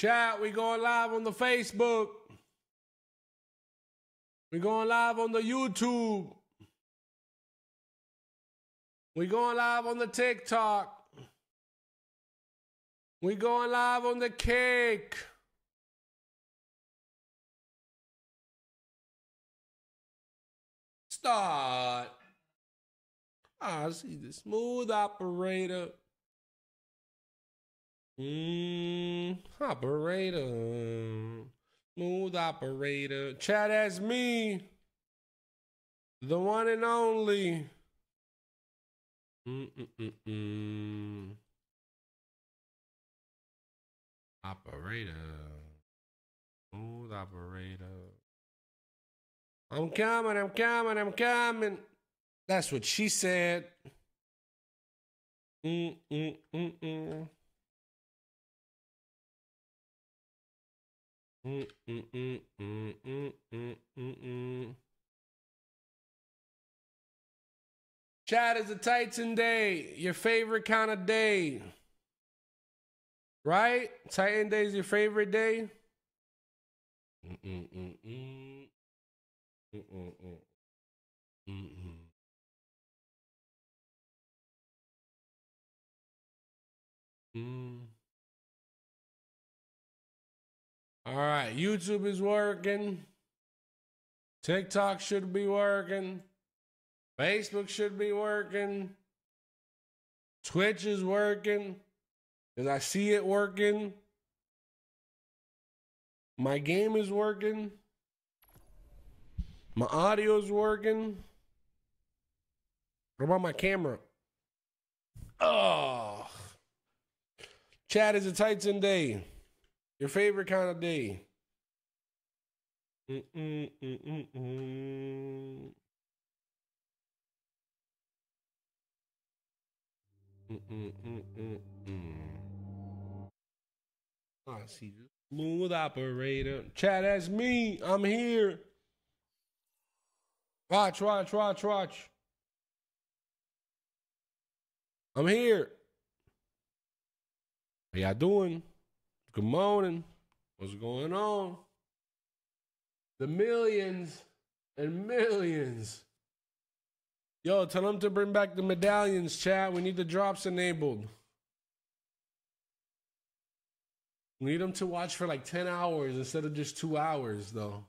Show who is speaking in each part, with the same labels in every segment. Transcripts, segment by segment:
Speaker 1: Chat, we going live on the Facebook. We going live on the YouTube. We going live on the TikTok. We going live on the cake. Start. I see the smooth operator. Mmm, operator. Smooth operator. Chat as me. The one and only. Mm-mm-mm-mm. Operator. Smooth operator. I'm coming, I'm coming, I'm coming. That's what she said. Mm-mm-mm-mm. Mm-mm-mm-mm-mm-mm-mm. Chad is a Titan day, your favorite kind of day. Right? Titan Day is your favorite day? Mm. All right, YouTube is working. TikTok should be working. Facebook should be working. Twitch is working. Because I see it working. My game is working. My audio is working. What about my camera? Oh. Chad is a Titan day. Your favorite kind of day. Mm-mm, mm-mm, mm. Mm-mm, mm. I see this. Smooth operator. Chat, that's me. I'm here. Watch, watch, watch, watch. I'm here. How y'all doing? Good morning. What's going on? The millions and millions. Yo, tell them to bring back the medallions, chat. We need the drops enabled. We need them to watch for like 10 hours instead of just two hours, though.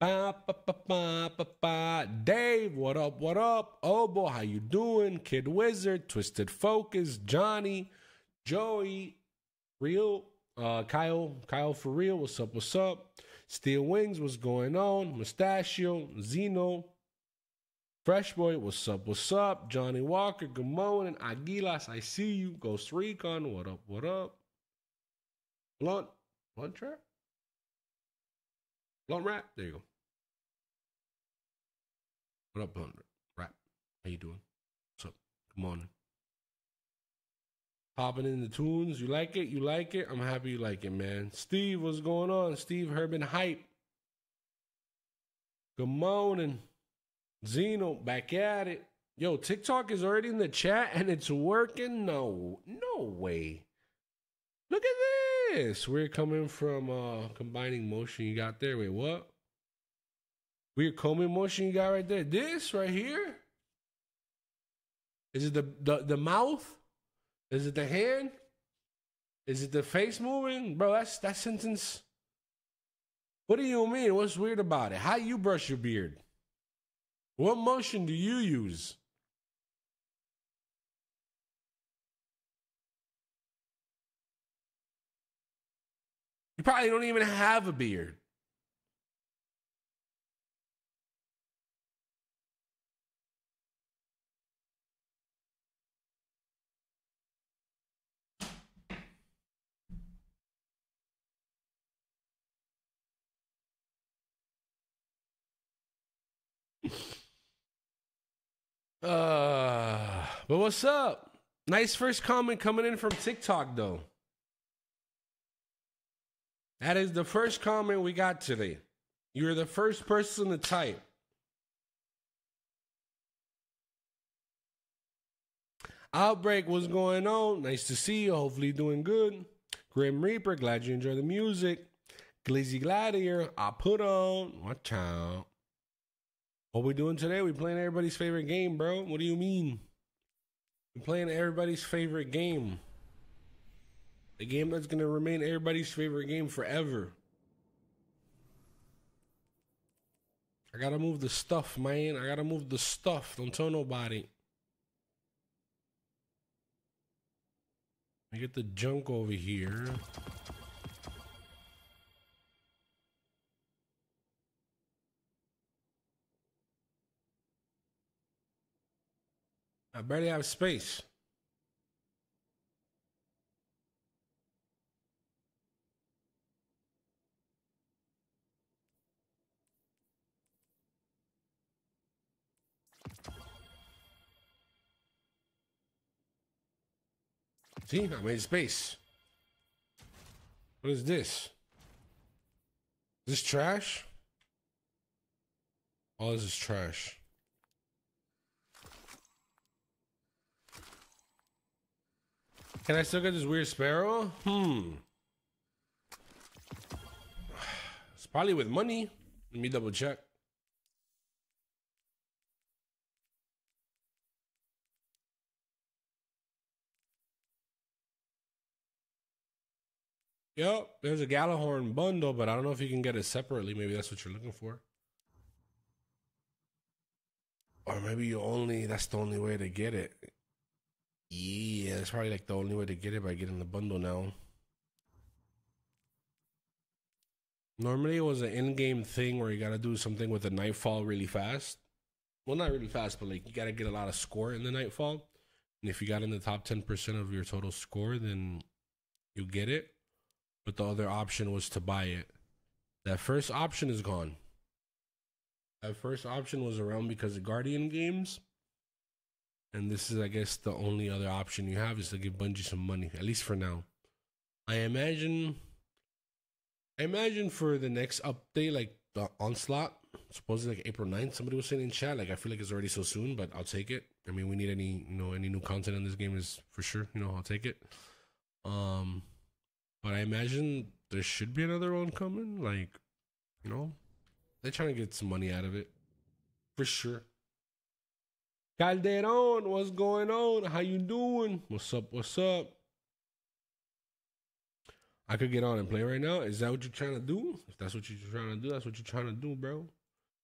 Speaker 1: Ba, ba, ba, ba, ba, ba. Dave, what up? What up? Obo, how you doing? Kid Wizard, Twisted Focus, Johnny, Joey, Real, uh, Kyle, Kyle for real. What's up? What's up? Steel Wings, what's going on? Mustachio, Zeno, Fresh Boy, what's up? What's up? Johnny Walker, good morning. Aguilas, I see you. Ghost Recon, what up? What up? Blunt, Blunt Trap? Blunt Rap? There you go. What up, Blunt Rap? How you doing? What's up? Good morning. Popping in the tunes. You like it? You like it? I'm happy you like it, man. Steve, what's going on? Steve Herbin Hype. Good morning. Zeno, back at it. Yo, TikTok is already in the chat and it's working? No, no way. Look at this. We're coming from uh combining motion you got there. Wait, what? Weird combing motion you got right there. This right here? Is it the, the the mouth? Is it the hand? Is it the face moving? Bro, that's that sentence. What do you mean? What's weird about it? How you brush your beard? What motion do you use? You probably don't even have a beard. Uh, but what's up? Nice first comment coming in from TikTok, though. That is the first comment we got today. You're the first person to type. Outbreak, what's going on? Nice to see you. Hopefully, doing good. Grim Reaper, glad you enjoy the music. Glizzy Gladiator, I put on. Watch out. What we doing today? We playing everybody's favorite game, bro. What do you mean? We playing everybody's favorite game. The game that's gonna remain everybody's favorite game forever. I gotta move the stuff, man. I gotta move the stuff. Don't tell nobody. I get the junk over here. I barely have space. See, I made space. What is this? Is this trash? All this is trash. Can I still get this weird sparrow? Hmm. It's probably with money. Let me double check. Yep, there's a Gjallarhorn bundle, but I don't know if you can get it separately. Maybe that's what you're looking for. Or maybe you only, that's the only way to get it. Yeah, it's probably like the only way to get it by getting the bundle now. Normally it was an in-game thing where you gotta do something with the nightfall really fast. Well, not really fast, but like you gotta get a lot of score in the nightfall. And if you got in the top 10% of your total score, then you get it. But the other option was to buy it. That first option is gone. That first option was around because of Guardian games. And this is, I guess, the only other option you have is to give Bungie some money, at least for now. I imagine, I imagine for the next update, like the onslaught, supposedly like April 9th, somebody was saying in chat, like I feel like it's already so soon, but I'll take it. I mean, we need any, you know, any new content in this game is for sure, you know, I'll take it. Um, but I imagine there should be another one coming, like, you know, they're trying to get some money out of it, for sure. Calderon, what's going on? How you doing? What's up? What's up? I could get on and play right now. Is that what you're trying to do? If that's what you're trying to do, that's what you're trying to do, bro.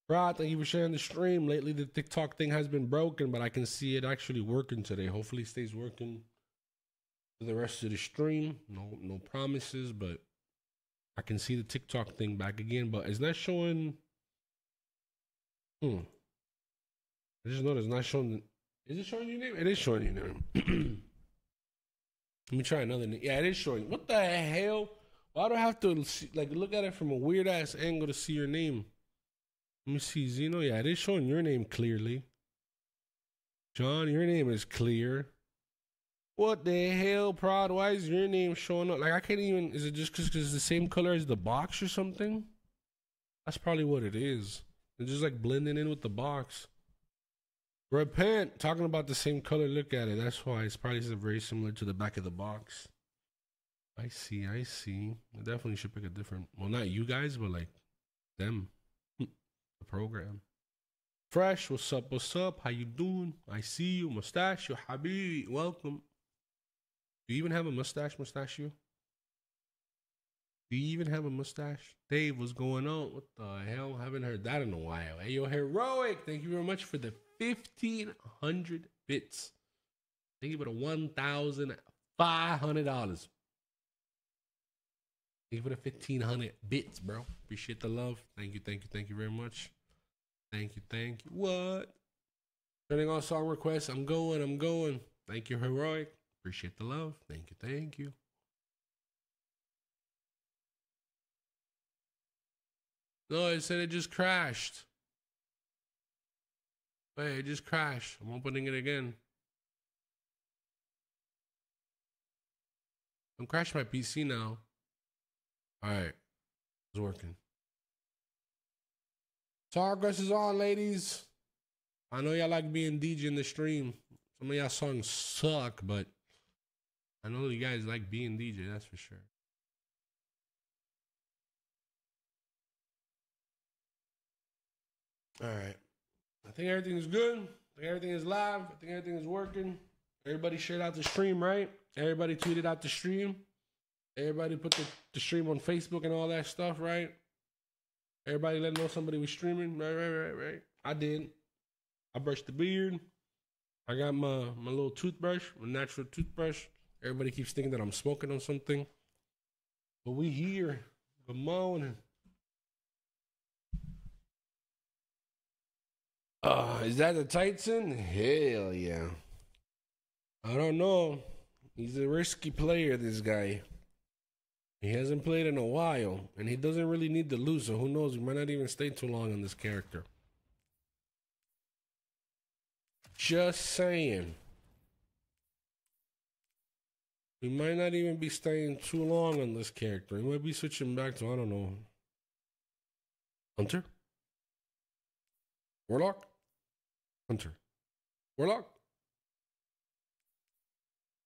Speaker 1: Rod, thank you for sharing the stream. Lately, the TikTok thing has been broken, but I can see it actually working today. Hopefully, it stays working for the rest of the stream. No, no promises, but I can see the TikTok thing back again. But it's not showing. Hmm. I just noticed not showing. Is it showing your name? It is showing your name. Let me try another name. Yeah, it is showing. What the hell? Why do I have to see, like look at it from a weird ass angle to see your name? Let me see, Zeno. Yeah, it is showing your name clearly. John, your name is clear. What the hell, Prod? Why is your name showing up? Like I can't even. Is it just because it's the same color as the box or something? That's probably what it is. It's just like blending in with the box. Repent, talking about the same color. Look at it. That's why it's probably very similar to the back of the box. I see. I see. I definitely should pick a different. Well, not you guys, but like them, hmm. the program. Fresh, what's up? What's up? How you doing? I see you, Mustachio, Habibi. Welcome. Do you even have a mustache, Mustachio? Do you even have a mustache? Dave, what's going on? What the hell? Haven't heard that in a while. Hey, yo, heroic. Thank you very much for the 1500 bits. Thank you for the $1,500. Thank you for the 1500 bits, bro. Appreciate the love. Thank you, thank you, thank you very much. Thank you, thank you. What? Turning on song requests. I'm going, I'm going. Thank you, Heroic. Appreciate the love. Thank you, thank you. No, it said it just crashed. Wait, it just crashed. I'm opening it again. I'm crashing my PC now. Alright. It's working. Progress is on, ladies. I know y'all like being DJ in the stream. Some of y'all songs suck, but I know you guys like being DJ, that's for sure. All right. I think everything is good. I think everything is live. I think everything is working. Everybody shared out the stream, right? Everybody tweeted out the stream. Everybody put the, the stream on Facebook and all that stuff, right? Everybody let know somebody was streaming. Right, right, right, right. I did. I brushed the beard. I got my, my little toothbrush, my natural toothbrush. Everybody keeps thinking that I'm smoking on something. But we here. Good morning. Uh, is that the Titan? Hell yeah. I don't know. He's a risky player, this guy. He hasn't played in a while, and he doesn't really need to lose, so who knows? He might not even stay too long on this character. Just saying. We might not even be staying too long on this character. He might be switching back to, I don't know. Hunter? Warlock? Hunter. Warlock?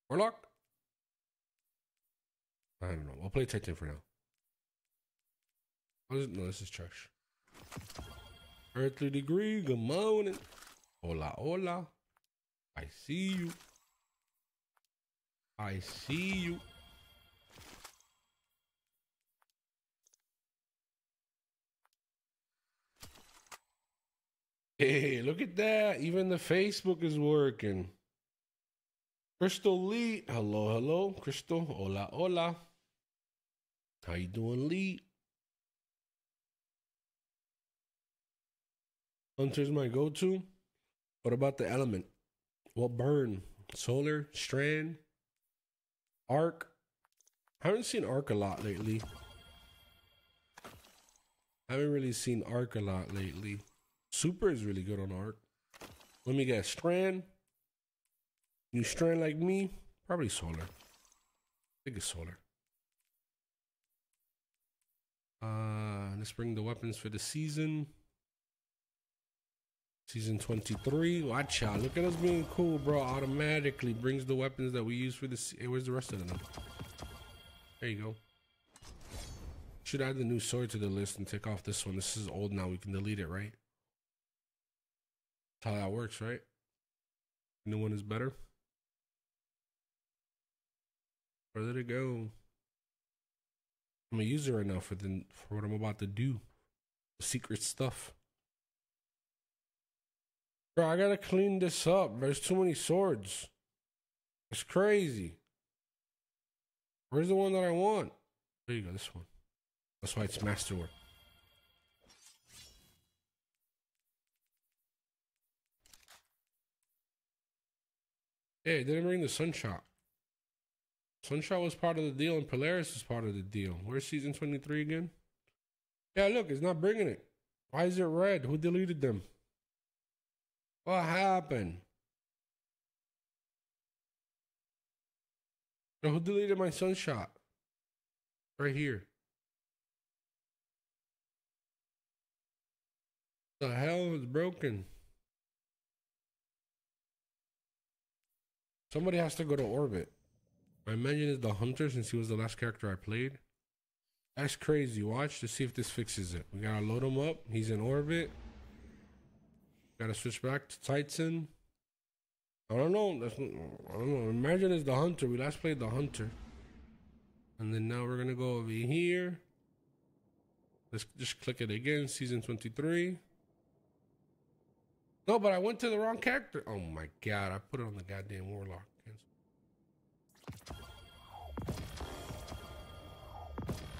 Speaker 1: Warlock? I don't know. I'll play Titan for now. No, this is trash. Earthly degree, good morning. Hola, hola. I see you. I see you. Hey, look at that. Even the Facebook is working. Crystal Lee. Hello, hello. Crystal. Hola, hola. How you doing, Lee? Hunter's my go-to. What about the element? What burn? Solar, strand, arc. I haven't seen arc a lot lately. I haven't really seen arc a lot lately. Super is really good on arc. Let me guess. Strand. You strand like me? Probably solar. I think it's solar. Uh, let's bring the weapons for the season. Season 23. Watch out. Look at us being cool, bro. Automatically brings the weapons that we use for this. Hey, where's the rest of them? There you go. Should add the new sword to the list and take off this one. This is old now. We can delete it, right? That's how that works, right? New one is better. Where did it go? I'm a user use right now for the for what I'm about to do. The secret stuff. Bro, I gotta clean this up. There's too many swords. It's crazy. Where's the one that I want? There you go, this one. That's why it's masterwork. Hey, didn't bring the sunshot. Sunshot was part of the deal and Polaris was part of the deal. Where's season 23 again? Yeah, look, it's not bringing it. Why is it red? Who deleted them? What happened? who deleted my sunshot? Right here. The hell is broken? Somebody has to go to orbit. I imagine it's the hunter since he was the last character I played. That's crazy. Watch to see if this fixes it. We gotta load him up. He's in orbit. Gotta switch back to Titan. I don't know. That's, I don't know. Imagine it's the hunter. We last played the hunter. And then now we're gonna go over here. Let's just click it again. Season 23. No, but I went to the wrong character. Oh my god, I put it on the goddamn warlock.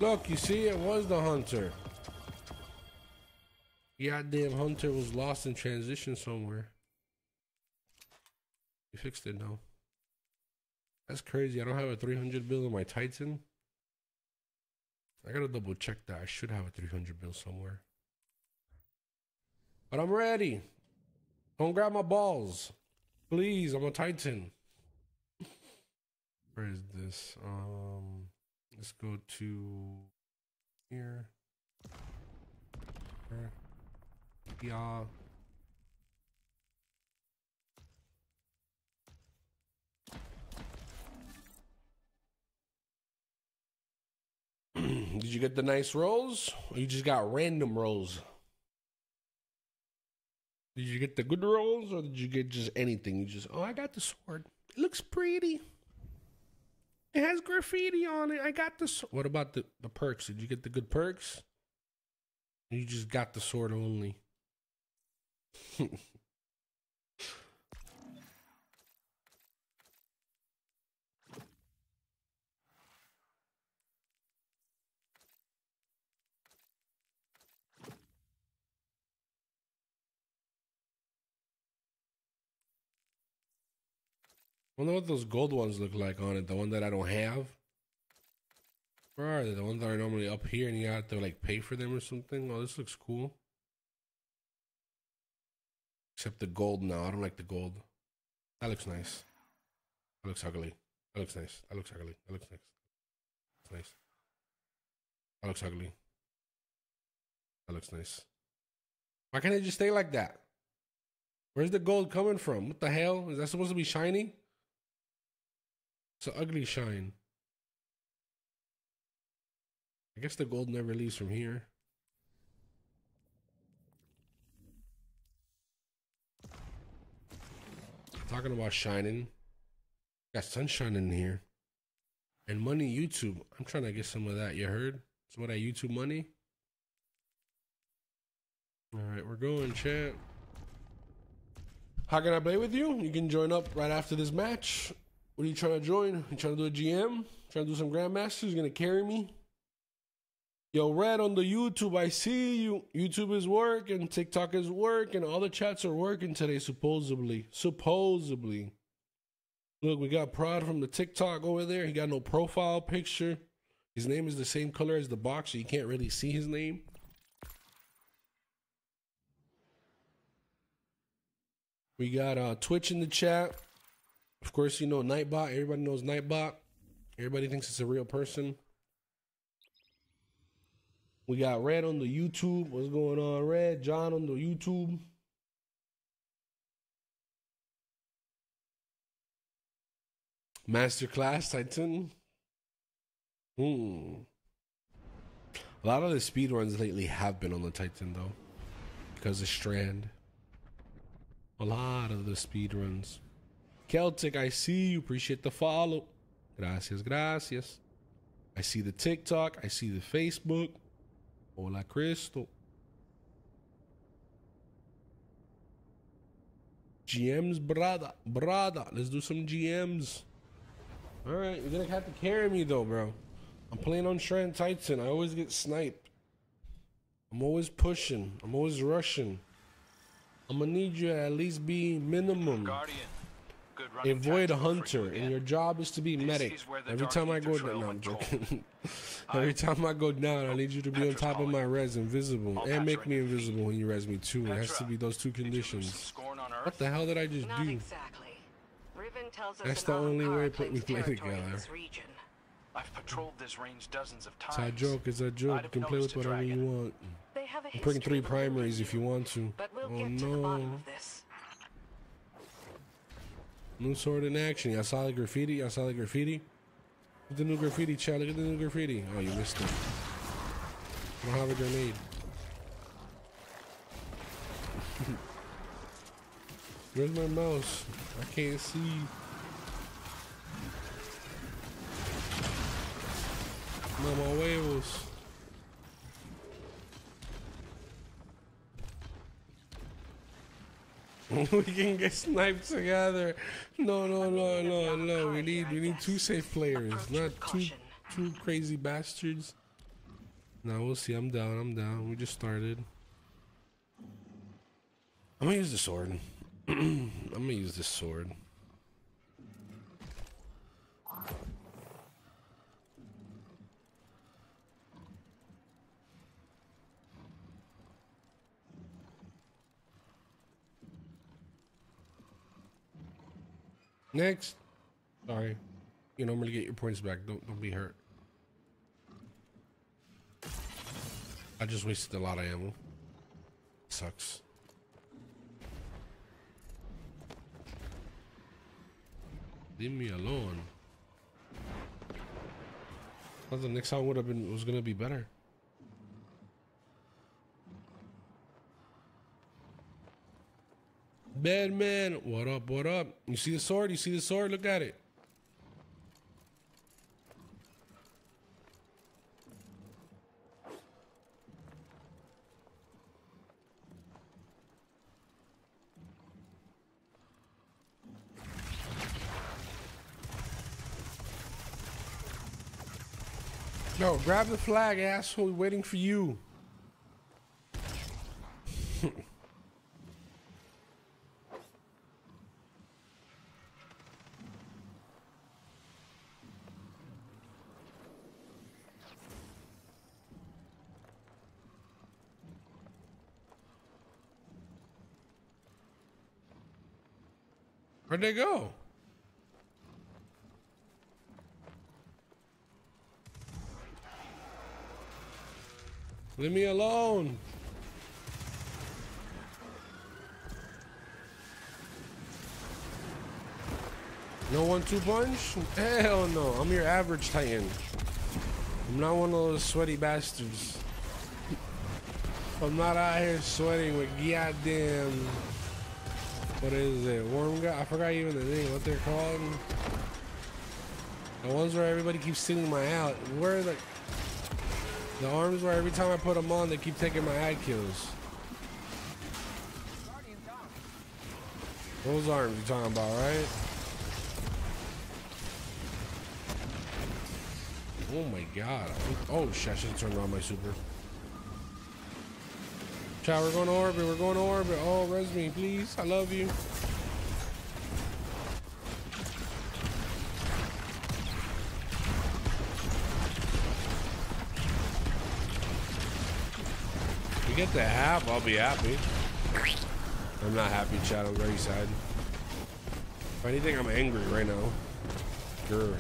Speaker 1: Look, you see, it was the hunter. Goddamn hunter was lost in transition somewhere. You fixed it now. That's crazy. I don't have a 300 bill in my Titan. I gotta double check that. I should have a 300 bill somewhere. But I'm ready. Don't grab my balls. Please, I'm a Titan. Where is this? Um, let's go to here. here. Yeah. Did you get the nice rolls? Or you just got random rolls? Did you get the good rolls or did you get just anything? You just, oh, I got the sword. It looks pretty. It has graffiti on it. I got the. What about the, the perks? Did you get the good perks? You just got the sword only. wonder what those gold ones look like on it. The one that I don't have. Where are they? The ones that are normally up here and you have to like pay for them or something. Oh, this looks cool. Except the gold now. I don't like the gold. That looks nice. That looks ugly. That looks nice. That looks ugly. That looks nice. That's nice. That looks ugly. That looks nice. Why can't it just stay like that? Where's the gold coming from? What the hell? Is that supposed to be shiny? It's ugly shine. I guess the gold never leaves from here. Talking about shining. Got sunshine in here. And money YouTube. I'm trying to get some of that. You heard? Some of that YouTube money? Alright, we're going, chat. How can I play with you? You can join up right after this match. What are you trying to join? You trying to do a GM? Trying to do some Grandmasters? Gonna carry me? Yo, Red on the YouTube, I see you. YouTube is working, TikTok is working, all the chats are working today, supposedly. Supposedly. Look, we got Prod from the TikTok over there. He got no profile picture. His name is the same color as the box, so you can't really see his name. We got uh, Twitch in the chat. Of course, you know Nightbot. Everybody knows Nightbot. Everybody thinks it's a real person. We got Red on the YouTube. What's going on, Red? John on the YouTube. Masterclass Titan. Hmm. A lot of the speed runs lately have been on the Titan though, because of Strand. A lot of the speed runs. Celtic, I see you. Appreciate the follow. Gracias, gracias. I see the TikTok. I see the Facebook. Hola, Crystal. GMs, brother. Brother. Let's do some GMs. All right, you're gonna have to carry me though, bro. I'm playing on Strand Titan. I always get sniped. I'm always pushing. I'm always rushing. I'm gonna need you at least be minimum. Guardian a void hunter, and your job is to be medic. Every time I go down, no, I'm joking. Every time I go down, I need you to be on top of my res, invisible, and make me invisible when you res me too. It has to be those two conditions. What the hell did I just do? That's the only way to put me play together. I've patrolled this range dozens of times. It's a joke. It's a joke. You can play with whatever you want. I'm putting three primaries if you want to. oh no. New sword in action. Y'all saw the graffiti? Y'all saw the graffiti? Look at the new graffiti, Chad. Look at the new graffiti. Oh, you missed it. I don't have a grenade. Where's my mouse? I can't see. Mama huevos. we can get sniped together. No, no, no, no, no. We need we need two safe players, not two two crazy bastards. Now we'll see. I'm down. I'm down. We just started. I'm gonna use the sword. I'm gonna use this sword. Next. Sorry. You normally get your points back. Don't don't be hurt. I just wasted a lot of ammo. Sucks. Leave me alone. I thought the next song would have been was gonna be better. Batman, what up? What up? You see the sword? You see the sword? Look at it. Yo, grab the flag, asshole. Waiting for you. Where'd they go? Leave me alone. No one two punch? Hell no. I'm your average Titan. I'm not one of those sweaty bastards. I'm not out here sweating with goddamn. What is it? Worm guy? I forgot even the name. What they're called? The ones where everybody keeps stealing my out. Where the the arms where every time I put them on, they keep taking my eye kills. Those arms you're talking about, right? Oh my god. Oh shit, I should have turned on my super. We're going to orbit, we're going to orbit. Oh, res me, please. I love you. You get the half, I'll be happy. I'm not happy, Chad. I'm very sad. If anything, I'm angry right now. Grr.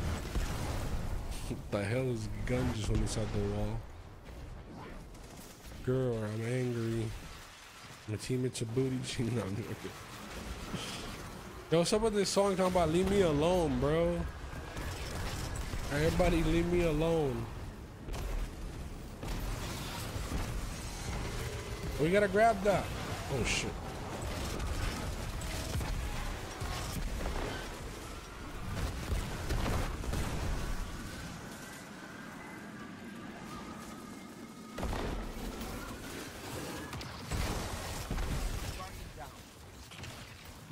Speaker 1: what the hell is gun just went inside the wall? Girl, I'm angry. My teammate's a booty cheating on me. Yo, what's up with this song talking about leave me alone, bro? Everybody leave me alone. We gotta grab that. Oh shit.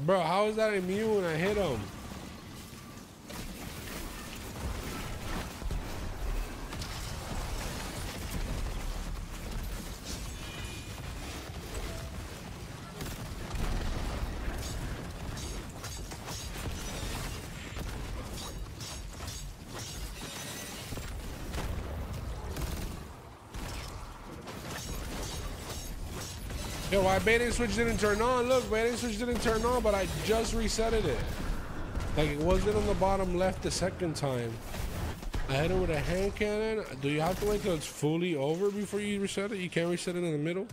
Speaker 1: Bro, how is that immune? When I hit him. Why Bait and Switch didn't turn on? Look, Bait and Switch didn't turn on, but I just resetted it. Like it wasn't on the bottom left the second time. I hit it with a hand cannon. Do you have to wait till it's fully over before you reset it? You can't reset it in the middle?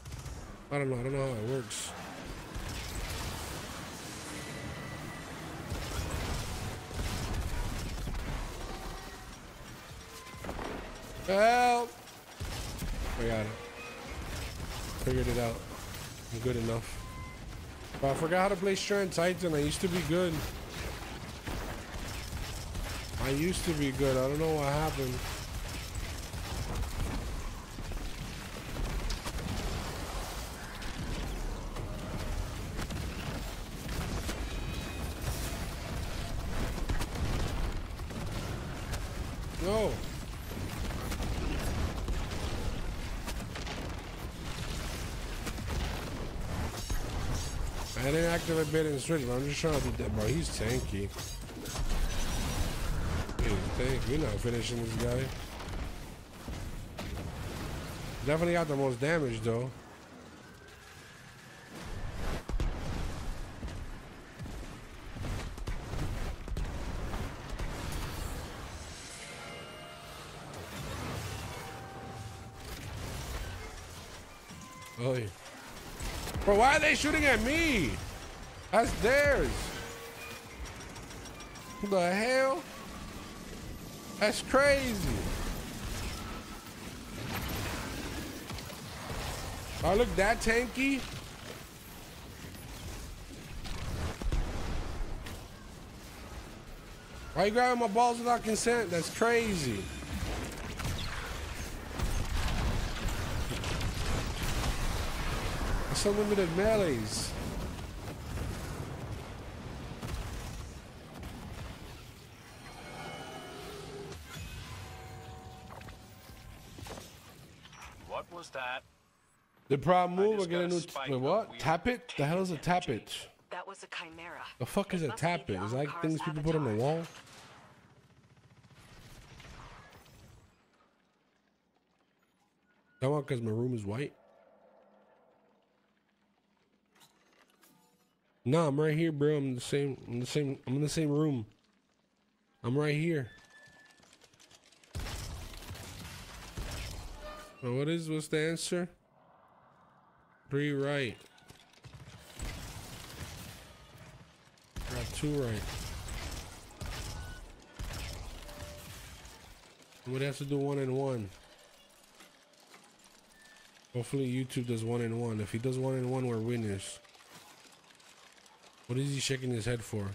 Speaker 1: I don't know. I don't know how it works. Good enough. But I forgot how to play Strand Titan. I used to be good. I used to be good. I don't know what happened. No. I didn't switch, but I'm just trying to do that. Bro, he's tanky. Tanky. We're not finishing this guy. Definitely got the most damage, though. Oh, yeah. Bro, why are they shooting at me? That's theirs. The hell? That's crazy. Oh, look, that tanky. Why you grabbing my balls without consent? That's crazy. That's
Speaker 2: so limited melees.
Speaker 1: The problem
Speaker 2: I
Speaker 1: move,
Speaker 2: just
Speaker 1: I get a new
Speaker 2: spike
Speaker 1: wait, what? Tap it? The hell is a tap it?
Speaker 3: That was a chimera.
Speaker 1: The fuck is
Speaker 3: It
Speaker 1: a
Speaker 3: must be
Speaker 1: tap it? Is that like things people put on the wall? That one because my room is white? No, I'm right here, bro. I'm in the same. I'm in the same. I'm in the same room. I'm right here. So what is? What's the answer? Three right. Got two right. We'd have to do one and one. Hopefully YouTube does one and one. If he does one and one, we're winners. What is he shaking his head for?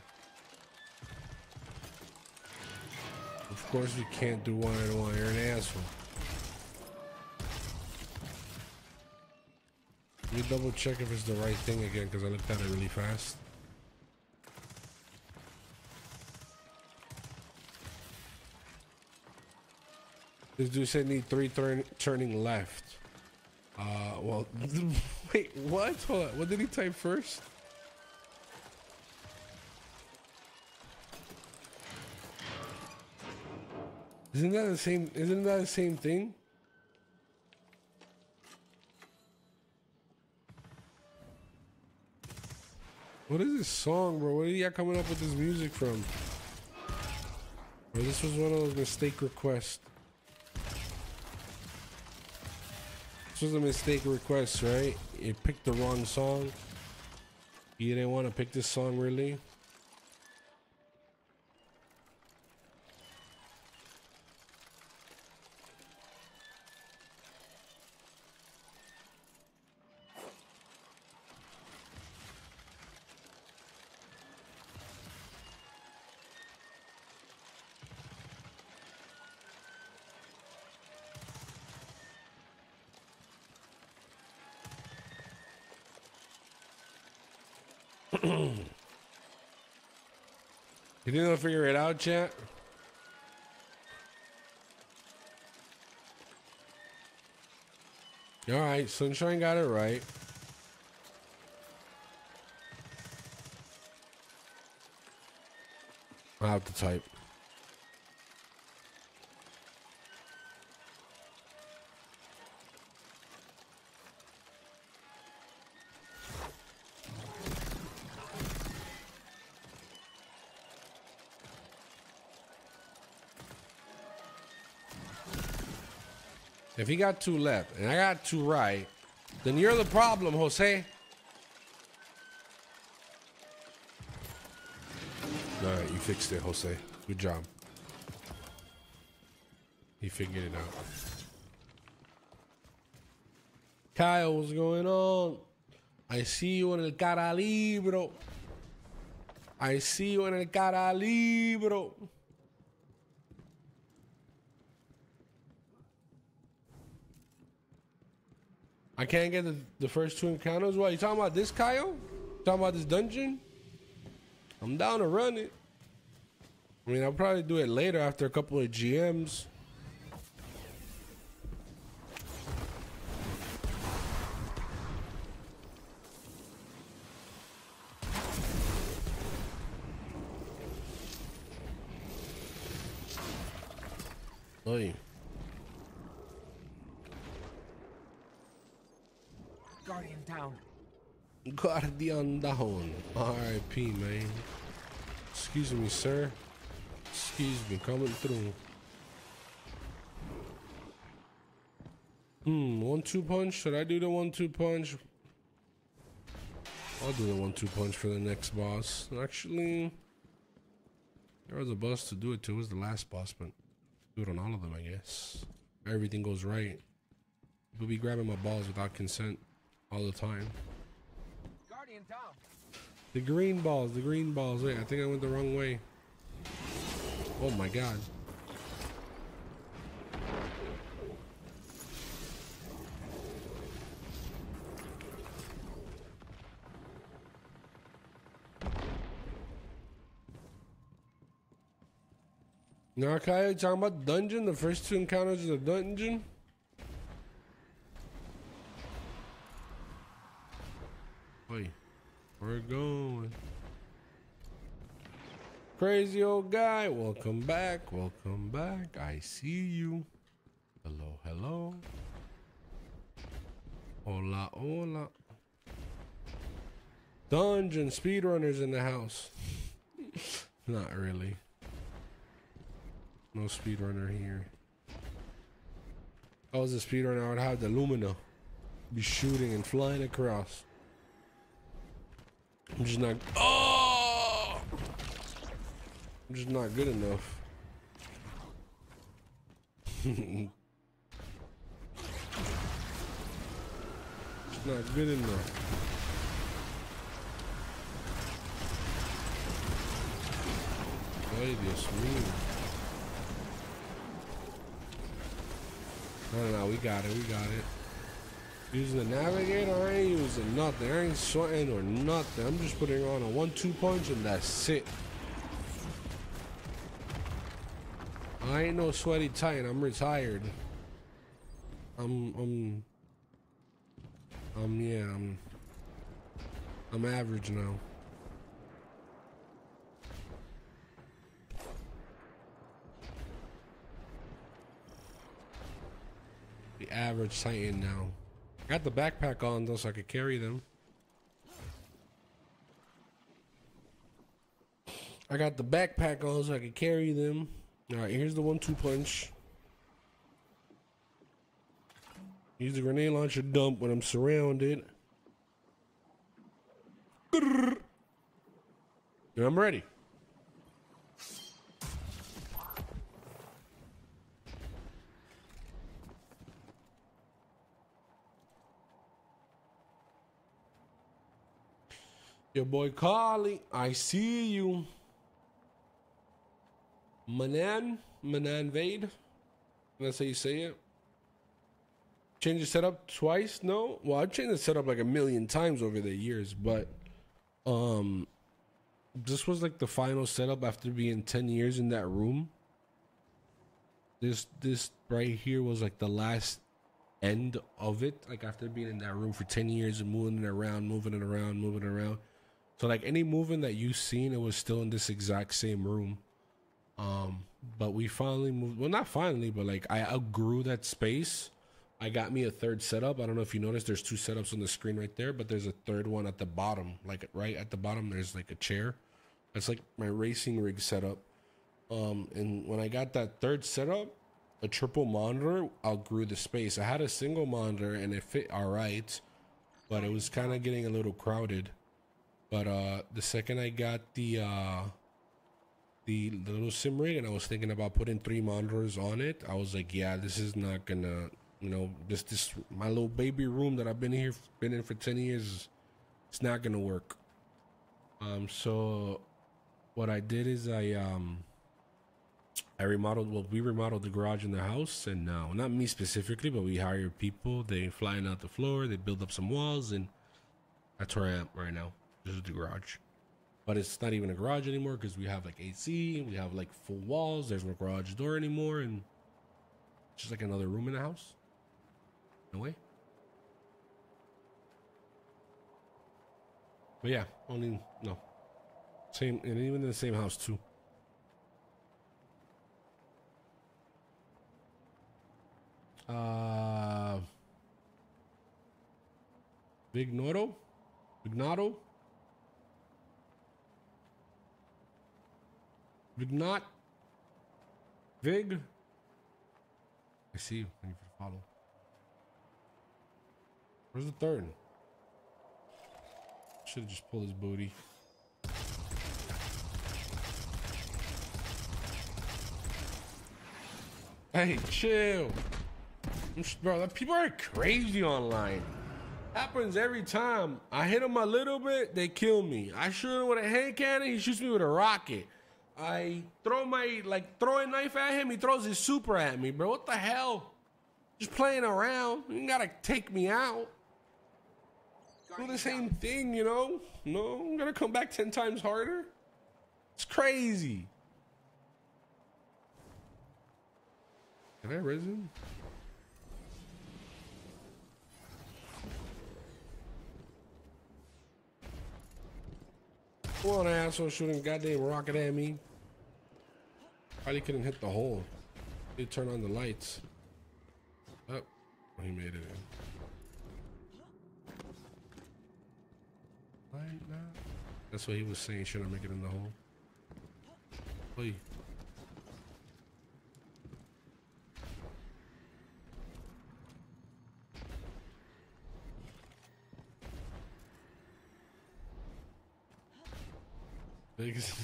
Speaker 1: Of course we can't do one and one. You're an asshole. Let me double check if it's the right thing again because I looked at it really fast. This dude said need three turn, turning left. Uh, well, wait, what? Hold on. What did he type first? Isn't that the same? Isn't that the same thing? What is this song, bro? Where are you coming up with this music from? Or this was one of those mistake requests. This was a mistake request, right? You picked the wrong song. You didn't want to pick this song, really? You didn't figure it out, chat? All right, Sunshine got it right. I have to type. If he got two left and I got two right, then you're the problem, Jose. All right, you fixed it, Jose. Good job. He figured it out. Kyle, what's going on? I see you in el cara libro. I see you in el cara libro. I can't get the, the first two encounters. What, you talking about this, Kyle? Talking about this dungeon? I'm down to run it. I mean, I'll probably do it later after a couple of GMs. Oy.
Speaker 4: Down.
Speaker 1: Guardian down. R.I.P. man. Excuse me, sir. Excuse me, coming through. Hmm, one-two punch. Should I do the one-two punch? I'll do the one-two punch for the next boss. Actually, there was a boss to do it to. It was the last boss, but do it on all of them, I guess. Everything goes right. People be grabbing my balls without consent. All the time.
Speaker 4: Guardian down.
Speaker 1: The green balls, the green balls. Wait, I think I went the wrong way. Oh my god. Now, Kyle, talking about dungeon? The first two encounters in the dungeon? Wait, we're going. Crazy old guy, welcome back, welcome back. I see you. Hello, hello. Hola, hola. Dungeon speedrunners in the house. Not really. No speedrunner here. If I was a speedrunner, I would have the Lumina. Be shooting and flying across. I'm just not. Oh! I'm just not good enough. just not good enough. Ay, Dios mío. No, no, no, we got it, we got it. Using the navigator, I ain't using nothing. I ain't sweating or nothing. I'm just putting on a one-two punch and that's it. I ain't no sweaty titan. I'm retired. I'm, I'm, I'm, yeah, I'm, I'm average now. The average titan now. Got the backpack on though, so I could carry them. I got the backpack on so I could carry them. Alright, here's the one-two punch. Use the grenade launcher dump when I'm surrounded. And I'm ready. Your boy Carly, I see you. Manan, Manan Vade. That's how you say it. Change the setup twice? No. Well, I've changed the setup like a million times over the years, but um, this was like the final setup after being ten years in that room. This this right here was like the last end of it. Like after being in that room for ten years and moving it around, moving it around, moving it around. So like any movement that you've seen, it was still in this exact same room. Um, but we finally moved. Well, not finally, but like I outgrew that space. I got me a third setup. I don't know if you noticed. There's two setups on the screen right there, but there's a third one at the bottom. Like right at the bottom, there's like a chair. That's like my racing rig setup. Um, and when I got that third setup, a triple monitor outgrew the space. I had a single monitor and it fit all right, but it was kind of getting a little crowded. But uh, the second I got the uh, the, little sim rig and I was thinking about putting three monitors on it, I was like, yeah, this is not gonna, you know, this this my little baby room that I've been here been in for ten years, it's not gonna work. Um, so what I did is I um I remodeled well we remodeled the garage in the house and now not me specifically but we hired people they flying out the floor they build up some walls and that's where I am right now this is the garage. But it's not even a garage anymore because we have like AC, we have like full walls, there's no garage door anymore, and just like another room in the house. No way. But yeah, only no. Same and even in the same house too. Uh Vignoro? Vignato? Vignot? Vig? I see you. Thank you for the follow. Where's the third? Should have just pulled his booty. Hey, chill. Bro, people are crazy online. Happens every time. I hit him a little bit, they kill me. I shoot him with a hand cannon, he shoots me with a rocket. I throw my like throwing knife at him, he throws his super at me, bro. What the hell? Just playing around. You gotta take me out. Do the same thing, you know? No, I'm gonna come back ten times harder. It's crazy. Can I risen? Come on, asshole, shooting goddamn rocket at me. Probably couldn't hit the hole. He turn on the lights. Oh, oh he made it in. That's what he was saying. Should I make it in the hole? Please.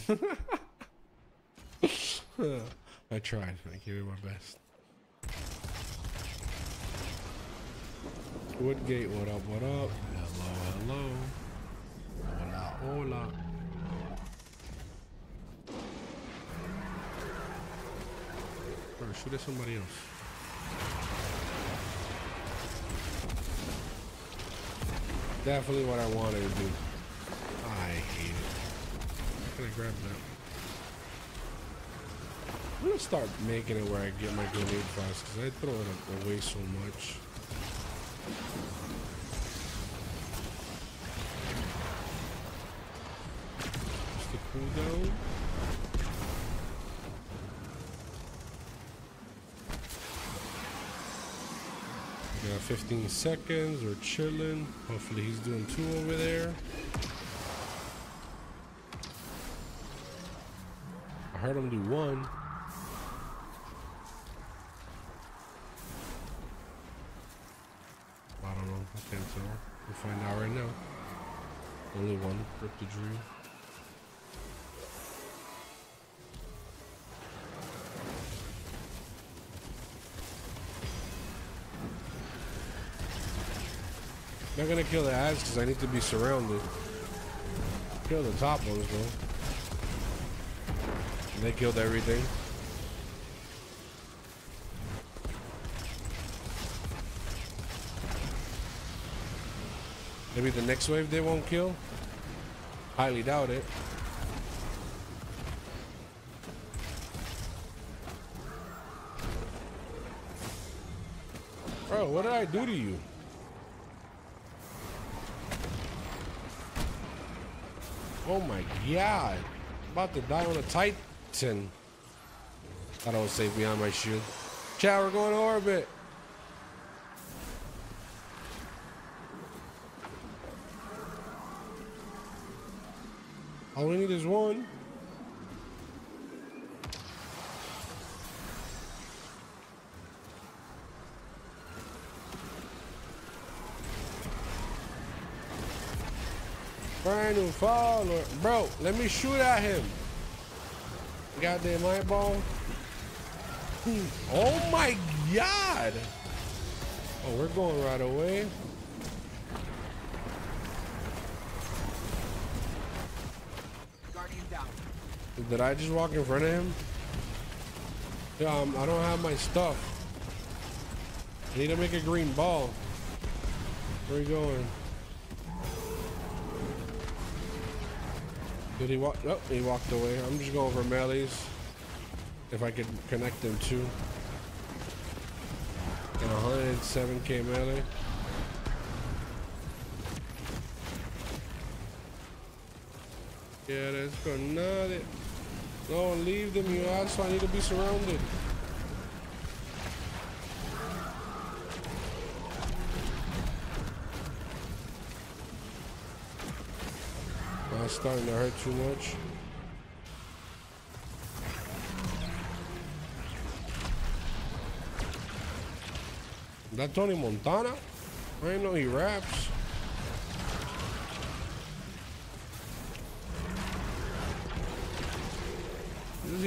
Speaker 1: I tried. I gave it my best. Woodgate, what up, what up? Hello, hello. Hola, hola. Bro, shoot at somebody else. Definitely what I wanted to do. I hate it. How can I grab that? I'm gonna start making it where I get my grenade fast because I throw it away so much. Just the cooldown. Got 15 seconds. We're chilling. Hopefully he's doing two over there. I heard him do one. I don't know. I can't tell. We'll find out right now. Only one. The dream. Not gonna kill the ads because I need to be surrounded. Kill the top ones though. They killed everything. Maybe the next wave they won't kill? Highly doubt it. Bro, what did I do to you? Oh my god. About to die on a Titan. I thought I was safe behind my shield. Chat, we're going to orbit. All we need is one. Brand new follower. Bro, let me shoot at him. Goddamn eyeball. Oh my god. Oh, we're going right away.
Speaker 4: Guardian down.
Speaker 1: Did I just walk in front of him? Yeah, um, I don't have my stuff. I need to make a green ball. Where are you going? Did he walk? Oh, he walked away. I'm just going for melees. If I could connect them too. And 107k melee. Yeah, that's for nothing. No, leave them, you asshole. I need to be surrounded. Not starting to hurt too much. That Tony Montana? I didn't know he raps.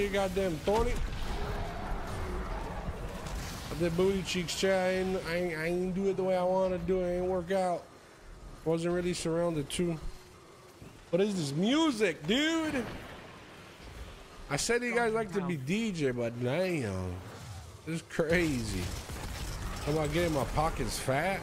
Speaker 1: Your goddamn. I did booty cheeks, chat. I ain't, I ain't, do it the way I want to do it. It ain't work out. Wasn't really surrounded too. What is this music, dude? I said you guys like to be DJ, but damn. This is crazy. How about getting my pockets fat?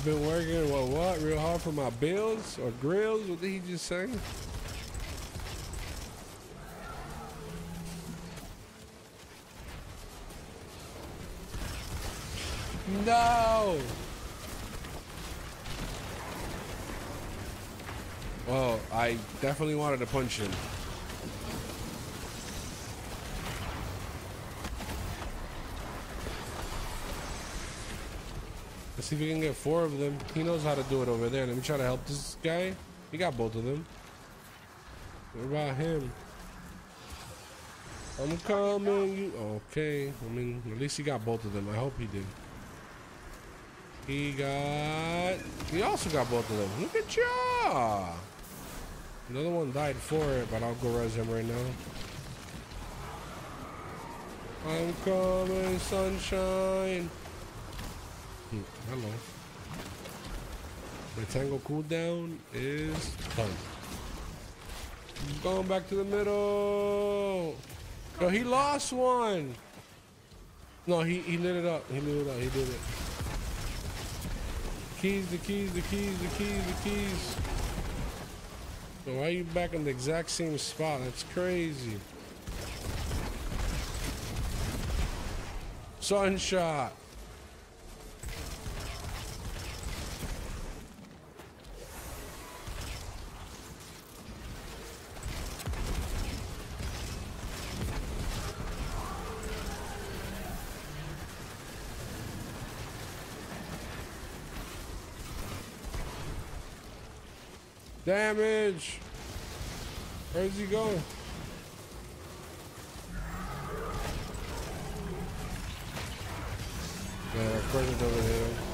Speaker 1: I've been working, what, what, real hard for my bills or grills? What did he just say? No! Well, I definitely wanted to punch him. Let's see if we can get four of them. He knows how to do it over there. Let me try to help this guy. He got both of them. What about him? I'm coming. You okay? I mean, at least he got both of them. I hope he did. He got. He also got both of them. Look at ya! Another one died for it, but I'll go res him right now. I'm coming, sunshine. Hmm, hello. Tango cooldown is done. Going back to the middle. Yo, he lost one. No, he, he lit it up. He lit it up. He did it. Keys, the keys, the keys, the keys, the keys. Why are you back in the exact same spot? That's crazy. Sunshot. Damage! Where's he going? Yeah, of course it doesn't hit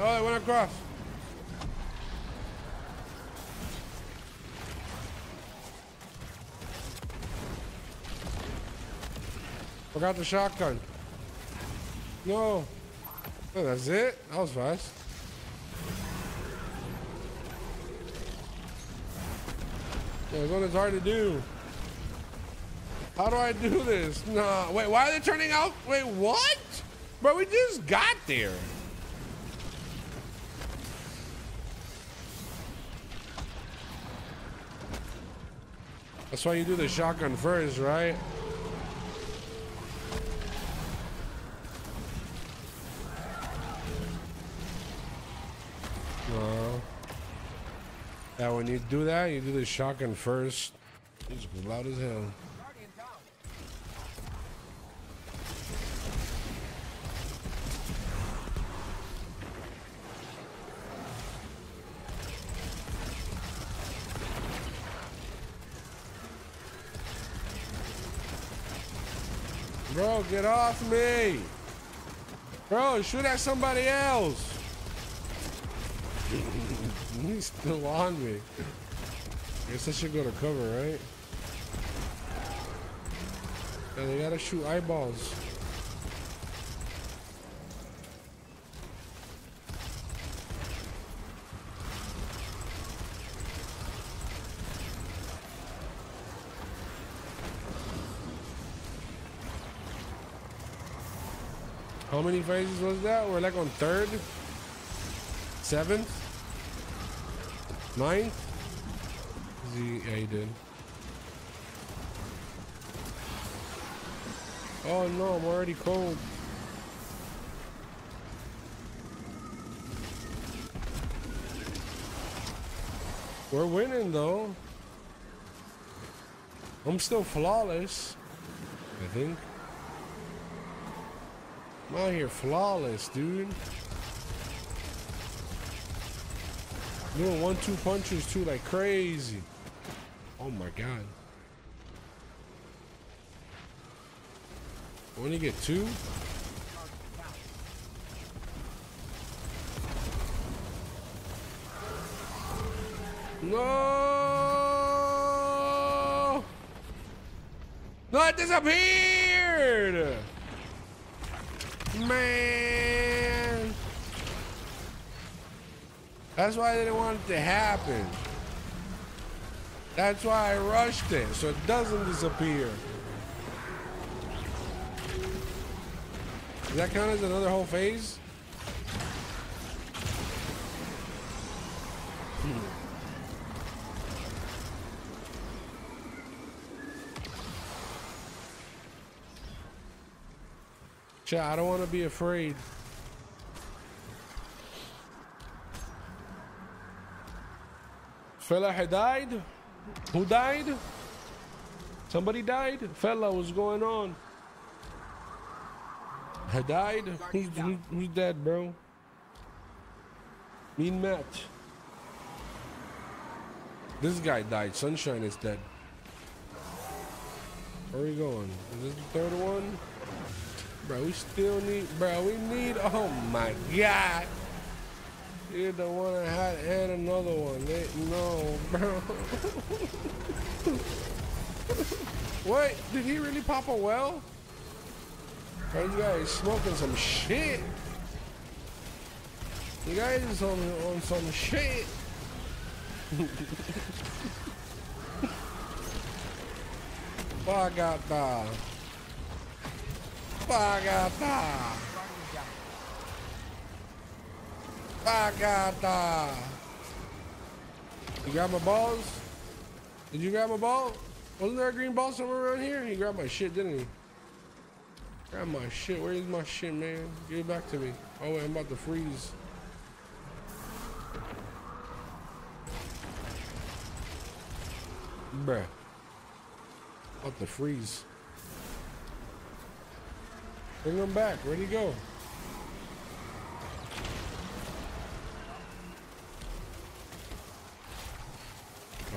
Speaker 1: Oh, it went across. Forgot the shotgun. No. Oh, that's it? That was fast. It's what it's hard to do. How do I do this? No. Wait, why are they turning out? Wait, what? Bro, we just got there. That's why you do the shotgun first, right? No. Yeah, when you do that, you do the shotgun first. It's loud as hell. Get off me! Bro, shoot at somebody else! He's still on me. I Guess I should go to cover, right? Yeah, they gotta shoot eyeballs. Many phases was that? We're like on third? Seventh? Ninth? Is he, yeah, he did. Oh no, I'm already cold. We're winning though. I'm still flawless. I think. Out here flawless, dude. Doing one two punches too like crazy. Oh my god. Only get two? No! No, it disappeared! Man! That's why I didn't want it to happen. That's why I rushed it, so it doesn't disappear. Does that count as another whole phase? Chat, I don't want to be afraid. Fella had died? Who died? Somebody died? Fella, what's going on? Had died? Who's, who, who's dead, bro? Mean match. This guy died. Sunshine is dead. Where are we going? Is this the third one? Bro, we still need, bro, we need, oh my God. You don't want to and another one. They, no, bro. what? Did he really pop a well? Bro, you guys smoking some shit. You guys on, on some shit. Bagata. Bagata. Bagata. You grab my balls? Did you grab my ball? Wasn't there a green ball somewhere around here? He grabbed my shit, didn't he? Grab my shit. Where is my shit, man? Give it back to me. Oh, wait, I'm about to freeze. Bruh. About to freeze. Bring him back. Where'd he go?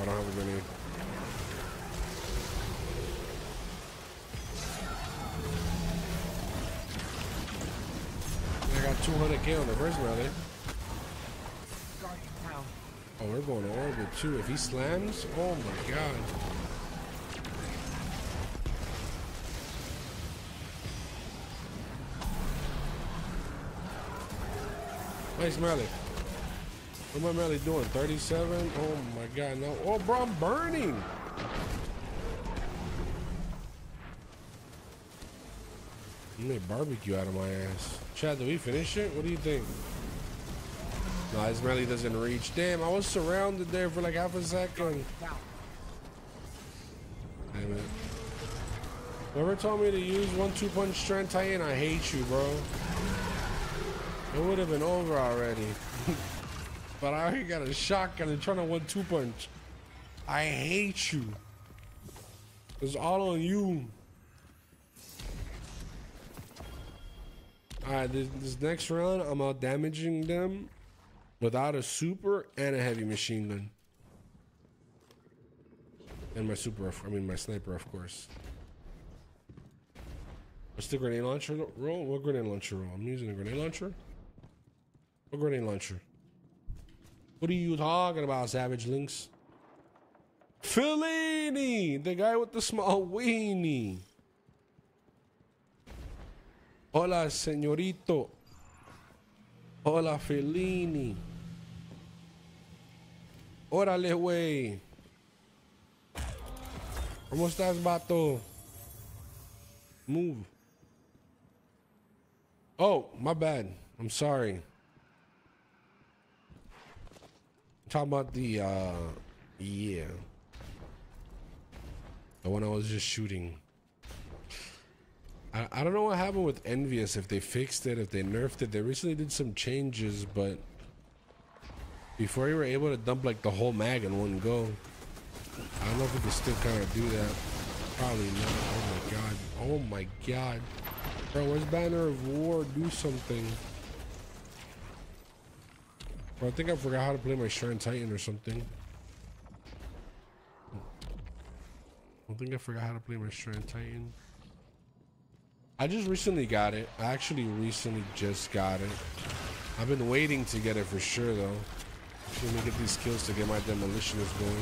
Speaker 1: I don't have a grenade. I got 200k on the first rally.
Speaker 4: Eh?
Speaker 1: Oh, we're going to orbit too. If he slams, oh my god. Nice Melly. What am I Melly doing? 37? Oh my god, no. Oh, bro, I'm burning. You made barbecue out of my ass. Chad, did we finish it? What do you think? No, his Melly doesn't reach. Damn, I was surrounded there for like half a second. Damn it. Whoever told me to use one two punch strength titan, I hate you, bro. It would have been over already. but I already got a shotgun and trying to one two punch. I hate you. It's all on you. Alright, this, this next round, I'm out damaging them without a super and a heavy machine gun. And my super, I mean my sniper, of course. What's the grenade launcher roll? What grenade launcher roll? I'm using a grenade launcher. What grenade launcher? What are you talking about, Savage Links? Fellini, the guy with the small weenie. Hola, señorito. Hola, Fellini. Órale, güey. ¿Cómo estás, vato? Move. Oh, my bad. I'm sorry. I'm talking about the, uh, yeah. The one I was just shooting. I, I don't know what happened with Envious, if they fixed it, if they nerfed it. They recently did some changes, but before you were able to dump like the whole mag in one go. I don't know if we can still kind of do that. Probably not. Oh my god. Oh my god. Bro, where's Banner of War? Do something. I think I forgot how to play my Shrine Titan or something. I think I forgot how to play my Shrine Titan. I just recently got it. I actually recently just got it. I've been waiting to get it for sure though. Let me get these kills to get my demolitionist going.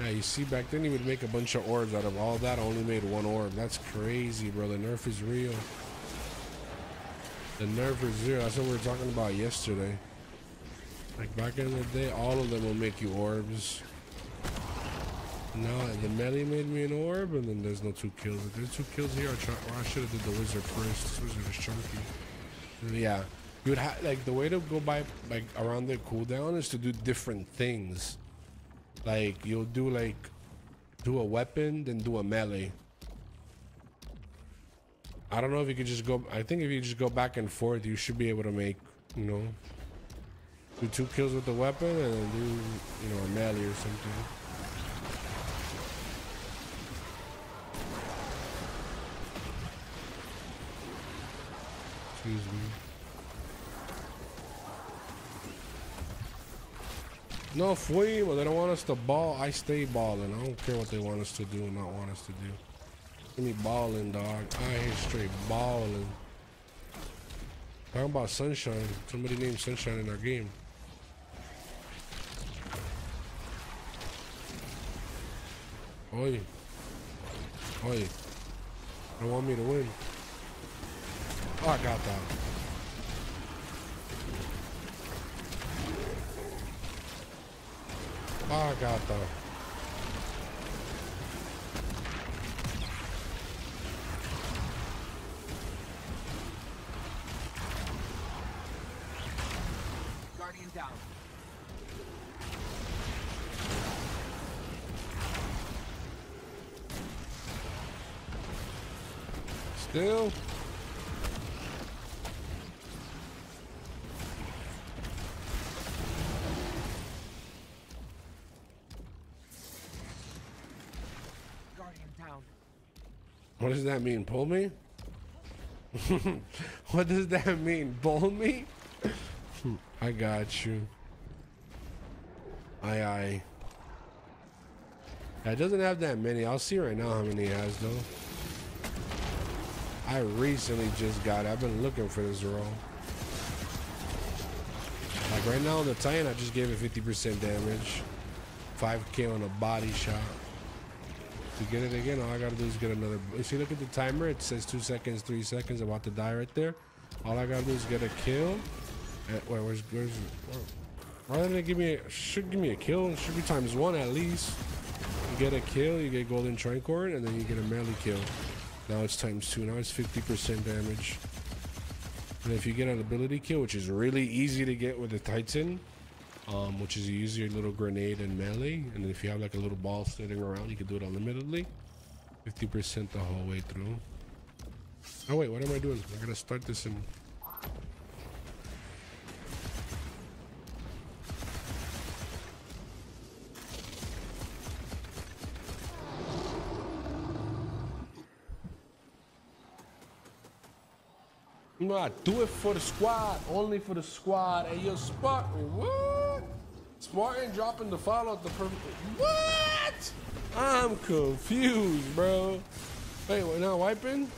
Speaker 1: Yeah, you see back then he would make a bunch of orbs out of all that. I only made one orb. That's crazy, bro. The nerf is real. The nerf is real. That's what we were talking about yesterday. Like back in the day, all of them will make you orbs. No, the melee made me an orb, and then there's no two kills. If there's two kills here, I, I should have did the wizard first. This wizard is chunky. Yeah, you would have like the way to go by like around the cooldown is to do different things. Like you'll do like do a weapon, then do a melee. I don't know if you could just go. I think if you just go back and forth, you should be able to make you know do two kills with the weapon and then do you know a melee or something. Excuse me. No, fuimos. They don't want us to ball. I stay balling. I don't care what they want us to do and not want us to do. Give me balling, dog. I ain't straight balling. Talking about Sunshine. Somebody named Sunshine in our game. Oi. Oi. Don't want me to win. Oh, I got that. Oh, I got that.
Speaker 4: Guardian down.
Speaker 1: Still. What does that mean? Pull me? what does that mean? Pull me? I got you. Aye aye. It doesn't have that many. I'll see right now how many he has though. I recently just got it. I've been looking for this role. Like right now on the Titan, I just gave it 50% damage. 5k on a body shot. To get it again, all I gotta do is get another. If you look at the timer, it says two seconds, three seconds. I'm about to die right there. All I gotta do is get a kill. And, wait, where's where's? Where, didn't it give me? A, should give me a kill. Should be times one at least. You get a kill, you get golden tricorn, and then you get a melee kill. Now it's times two. Now it's 50% damage. And if you get an ability kill, which is really easy to get with the Titan, um, which is you use your little grenade and melee, and if you have like a little ball sitting around, you can do it unlimitedly. 50% the whole way through. Oh wait, what am I doing? I gotta start this in. I do it for the squad, only for the squad. Hey, yo, Spartan, what? Spartan dropping the follow at the perfect. What? I'm confused, bro. Wait, we're not wiping?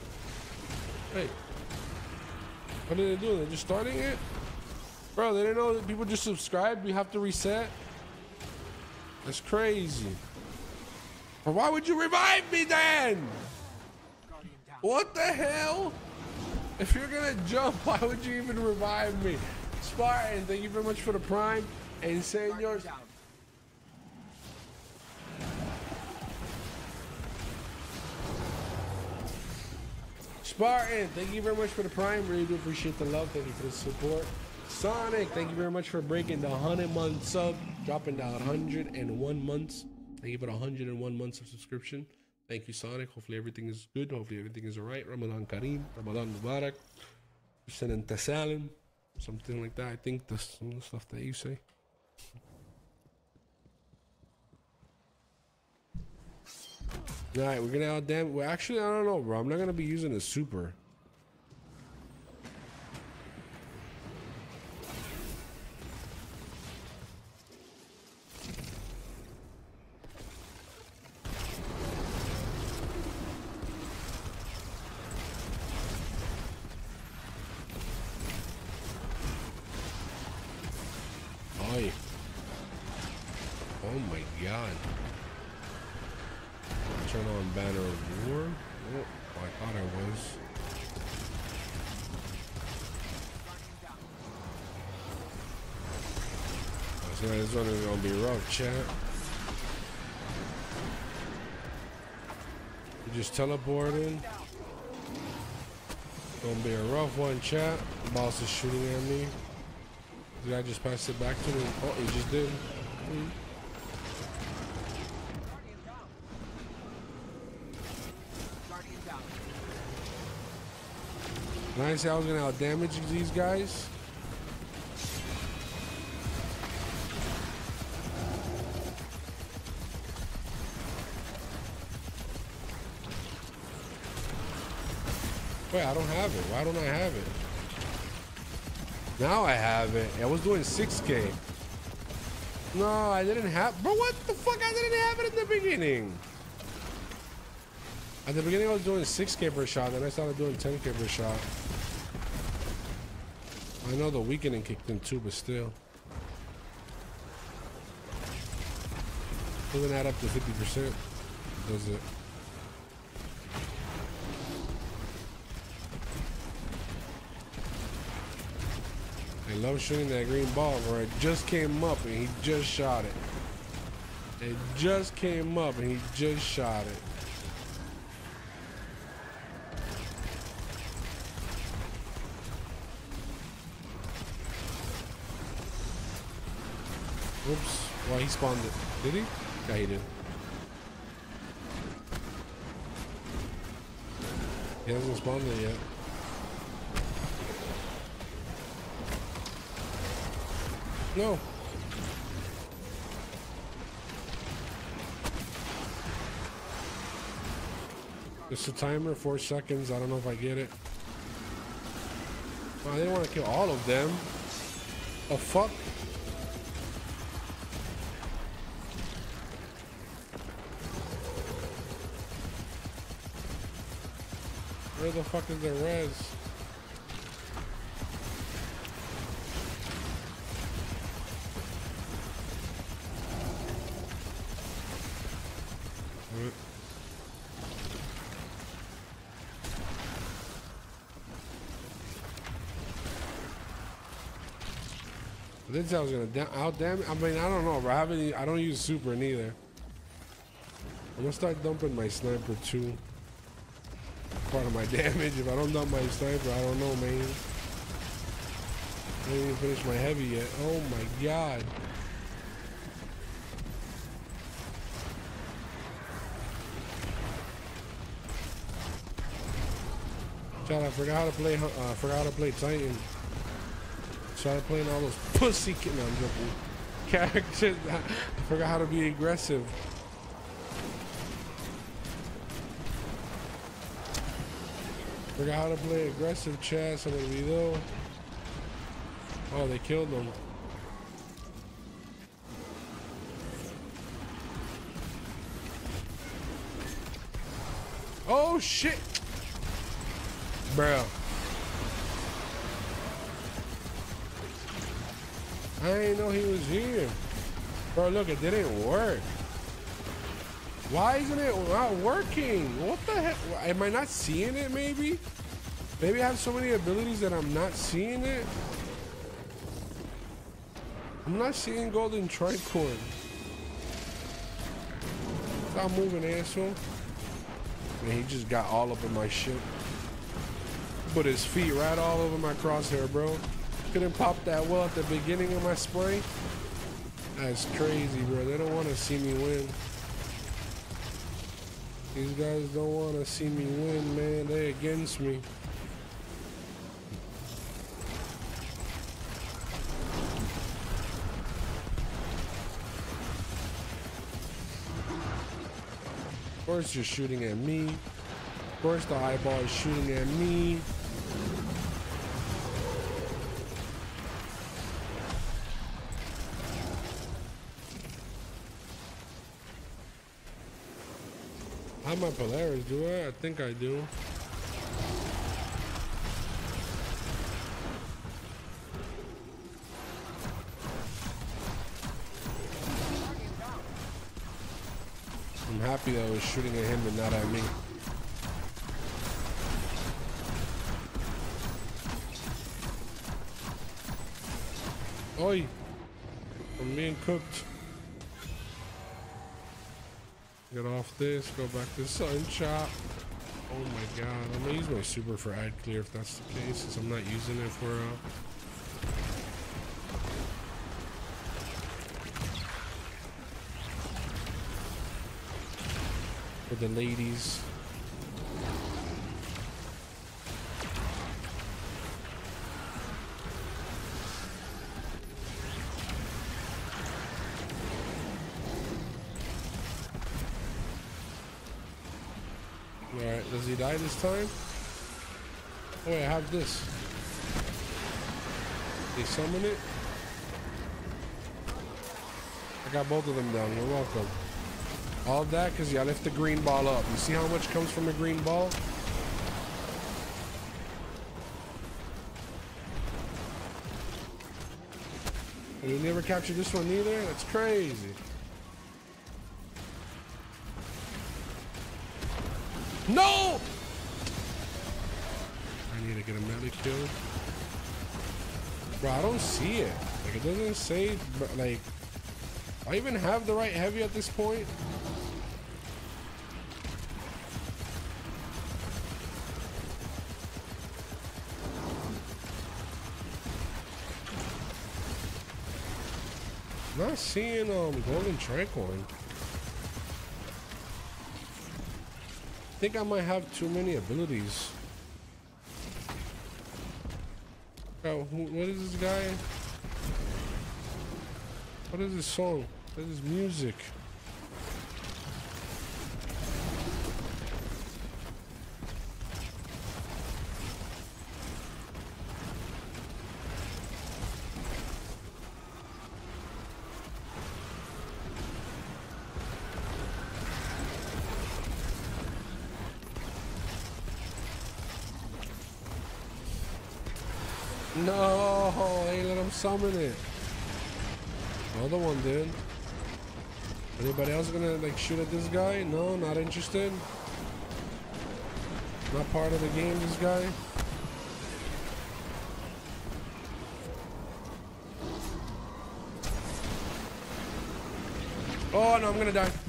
Speaker 1: Wait. What are they doing? They're just starting it? Bro, they didn't know that people just subscribed. We have to reset. That's crazy. But why would you revive me then? What the hell? If you're gonna jump, why would you even revive me? Spartan, thank you very much for the prime. And
Speaker 4: down.
Speaker 1: Spartan, thank you very much for the prime. Really do appreciate the love. Thank you for the support. Sonic, thank you very much for breaking the 100 month sub, dropping down 101 months. Thank you for the 101 months of subscription. Thank you, Sonic. Hopefully everything is good. Hopefully everything is alright. Ramadan Kareem, Ramadan Mubarak, Hussein Tasalim, something like that. I think that's some of the stuff that you say. Alright, we're gonna out damn. Well, actually, I don't know, bro. I'm not gonna be using a super. Oh Turn on Banner of War. Oh, I thought I was. This one is gonna be rough, chat. You just teleported. Gonna be a rough one, chat. Boss is shooting at me. Did I just pass it back to me? Oh, he just did. Hmm. Nice, I was gonna out damage these guys. Wait, I don't have it. Why don't I have it? Now I have it. I was doing 6k. No, I didn't have. Bro, what the fuck? I didn't have it in the beginning. At the beginning, I was doing 6k per shot, then I started doing 10k per shot. I know the weakening kicked in too, but still. Doesn't add up to 50%, does it? I love shooting that green ball where it just came up and he just shot it. It just came up and he just shot it. Oops. Well, he spawned it. Did he? Yeah, he did. He hasn't spawned it yet. No. It's a timer, four seconds. I don't know if I get it. Oh, I didn't want to kill all of them. A fuck? Where the fuck is the res? I did say I was gonna out damn I mean I don't know, bro. I haven't I don't use super neither. I'm gonna start dumping my sniper too. Part of my damage. If I don't dump my sniper, I don't know, man. I didn't even finish my heavy yet. Oh my god. Child, I forgot how to play. Uh, I forgot how to play Titan. Started playing all those pussy. No, I'm joking. Characters. I forgot how to be aggressive. Forgot how to play aggressive chess. Se me olvidó. Oh, they killed them. Oh shit, bro. I didn't know he was here. Bro, look, it didn't work. Why isn't it not working? What the heck? Am I not seeing it maybe? Maybe I have so many abilities that I'm not seeing it. I'm not seeing golden tricorn. Stop moving, asshole. Man, he just got all up in my shit. Put his feet right all over my crosshair, bro. Couldn't pop that well at the beginning of my spray. That's crazy, bro. They don't want to see me win. These guys don't want to see me win, man. They're against me. Course you're shooting at me. Course the eyeball is shooting at me. My Polaris, do I? I think I do. I'm happy that I was shooting at him and not at me. Oi! I'm being cooked. This, go back to Sunshot. Oh my god, I'm gonna use my super for ad clear if that's the case, since I'm not using it for uh for the ladies. This time? Oh, I have this. They summon it? I got both of them down. You're welcome. All that because you lift the green ball up. You see how much comes from a green ball? And you never captured this one either? That's crazy. Bro, I don't see it. Like, it doesn't say, like, I even have the right heavy at this point. Not seeing um golden tricorn. I think I might have too many abilities. Who, what is this guy? What is this song? What is this music? Summon it. Another one dude. Anybody else gonna like shoot at this guy? No, not interested. Not part of the game, this guy. Oh no, I'm gonna die.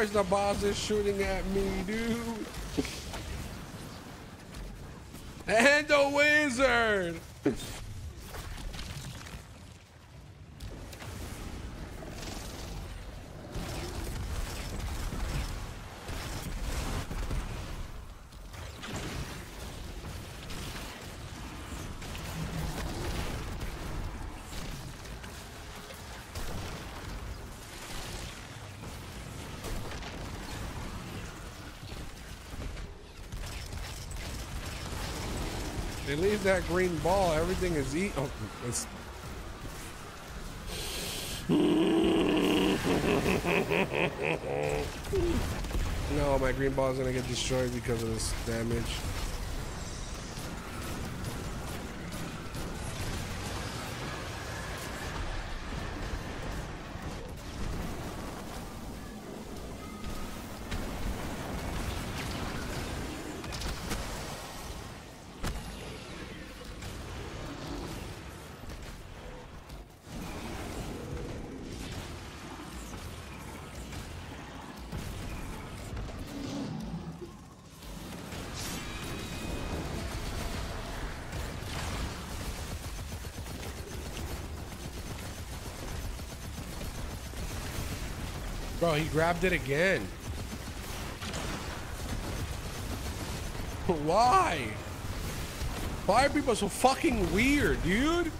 Speaker 1: Course the boss is shooting at me, dude. and the wizard. That green ball, everything is eat. Oh, it's no, my green ball is gonna get destroyed because of this damage. He grabbed it again. Why? Why are people so fucking weird, dude?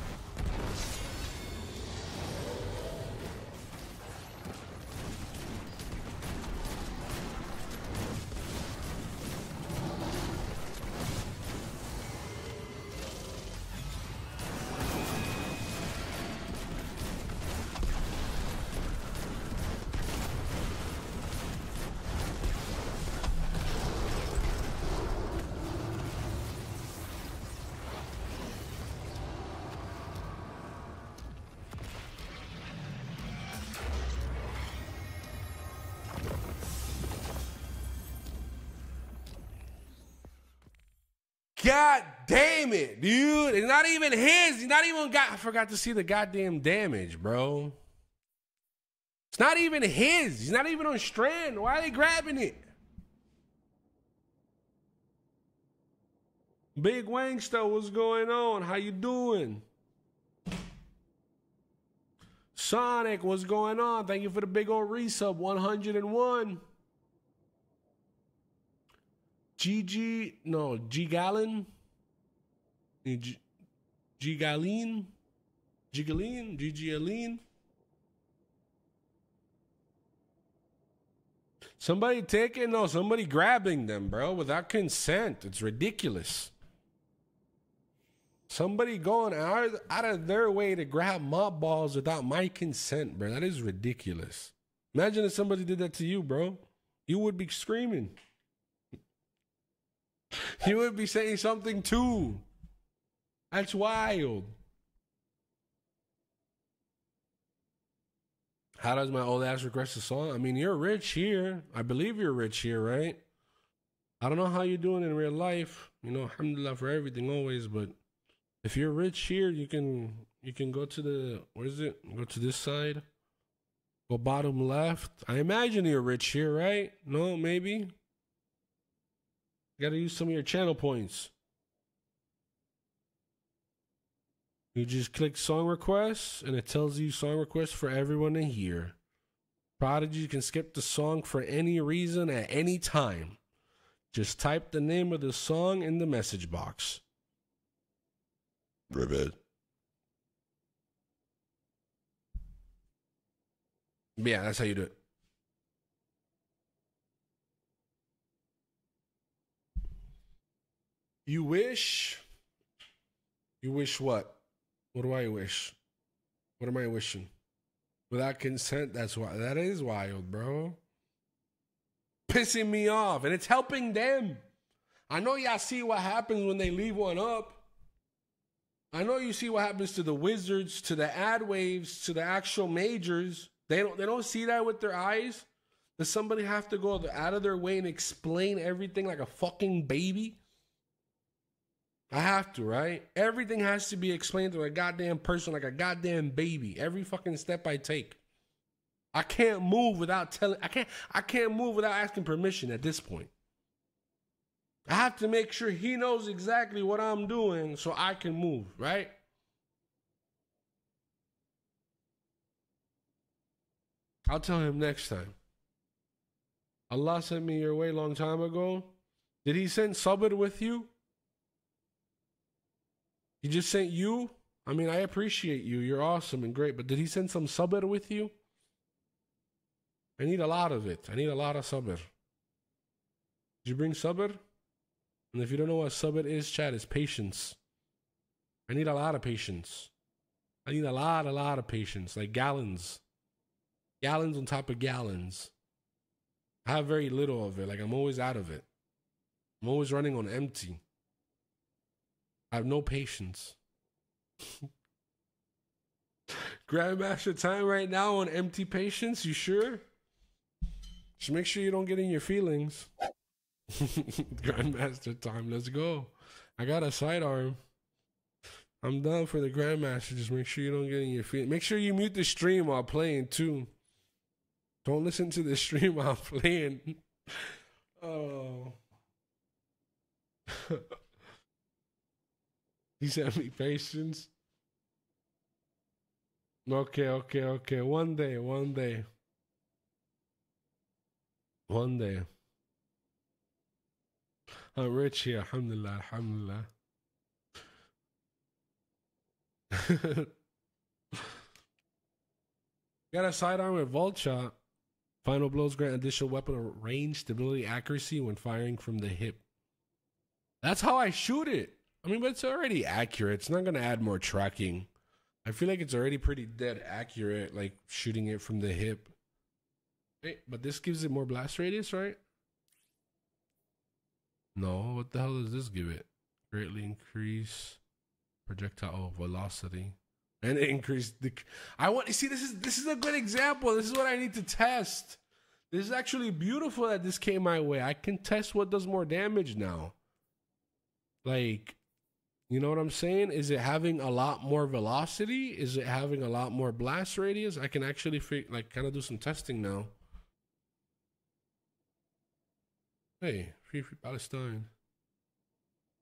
Speaker 1: It, dude. It's not even his. He's not even got I forgot to see the goddamn damage, bro. It's not even his. He's not even on strand. Why are they grabbing it? Big Wangster, what's going on? How you doing? Sonic, what's going on? Thank you for the big old resub, 101. GG, no, G Gallon? G Galeen? G Galeen? GG Aline? Somebody taking, no, somebody grabbing them, bro, without consent. It's ridiculous. Somebody going out, out of their way to grab mob balls without my consent, bro. That is ridiculous. Imagine if somebody did that to you, bro. You would be screaming. You would be saying something too. That's wild. How does my old ass request a song? I mean, you're rich here. I believe you're rich here, right? I don't know how you're doing in real life. You know, alhamdulillah for everything always, but if you're rich here, you can you can go to the where is it? Go to this side. Go bottom left. I imagine you're rich here, right? No, maybe. You gotta use some of your channel points. You just click song requests and it tells you song requests for everyone to hear. Prodigy can skip the song for any reason at any time. Just type the name of the song in the message box. Ribbit. Yeah, that's how you do it. You wish. You wish what? What do I wish? What am I wishing? Without consent, that's why that is wild, bro. Pissing me off, and it's helping them. I know y'all see what happens when they leave one up. I know you see what happens to the Wizards, to the ad waves, to the actual majors. They don't they don't see that with their eyes. Does somebody have to go out of their way and explain everything like a fucking baby? I have to, right? Everything has to be explained to a goddamn person like a goddamn baby. Every fucking step I take. I can't move without telling I can't I can't move without asking permission at this point. I have to make sure he knows exactly what I'm doing so I can move, right? I'll tell him next time. Allah sent me your way a long time ago. Did he send Sabr with you? He just sent you? I mean, I appreciate you. You're awesome and great, but did he send some sabr with you? I need a lot of it. I need a lot of sabr. Did you bring sabr? And if you don't know what sabr is, chat is patience. I need a lot of patience. I need a lot, a lot of patience, like gallons. Gallons on top of gallons. I have very little of it. Like I'm always out of it. I'm always running on empty. I have no patience. Grandmaster time right now on empty patience. You sure? Just make sure you don't get in your feelings. Grandmaster time. Let's go. I got a sidearm. I'm done for the Grandmaster. Just make sure you don't get in your feelings. Make sure you mute the stream while playing too. Don't listen to the stream while playing. oh. He sent me patience. Okay, okay, okay. One day, one day. One day. I'm rich here, alhamdulillah, alhamdulillah. Got a sidearm with Voltshot. Final blows grant additional weapon range, stability, accuracy when firing from the hip. That's how I shoot it. I mean, but it's already accurate. It's not going to add more tracking. I feel like it's already pretty dead accurate, like shooting it from the hip. But this gives it more blast radius, right? No, what the hell does this give it? Greatly increase projectile velocity and increase the. I want to see this is this is a good example. This is what I need to test. This is actually beautiful that this came my way. I can test what does more damage now. Like, you know what I'm saying? Is it having a lot more velocity? Is it having a lot more blast radius? I can actually like kind of do some testing now. Hey, free free Palestine.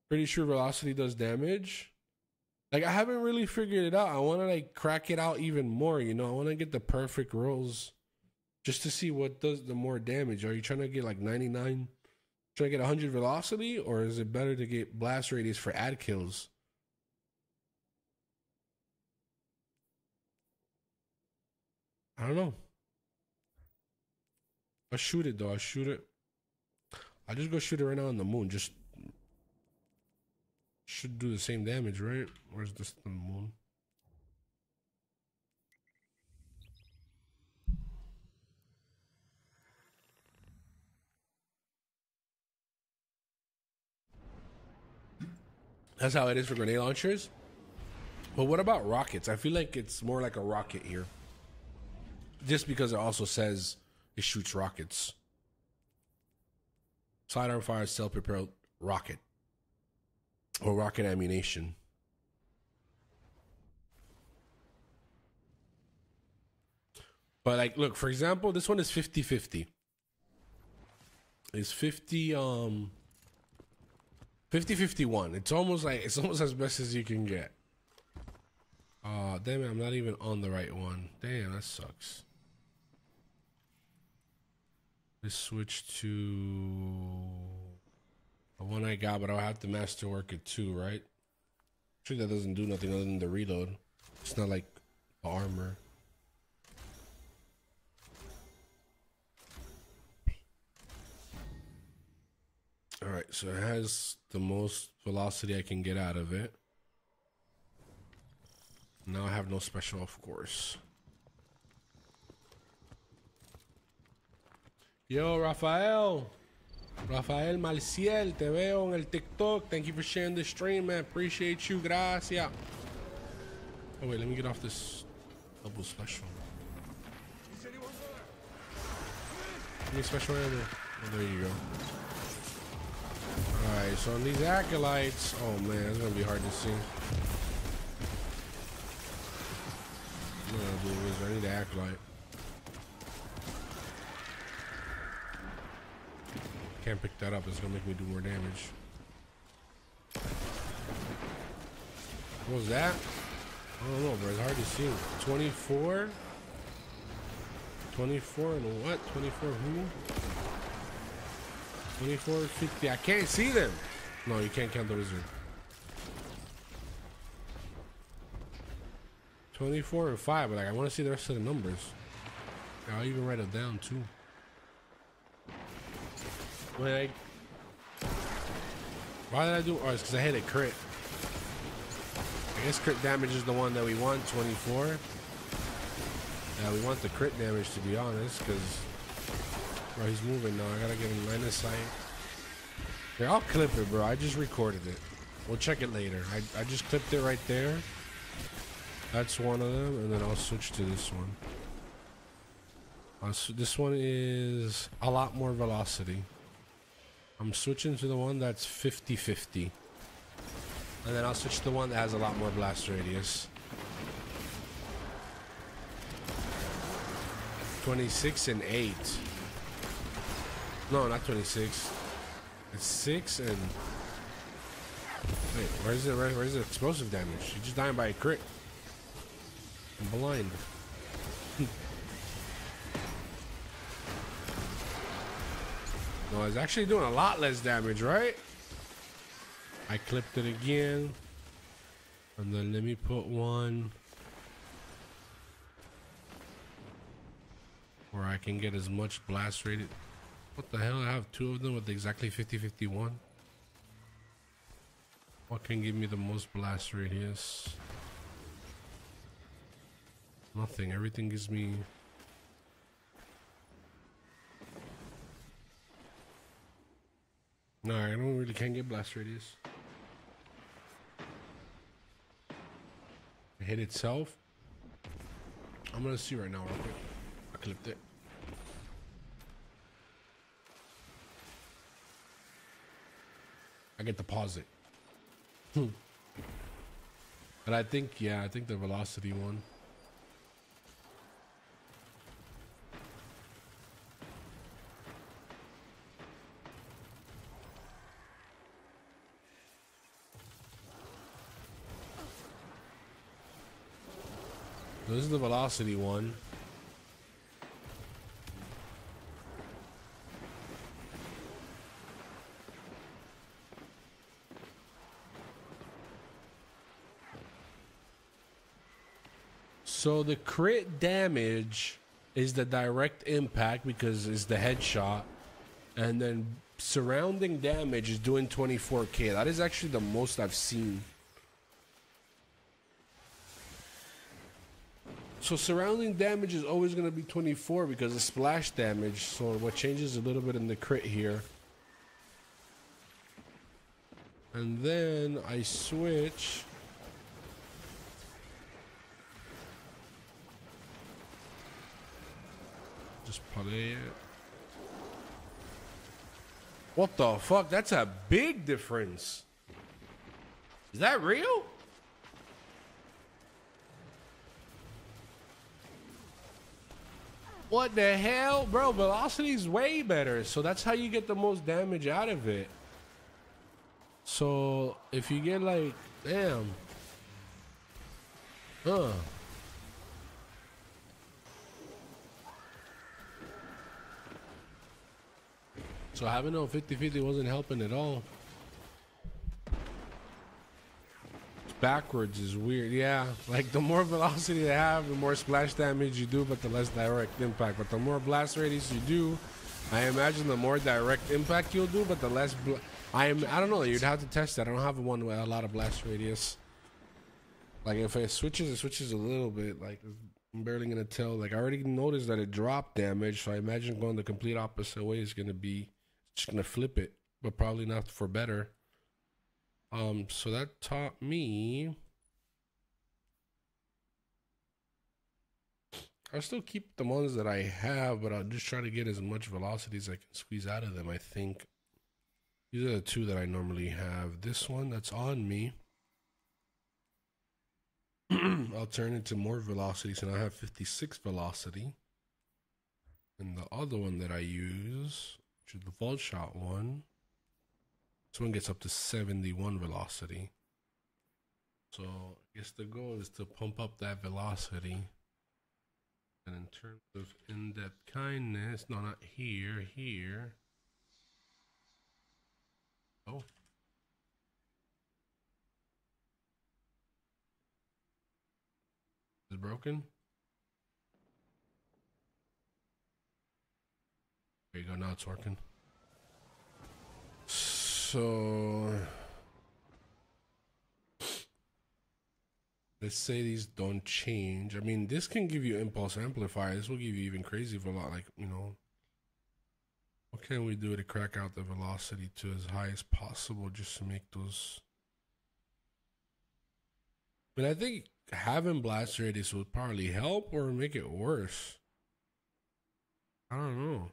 Speaker 1: Pretty sure velocity does damage. Like I haven't really figured it out. I want to like crack it out even more. You know, I want to get the perfect rolls, just to see what does the more damage. Are you trying to get like 99? Trying I get 100 velocity, or is it better to get blast radius for ad kills? I don't know. I'll shoot it though. I'll shoot it. I'll just go shoot it right now on the moon. Just should do the same damage, right? Where's this the moon? That's how it is for grenade launchers. But what about rockets? I feel like it's more like a rocket here. Just because it also says it shoots rockets. Sidearm fire self propelled rocket. Or rocket ammunition. But like look, for example, this one is 50-50. It's 50 um 50-51. It's almost like it's almost as best as you can get. Uh damn it, I'm not even on the right one. Damn, that sucks. Let's switch to the one I got, but I'll have to masterwork it too, right? Sure, that doesn't do nothing other than the reload. It's not like armor. All right, so it has the most velocity I can get out of it. Now I have no special, of course. Yo, Rafael. Rafael Malciel, te veo en el TikTok. Thank you for sharing the stream, man. Appreciate you. Gracias. Oh, wait, let me get off this double special. Give me special ammo. Oh, there you go. Alright, so on these acolytes, oh man, it's gonna be hard to see. I'm gonna do this. I need the acolyte. Can't pick that up. It's gonna make me do more damage. What was that? I don't know, bro. It's hard to see. 24? 24 and what? 24 who? 24, 50. I can't see them. No, you can't count the wizard. 24 and 5, but like I want to see the rest of the numbers. I'll even write it down too. Like, why did I do? Oh, it's because I hit a crit. I guess crit damage is the one that we want, 24. Yeah, we want the crit damage to be honest, because bro, he's moving now. I gotta get him line of sight. Here, I'll clip it, bro. I just recorded it. We'll check it later. I, I just clipped it right there. That's one of them, and then I'll switch to this one. This one is a lot more velocity. I'm switching to the one that's 50-50. And then I'll switch to the one that has a lot more blast radius. 26 and 8. No, not 26. It's 6 and... Wait, where's the, where, where's the explosive damage? You're just dying by a crit. I'm blind. no, it's actually doing a lot less damage, right? I clipped it again. And then let me put one where I can get as much blast rated. What the hell? I have two of them with exactly 50-51. What can give me the most blast radius? Nothing. Everything gives me... No, I don't really can't get blast radius. Hit itself. I'm gonna see right now real quick. I clipped it. I get to pause it. Hmm. But I think, yeah, I think the velocity one. This is the velocity one. So the crit damage is the direct impact because it's the headshot, and then surrounding damage is doing 24k. That is actually the most I've seen. So surrounding damage is always going to be 24 because of splash damage. So what changes a little bit in the crit here. And then I switch. Just play it. What the fuck? That's a big difference. Is that real? What the hell? Bro, velocity is way better. So that's how you get the most damage out of it. So if you get like, damn. Huh. So having no 50-50 wasn't helping at all. Backwards is weird. Yeah, like the more velocity they have, the more splash damage you do, but the less direct impact. But the more blast radius you do, I imagine the more direct impact you'll do, but the less. I am. I don't know. You'd have to test that. I don't have one with a lot of blast radius. Like if it switches, it switches a little bit. Like I'm barely gonna tell. Like I already noticed that it dropped damage, so I imagine going the complete opposite way is gonna be just gonna flip it, but probably not for better. Um, so that taught me. I'll still keep the ones that I have, but I'll just try to get as much velocity as I can squeeze out of them. I think these are the two that I normally have. This one that's on me, I'll turn into more velocity, so now I have 56 velocity. And the other one that I use, the Voltshot one, this one gets up to 71 velocity. So I guess the goal is to pump up that velocity. And in terms of in-depth kindness, no, not here, here. Oh. Is broken? There you go, now it's working. So let's say these don't change. I mean, this can give you impulse amplifier. This will give you even crazy lot. Like you know, what can we do to crack out the velocity to as high as possible just to make those? But I think having blast radius would probably help or make it worse. I don't know.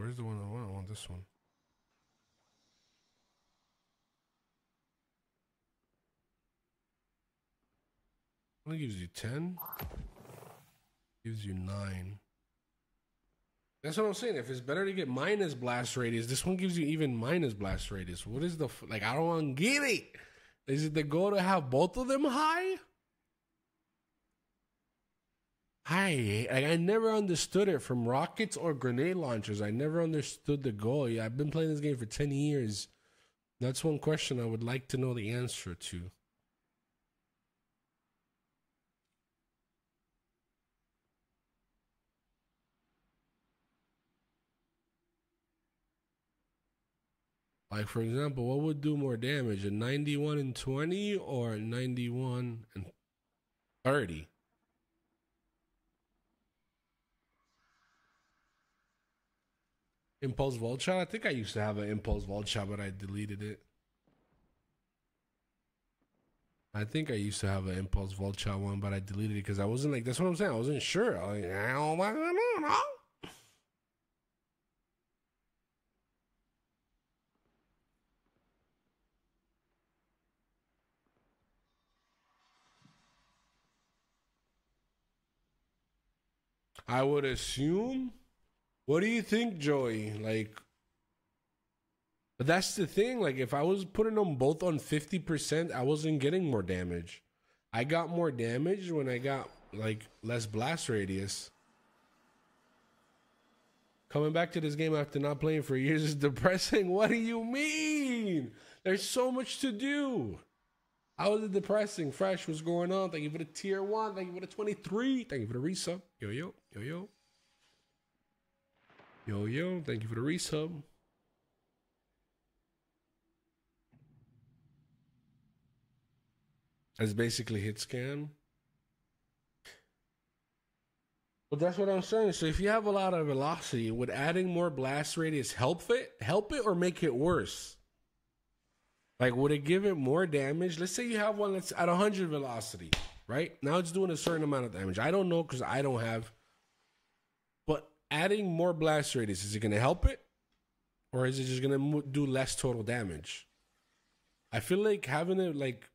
Speaker 1: Where's the one I want? I want this one. Only gives you 10. Gives you 9. That's what I'm saying. If it's better to get minus blast radius, this one gives you even minus blast radius. What is the. Like, I don't want to get it. Is it the goal to have both of them high? I like I never understood it from rockets or grenade launchers. I never understood the goal. Yeah, I've been playing this game for ten years. That's one question I would like to know the answer to. Like for example, what would do more damage? A 91 and 20 or a 91 and 30? Impulse Vault? I think I used to have an Impulse Vault but I deleted it. I think I used to have an Impulse Vulture one, but I deleted it because I wasn't like, that's what I'm saying. I wasn't sure. I don't know. I would assume. What do you think, Joey? Like, but that's the thing. Like, if I was putting them both on 50%, I wasn't getting more damage. I got more damage when I got, like, less blast radius. Coming back to this game after not playing for years is depressing. What do you mean? There's so much to do. How is it depressing? Fresh, what's going on? Thank you for the tier one. Thank you for the 23. Thank you for the resub. Yo, yo, yo, yo. Yo, yo. Thank you for the resub. That's basically hit scan. Well, that's what I'm saying. So if you have a lot of velocity, would adding more blast radius help it? Help it or make it worse? Like, would it give it more damage? Let's say you have one that's at 100 velocity, right? Now it's doing a certain amount of damage. I don't know because I don't have. Adding more blast radius, is it going to help it? Or is it just going to do less total damage? I feel like having it like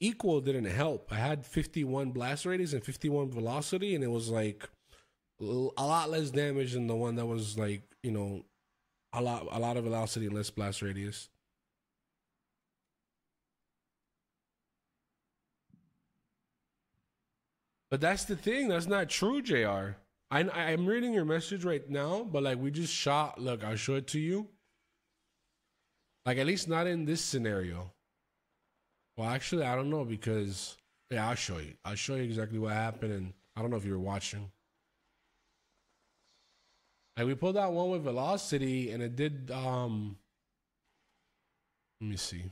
Speaker 1: equal didn't help. I had 51 blast radius and 51 velocity, and it was like a lot less damage than the one that was like, you know, a lot a lot of velocity and less blast radius. But that's the thing. That's not true, Jr. I, I'm reading your message right now, but like we just shot. Look, I'll show it to you. Like at least not in this scenario. Well, actually, I don't know because yeah, I'll show you. I'll show you exactly what happened, and I don't know if you were watching. Like we pulled out one with velocity, and it did. um Let me see.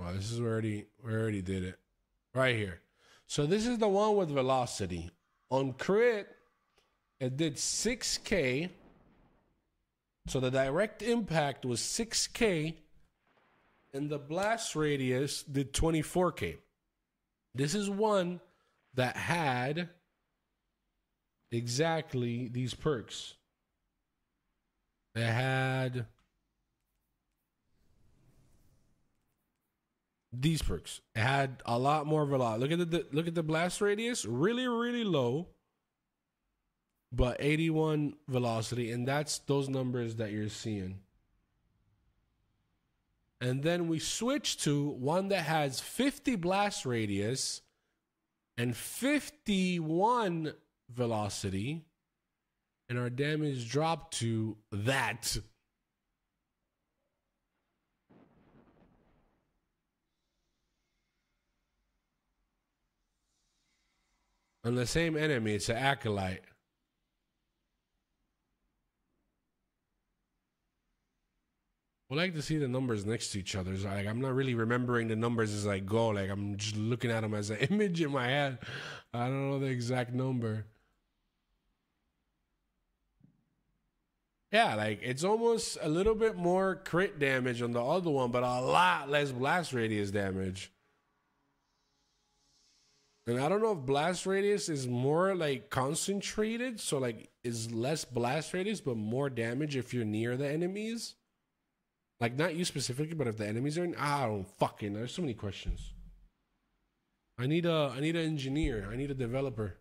Speaker 1: Wow, this is already we already did it. Right here. So this is the one with velocity. On crit, it did 6k. So the direct impact was 6k. And the blast radius did 24k. This is one that had exactly these perks. They had these perks. Had a lot more velocity. Look at the look at the blast radius, really really low, but 81 velocity, and that's those numbers that you're seeing. And then we switch to one that has 50 blast radius and 51 velocity, and our damage dropped to that. On the same enemy, it's an acolyte. I like to see the numbers next to each other. So like I'm not really remembering the numbers as I go. Like I'm just looking at them as an image in my head. I don't know the exact number. Yeah, like it's almost a little bit more crit damage on the other one, but a lot less blast radius damage. And I don't know if blast radius is more like concentrated, so like is less blast radius but more damage if you're near the enemies. Like not you specifically, but if the enemies are in, I don't fucking. There's so many questions. I need a I need an engineer. I need a developer.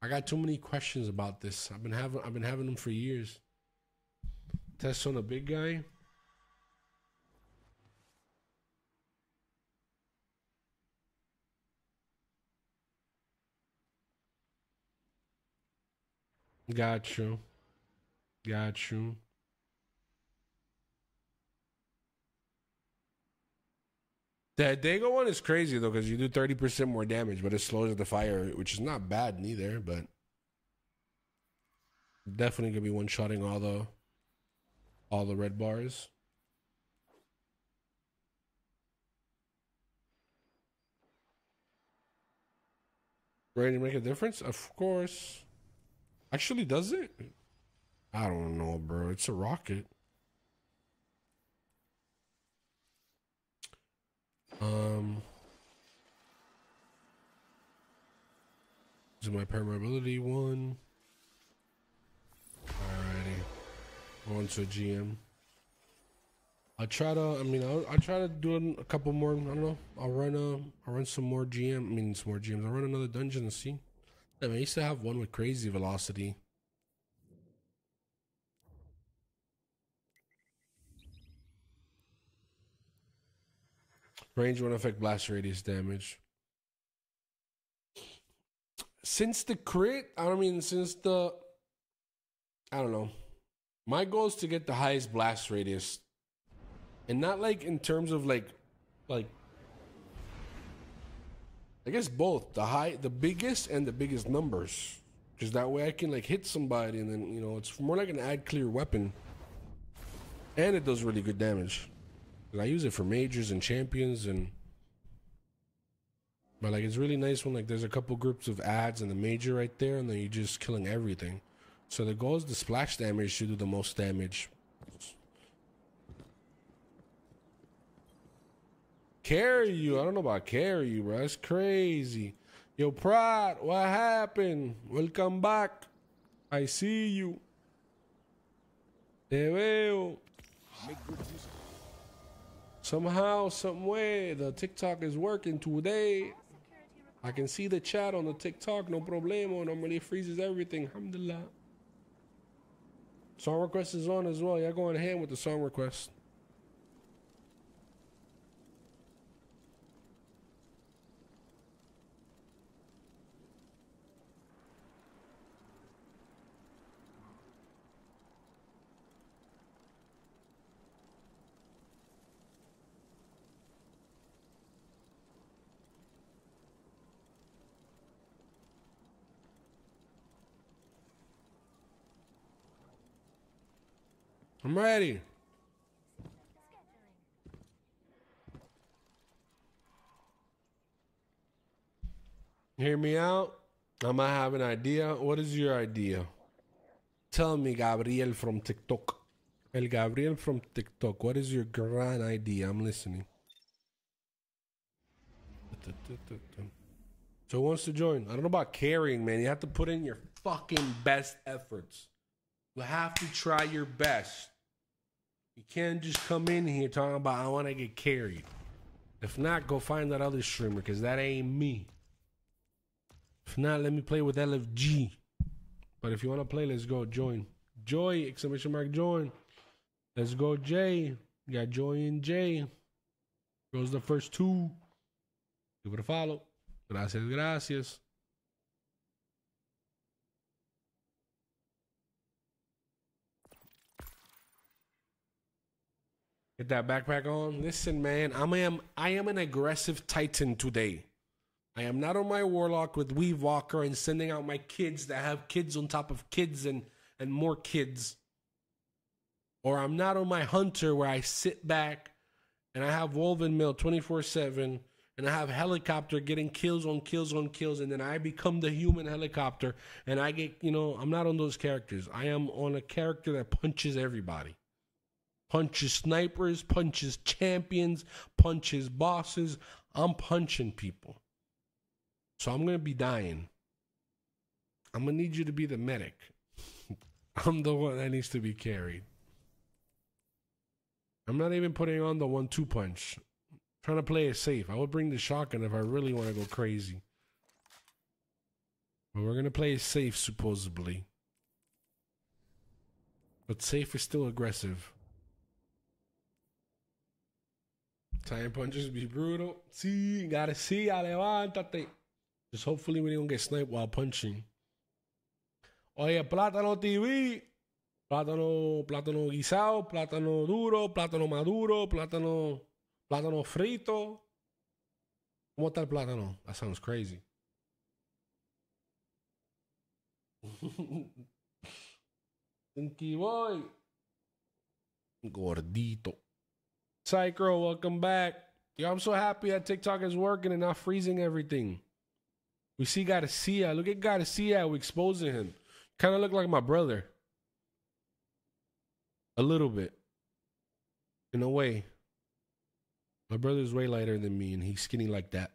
Speaker 1: I got too many questions about this. I've been having I've been having them for years. Test on a big guy. Got you. Got you. The Dago one is crazy though because you do thirty percent more damage, but it slows the fire, which is not bad neither. But definitely gonna be one shotting all the all the red bars. Ready to make a difference? Of course. Actually, does it? I don't know, bro. It's a rocket. Um, is my permeability one? Alrighty, on to GM. I'll try to. I mean, I'll, I'll try to do a couple more. I don't know. I'll run a. I'll run some more GM. I mean, some more GMs. I'll run another dungeon and see. I, mean, used to have one with crazy velocity. Range won't affect blast radius damage. Since the crit, I don't mean, since the, I don't know. My goal is to get the highest blast radius, and not like in terms of like, like. I guess both the high, the biggest, and the biggest numbers, because that way I can like hit somebody, and then you know it's more like an add clear weapon, and it does really good damage. And I use it for majors and champions and but like it's really nice when like there's a couple groups of ads and the major right there and then you're just killing everything. So the goal is the splash damage to do the most damage. Carry you. I don't know about carry you, bro. That's crazy. Yo, Prod, what happened? Welcome back. I see you. Te veo. Somehow, some way, the TikTok is working today. I can see the chat on the TikTok, no problemo. Normally it freezes everything. Alhamdulillah. Song request is on as well. Y'all going hand with the song request. I'm ready. Hear me out. I might have an idea. What is your idea? Tell me, Gabriel from TikTok. El Gabriel from TikTok. What is your grand idea? I'm listening. So who wants to join? I don't know about carrying, man. You have to put in your fucking best efforts. You have to try your best. You can't just come in here talking about I want to get carried. If not, go find that other streamer because that ain't me. If not, let me play with LFG. But if you want to play, let's go. Join. Joy! Exclamation mark join. Let's go, Jay. You got Joy and Jay. Goes the first two. Give it a follow. Gracias, gracias. Get that backpack on. Listen, man, I am I am an aggressive titan today. I am not on my warlock with Weave Walker and sending out my kids that have kids on top of kids and and more kids. Or I'm not on my hunter where I sit back and I have Woven Mail 24/7 and I have helicopter getting kills on kills on kills and then I become the human helicopter and I get, you know, I'm not on those characters. I am on a character that punches everybody punches snipers, punches champions, punches bosses. I'm punching people. So I'm going to be dying. I'm going to need you to be the medic. I'm the one that needs to be carried. I'm not even putting on the one two punch. I'm trying to play it safe. I would bring the shotgun if I really want to go crazy. But we're going to play it safe, supposedly. But safe is still aggressive. Time punches be brutal. See, gotta see, levántate. Just hopefully we don't get sniped while punching. Oye, Plátano TV. Plátano, plátano guisado, plátano duro, plátano maduro, plátano, plátano frito. ¿Cómo está el plátano? That sounds crazy. Stinky boy. Gordito. Psycho, welcome back. Yo, I'm so happy that TikTok is working and not freezing everything. We see Garcia. Look at Garcia. We're exposing him. Kind of look like my brother. A little bit. In a way. My brother's way lighter than me, and he's skinny like that.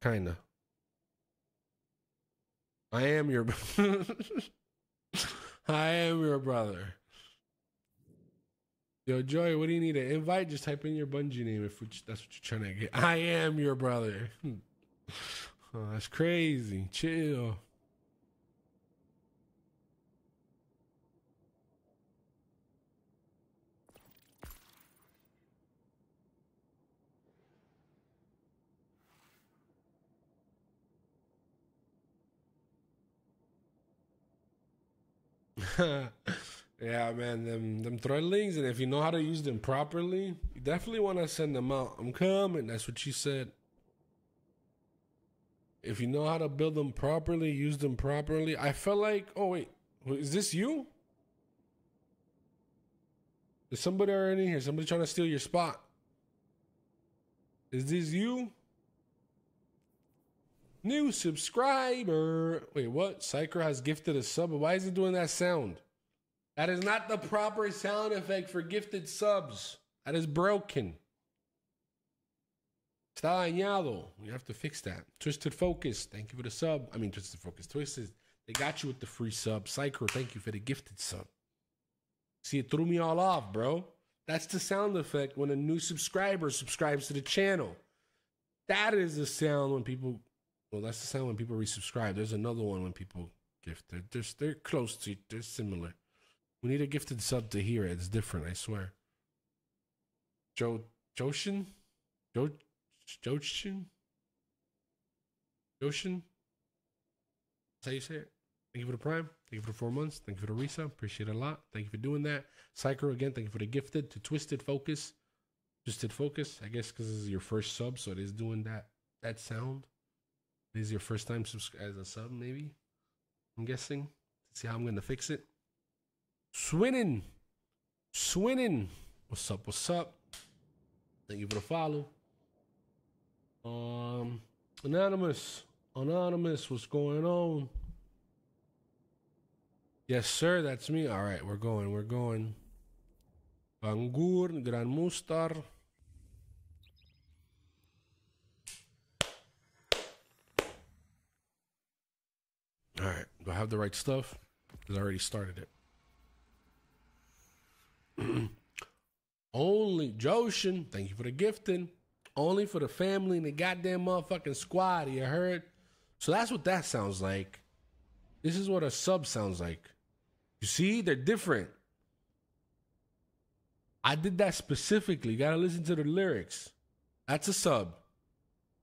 Speaker 1: Kinda. I am your I am your brother. Yo, Joy, what do you need? An invite? Just type in your Bungie name if that's what you're trying to get. I am your brother. Hmm. oh, that's crazy. Chill. yeah, man, them them threadlings, and if you know how to use them properly, you definitely want to send them out. I'm coming. That's what she said. If you know how to build them properly, use them properly. I felt like, oh wait, is this you? Is somebody already here? Somebody trying to steal your spot? Is this you? New subscriber. Wait, what? Psyker has gifted a sub. Why is he doing that sound? That is not the proper sound effect for gifted subs. That is broken. Está dañado. You have to fix that. Twisted Focus. Thank you for the sub. I mean, Twisted Focus. Twisted. They got you with the free sub. Psycho, thank you for the gifted sub. See, it threw me all off, bro. That's the sound effect when a new subscriber subscribes to the channel. That is the sound when people well, that's the sound when people resubscribe. There's another one when people gift. They're, they're, they're close to, they're similar. We need a gifted sub to hear it. It's different, I swear. Joe, Joshin? Joe, Joshin? Joshin? That's how you say it. Thank you for the prime. Thank you for the four months. Thank you for the resub. Appreciate it a lot. Thank you for doing that. Psycho again. Thank you for the gifted to Twisted Focus. Twisted Focus. I guess because this is your first sub, so it is doing that that sound. This is your first time as a sub, maybe? I'm guessing. Let's see how I'm going to fix it. Swinning. Swinning. What's up? What's up? Thank you for the follow. Um, Anonymous. Anonymous, what's going on? Yes, sir, that's me. All right, we're going, we're going. Bangur, Gran Mustar. All right. Do I have the right stuff? Because I already started it. Only Joshin, thank you for the gifting. Only for the family and the goddamn motherfucking squad, you heard? So that's what that sounds like. This is what a sub sounds like. You see, they're different. I did that specifically. You gotta listen to the lyrics. That's a sub.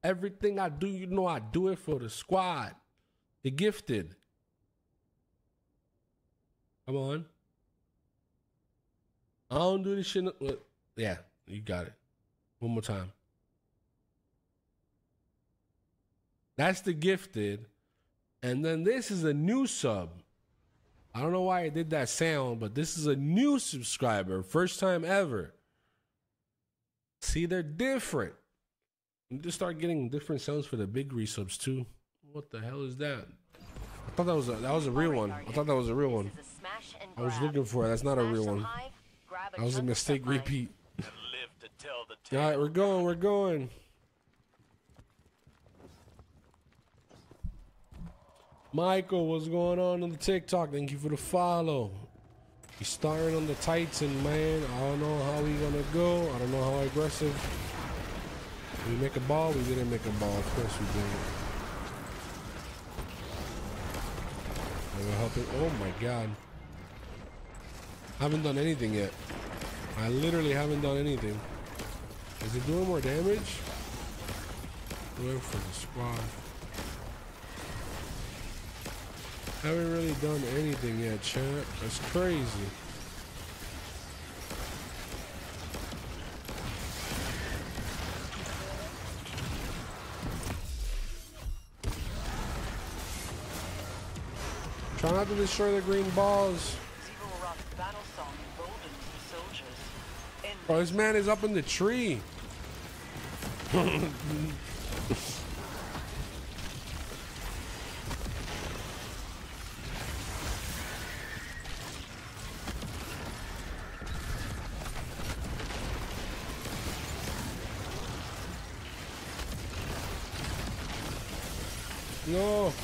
Speaker 1: Everything I do, you know I do it for the squad. The gifted. Come on. I don't do this shit. Yeah, you got it. One more time. That's the gifted. And then this is a new sub. I don't know why I did that sound, but this is a new subscriber. First time ever. See, they're different. You just start getting different sounds for the big resubs too. What the hell is that? I thought that was a that was a real one. I thought that was a real one. I was looking for it. That's not a real one. That was a mistake repeat. All right, we're going. We're going. Michael, what's going on on the TikTok? Thank you for the follow. He's starting on the Titan, man. I don't know how we gonna go. I don't know how aggressive. Did we make a ball? We didn't make a ball. Of course we didn't. We're helping. Oh my god. Haven't done anything yet. I literally haven't done anything. Is it doing more damage? Wait for the squad. Haven't really done anything yet, champ. That's crazy. Try not to destroy the green balls. Oh, this man is up in the tree. no,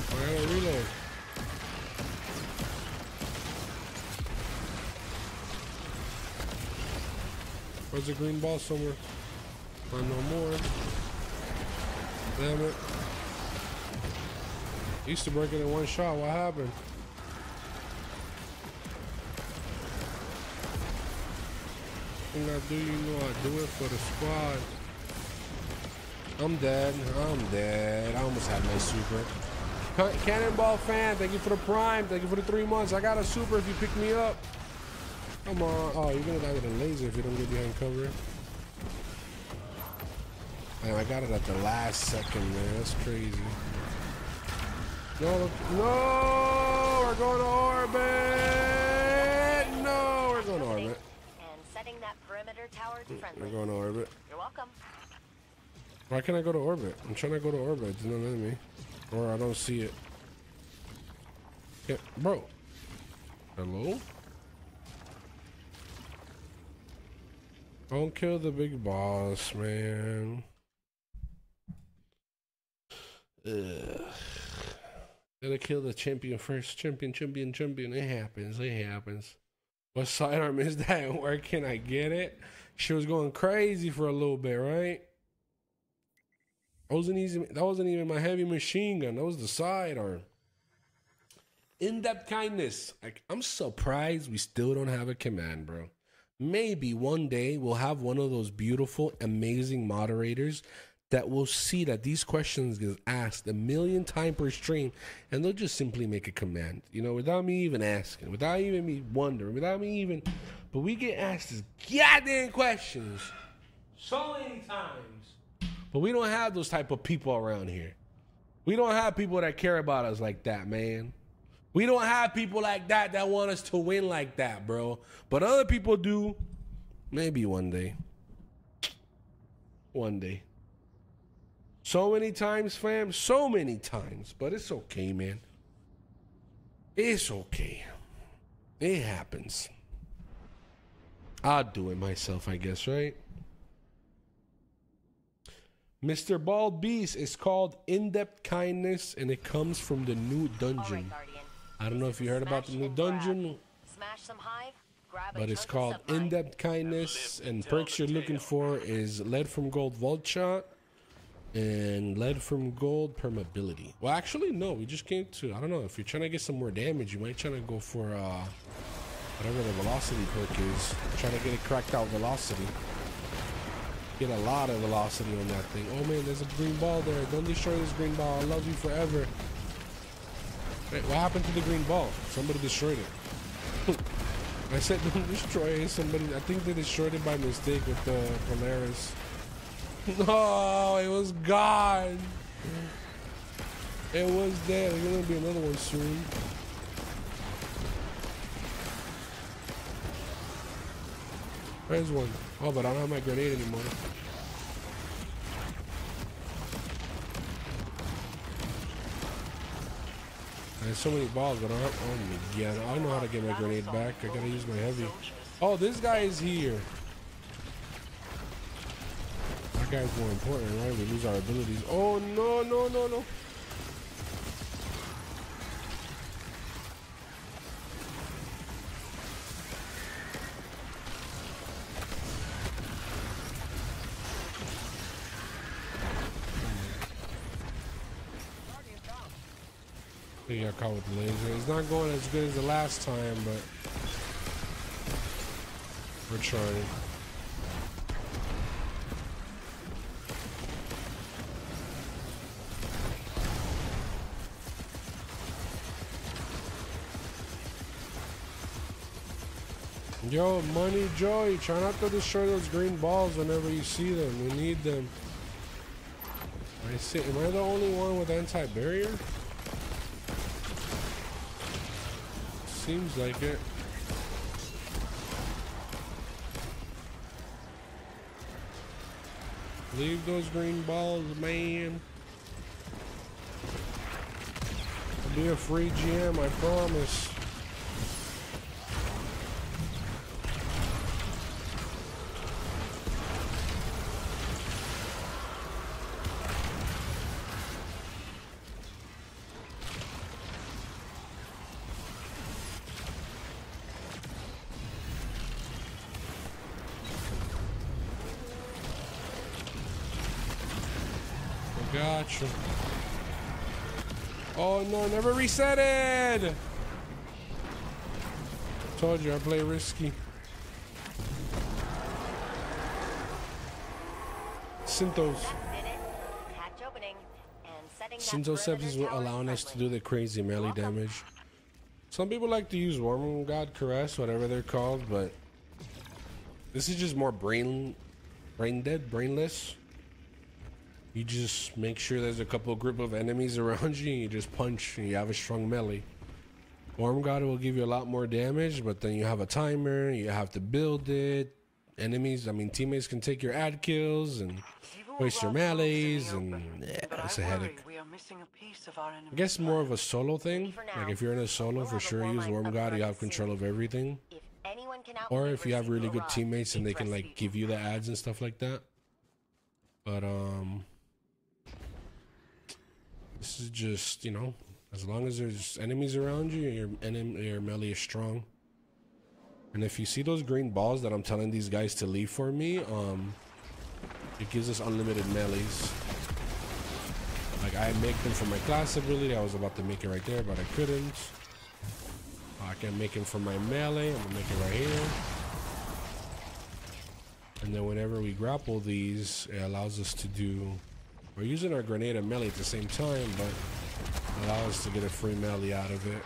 Speaker 1: I gotta reload. Where's the green ball somewhere? Not no more. Damn it. Used to break it in one shot. What happened? I do, you know I do it for the squad. I'm dead. I'm dead. I almost had my super. Cannonball fan, thank you for the prime. Thank you for the three months. I got a super if you pick me up. Come on. Uh, oh, you're gonna die with a laser if you don't get behind cover. Man, I got it at the last second, man. That's crazy. No, no, we're going to orbit. No, we're going to orbit.
Speaker 3: And setting that perimeter tower to
Speaker 1: We're going to orbit.
Speaker 3: You're welcome.
Speaker 1: Why can't I go to orbit? I'm trying to go to orbit. It's not letting me. Or I don't see it. Yeah, bro. Hello? Don't kill the big boss, man. Ugh. Gotta kill the champion first. Champion, champion, champion. It happens. It happens. What sidearm is that? Where can I get it? She was going crazy for a little bit, right? That wasn't easy. That wasn't even my heavy machine gun. That was the sidearm. Indebted Kindness. Like, I'm surprised we still don't have a command, bro. Maybe one day we'll have one of those beautiful, amazing moderators that will see that these questions get asked a million times per stream, and they'll just simply make a command. You know, without me even asking, without even me wondering, without me even. But we get asked these goddamn questions so many times. But we don't have those type of people around here. We don't have people that care about us like that, man. We don't have people like that that want us to win like that, bro. But other people do. Maybe one day. One day. So many times, fam. So many times. But it's okay, man. It's okay. It happens. I'll do it myself, I guess, right? Mr. Bald Beast is called Indebted Kindness, and it comes from the new dungeon. I don't know if you heard about the new dungeon,
Speaker 3: Smash some hive. Grab
Speaker 1: but it's called. Indebted Kindness, and perks you're looking for is Lead from Gold Voltshot and Lead from Gold Permeability. Well, actually, no, we just came to, I don't know, if you're trying to get some more damage, you might try to go for uh, whatever the Velocity perk is. Trying to get it cracked out Velocity. Get a lot of velocity on that thing. Oh man, there's a green ball there. Don't destroy this green ball. I love you forever. Wait, what happened to the green ball? Somebody destroyed it. I said don't destroy it. Somebody, I think they destroyed it by mistake with the Polaris. No, it was gone. It was there. There's gonna be another one soon. There's one. Oh, but I don't have my grenade anymore. There's so many balls, but I don't. Oh my god! I know how to get my grenade back. I gotta use my heavy. Oh, this guy is here. That guy's more important, right? We lose our abilities. Oh no, no, no, no! He got caught with the laser. It's not going as good as the last time, but we're trying. Yo, Money Joey, try not to destroy those green balls whenever you see them. We need them. I see. Am I the only one with anti-barrier? Seems like it. Leave those green balls, man. I'll be a free GM, I promise. Gotcha. Oh no, never reset it! Told you I play risky. Synthos.
Speaker 3: That did it. Hatch setting that
Speaker 1: Synthoceps is
Speaker 3: perimeter
Speaker 1: allowing us to do the crazy melee damage. Some people like to use Worm God Caress, whatever they're called, but this is just more brain, brain dead, brainless. You just make sure there's a couple group of enemies around you, and you just punch, and you have a strong melee. Worm God will give you a lot more damage, but then you have a timer, you have to build it. Enemies, I mean, teammates can take your ad kills and waste your melees, and yeah, it's a headache. I guess more of a solo thing. Like if you're in a solo, for sure use Worm God. You have control of everything. Or if you have really good teammates and they can like give you the ads and stuff like that. But um, this is just you know, as long as there's enemies around you, your enemy, your melee is strong. And if you see those green balls that I'm telling these guys to leave for me, um, it gives us unlimited melees. Like I make them for my class ability. I was about to make it right there, but I couldn't. I can make them for my melee. I'm gonna make it right here. And then whenever we grapple these, it allows us to do. We're using our grenade and melee at the same time, but allow us to get a free melee out of it.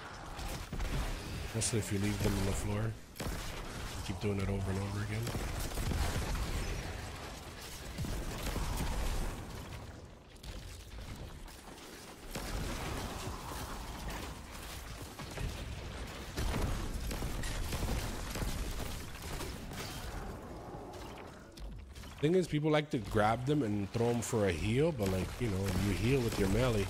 Speaker 1: Especially if you leave them on the floor. Keep doing it over and over again. Thing is, people like to grab them and throw them for a heal, but like you know, you heal with your melee.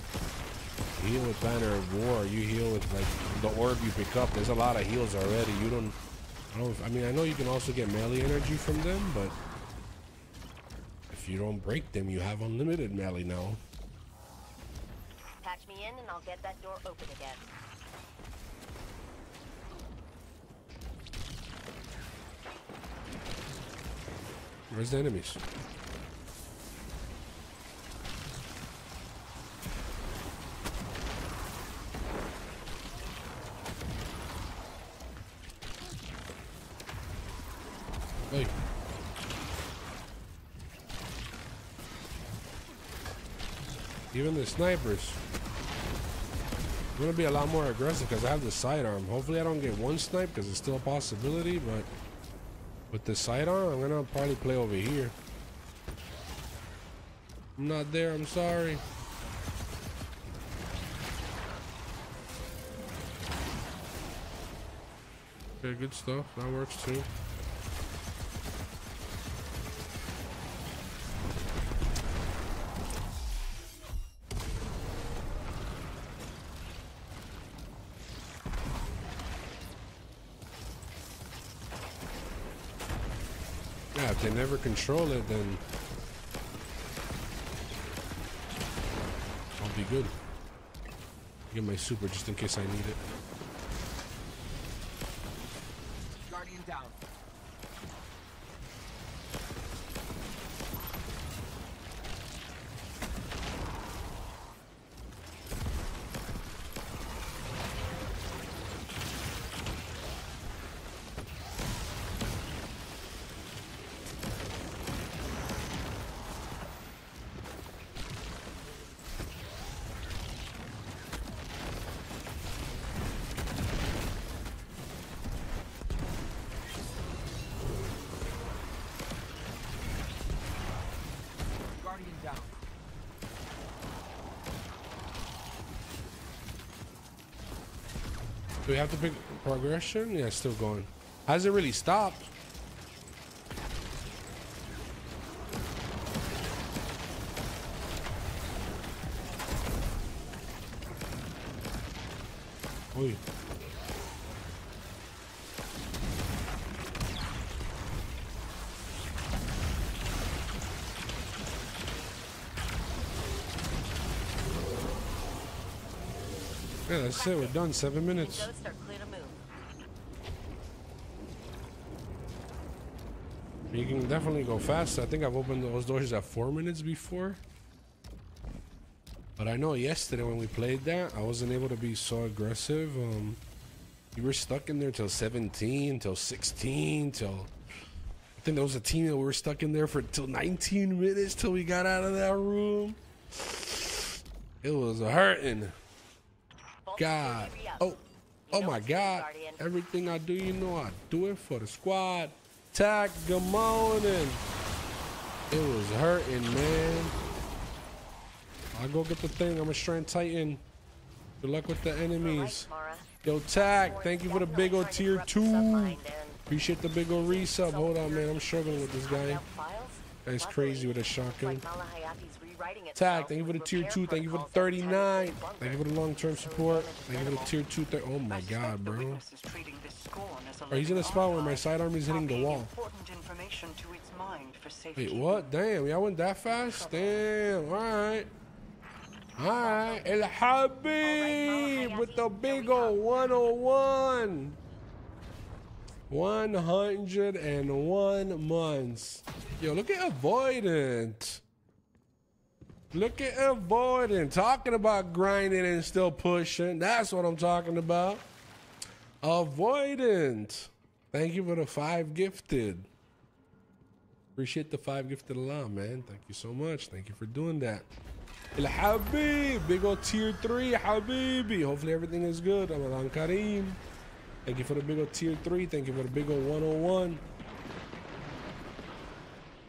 Speaker 1: You heal with Banner of War. You heal with like the orb you pick up. There's a lot of heals already. You don't. I don't. I mean, I know you can also get melee energy from them, but if you don't break them, you have unlimited melee now.
Speaker 3: Patch me in and I'll get that door open again.
Speaker 1: Where's the enemies? Hey. Even the snipers. I'm gonna be a lot more aggressive because I have the sidearm. Hopefully I don't get one snipe because it's still a possibility, but with the sight on, I'm gonna probably play over here. I'm not there, I'm sorry. Okay, good stuff. That works too. Never control it, then I'll be good. Get my super just in case I need it. We have to pick progression? Yeah, it's still going. Has it really stopped? Oy. That's it. We're done. Seven minutes.
Speaker 3: Ghosts are clear to move.
Speaker 1: You can definitely go fast. I think I've opened those doors at four minutes before. But I know yesterday when we played that, I wasn't able to be so aggressive. Um, you were stuck in there till 17, till 16, till I think there was a team that we were stuck in there for till 19 minutes till we got out of that room. It was hurting. God. Oh, oh my God. Everything I do, you know, I do it for the squad. Tack, good morning. It was hurting, man. I go get the thing. I'm a strength titan. Good luck with the enemies. Yo,
Speaker 3: Ford's
Speaker 1: thank you for the big old tier two. Appreciate the big old resub. Hold on, man. I'm struggling with this guy. Guy's crazy with a shotgun.
Speaker 3: Like Malahayapi's rewriting
Speaker 1: Tag, thank you for the tier two. Thank you for the
Speaker 3: protocols every time it
Speaker 1: 39. Thank you for the long term support. Thank you for the tier two. Th- oh my god, bro.
Speaker 4: witness is treating this scorn as a
Speaker 1: Oh, he's in a spot where my sidearm is hitting the wall.
Speaker 4: important information to its mind for safety.
Speaker 1: Wait, what? Damn, y'all went that fast? Damn, alright. Alright, El Habib with the big old 101. 101 months. Yo, look at Avoidant. Look at Avoidant. Talking about grinding and still pushing. That's what I'm talking about. Avoidant. Thank you for the five gifted. Appreciate the five gifted Allah, man. Thank you so much. Thank you for doing that. El Habib, big old tier three, Habibi. Hopefully everything is good. Ramadan Kareem. Thank you for the big old tier three. Thank you for the big old 101.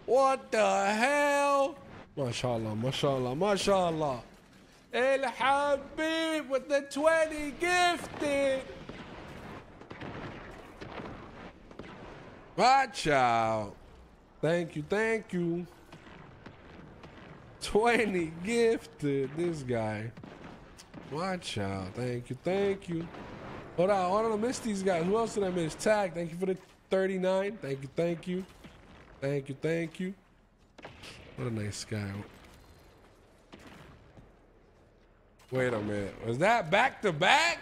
Speaker 1: What the hell? MashaAllah, MashaAllah, MashaAllah. El Habib with the 20 gifted. Watch out. Thank you, thank you. 20 gifted. This guy. Watch out. Thank you, thank you. Hold on. I missed these guys. Who else did I miss? Tag. Thank you for the 39. Thank you, thank you. Thank you, thank you. What a nice guy. Wait a minute. Was that back to back?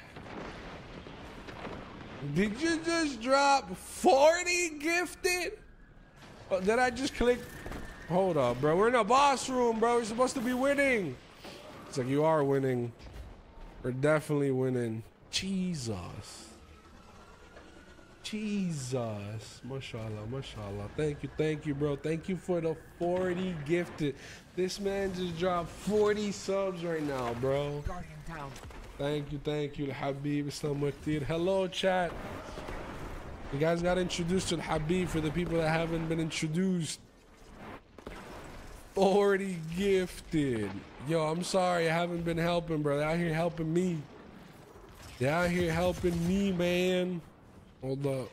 Speaker 1: Did you just drop 40 gifted? Oh, did I just click? Hold up, bro. We're in a boss room, bro. We're supposed to be winning. It's like you are winning. We're definitely winning. Jesus. Jesus. Mashallah, mashallah. Thank you, thank you, bro. Thank you for the 40 gifted. This man just dropped 40 subs right now, bro.
Speaker 4: Guardian.
Speaker 1: Thank you, thank you, Habib. Hello, chat. You guys got introduced to Habib for the people that haven't been introduced. 40 gifted. Yo, I'm sorry I haven't been helping, bro. They're out here helping me. They're out here helping me, man. El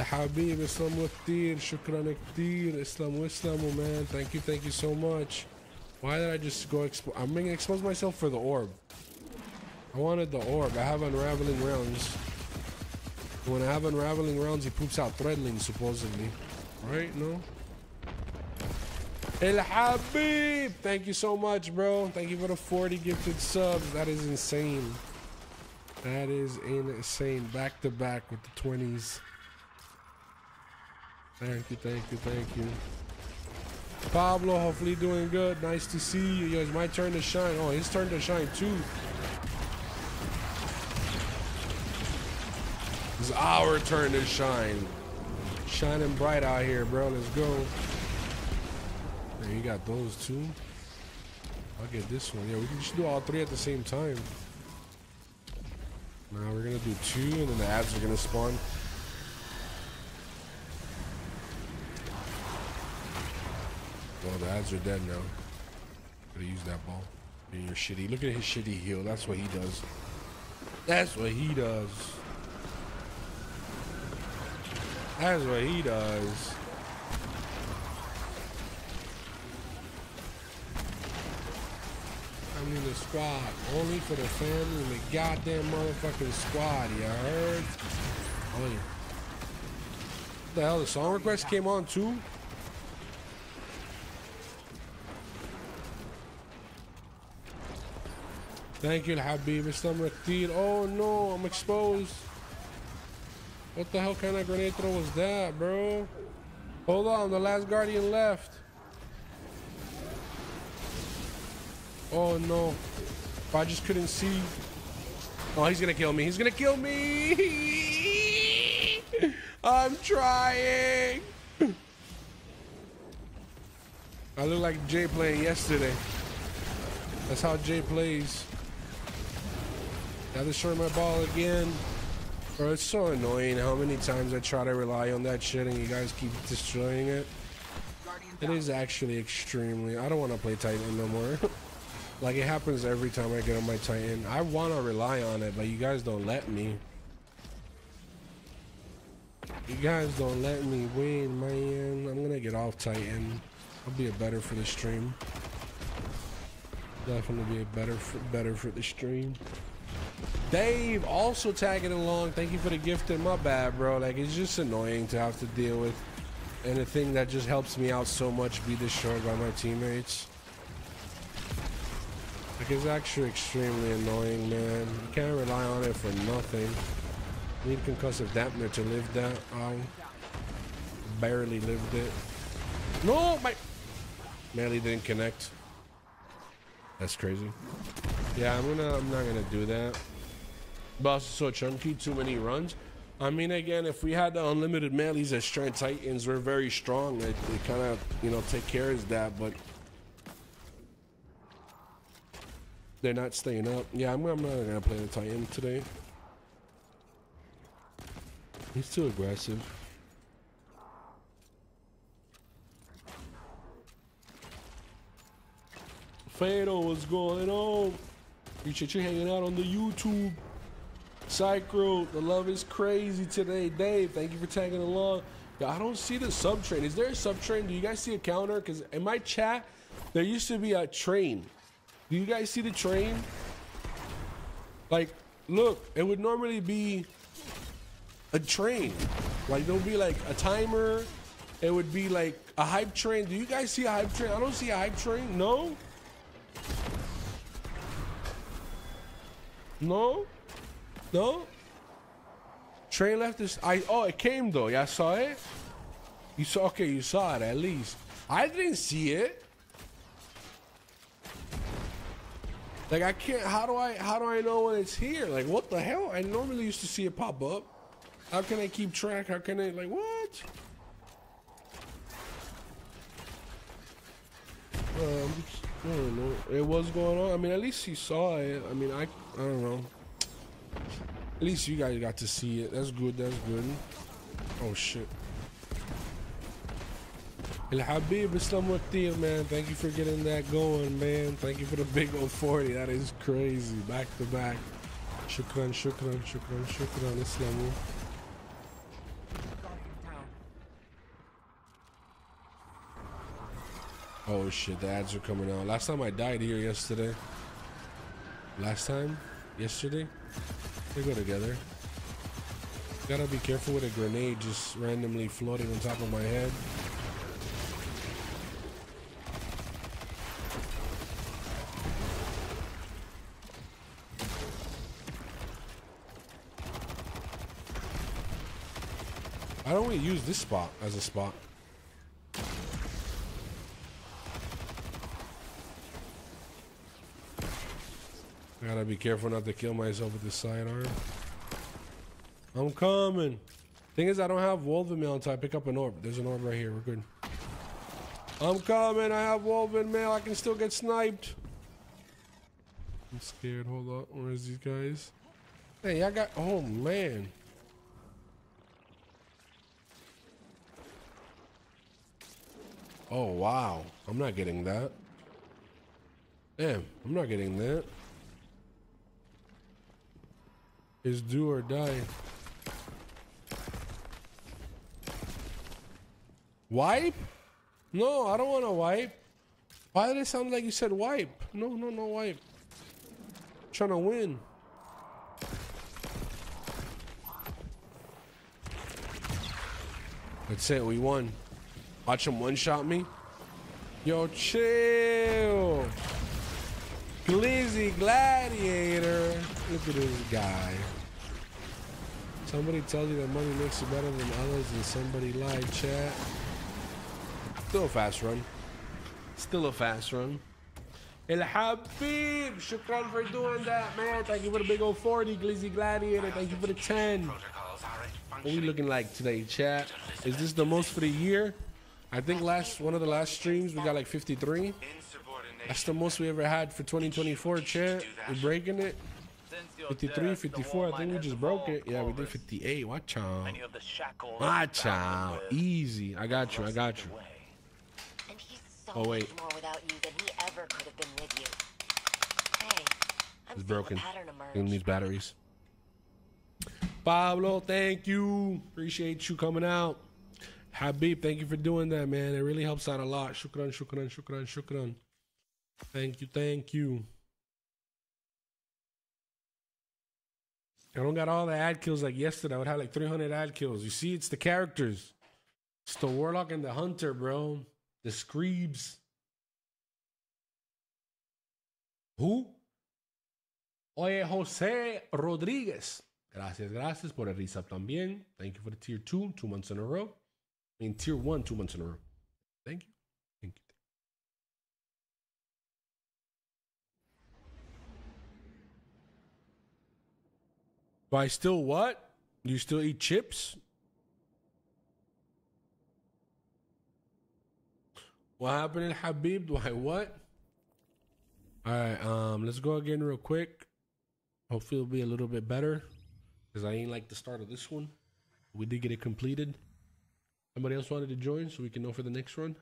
Speaker 1: Habib Islam Waqtir. Shukran Aktir. Islam Islamu, man. Thank you, thank you so much. Why did I just go expo- I'm gonna expose myself for the orb. I wanted the orb. I have unraveling rounds. When I have unraveling rounds, he poops out threadlings, supposedly. Right? No? El Habib! Thank you so much, bro. Thank you for the 40 gifted subs. That is insane. That is insane. Back to back with the 20s. Thank you, thank you, thank you. Pablo, hopefully doing good. Nice to see you. Yo, it's my turn to shine. Oh, his turn to shine too. It's our turn to shine. Shining bright out here, bro. Let's go. Man, you got those two. I'll get this one. Yeah, we can just do all three at the same time. Now we're gonna do two, and then the ads are gonna spawn. Well, the ads are dead now. Gotta use that ball. And you're shitty. Look at his shitty heel. That's what he does. That's what he does. That's what he does. I'm in the squad. Only for the family and the goddamn motherfucking squad. You heard? Oh. What the hell? The song request came on too? Thank you, Habib. Islam Raktir. Oh no, I'm exposed. What the hell kind of grenade throw was that, bro? Hold on, the last guardian left. Oh no. I just couldn't see. Oh, he's gonna kill me. He's gonna kill me. I'm trying. I look like Jay playing yesterday. That's how Jay plays. Now destroy my ball again. Bro, it's so annoying how many times I try to rely on that shit and you guys keep destroying it. It is actually extremely. I don't want to play Titan no more. like it happens every time I get on my Titan. I want to rely on it, but you guys don't let me. You guys don't let me win, man. I'm gonna get off Titan. I'll be a better for the stream. Definitely be a better for, better for the stream. Dave also tagging along. Thank you for the gift and my bad, bro. Like it's just annoying to have to deal with. And the thing that just helps me out so much be destroyed by my teammates. Like it's actually extremely annoying, man. You can't rely on it for nothing. Need concussive dampener to live that. I barely lived it. No, my Barely didn't connect. That's crazy. Yeah, I'm gonna. I'm not gonna do that. Boss is so chunky. Too many runs. I mean, again, if we had the unlimited melees as strength titans, we're very strong. It kind of, you know, take care of that, but they're not staying up. Yeah, I'm, I'm not gonna play the titan today. He's too aggressive. Fado, what's going on? Appreciate you hanging out on the YouTube. Psycho, the love is crazy today. Dave, thank you for tagging along. I don't see the sub train. Is there a sub train? Do you guys see a counter? Because in my chat, there used to be a train. Do you guys see the train? Like, look, it would normally be a train. Like, there'll be like a timer. It would be like a hype train. Do you guys see a hype train? I don't see a hype train. No? No? No? Train left this. I oh it came though. Y'all saw it? You saw okay, you saw it at least. I didn't see it. Like I can't how do I how do I know when it's here? Like what the hell? I normally used to see it pop up. How can I keep track? How can I like what? Um, I don't know. It was going on. I mean, at least he saw it. I mean, I I don't know. At least you guys got to see it. That's good. That's good. Oh shit. Habib Islam Waktir, man. Thank you for getting that going, man. Thank you for the big old 40. That is crazy. Back to back. Shukran, shukran, shukran, shukran, Islamu. Oh shit, the ads are coming out. Last time I died here yesterday. Last time? Yesterday? They go together. Gotta be careful with a grenade just randomly floating on top of my head. I don't really use this spot as a spot. I gotta be careful not to kill myself with the sidearm. I'm coming. Thing is, I don't have Woven mail until I pick up an orb. There's an orb right here. We're good. I'm coming. I have Woven mail. I can still get sniped. I'm scared. Hold up. Where's these guys? Hey, I got. Oh man. Oh wow. I'm not getting that. Damn. I'm not getting that. It's do or die. Wipe? No, I don't want to wipe. Why did it sound like you said wipe? No, no, no wipe. I'm trying to win. That's it, we won. Watch him one-shot me. Yo, chill. Glizzy Gladiator. Look at this guy. Somebody tells you that money makes you better than others and somebody lied, chat. Still a fast run. Still a fast run. El Habib, shukran for doing that, man. Thank you for the big old 40, Glizzy Gladiator. Thank you for the 10. What are we looking like today, chat? Is this the most for the year? I think last one of the last streams we got like 53. That's the most we ever had for 2024, chat. We're breaking it. 53, 54. I think we just broke it. Yeah, we did 58. Watch out. Watch out. Easy. I got you. I got you. Oh, wait. It's broken. It needs batteries. Pablo, thank you. Appreciate you coming out. Habib, thank you for doing that, man. It really helps out a lot. Shukran, shukran, shukran, shukran. Thank you, thank you. I don't got all the ad kills like yesterday. I would have like 300 ad kills. You see, it's the characters. It's the Warlock and the Hunter, bro. The Screebs. Who? Oye, Jose Rodriguez. Gracias, gracias por el resub también. Thank you for the tier two, two months in a row. I mean, tier one, two months in a row. Thank you. Thank you. Do I still what? Do you still eat chips? What happened in Habib? Do I what? All right, um, let's go again real quick. Hopefully, it'll be a little bit better because I ain't like the start of this one. We did get it completed. Somebody else wanted to join so we can know for the next run.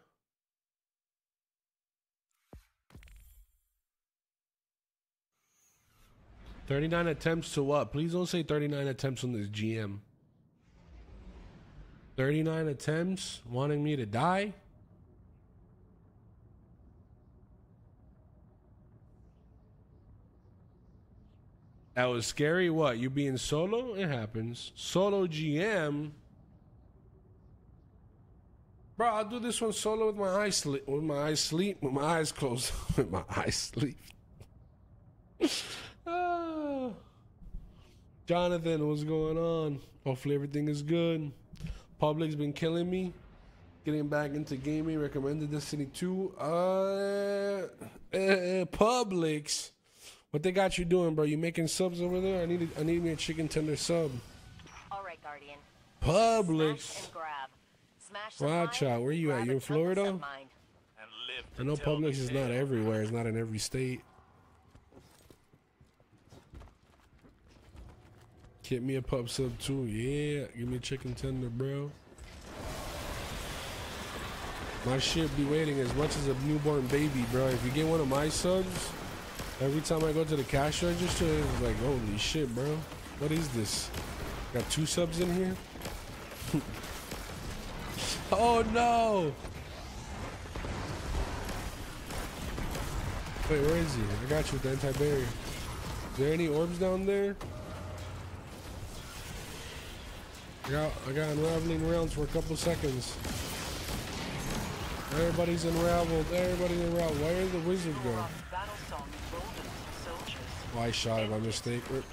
Speaker 1: Thirty-nine attempts to what? Please don't say thirty-nine attempts on this GM. Thirty-nine attempts, wanting me to die. That was scary. What? You being solo? It happens. Solo GM. Bro, I'll do this one solo with my eyes sleep. With my eyes sleep. With my eyes closed. with my eyes sleep. Ah. Jonathan, what's going on? Hopefully everything is good. Public's been killing me. Getting back into gaming. Recommended Destiny 2. Uh, uh Publix. What they got you doing, bro? You making subs over there? I need I need me a chicken tender sub.
Speaker 3: All right, Guardian.
Speaker 1: Publix. Watch
Speaker 3: mine,
Speaker 1: out. Where you at? You
Speaker 3: a
Speaker 1: in Florida?
Speaker 3: submine.
Speaker 2: and live
Speaker 1: I know
Speaker 2: to
Speaker 1: Publix is not everywhere. It's not in every state. Get me a pub sub too. Yeah, give me a chicken tender, bro. My shit be waiting as much as a newborn baby, bro. If you get one of my subs, every time I go to the cash register, it's like, holy shit, bro. What is this? Got two subs in here? oh no! Wait, where is he? I got you with the anti-barrier. Is there any orbs down there? I got, I got unraveling rounds for a couple seconds. Everybody's unraveled. Everybody's unraveled. Where did the wizard go?
Speaker 4: Rock battle song emboldens the soldiers.
Speaker 1: Oh, I shot it by mistake. Rip.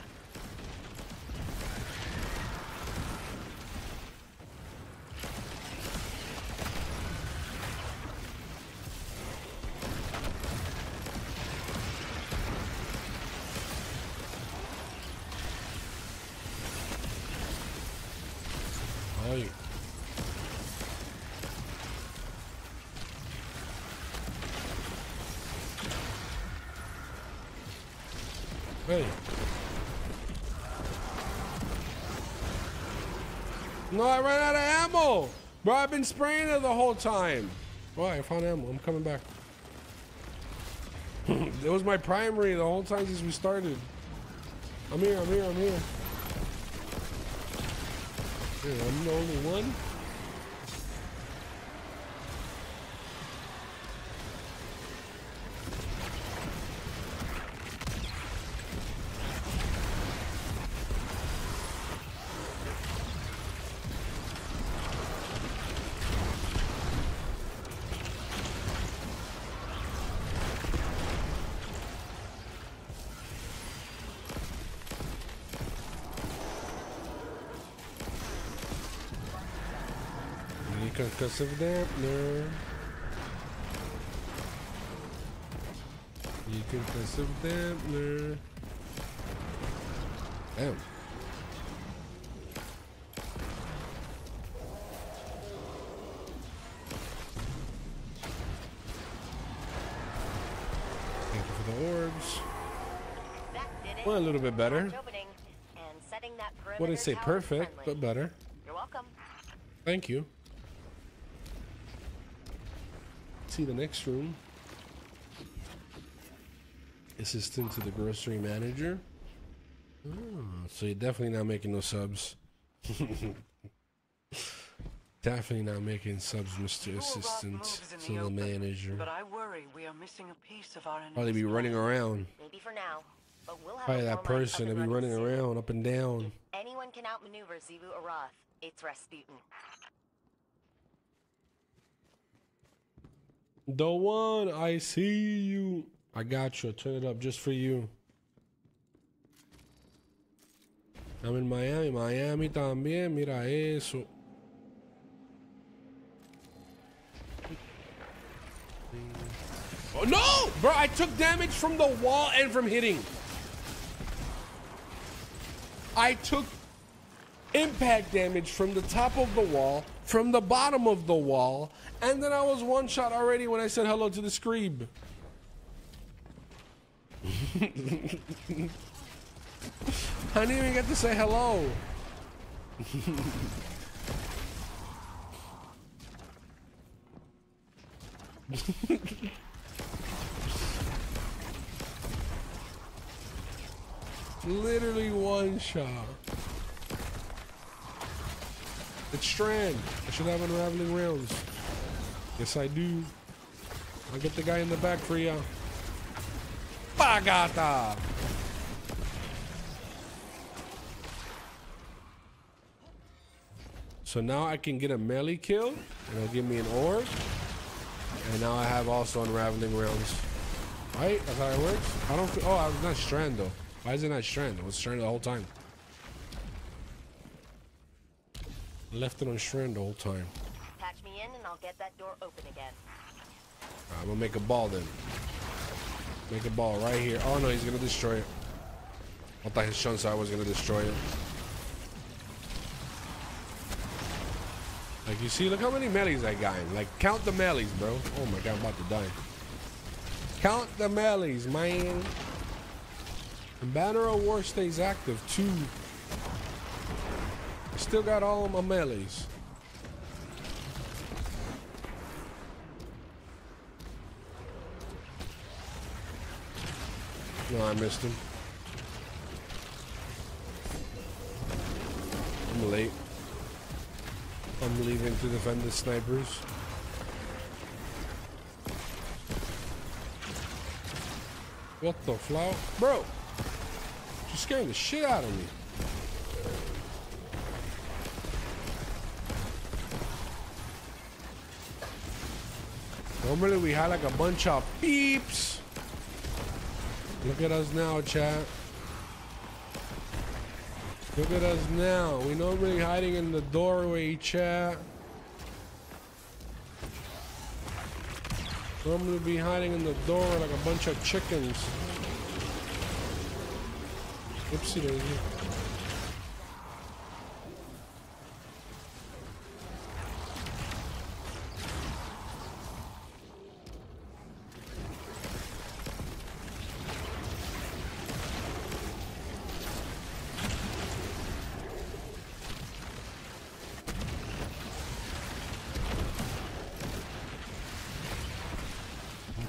Speaker 1: Ay. Hey. No, I ran out of ammo. Bro, I've been spraying it the whole time. Oh, I found ammo. I'm coming back. it was my primary the whole time since we started. I'm here, I'm here, I'm here. Dude, I'm the only one? Any concussive dampener. You can press a dampener. Damn. Thank you for the orbs.
Speaker 3: Did.
Speaker 1: Well, a little bit better.
Speaker 3: Hatch Opening and setting that
Speaker 1: Wouldn't say perfect,
Speaker 3: friendly.
Speaker 1: but better.
Speaker 3: You're welcome.
Speaker 1: Thank you. See the next room. Assistant to the grocery manager. Oh, so you're definitely not making no subs. definitely not making subs, Mr. Assistant to
Speaker 4: the
Speaker 1: the
Speaker 4: open,
Speaker 1: manager.
Speaker 4: But I worry we are missing a piece of our
Speaker 1: Probably be running around.
Speaker 3: Maybe for now, but we'll have
Speaker 1: Probably that person
Speaker 3: up
Speaker 1: to be running around up and down.
Speaker 3: If anyone can outmaneuver Xivu Arath, it's Rasputin.
Speaker 1: The one, I see you. I got you. Turn it up just for you. I'm in Miami. Miami también. Mira eso. Oh, no! Bro, I took damage from the wall and from hitting. I took impact damage from the top of the wall, from the bottom of the wall, and then I was one shot already when I said hello to the Screeb. I didn't even get to say hello. Literally one shot. It's Strand. I should have unraveling rounds. Yes, I do. I'll get the guy in the back for you. Pagata! So now I can get a melee kill, and it'll give me an orb. And now I have also unraveling rounds. Right? That's how it works? I don't feel, oh, I was not Strand though. Why is it not Strand? It was Strand the whole time. Left it on Strand the whole time.
Speaker 3: Patch me in and I'll get that door open again.
Speaker 1: Alright, I'm gonna make a ball then. Make a ball right here. Oh no, he's gonna destroy it. I thought his Shunsai was gonna destroy it. Like you see, look how many melees I got in. Like count the melees, bro. Oh my god, I'm about to die. Count the melees, man. And Banner of War stays active too. Still got all my melees. No, I missed him. I'm late. I'm leaving to defend the snipers. What the flower? Bro! You're scaring the shit out of me. Normally we had like a bunch of peeps. Look at us now, chat. Look at us now. We normally hiding in the doorway, chat. Normally be hiding in the door like a bunch of chickens. Oopsie daisy.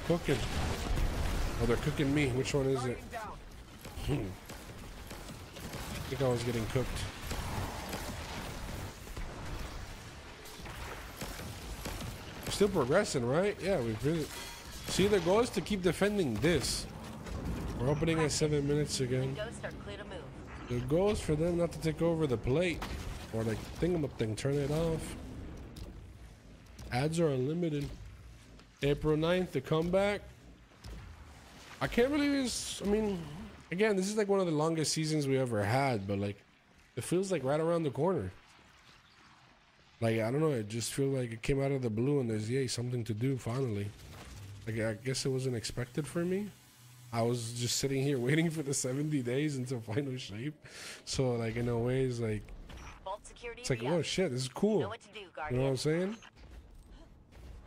Speaker 1: I'm cooking. Oh, they're cooking me. Which one is it? Hmm. I think I was getting cooked. We're still progressing, right? Yeah, we've really... See, the goal is to keep defending this. We're opening at seven minutes again. The goal is for them not to take over the plate. Or like thing, turn it off. Ads are unlimited. April 9th, the comeback. I can't believe it's, I mean, again, this is like one of the longest seasons we ever had, but like, it feels like right around the corner. Like, I don't know, it just feels like it came out of the blue and there's, yay, something to do finally. Like, I guess it wasn't expected for me. I was just sitting here waiting for the 70 days until final shape. So like in a way, it's like it's like oh shit, this is
Speaker 3: You
Speaker 1: cool.
Speaker 3: know what to do,
Speaker 1: You know what I'm saying?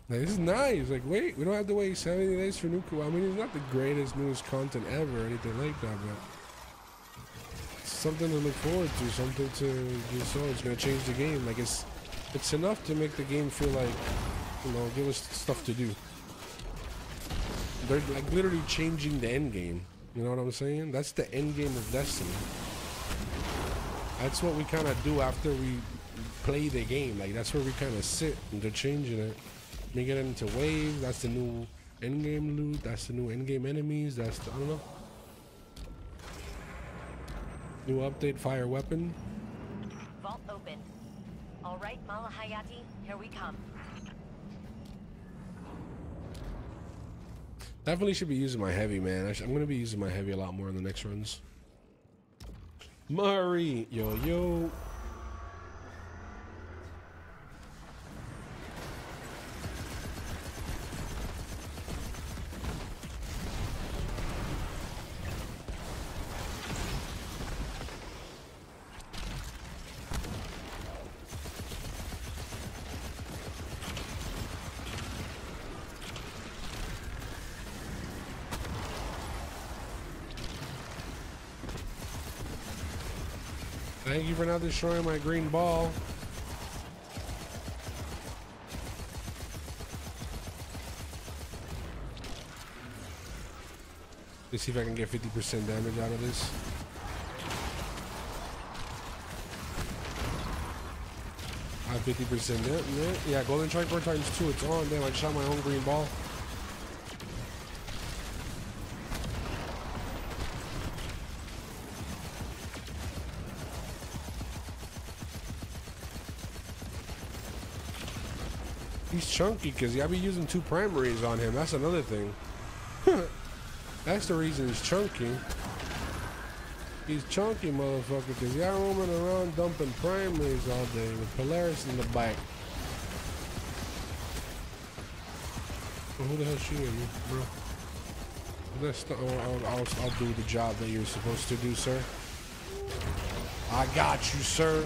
Speaker 1: Like, this is nice. Like, wait, we don't have to wait 70 days for new. I mean, it's not the greatest, newest content ever or anything like that, but something to look forward to. Something to just, oh, it's gonna change the game. Like, it's it's enough to make the game feel like, you know, give us stuff to do. They're like literally changing the end game. You know what I'm saying? That's the end game of Destiny. That's what we kind of do after we play the game. Like that's where we kind of sit and they're changing it, make it into waves. That's the new end game loot. That's the new end game enemies. That's the, I don't know. New update, fire weapon.
Speaker 3: Vault open. All right, Malahayati, here we come.
Speaker 1: Definitely should be using my heavy, man. I I'm gonna be using my heavy a lot more in the next runs. Murray, yo yo. For not destroying my green ball. Let's see if I can get 50% damage out of this. I have 50% damage. Yeah, Golden Tricorn times two. It's on. Damn, I shot my own green ball. Chunky because I be using two primaries on him. That's another thing. That's the reason he's chunky. He's chunky, motherfucker, because y'all roaming around dumping primaries all day with Polaris in the back. Who the hell shooting me, bro? I'll, I'll, I'll, I'll do the job that you're supposed to do, sir. I got you, sir.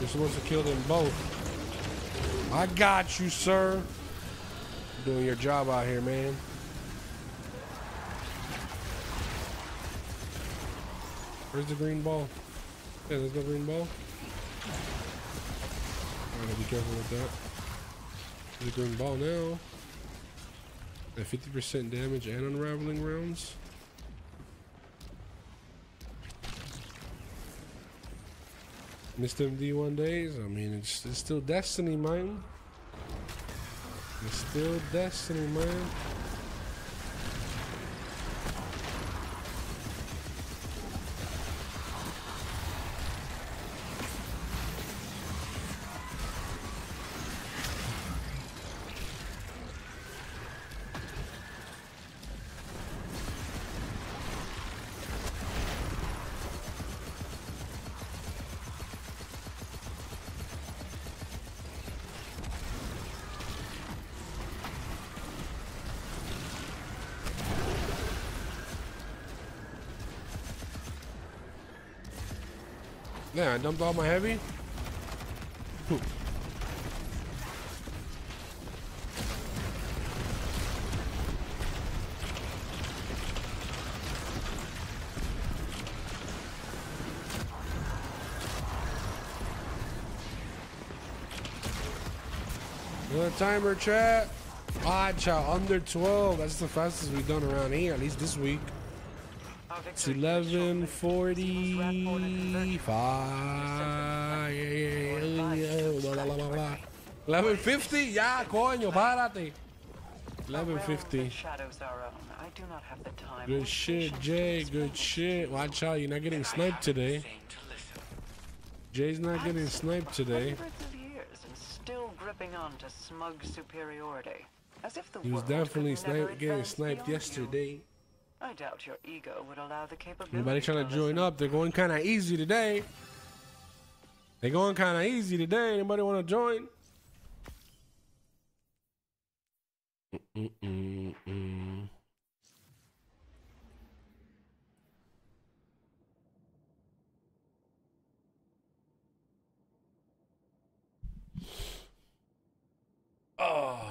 Speaker 1: You're supposed to kill them both. I got you, sir. Doing your job out here, man. Where's the green ball? Yeah, there's no green ball. I gotta be careful with that. There's a green ball now. At 50% damage and unraveling rounds. Missed them D1 days. I mean, it's, it's still Destiny, man. It's still Destiny, man. I dumped all my heavy. Another timer chat. Odd child under 12. That's the fastest we've done around here, at least this week. It's
Speaker 4: victory
Speaker 1: eleven
Speaker 4: is shortly.
Speaker 1: Eleven fifty, ya coño, párate. Eleven
Speaker 4: The
Speaker 1: fifty.
Speaker 4: shadows our own. I do not have the time.
Speaker 1: Good shit, Jay. Good shit. Watch out, you're not getting sniped today. Jay's not getting sniped today.
Speaker 4: Hundreds of years and still gripping on to smug superiority. As if the
Speaker 1: He was definitely sniped, getting sniped yesterday.
Speaker 4: I doubt your ego would allow the capability.
Speaker 1: Anybody trying to join up. They're going kind of easy today. They're going kind of easy today. Anybody want to join? Mm -mm -mm oh.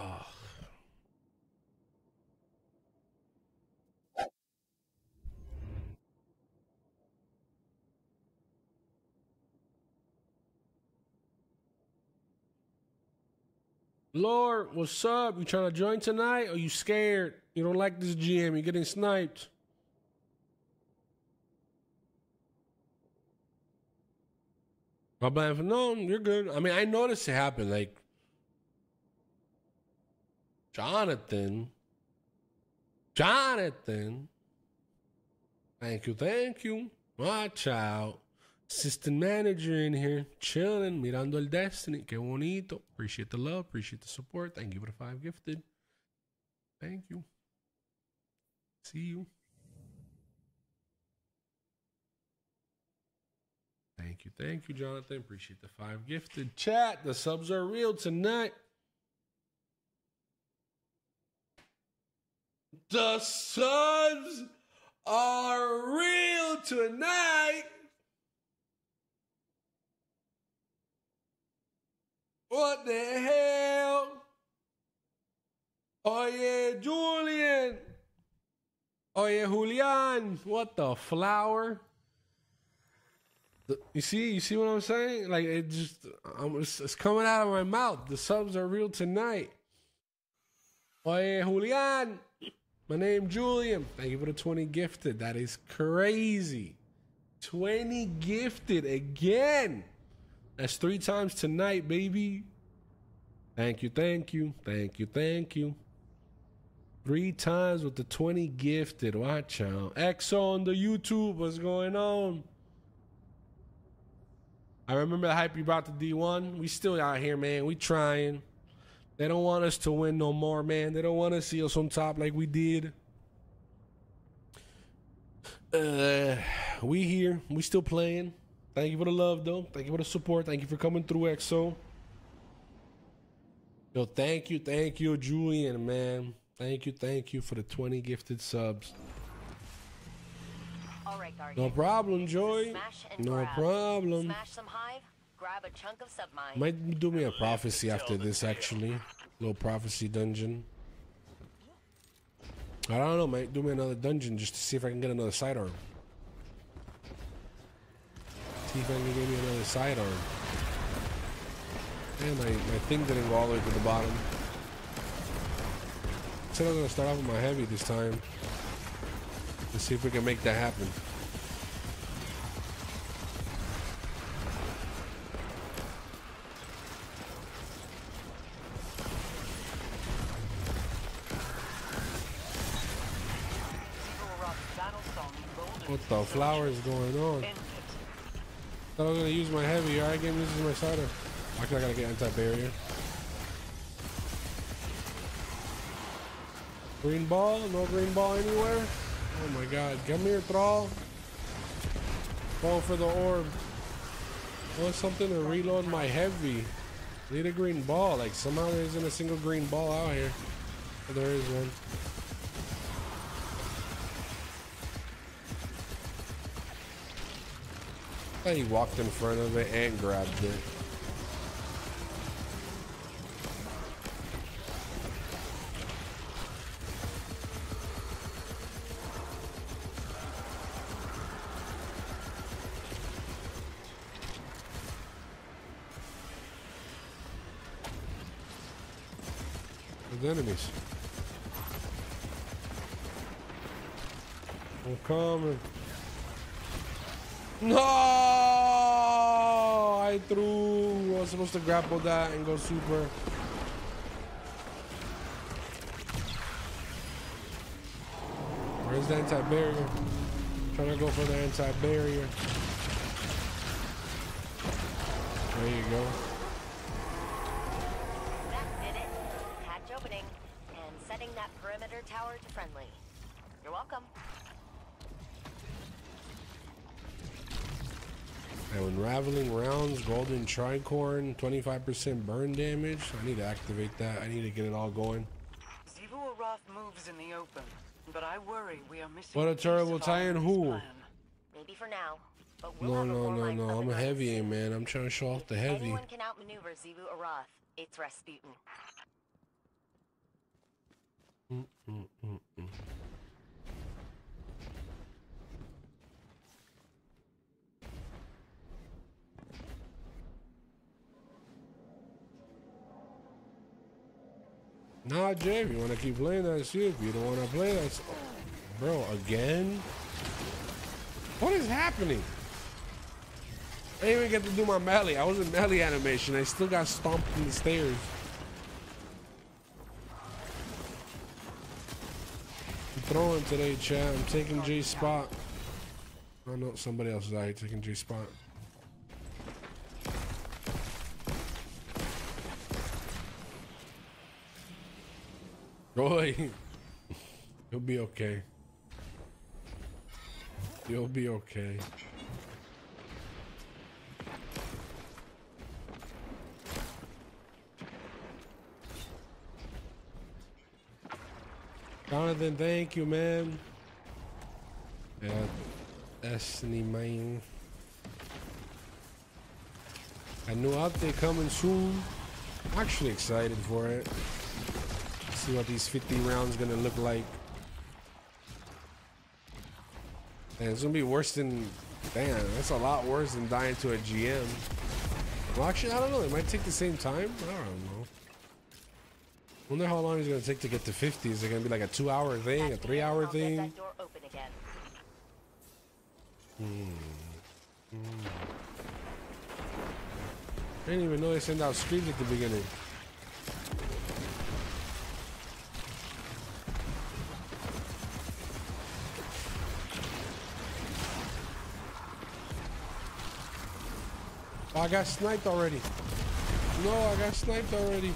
Speaker 1: Lord, what's up? You trying to join tonight? Or you scared? You don't like this GM? You're getting sniped. I'm like, no, you're good. I mean, I noticed it happen. Like, Jonathan. Jonathan. Thank you, thank you. My out. Assistant manager in here, chilling, mirando el destiny. Qué bonito. Appreciate the love, appreciate the support. Thank you for the five gifted. Thank you. See you. Thank you, thank you, Jonathan. Appreciate the five gifted. Chat, the subs are real tonight. The subs are real tonight. What the hell? Oh yeah, Julian. Oh yeah, Julian. What the flower? You see, you see what I'm saying? Like it just, I'm, it's, it's coming out of my mouth. The subs are real tonight. Oh yeah, Julian. My name Julian. Thank you for the 20 gifted. That is crazy. 20 gifted again. That's three times tonight, baby. Thank you, thank you, thank you, thank you. Three times with the 20 gifted. Watch out. EXO on the YouTube. What's going on? I remember the hype you brought to D1. We still out here, man. We trying. They don't want us to win no more, man. They don't want to see us on top like we did. Uh, we here. We still playing. Thank you for the love, though. Thank you for the support. Thank you for coming through, EXO. Yo, thank you, thank you, Julian, man. Thank you, thank you for the 20 gifted subs.
Speaker 3: All right, Guardian.
Speaker 1: No problem, Joy. No
Speaker 3: grab.
Speaker 1: problem.
Speaker 3: Smash some hive, grab a chunk of submine.
Speaker 1: Might do me a prophecy after this, actually. Little prophecy dungeon. I don't know. Might do me another dungeon just to see if I can get another sidearm. See if gave me another sidearm. And my, my thing didn't go all the way to the bottom. So I'm gonna start off with my heavy this time. To see if we can make that happen. What the flower is going on? I was gonna use my heavy. Alright, again, this is my cider. Actually, I gotta get anti-barrier. Green ball? No green ball anywhere? Oh my god. Come here, Thrall. Going for the orb. Want something to reload my heavy. Need a green ball. Like, somehow there isn't a single green ball out here. But there is one. Thought he walked in front of it and grabbed it. Grapple that and go super. Where's the anti-barrier? Trying to go for the anti-barrier. There you go.
Speaker 3: That did it. Hatch opening and setting that perimeter tower to friendly. You're welcome.
Speaker 1: And unraveling rounds, golden tricorn, 25% burn damage. I need to activate that. I need to get it all going.
Speaker 4: Xivu Arath moves in the open, but I worry we are missing.
Speaker 1: What a terrible
Speaker 4: of
Speaker 1: tie and
Speaker 4: Armin's
Speaker 1: who?
Speaker 4: plan.
Speaker 3: Maybe for now, but we'll
Speaker 1: No, no, no, no. I'm a heavy,
Speaker 3: soon.
Speaker 1: man. I'm trying to show off the heavy.
Speaker 3: Anyone can outmaneuver Xivu Arath. It's Rasputin.
Speaker 1: Mm, mm, mm, Nah, Jay, if you want to keep playing, that shit, If you don't want to play, that's. Bro, again? What is happening? I didn't even get to do my melee. I was in melee animation. I still got stomped in the stairs. I'm throwing today, chat. I'm taking Jay's spot. I Oh no, somebody else is out here taking Jay's spot. Roy, you'll be okay. You'll be okay. Jonathan, thank you, man. Yeah, Destiny, man. A new update coming soon. Actually excited for it. See what these 50 rounds gonna look like. And it's gonna be worse than. Damn, that's a lot worse than dying to a GM. Well, actually, I don't know. It might take the same time. I don't know. Wonder how long it's gonna take to get to 50. Is it gonna be like a two-hour thing, a three-hour thing?
Speaker 3: that door open again. Hmm, hmm.
Speaker 1: I didn't even know they sent out screens at the beginning. Oh, I got sniped already. No, I got sniped already.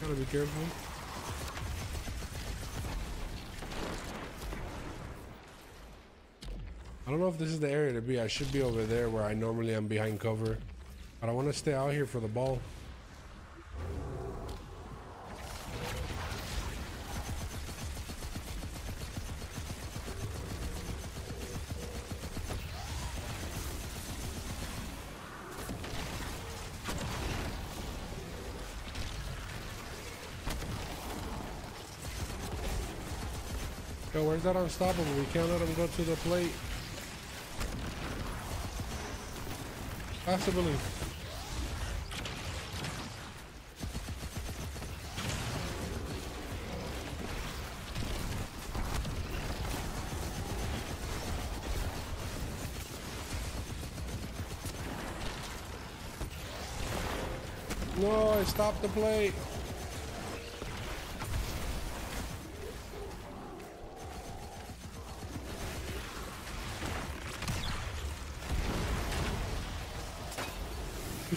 Speaker 1: Gotta be careful. I don't know if this is the area to be. I should be over there where I normally am behind cover. But I want to stay out here for the ball. That unstoppable? We can't let him go to the plate. Possibly. No, I stopped the plate.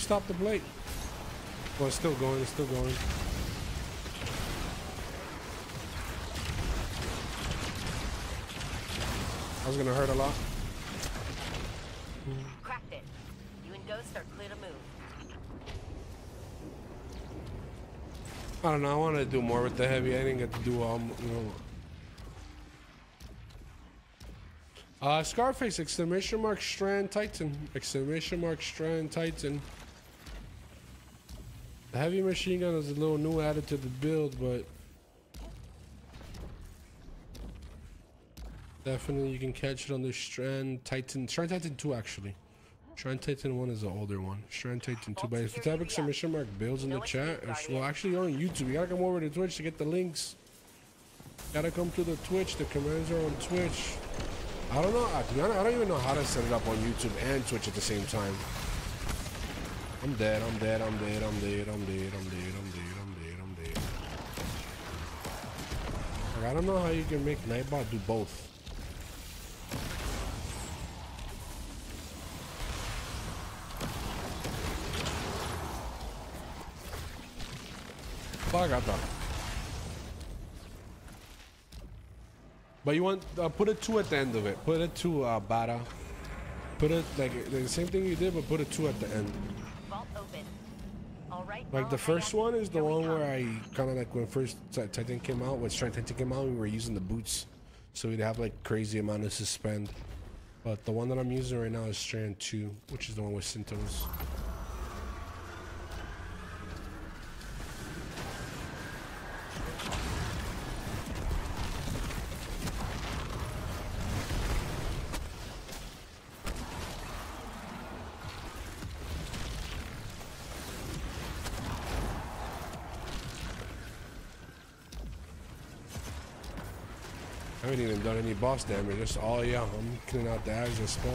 Speaker 1: Who stopped the blade? Well, it's still going, it's still going. I was gonna hurt a lot.
Speaker 3: Cracked it. You and Ghost are clear to move.
Speaker 1: I don't know, I wanted to do more with the heavy. I didn't get to do um, you know. Uh, Scarface, exclamation mark, Strand Titan. Exclamation mark, Strand Titan. The heavy machine gun is a little new added to the build, but definitely you can catch it on the Strand Titan. Strand Titan 2, actually. Strand Titan 1 is the older one. Strand Titan 2. But if you type exclamation mark builds in the chat, it's, well, actually on YouTube. You gotta come over to Twitch to get the links. Gotta come to the Twitch. The commands are on Twitch. I don't know. To be honest, I don't even know how to set it up on YouTube and Twitch at the same time. I'm dead. I'm dead. I'm dead. I'm dead. I'm dead. I'm dead. I'm dead. I'm dead. I'm dead. Like, I don't know how you can make Nightbot do both. Fuck, I. But you want uh, put a two at the end of it. Put a two, uh, Bada. Put it like the same thing you did, but put a two at the end.
Speaker 3: Open. All right.
Speaker 1: Like the first one is the one where I kind of like when first Ti- Titan came out, when Strength Titan came out, we were using the boots, so we'd have like crazy amount of suspend. But the one that I'm using right now is Strand Two, which is the one with Cintos. Even done any boss damage. Just all yeah, I'm killing out the that spawn.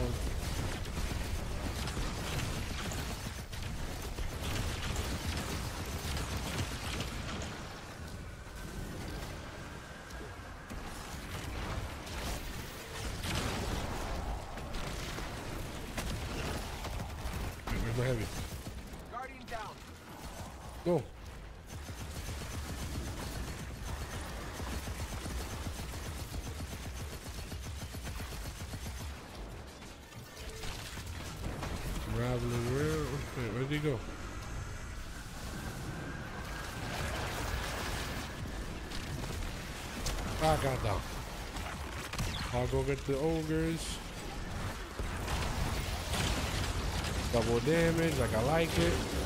Speaker 1: Where's my heavy?
Speaker 2: Guardian down.
Speaker 1: Go. Traveling around. Okay, where'd he go? I got down. I'll go get the ogres. Double damage, like I like it.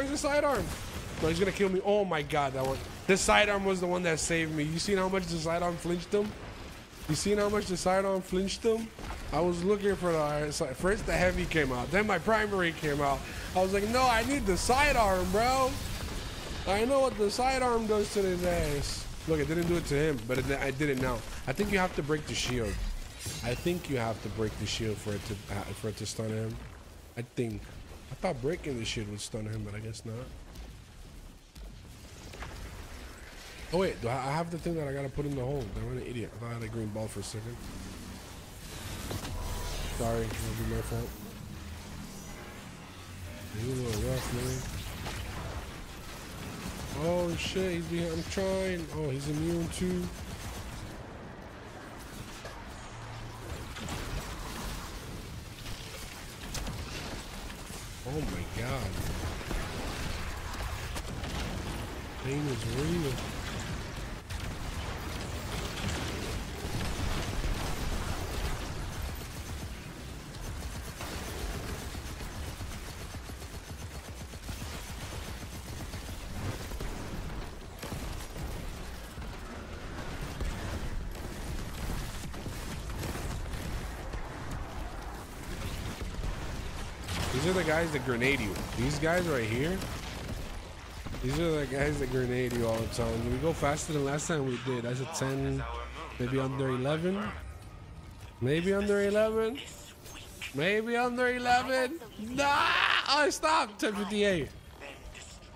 Speaker 1: Where's the sidearm? No, he's gonna kill me. Oh my god, that one. The sidearm was the one that saved me. You seen how much the sidearm flinched him? You seen how much the sidearm flinched him? I was looking for the si- first the heavy came out, then my primary came out. I was like, no, I need the sidearm, bro. I know what the sidearm does to his ass. Look, it didn't do it to him, but it, I did it now. I think you have to break the shield. I think you have to break the shield for it to uh, for it to stun him. I think. I thought breaking the shit would stun him, but I guess not. Oh wait, do I have the thing that I gotta put in the hole? I'm an idiot. I thought I had a green ball for a second. Sorry, that'll be my fault. He's a little rough, man. Oh shit, he's behind. I'm trying. Oh, he's immune too. Oh my god. Pain is real. These are the guys that grenade you. These guys right here. These are the guys that grenade you all the time. We go faster than last time we did? That's a 10, maybe under 11. Maybe under 11. Maybe under 11. Nah! Oh, I stopped. 1058.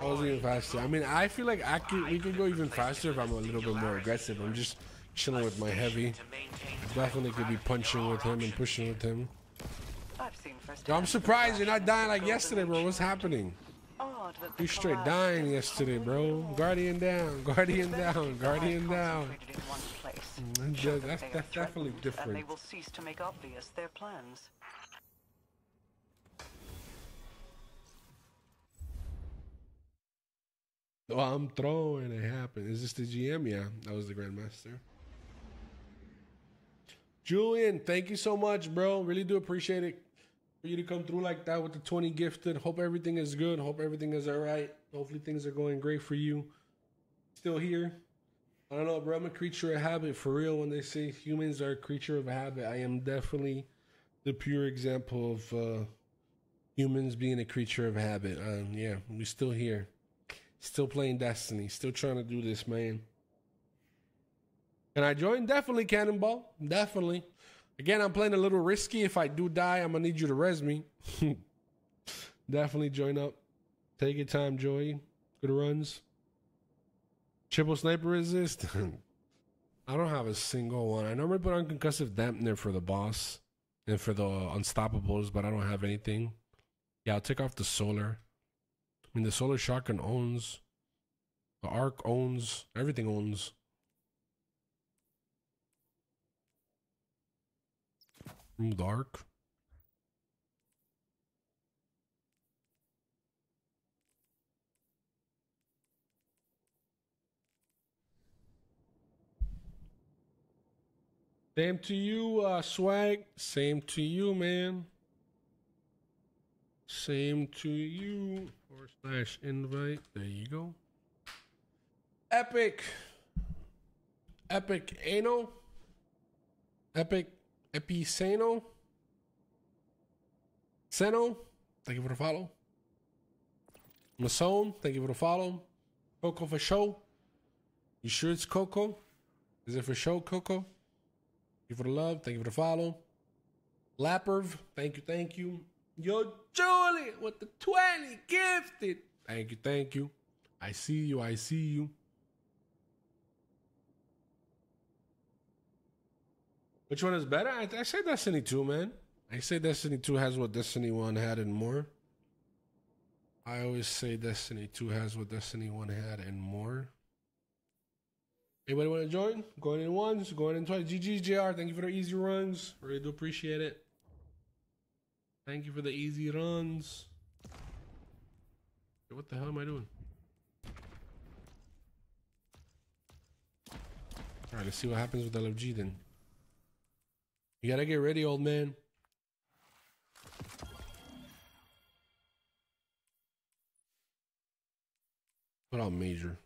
Speaker 1: I was even faster. I mean, I feel like I could, we could go even faster if I'm a little bit more aggressive. I'm just chilling with my heavy. Definitely could be punching with him and pushing with him.
Speaker 4: Seen first.
Speaker 1: I'm surprised you're not dying like yesterday, bro. What's happening? You straight dying yesterday, bro. Guardian down, guardian down,
Speaker 4: keep the hive
Speaker 1: guardian down.
Speaker 4: concentrated in one place.
Speaker 1: Mm, yeah, that's- that's definitely different.
Speaker 4: And they will cease to make obvious their plans.
Speaker 1: Oh, I'm throwing. It happened. Is this the GM? Yeah, that was the Grandmaster. Julian, thank you so much, bro. Really do appreciate it for you to come through like that with the 20 gifted. Hope everything is good. Hope everything is all right. Hopefully things are going great for you. Still here. I don't know, bro. I'm a creature of habit for real. When they say humans are a creature of habit, I am definitely the pure example of uh, humans being a creature of habit. Um, yeah, we're still here. Still playing Destiny. Still trying to do this, man. Can I join? Definitely, Cannonball. Definitely. Again, I'm playing a little risky. If I do die, I'm gonna need you to res me. Definitely join up. Take your time, Joey. Good runs. Triple sniper resist. I don't have a single one. I normally put on concussive dampener for the boss and for the unstoppables, but I don't have anything. Yeah, I'll take off the solar. I mean, the solar shotgun owns. The arc owns. Everything owns. The arc. Same to you, uh, swag. Same to you, man. Same to you. Forward slash invite. There you go. Epic. Epic Ano. Epic Epiceno. Seno. Thank you for the follow. Masone. Thank you for the follow. Coco for show. You sure it's Coco? Is it for show, Coco? Thank you for the love. Thank you for the follow. Lapperv. Thank you, thank you. Yo, Julie with the 20 gifted. Thank you, thank you. I see you, I see you. Which one is better? I, I say Destiny 2, man. I say Destiny 2 has what Destiny 1 had and more. I always say Destiny 2 has what Destiny 1 had and more. Anybody want to join? Going in once, going in twice. GG's JR. Thank you for the easy runs. Really do appreciate it. Thank you for the easy runs. What the hell am I doing? All right, let's see what happens with LFG then. You gotta get ready, old man. Put on major.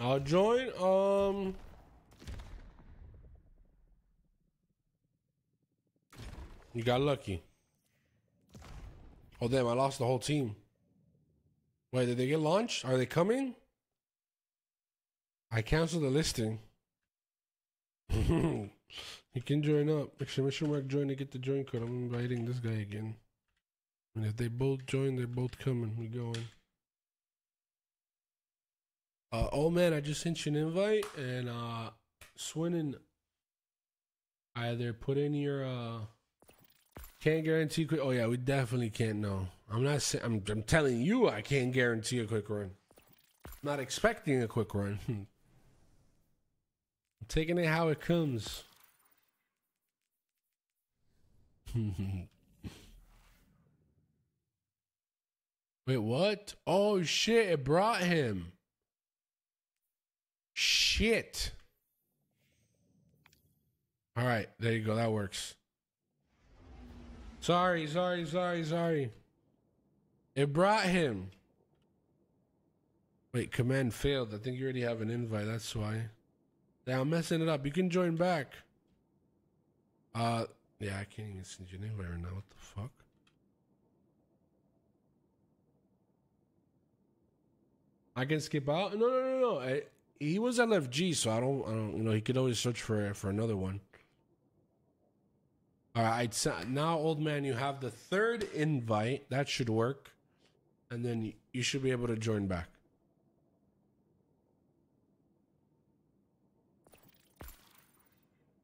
Speaker 1: I'll join. Um. You got lucky. Oh damn! I lost the whole team. Wait, did they get launched? Are they coming? I canceled the listing. you can join up. Exclamation mark join to get the join code. I'm inviting this guy again. And if they both join, they're both coming. We're going. Uh, oh man, I just sent you an invite, and uh, Swinning either put in your uh, can't guarantee quick. Oh yeah, we definitely can't know. I'm not. Say- I'm. I'm telling you, I can't guarantee a quick run. I'm not expecting a quick run. I'm taking it how it comes. Wait, what? Oh shit! It brought him. Shit. All right, there you go. That works. Sorry, sorry, sorry, sorry. It brought him. Wait, command failed. I think you already have an invite. That's why. Yeah, I'm messing it up. You can join back. Uh, yeah, I can't even send you an invite right now. What the fuck? I can skip out. No, no, no, no. I, he was LFG, so I don't, I don't, you know, he could always search for for another one. All right, now, old man, you have the third invite. That should work, and then you- you should be able to join back.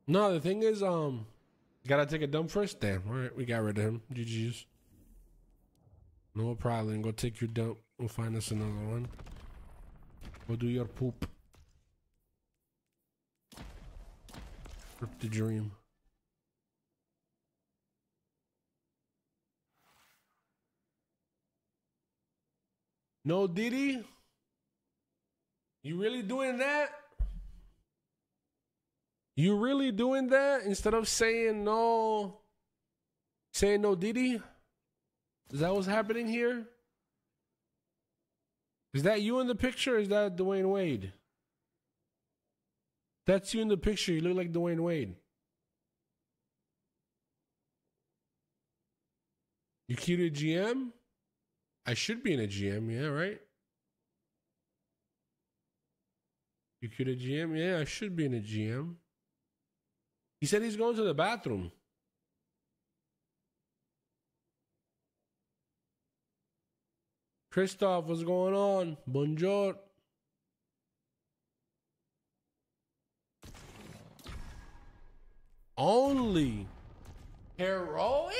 Speaker 1: No, the thing is, um, gotta take a dump first. Damn, all right, we got rid of him. GG's. No problem. Go take your dump. We'll find us another one. Go do your poop. Rip the dream. No Diddy? You really doing that? You really doing that instead of saying no? Saying no Diddy? Is that what's happening here? Is that you in the picture? Is that Dwyane Wade? That's you in the picture. You look like Dwyane Wade. You cute a GM? I should be in a GM, yeah, right? You cute a GM? Yeah, I should be in a GM. He said he's going to the bathroom. Christoph, what's going on? Bonjour. Only heroic?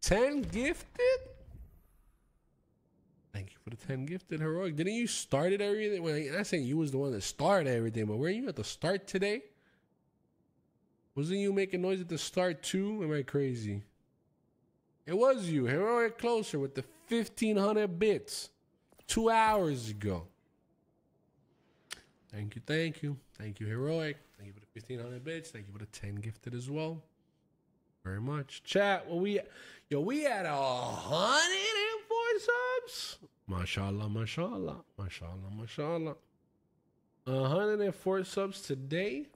Speaker 1: 10 gifted? Thank you for the 10 gifted heroic. Didn't you started everything? Well, I'm not saying you was the one that started everything, but weren't you at the start today? Wasn't you making noise at the start too? Am I crazy? It was you, heroic closer with the 1500 bits two hours ago. Thank you, thank you, thank you, heroic. Thank you for the 1500 bits. Thank you for the 10 gifted as well. Very much. Chat, well, we, yo, we had a 104 subs. Mashallah, mashallah, mashallah, mashallah. 104 subs today.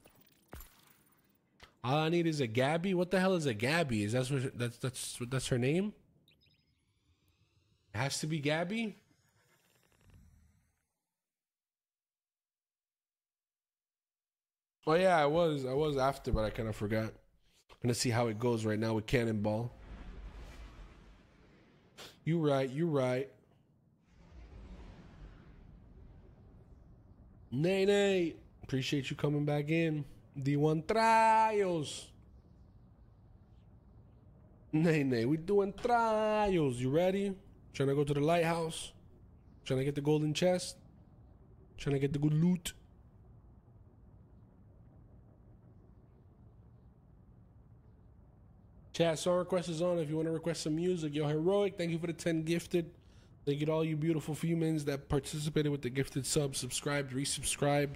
Speaker 1: All I need is a Gabby. What the hell is a Gabby? Is that what that's that's that's her name? It has to be Gabby. Oh yeah, I was I was after, but I kind of forgot. I'm gonna see how it goes right now with Cannonball. You right, you right. Nay, nay. Appreciate you coming back in. D1 trials. Nay, nay. We doing trials. You ready? Trying to go to the lighthouse? Trying to get the golden chest? Trying to get the good loot? Chat song request is on. If you want to request some music, yo, heroic. Thank you for the ten gifted. Thank you to all you beautiful humans that participated with the gifted subs, subscribed, resubscribed.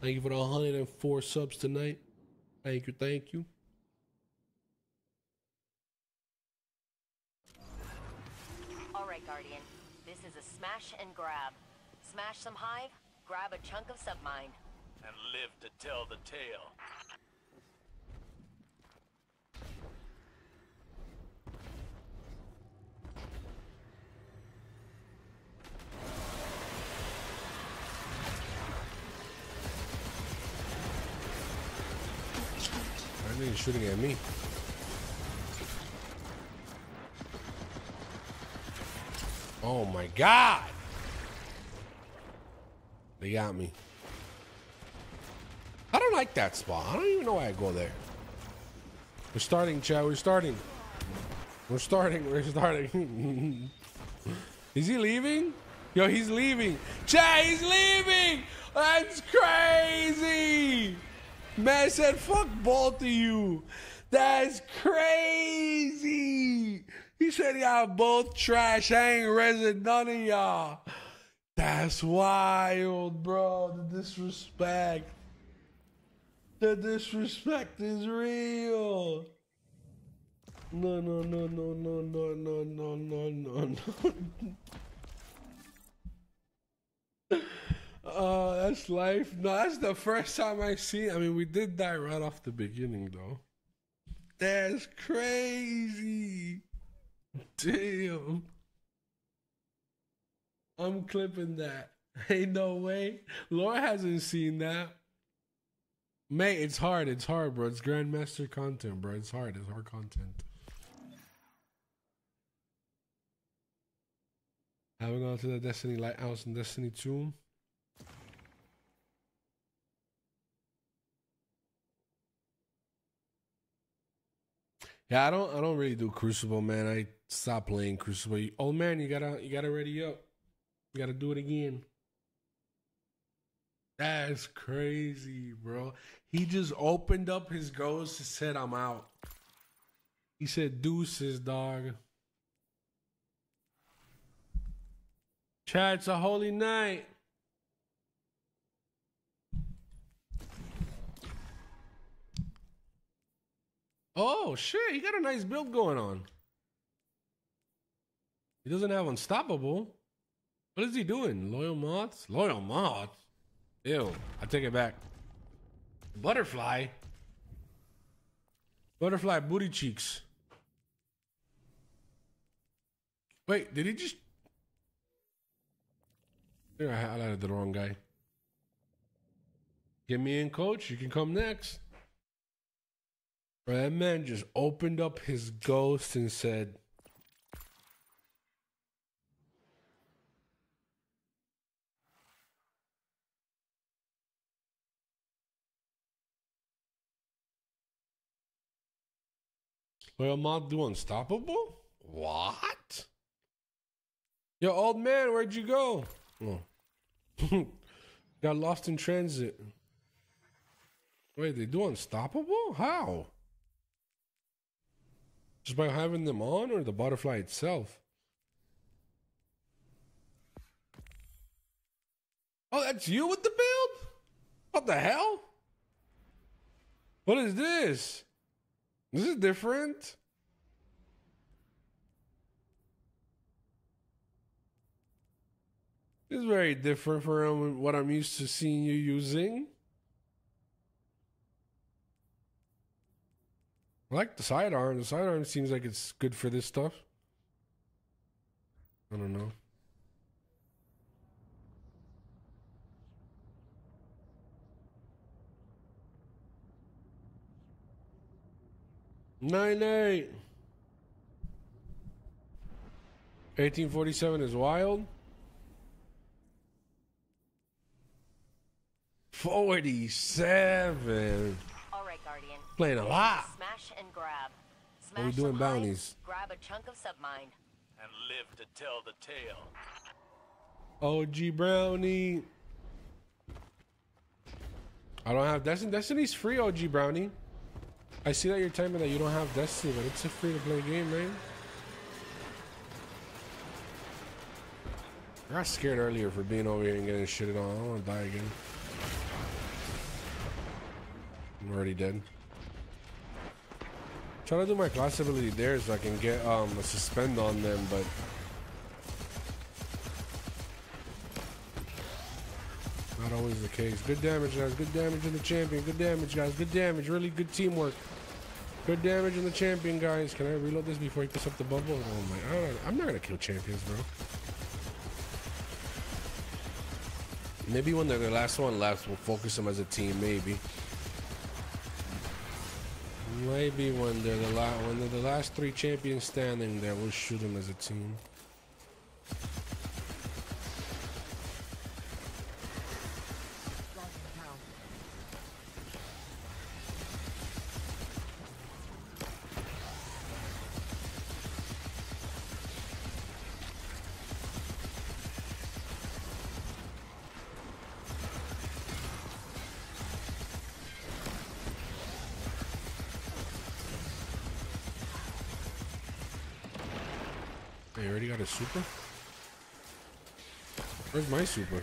Speaker 1: Thank you for the 104 subs tonight. Thank you, thank you.
Speaker 3: All right, Guardian. This is a smash and grab. Smash some hive, grab a chunk of submind.
Speaker 5: and live to tell the tale.
Speaker 1: He's shooting at me. Oh my god! They got me. I don't like that spot. I don't even know why I go there. We're starting, Chad. We're starting. We're starting. We're starting. Is he leaving? Yo, he's leaving. Chad, he's leaving! That's crazy! Man said, fuck both of you. That's crazy. He said y'all both trash. I ain't resin none of y'all. That's wild, bro. The disrespect. The disrespect is real. No, no, no, no, no, no, no, no, no, no, no. Oh, that's life. No, that's the first time I see. I mean, we did die right off the beginning, though. That's crazy. Damn. I'm clipping that. Ain't no way. Laura hasn't seen that. Mate, it's hard. It's hard, bro. It's Grandmaster content, bro. It's hard. It's hard content. Haven't gone to the Destiny Lighthouse and Destiny 2. Yeah, I don't I don't really do Crucible, man. I stopped playing Crucible. Oh man, you gotta you gotta ready up. You gotta do it again. That's crazy, bro. He just opened up his ghost and said, I'm out. He said, deuces, dog. Chad, it's a holy night. Oh shit, he got a nice build going on. He doesn't have unstoppable. What is he doing? Loyal moths? Loyal moths? Ew, I take it back. Butterfly. Butterfly booty cheeks. Wait, did he just There, I highlighted the wrong guy. Get me in, coach. You can come next. That man just opened up his ghost and said, Well, I'm not do unstoppable? What? Yo, old man, where'd you go? Oh. Got lost in transit. Wait, they do unstoppable? How? Just by having them on or the butterfly itself? Oh, that's you with the build? What the hell? What is this? This is different. Is very different from what I'm used to seeing you using. I like the sidearm. The sidearm seems like it's good for this stuff. I don't know. Nine eight. 1847 is wild. 47.
Speaker 3: All right, Guardian.
Speaker 1: Playing a lot.
Speaker 3: Smash and grab.
Speaker 1: Are we
Speaker 3: Smash
Speaker 1: doing
Speaker 3: some
Speaker 1: bounties?
Speaker 3: hive, grab a chunk of submind.
Speaker 5: And live to tell the tale.
Speaker 1: OG Brownie. I don't have Destiny. Destiny's free, OG Brownie. I see that you're typing that you don't have Destiny, but it's a free to play game, man. I got scared earlier for being over here and getting shitted on. I don't want to die again. I'm already dead. Trying to do my class ability there so I can get um, a suspend on them, but Not always the case. Good damage, guys. Good damage in the champion. Good damage, guys. Good damage. Really good teamwork. Good damage in the champion, guys. Can I reload this before he puts up the bubble? Oh my! I I'm not gonna kill champions, bro. Maybe when they're the last one left, we'll focus them as a team. Maybe. Maybe when they're the la- when they're the last three champions standing, there we'll shoot them as a team. A super? Where's my super?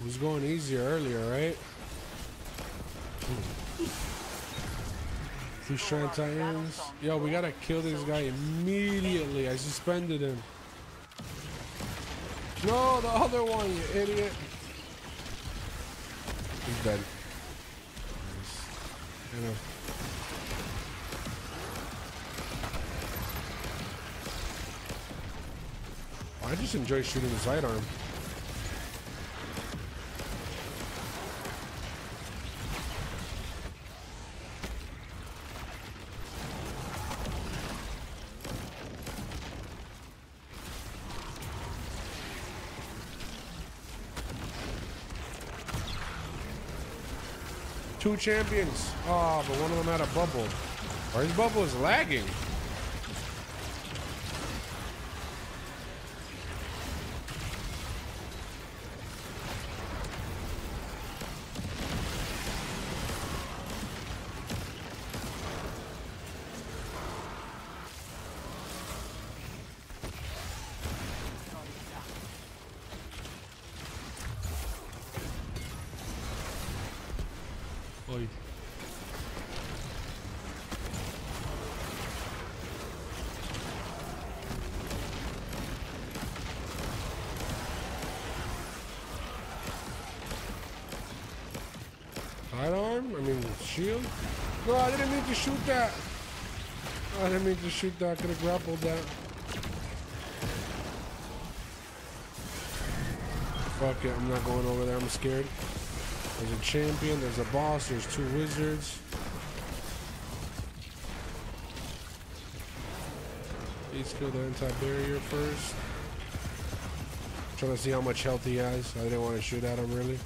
Speaker 1: It was going easier earlier, right? Two strand titans. Yo, we gotta kill this guy immediately. I suspended him. No, the other one, you idiot. He's dead. Nice. I just enjoy shooting the sidearm. Two champions. Oh, but one of them had a bubble. Or his bubble is lagging. Oh, shoot that. I didn't mean to shoot that. I could have grappled that. Fuck it, I'm not going over there. I'm scared. There's a champion, there's a boss, there's two wizards. Kill the anti-barrier first. Trying to see how much health he has. I didn't want to shoot at him really.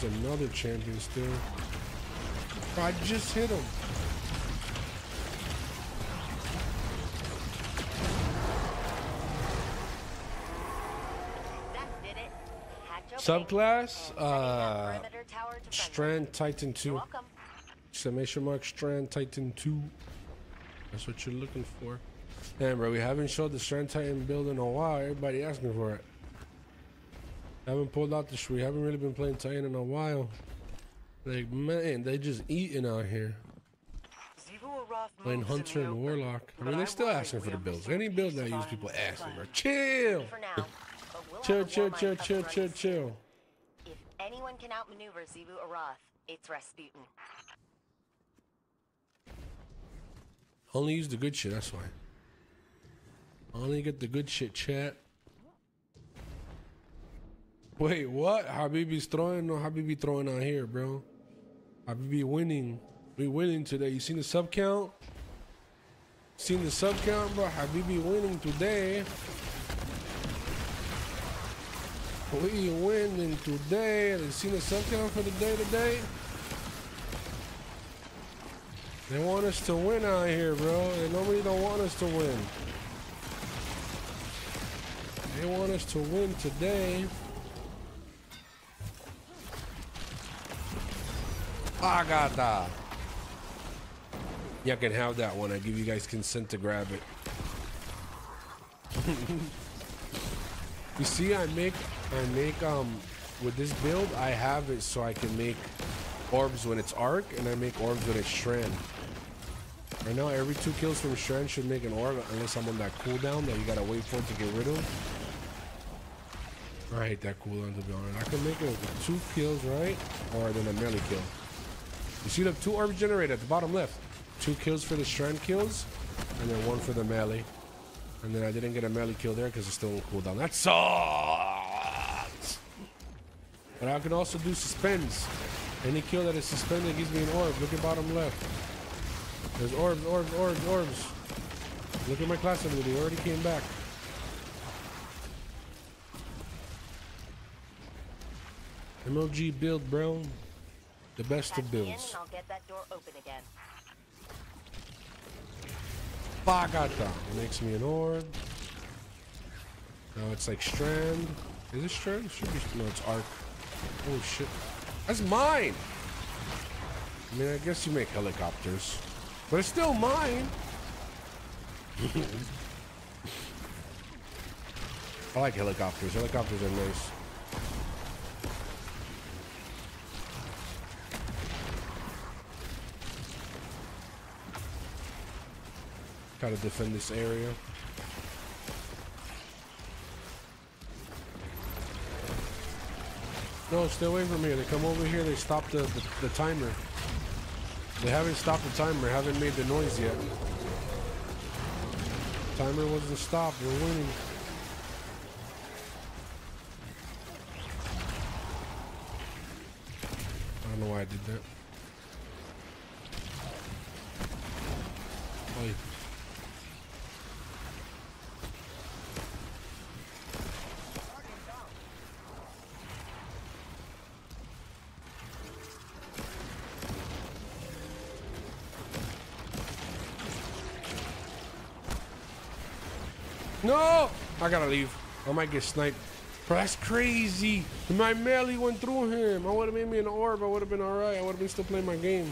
Speaker 1: There's another champion still. I just hit him. Subclass, uh. Strand Titan 2.
Speaker 3: welcome.
Speaker 1: Exclamation mark Strand Titan 2. That's what you're looking for. Damn, bro, we haven't showed the Strand Titan build in a while. Everybody asking for it. Haven't pulled out the sh- We haven't really been playing Titan in a while. Like, man, they just eating out here. Playing Hunter and Warlock. I mean, they're still asking for the builds. Any build that I use, people asking. Chill!
Speaker 3: For we'll
Speaker 1: Chill, chill, chill, chill, chill, chill.
Speaker 3: If anyone can outmaneuver Xivu Arath, it's Rasputin.
Speaker 1: Only use the good shit, that's why. Only get the good shit, chat. Wait, what? Habibi's throwing? No, Habibi throwing out here, bro. Habibi winning. We winning today. You seen the sub count? Seen the sub count, bro? Habibi winning today. We winning today. You seen the sub count for the day today? They want us to win out here, bro. And nobody don't want us to win. They want us to win today. Agata. You can have that one. I give you guys consent to grab it. you see, I make, I make, um, with this build, I have it so I can make orbs when it's arc, and I make orbs when it's strand. Right now, every two kills from strand should make an orb, unless I'm on that cooldown that you gotta wait for to get rid of. I hate that cooldown to be honest. I can make it with two kills, right? Or then a melee kill. You see the two orbs generated at the bottom left. Two kills for the strand kills, and then one for the melee. And then I didn't get a melee kill there because it's still on cooldown. That sucks! But I can also do suspends. Any kill that is suspended gives me an orb. Look at bottom left. There's orbs, orbs, orbs, orbs. Look at my class ability. Already came back. MLG build, bro. The best of builds.
Speaker 3: I'll get that door open again.
Speaker 1: Bagata. Makes me an orb. Now it's like strand. Is it strand? It should be. No, it's arc. Oh shit. That's mine. I mean, I guess you make helicopters, but it's still mine. I like helicopters. Helicopters are nice. Gotta defend this area. No, stay away from here. They come over here, they stop the, the, the timer. They haven't stopped the timer, haven't made the noise yet. Timer wasn't stopped, we're winning. I don't know why I did that. Oh, No! I gotta leave. I might get sniped. Bro, that's crazy. My melee went through him. I would have made me an orb. I would have been alright. I would have been still playing my game.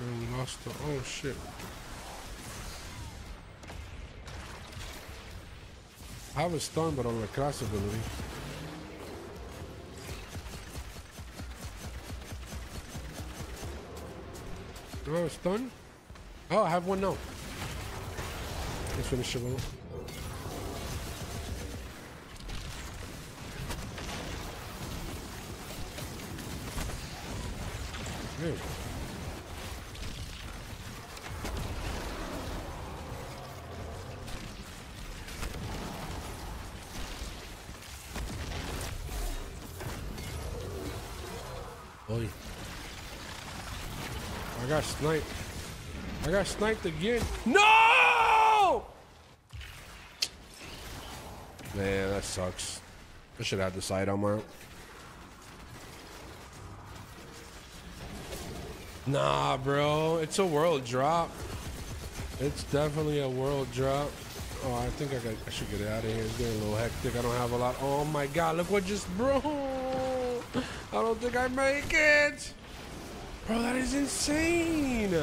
Speaker 1: And lost the. Oh shit. I have a stun, but on the class ability. Oh, done? Oh, I have one now. Let's finish it all. There we go. Oy. I got sniped. I got sniped again. No! Man, that sucks. I should have the sidearm out. Nah, bro. It's a world drop. It's definitely a world drop. Oh, I think I, got, I should get out of here. It's getting a little hectic. I don't have a lot. Oh my god, look what just bro. I don't think I make it. Bro, that is insane.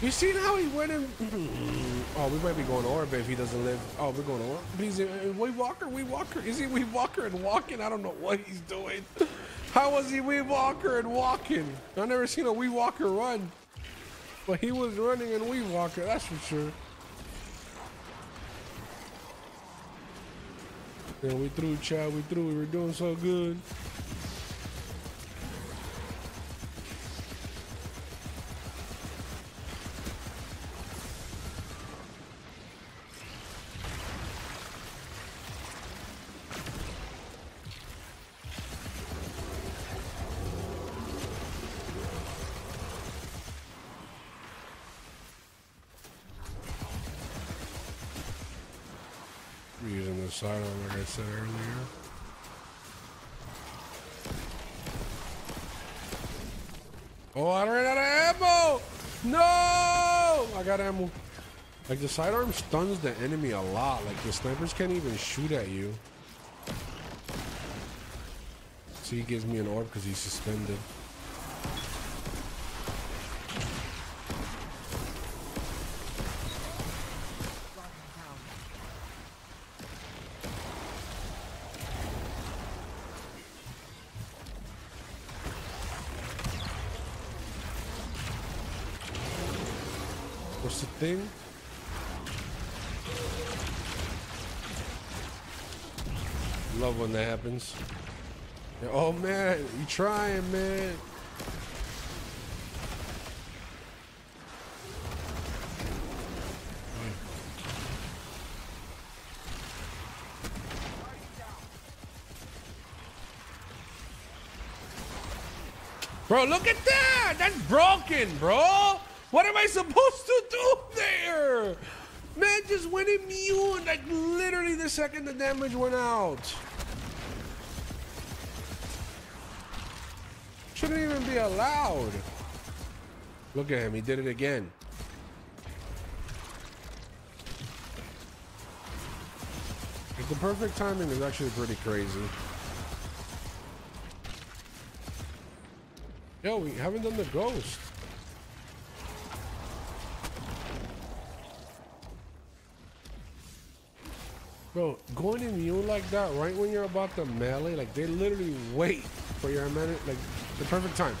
Speaker 1: You seen how he went in? oh, we might be going to orbit if he doesn't live. Oh, we're going Orb. But he's in uh, Wee Walker, Wee Walker. Is he Wee Walker and walking? I don't know what he's doing. How was he Wee Walker and walking? I've never seen a Wee Walker run. But he was running in Wee Walker, that's for sure. Yeah, we threw, Chad. We threw. We were doing so good. Said earlier. Oh, I ran out of ammo! No! I got ammo. Like the sidearm stuns the enemy a lot. Like the snipers can't even shoot at you. See, he gives me an orb because he's suspended. Happens. Yeah, Oh man, you trying, man. Bro, look at that! That's broken, bro! What am I supposed to do there? Man just went immune, like literally the second the damage went out. Be allowed. Look at him, he did it again. The perfect timing is actually pretty crazy. Yo, we haven't done the ghost. Bro, going immune like that right when you're about to melee, like they literally wait for your minute, like the perfect time.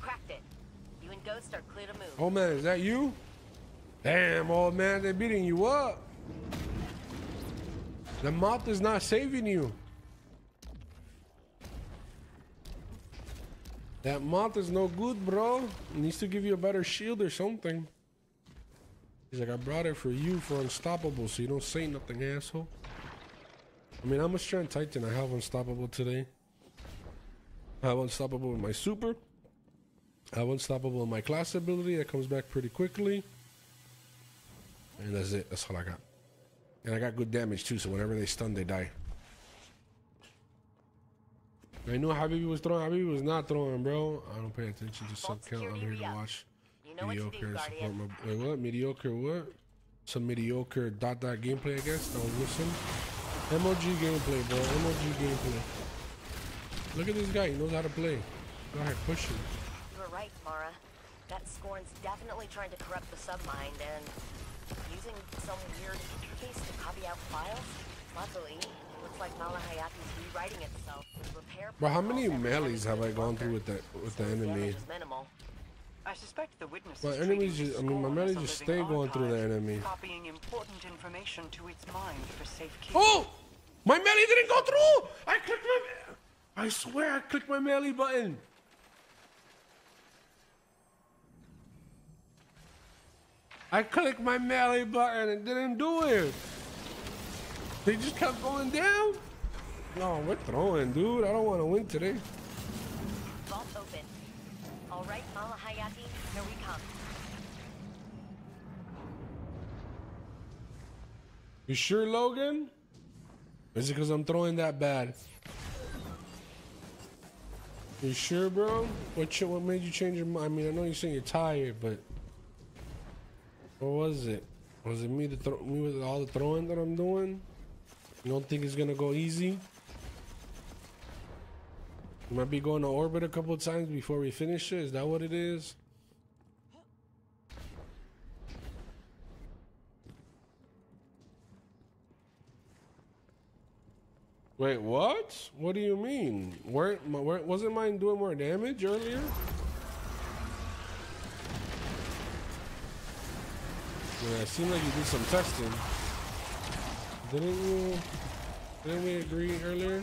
Speaker 3: Cracked it. You and Ghost are clear to move.
Speaker 1: Oh man, is that you? Damn, old man, they're beating you up. The moth is not saving you. That moth is no good, bro. It needs to give you a better shield or something. He's like, I brought it for you for unstoppable, so you don't say nothing, asshole. I mean, I'm a strength titan. I have unstoppable today. I have unstoppable with my super. I have unstoppable in my class ability that comes back pretty quickly. And that's it. That's all I got. And I got good damage too, so whenever they stun, they die. I knew Habibi was throwing. Habibi was not throwing, bro. I don't pay attention to sub count. I'm here to watch mediocre
Speaker 3: do,
Speaker 1: and support
Speaker 3: Guardian.
Speaker 1: my. Wait, what? Mediocre what? Some mediocre dot dot gameplay, I guess. Don't listen. MOG gameplay, bro. MOG gameplay. Look at this guy. He knows how to play. Go ahead, push him.
Speaker 3: You were right, Mara. That Scorn's definitely trying to corrupt the submind and using some weird case to copy out files. Luckily, it looks like Malahayati's rewriting itself with repair.
Speaker 1: Bro, how many
Speaker 3: protocols
Speaker 1: melees have I gone through
Speaker 3: bunker.
Speaker 1: with the with the
Speaker 3: Since
Speaker 1: enemy?
Speaker 3: Is.
Speaker 4: I suspect the witnesses.
Speaker 1: My enemies just- I mean, my
Speaker 4: Scorn
Speaker 1: melee just stay going through the enemy.
Speaker 4: Copying important information to its mind for safekeeping.
Speaker 1: Oh! My melee didn't go through! I clicked my... I swear I clicked my melee button. I clicked my melee button and didn't do it. They just kept going down. No, we're throwing, dude. I don't want to win today.
Speaker 3: All right, Malahayati, here we come.
Speaker 1: You sure, Logan? Is it because I'm throwing that bad? You sure, bro? What ch- what made you change your mind? I mean, I know you're saying you're tired, but what was it? Was it me the throw me with all the throwing that I'm doing? You don't think it's gonna go easy? Might be going to orbit a couple times before we finish it. Is that what it is? Wait, what? What do you mean? Weren't wasn't mine doing more damage earlier? Yeah, it seemed like you did some testing. Didn't you? Didn't we agree earlier?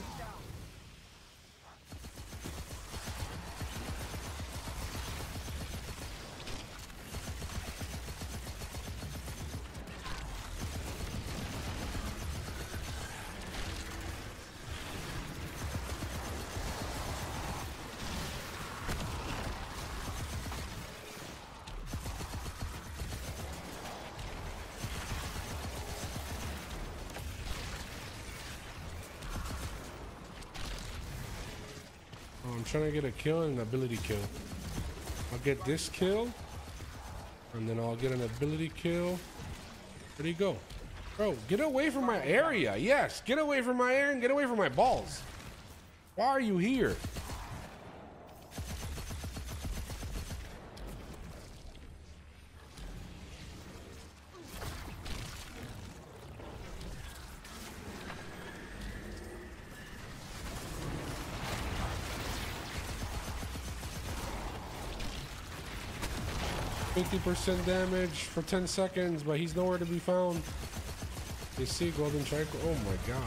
Speaker 1: Trying to get a kill and an ability kill. I'll get this kill, and then I'll get an ability kill. Where'd he go? Bro, get away from my area. Yes, get away from my area and get away from my balls. Why are you here? Fifty percent damage for ten seconds, but he's nowhere to be found. You see golden triangle? Oh my god.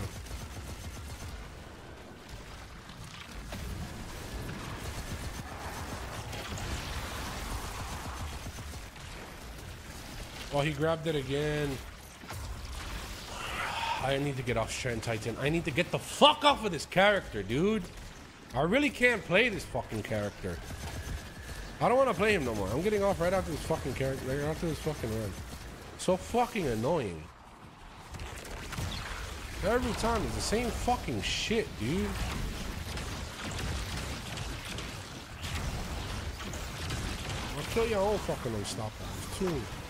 Speaker 1: Oh, he grabbed it again. I need to get off Strand Titan. I need to get the fuck off of this character, dude. I really can't play this fucking character. I don't want to play him no more. I'm getting off right after this fucking character, right after this fucking run. So fucking annoying. Every time it's the same fucking shit, dude. I'll kill your own fucking unstoppable too.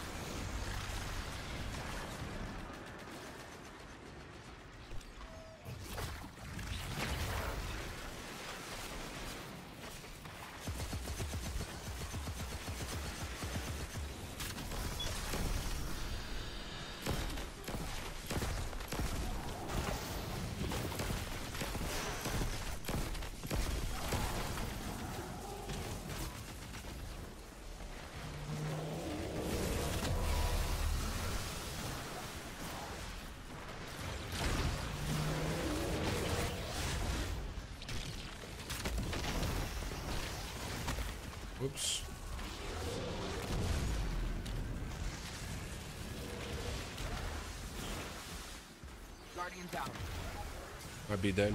Speaker 1: Might be dead.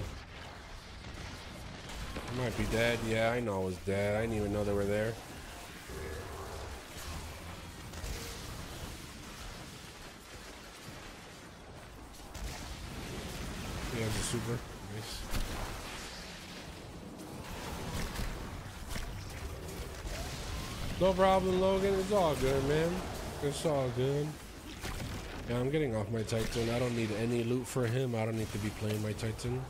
Speaker 1: I Might be dead. Yeah, I know I was dead. I didn't even know they were there. He has a super. Nice. No problem, Logan. It's all good, man. It's all good. Yeah, I'm getting off my Titan. I don't need any loot for him. I don't need to be playing my Titan.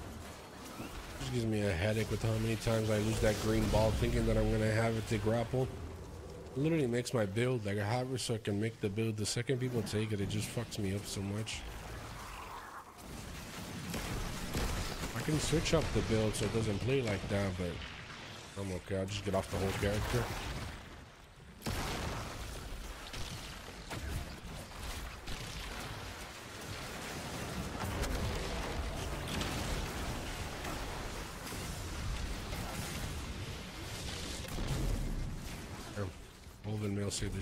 Speaker 1: Just gives me a headache with how many times I lose that green ball thinking that I'm gonna have it to grapple. It literally makes my build like a have it so I can make the build. The second people take it, it just fucks me up so much. I can switch up the build so it doesn't play like that, but I'm okay. I'll just get off the whole character.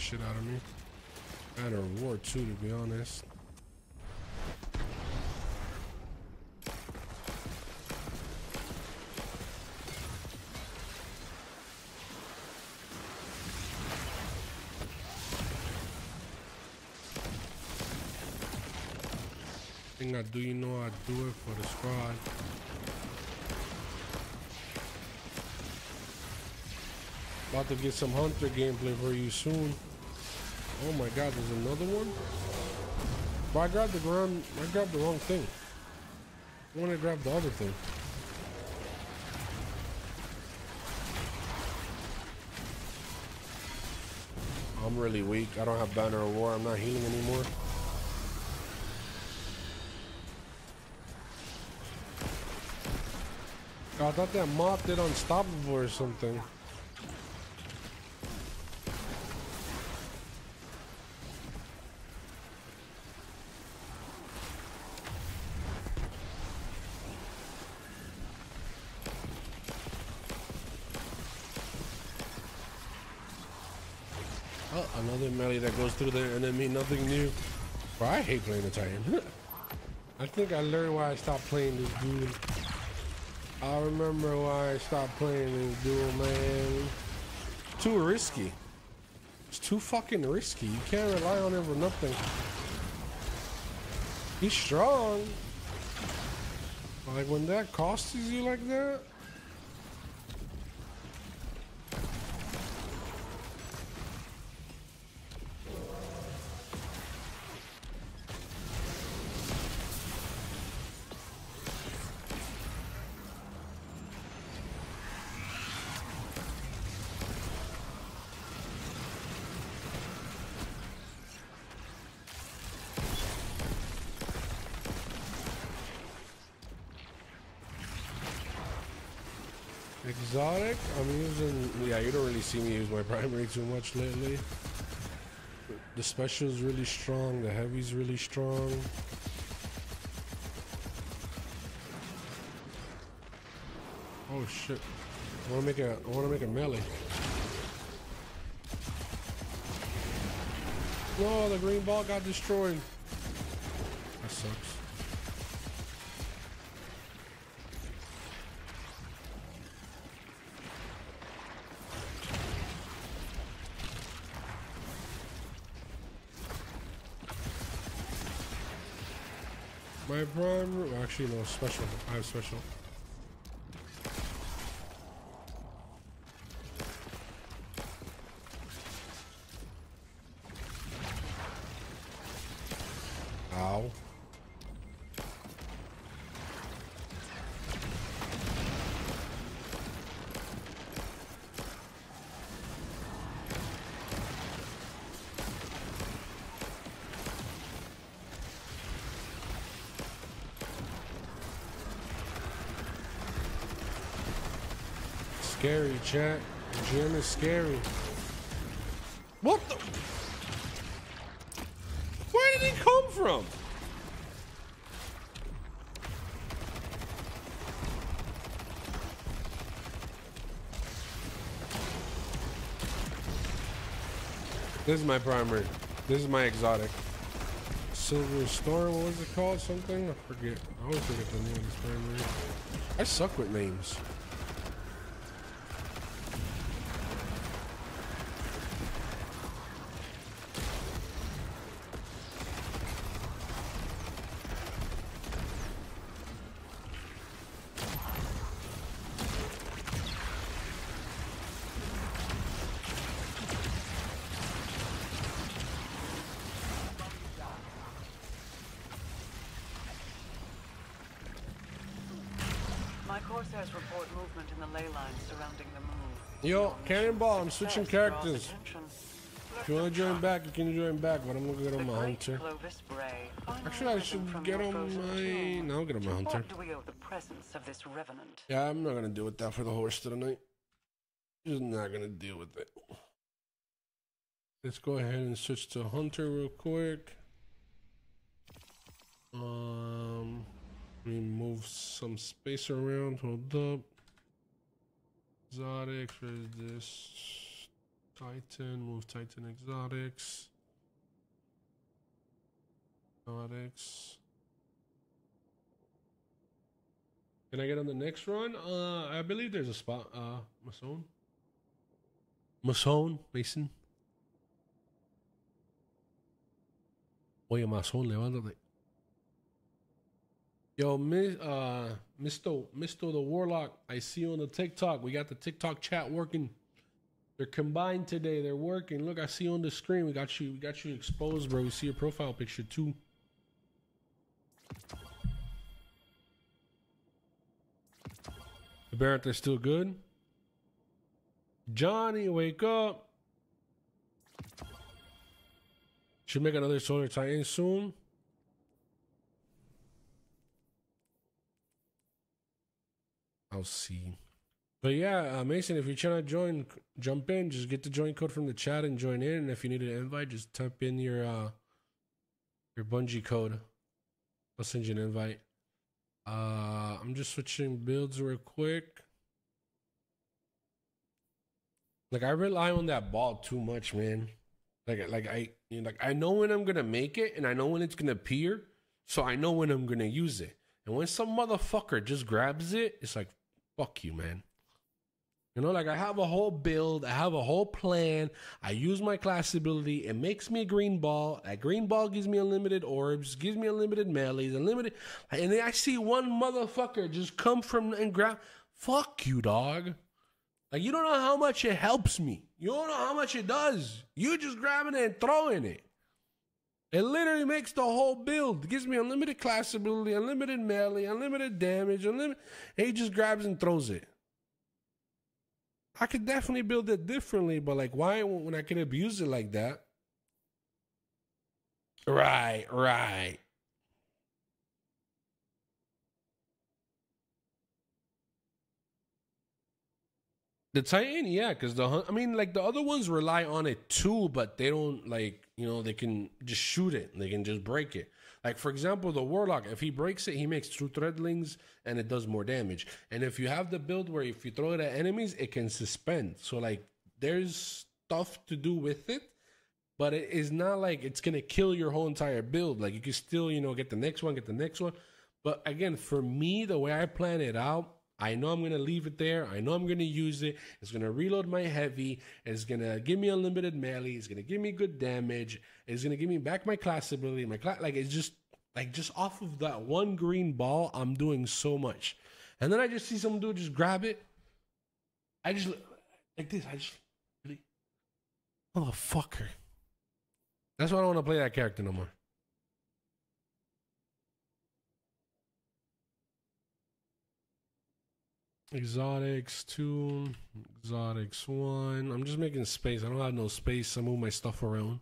Speaker 1: shit out of me. Kind of reward too, to be honest. thing I do, you know I do it for the squad. About to get some Hunter gameplay for you soon. Oh my god, there's another one? But I grabbed the ground I grabbed the wrong thing. I want to grab the other thing. I'm really weak. I don't have Banner of War. I'm not healing anymore. I thought that moth did unstoppable or something. Oh, another through the enemy, nothing new. Bro, I hate playing the Titan. I think I learned why I stopped playing this dude. I remember why I stopped playing this dude, man. Too risky. It's too fucking risky. You can't rely on him for nothing. He's strong. Like when that costs you like that. Exotic, I'm using, yeah, you don't really see me use my primary too much lately. The special's really strong, the heavy's really strong. Oh shit. I wanna make a I wanna make a melee. No, the green ball got destroyed. That sucks. My prime, well, actually no, special. I have special. Chat. Gym is scary. What the? Where did he come from? This is my primary. This is my exotic. Silver Storm, what was it called? Something? I forget. I always forget the name of this primary. I suck with names.
Speaker 4: My Corsairs report movement in the ley lines surrounding the moon.
Speaker 1: Yo,
Speaker 4: Mission
Speaker 1: Cannonball, I'm switching characters. If you want to join back, you can join back, but I'm gonna get on my hunter. Actually, I should get on my. No, I'll get on my hunter. Yeah, I'm not gonna deal with that for the horse tonight. Just not gonna deal with it. Let's go ahead and switch to hunter real quick. Um, let me move some space around. Hold up. Exotics. Where's this? Titan. Move Titan exotics. Exotics. Can I get on the next run? Uh, I believe there's a spot. Uh, Mason. Mason, Mason. Oye, Mason, levántate. Yo, Mi- uh, Mr. Mr. the Warlock, I see you on the TikTok. We got the TikTok chat working. They're combined today. They're working. Look, I see you on the screen. We got you. We got you exposed, bro. We see your profile picture too. The Barrett, they're still good. Johnny, wake up. Should make another Solar Titan soon. I'll see. But yeah, uh, Mason, if you're trying to join, jump in. Just get the join code from the chat and join in. And if you need an invite, just type in your uh your Bungie code. I'll send you an invite. Uh, I'm just switching builds real quick. Like I rely on that ball too much, man. Like like I you know, like I know when I'm gonna make it, and I know when it's gonna appear, so I know when I'm gonna use it. And when some motherfucker just grabs it, it's like, fuck you, man. You know, like I have a whole build, I have a whole plan. I use my class ability. It makes me a green ball. That green ball gives me unlimited orbs, gives me unlimited melees, unlimited. And then I see one motherfucker just come from and grab. Fuck you, dog. Like you don't know how much it helps me. You don't know how much it does. You just grabbing it and throwing it. It literally makes the whole build. It gives me unlimited class ability, unlimited melee, unlimited damage, unlimited. And he just grabs and throws it. I could definitely build it differently, but like, why when I can abuse it like that? Right, right. The Titan, yeah, because the I mean, like the other ones rely on it too, but they don't like you know they can just shoot it, they can just break it. Like for example, the Warlock, if he breaks it, he makes two threadlings and it does more damage. And if you have the build where if you throw it at enemies, it can suspend. So like there's stuff to do with it, but it is not like it's gonna kill your whole entire build. Like you can still you know get the next one, get the next one. But again, for me, the way I plan it out, I know I'm gonna leave it there. I know I'm gonna use it. It's gonna reload my heavy. It's gonna give me unlimited melee. It's gonna give me good damage. It's gonna give me back my class ability. My class, like it's just like just off of that one green ball, I'm doing so much. And then I just see some dude just grab it. I just like this. I just really, motherfucker. That's why I don't want to play that character no more. Exotics two, exotics one. I'm just making space. I don't have no space. I move my stuff around.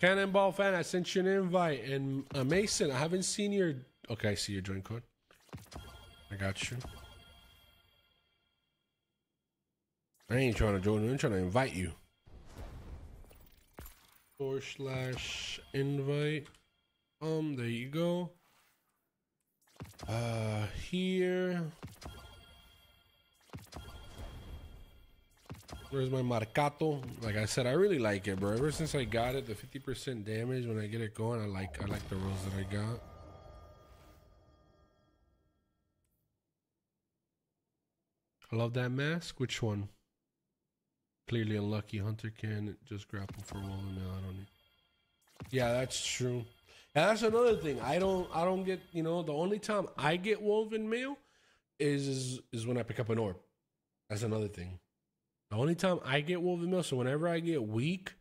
Speaker 1: Cannonball fan, I sent you an invite. And uh, Mason, I haven't seen your. Okay, I see your join code. I got you. I ain't trying to join you. I'm trying to invite you slash invite. Um, there you go. Uh, here. Where's my Marcato? Like I said, I really like it, bro. Ever since I got it, the 50% damage when I get it going, I like I like the rolls that I got. I love that mask. Which one? Clearly unlucky. Hunter can just grapple for woven mail. I don't need. Yeah, that's true. And that's another thing. I don't. I don't get. You know, the only time I get woven mail is is, is when I pick up an orb. That's another thing. The only time I get woven mail. So whenever I get weak,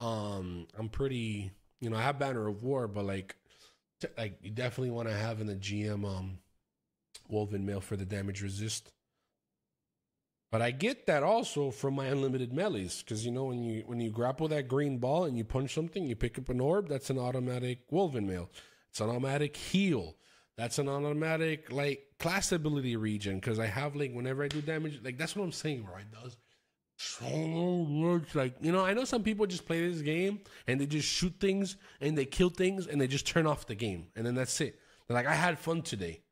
Speaker 1: um, I'm pretty. You know, I have banner of war, but like, t- like you definitely want to have in the GM um, woven mail for the damage resist. But I get that also from my unlimited melees because you know when you when you grapple that green ball and you punch something, you pick up an orb. That's an automatic woven mail. It's an automatic heal. That's an automatic like class ability region because I have like whenever I do damage, like that's what I'm saying, bro. It does so much. Like you know, I know some people just play this game and they just shoot things and they kill things and they just turn off the game and then that's it. They're like, I had fun today.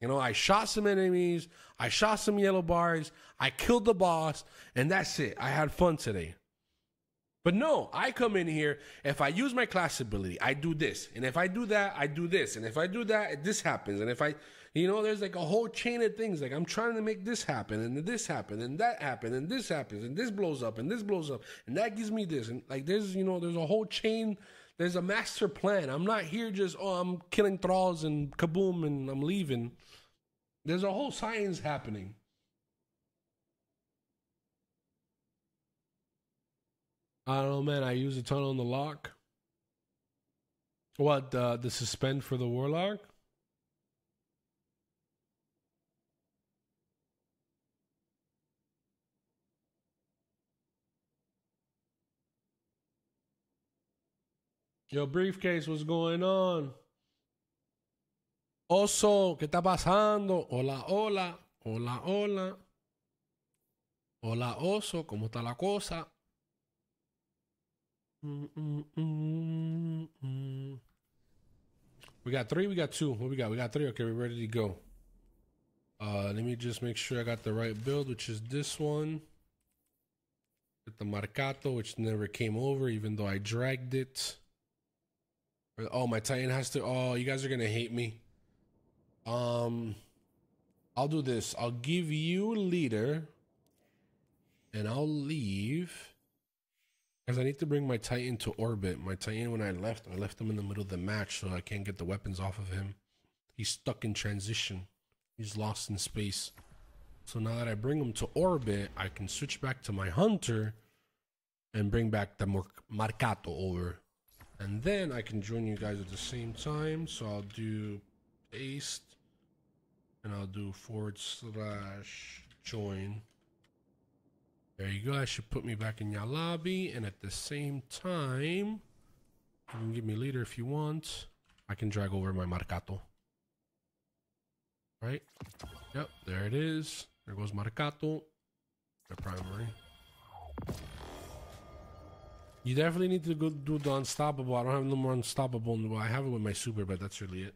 Speaker 1: You know, I shot some enemies, I shot some yellow bars, I killed the boss, and that's it. I had fun today. But no, I come in here. If I use my class ability, I do this, and if I do that, I do this, and if I do that, this happens, and if I, you know, there's like a whole chain of things. Like I'm trying to make this happen, and this happen, and that happen, and this happens, and this blows up, and this blows up, and that gives me this, and like there's, you know, there's a whole chain. There's a master plan. I'm not here just oh I'm killing thralls and kaboom and I'm leaving. There's a whole science happening. I don't know, man. I use a ton on the lock. What uh, the suspend for the warlock? Yo, briefcase, what's going on? Oso, ¿qué está pasando? Hola, hola, hola, hola. Hola, oso, ¿cómo está la cosa? Mm, mm, mm. We got three, we got two. What we got? We got three. Okay, we're ready to go. Uh, let me just make sure I got the right build, which is this one. With the Marcato, which never came over, even though I dragged it. Oh, my Titan has to. Oh, you guys are gonna hate me. Um, I'll do this. I'll give you leader, and I'll leave because I need to bring my Titan to orbit. My Titan, when I left, I left him in the middle of the match, so I can't get the weapons off of him. He's stuck in transition. He's lost in space. So now that I bring him to orbit, I can switch back to my hunter and bring back the Mar- Marcato over. And then I can join you guys at the same time. So I'll do paste and I'll do forward slash join. There you go. That should put me back in your lobby. And at the same time, you can give me leader if you want. I can drag over my Marcato. Right? Yep, there it is. There goes Marcato. The primary. You definitely need to go do the unstoppable. I don't have no more unstoppable. Well, I have it with my super, but that's really it.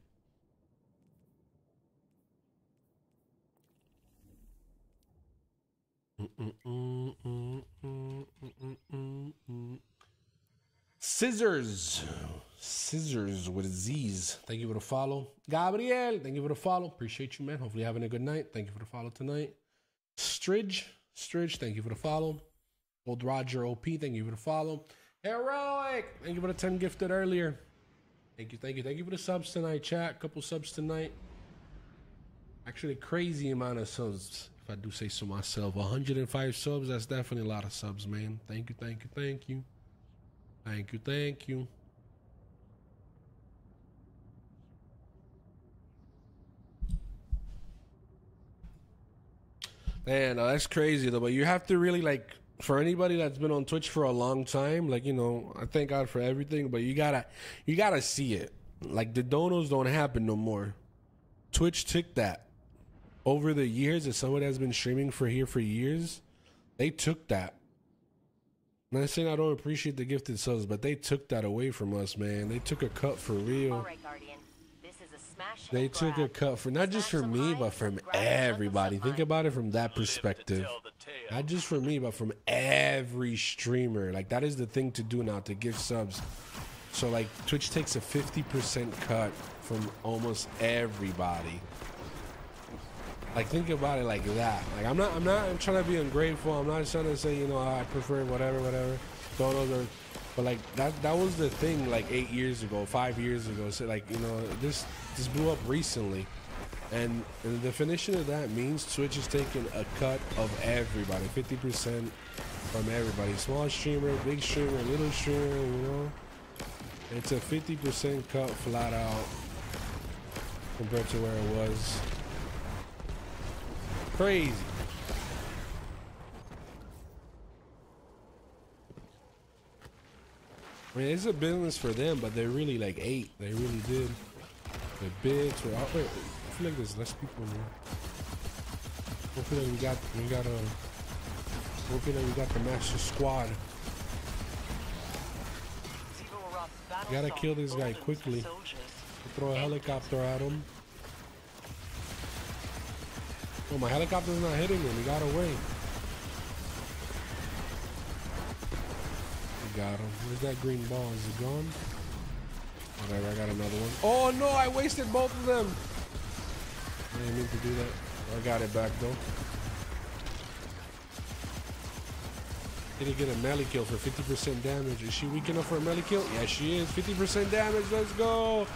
Speaker 1: Scissors. Scissors with Z's. Thank you for the follow. Gabriel, thank you for the follow. Appreciate you, man. Hopefully having a good night. Thank you for the follow tonight. Stridge. Stridge, thank you for the follow. Old Roger OP, thank you for the follow. Heroic, thank you for the 10 gifted earlier. Thank you, thank you, thank you for the subs tonight, chat. Couple subs tonight. Actually, crazy amount of subs, if I do say so myself. 105 subs, that's definitely a lot of subs, man. Thank you, thank you, thank you. Thank you, thank you. Man, that's crazy though. But you have to really like for anybody that's been on Twitch for a long time, like you know, I thank God for everything, but you gotta you gotta see it. Like the donos don't happen no more. Twitch took that over the years as someone has been streaming for here for years. They took that. I'm not saying I don't appreciate the gifted subs, but they took that away from us, man. They took a cut for real.
Speaker 3: All right, Guardian. This is a smash
Speaker 1: They took a cut for not just
Speaker 3: Smash
Speaker 1: for me, but from
Speaker 3: and grab some of the
Speaker 1: everybody. Think about it from that perspective.
Speaker 5: tell the tale.
Speaker 1: Not just for me, but from every streamer. Like that is the thing to do now to give subs. So like Twitch takes a 50% cut from almost everybody. Like think about it like that. Like I'm not I'm not I'm trying to be ungrateful. I'm not trying to say, you know, ah, I prefer whatever, whatever. Donos or but like that that was the thing like eight years ago, five years ago. So like, you know, this this blew up recently. And, and the definition of that means Twitch is taking a cut of everybody, 50% from everybody. Small streamer, big streamer, little streamer, you know. It's a 50% cut flat out compared to where it was. Crazy. I mean, it's a business for them, but they really like ate. They really did. The bids were out. Wait, I feel like there's less people in here. Hopefully we got we got uh, a. Hopefully we got the master squad. Gotta kill this guy quickly. Throw a helicopter at him. Oh, my helicopter's not hitting him. He got away. got him. Where's that green ball? Is it gone? Whatever, I got another one. Oh no, I wasted both of them. I didn't mean to do that. I got it back though. Did he get a melee kill for 50% damage? Is she weak enough for a melee kill? Yeah, she is. 50% damage. Let's go.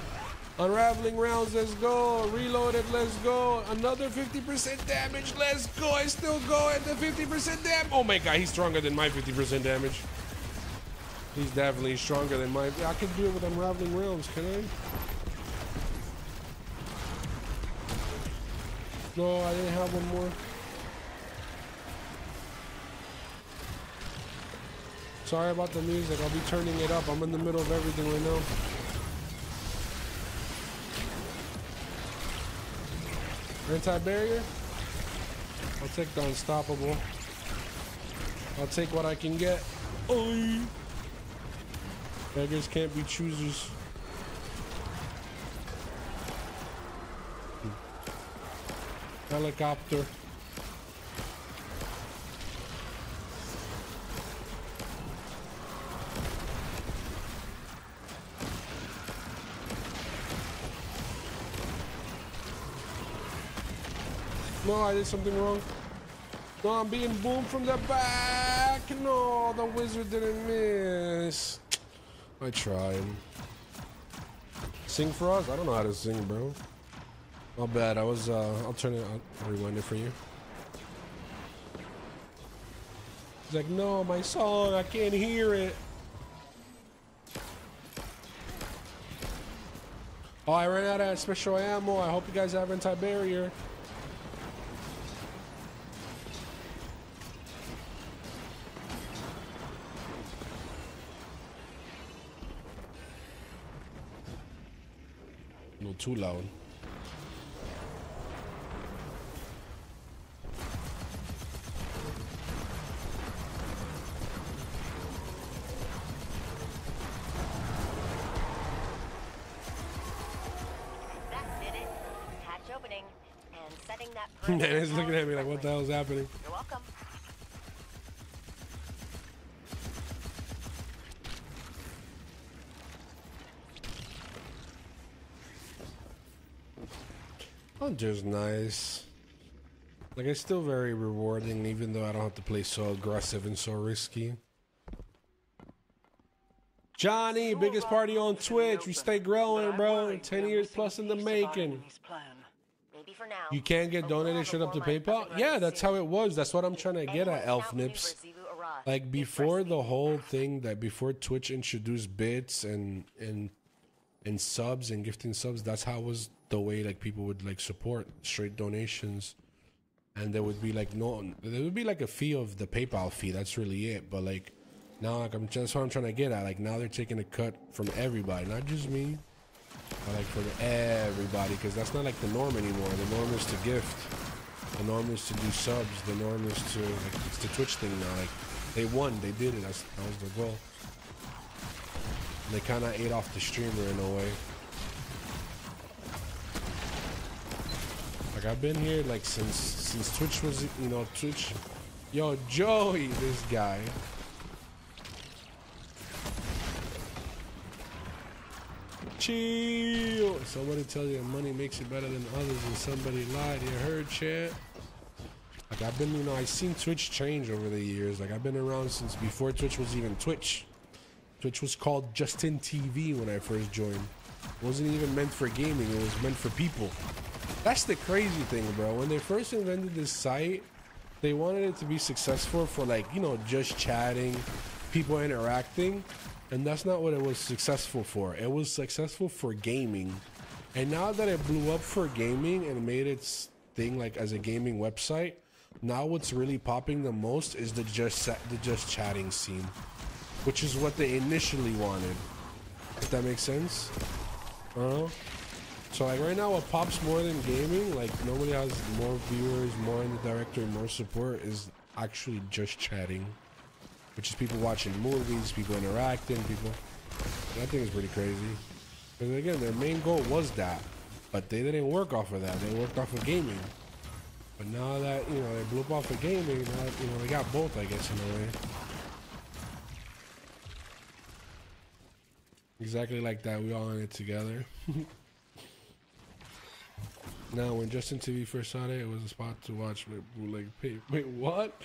Speaker 1: Unraveling rounds. Let's go. Reloaded. Let's go. Another 50% damage. Let's go. I still go at the 50% damage. Oh my god, he's stronger than my 50% damage. He's definitely stronger than my. I can do it with unraveling rounds, can I? No, I didn't have one more. Sorry about the music. I'll be turning it up. I'm in the middle of everything right now. Anti-barrier? I'll take the unstoppable. I'll take what I can get. Oi! Beggars can't be choosers. Helicopter. No, I did something wrong. No, I'm being boomed from the back. No, the wizard didn't miss. I tried. Sing for us? I don't know how to sing, bro. My bad. I was, uh, I'll turn it, I'll rewind it for you. He's like, no, my song, I can't hear it. Oh, I ran out of special ammo. I hope you guys have anti-barrier. Too loud.
Speaker 3: That did it. Hatch opening and setting that.
Speaker 1: Man,
Speaker 3: perimeter
Speaker 1: he's looking at me like, what the hell is happening?
Speaker 3: You're welcome.
Speaker 1: Hunter's nice. Like, it's still very rewarding, even though I don't have to play so aggressive and so risky. Johnny, biggest party on Twitch. We stay growing, bro. 10 years plus in the making.
Speaker 3: Maybe for now.
Speaker 1: You can't get donated
Speaker 3: have a
Speaker 1: straight up to PayPal? Yeah, that's how it was. That's what I'm trying to get at, Elf Nips.
Speaker 3: for Xivu Arath.
Speaker 1: Like before the whole thing that before Twitch introduced bits and and and subs and gifting subs, that's how it was the way like people would like support straight donations. And there would be like no there would be like a fee of the PayPal fee, that's really it. But like now like I'm that's what I'm trying to get at. Like now they're taking a cut from everybody, not just me. But like for everybody, because that's not like the norm anymore. The norm is to gift. The norm is to do subs. The norm is to like it's the Twitch thing now. Like they won, they did it. That's, that was the goal. And they kind of ate off the streamer in a way. Like I've been here like since since Twitch was you know Twitch. Yo Joey, this guy. Chill. Somebody tell you money makes you better than others, and somebody lied. You heard, chat? Like I've been, you know, I've seen Twitch change over the years. Like I've been around since before Twitch was even Twitch. Twitch was called Justin TV when I first joined. It wasn't even meant for gaming. It was meant for people. That's the crazy thing, bro. When they first invented this site, they wanted it to be successful for like, you know, just chatting, people interacting, and that's not what it was successful for. It was successful for gaming. And now that it blew up for gaming and made its thing like as a gaming website, now what's really popping the most is the just the just chatting scene, which is what they initially wanted. If that makes sense. Uh-huh. So like right now, what pops more than gaming, like nobody has more viewers, more in the directory, more support, is actually just chatting, which is people watching movies, people interacting, people. I think it's pretty crazy. Because again, their main goal was that, but they didn't work off of that. They worked off of gaming. But now that you know they blew up off of gaming, now you know they got both, I guess, in a way. Exactly like that. We all in it together. now, when Justin TV first saw it, it was a spot to watch with bootleg pay. Wait, what?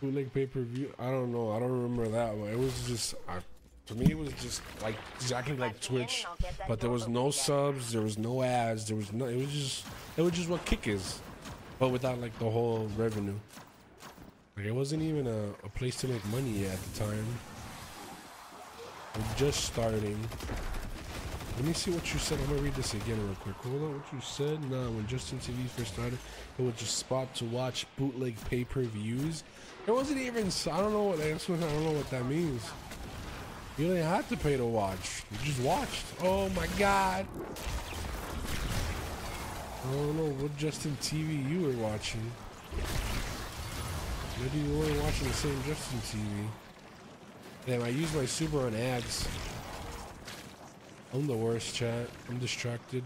Speaker 1: Bootleg pay per view? I don't know. I don't remember that one. It was just. I, to me, it was just like exactly like Twitch, but there was no subs, there was no ads, there was no. It was just. It was just what Kick is, but without like the whole revenue. Like it wasn't even a, a place to make money at the time. We're just starting. Let me see what you said. I'm gonna read this again real quick. Hold on, what you said? Nah, when Justin TV first started, it was just spot to watch bootleg pay-per-views. It wasn't even. I don't know what. What I don't know what that means. You didn't have to pay to watch. You just watched. Oh my god. I don't know what Justin TV you were watching. Maybe you weren't watching the same Justin TV. Damn, I use my super on ads. I'm the worst, chat. I'm distracted.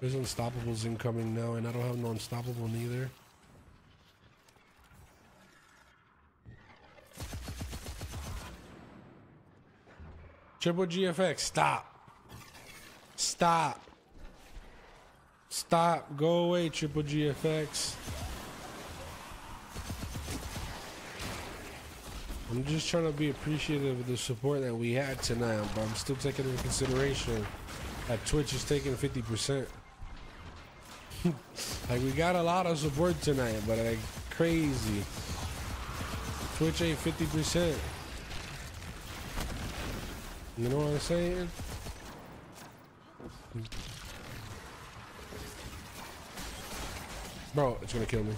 Speaker 1: There's Unstoppables incoming now, and I don't have no Unstoppable neither. Triple GFX, stop. Stop. Stop. Go away, Triple GFX. I'm just trying to be appreciative of the support that we had tonight, but I'm still taking into consideration that Twitch is taking 50%. like, we got a lot of support tonight, but like, crazy. Twitch ain't 50%. You know what I'm saying? Bro, it's gonna kill me.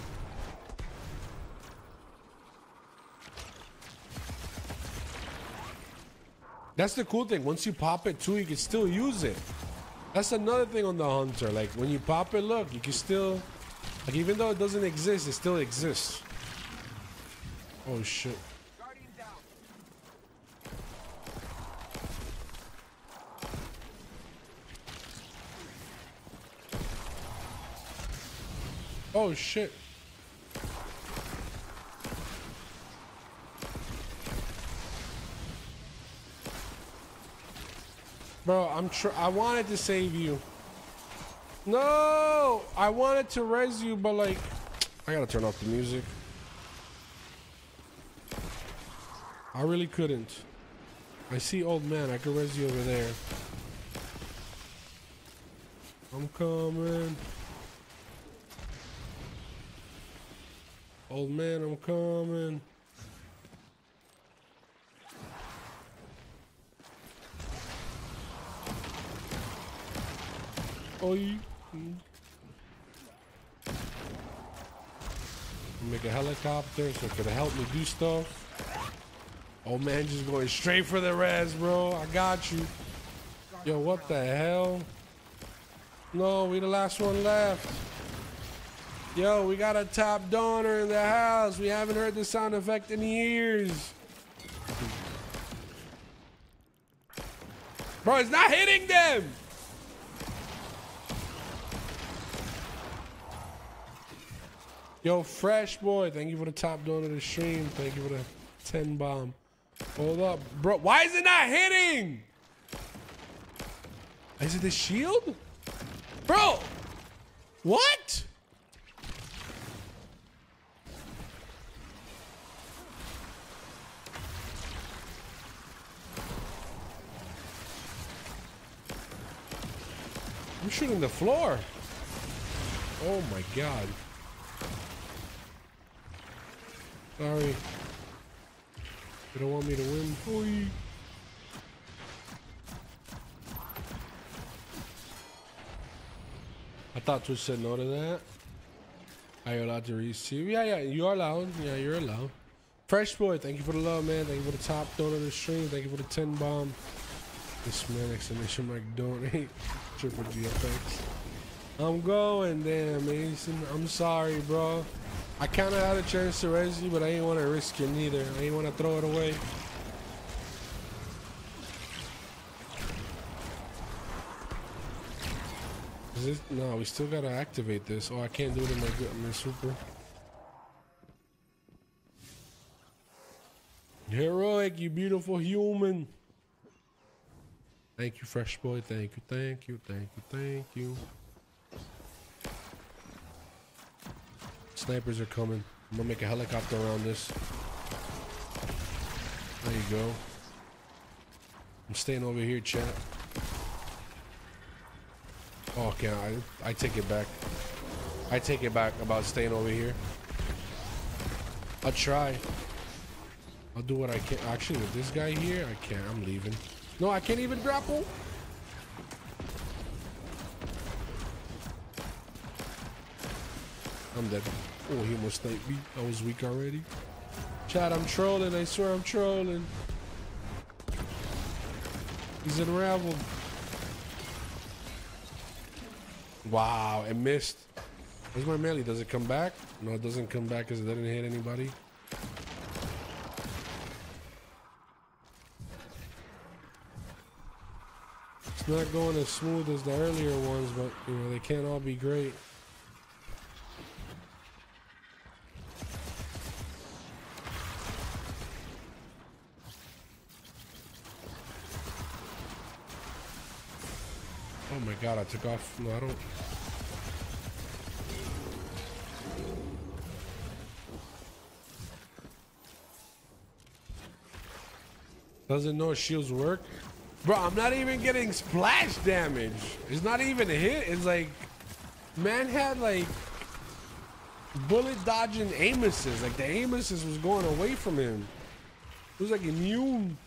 Speaker 1: That's the cool thing. Once you pop it too, you can still use it. That's another thing on the Hunter. Like when you pop it, look, you can still, like even though it doesn't exist, it still exists. Oh shit. Oh shit. Bro, I'm tr- I wanted to save you. No, I wanted to res you, but like, I gotta turn off the music. I really couldn't. I see old man. I could res you over there. I'm coming. Old man, I'm coming. Oi. Make a helicopter so it could help me do stuff. Old man just going straight for the res, bro. I got you. Yo, what the hell? No, we the last one left. Yo, we got a top donor in the house. We haven't heard the sound effect in years. Bro, it's not hitting them. Yo, Fresh Boy, thank you for the top donor of the stream. Thank you for the 10 bomb. Hold up. Bro, why is it not hitting? Is it the shield? Bro, what? I'm shooting the floor. Oh my god. Sorry. You don't want me to win? Oi. I thought Twitch said no to that. Are you allowed to receive? Yeah, yeah, you are allowed. Yeah, you're allowed. Fresh boy, thank you for the love, man. Thank you for the top donor of the stream. Thank you for the 10 bomb. This man exclamation mark donate. Triple GFX. I'm going, damn, Mason. I'm sorry, bro. I kind of had a chance to res you, but I didn't want to risk it neither. I didn't want to throw it away. Is this, no, we still gotta activate this. Oh, I can't do it in my, my super. Heroic, you beautiful human. Thank you, fresh boy. Thank you, thank you, thank you, thank you. Snipers are coming. I'm gonna make a helicopter around this. There you go. I'm staying over here, chat. Oh, okay, I, I take it back. I take it back about staying over here. I'll try. I'll do what I can. Actually, with this guy here, I can't. I'm leaving. No, I can't even grapple. I'm dead. Oh, he almost sniped me. I was weak already. Chad, I'm trolling. I swear I'm trolling. He's unraveled. Wow, it missed. Where's my melee? Does it come back? No, it doesn't come back because it didn't hit anybody. It's not going as smooth as the earlier ones, but you know they can't all be great. I took off. No, I don't. Doesn't know shields work? Bro, I'm not even getting splash damage. It's not even a hit. It's like, man had like bullet dodging Amos's. Like the Amos's was going away from him. It was like immune.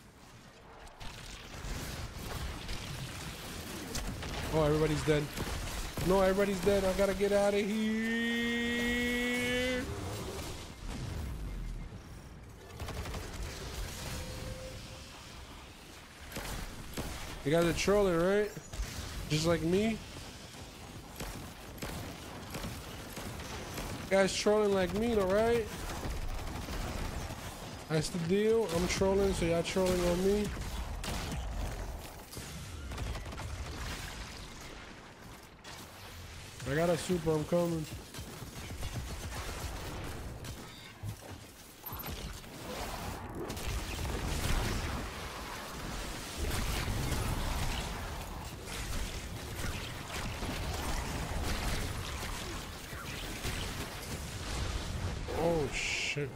Speaker 1: Oh, everybody's dead. No, everybody's dead. I gotta get out of here. You guys are trolling, right? Just like me? You guys trolling like me, though, right? That's the deal. I'm trolling, so y'all trolling on me. I got a super, I'm coming. Oh shit.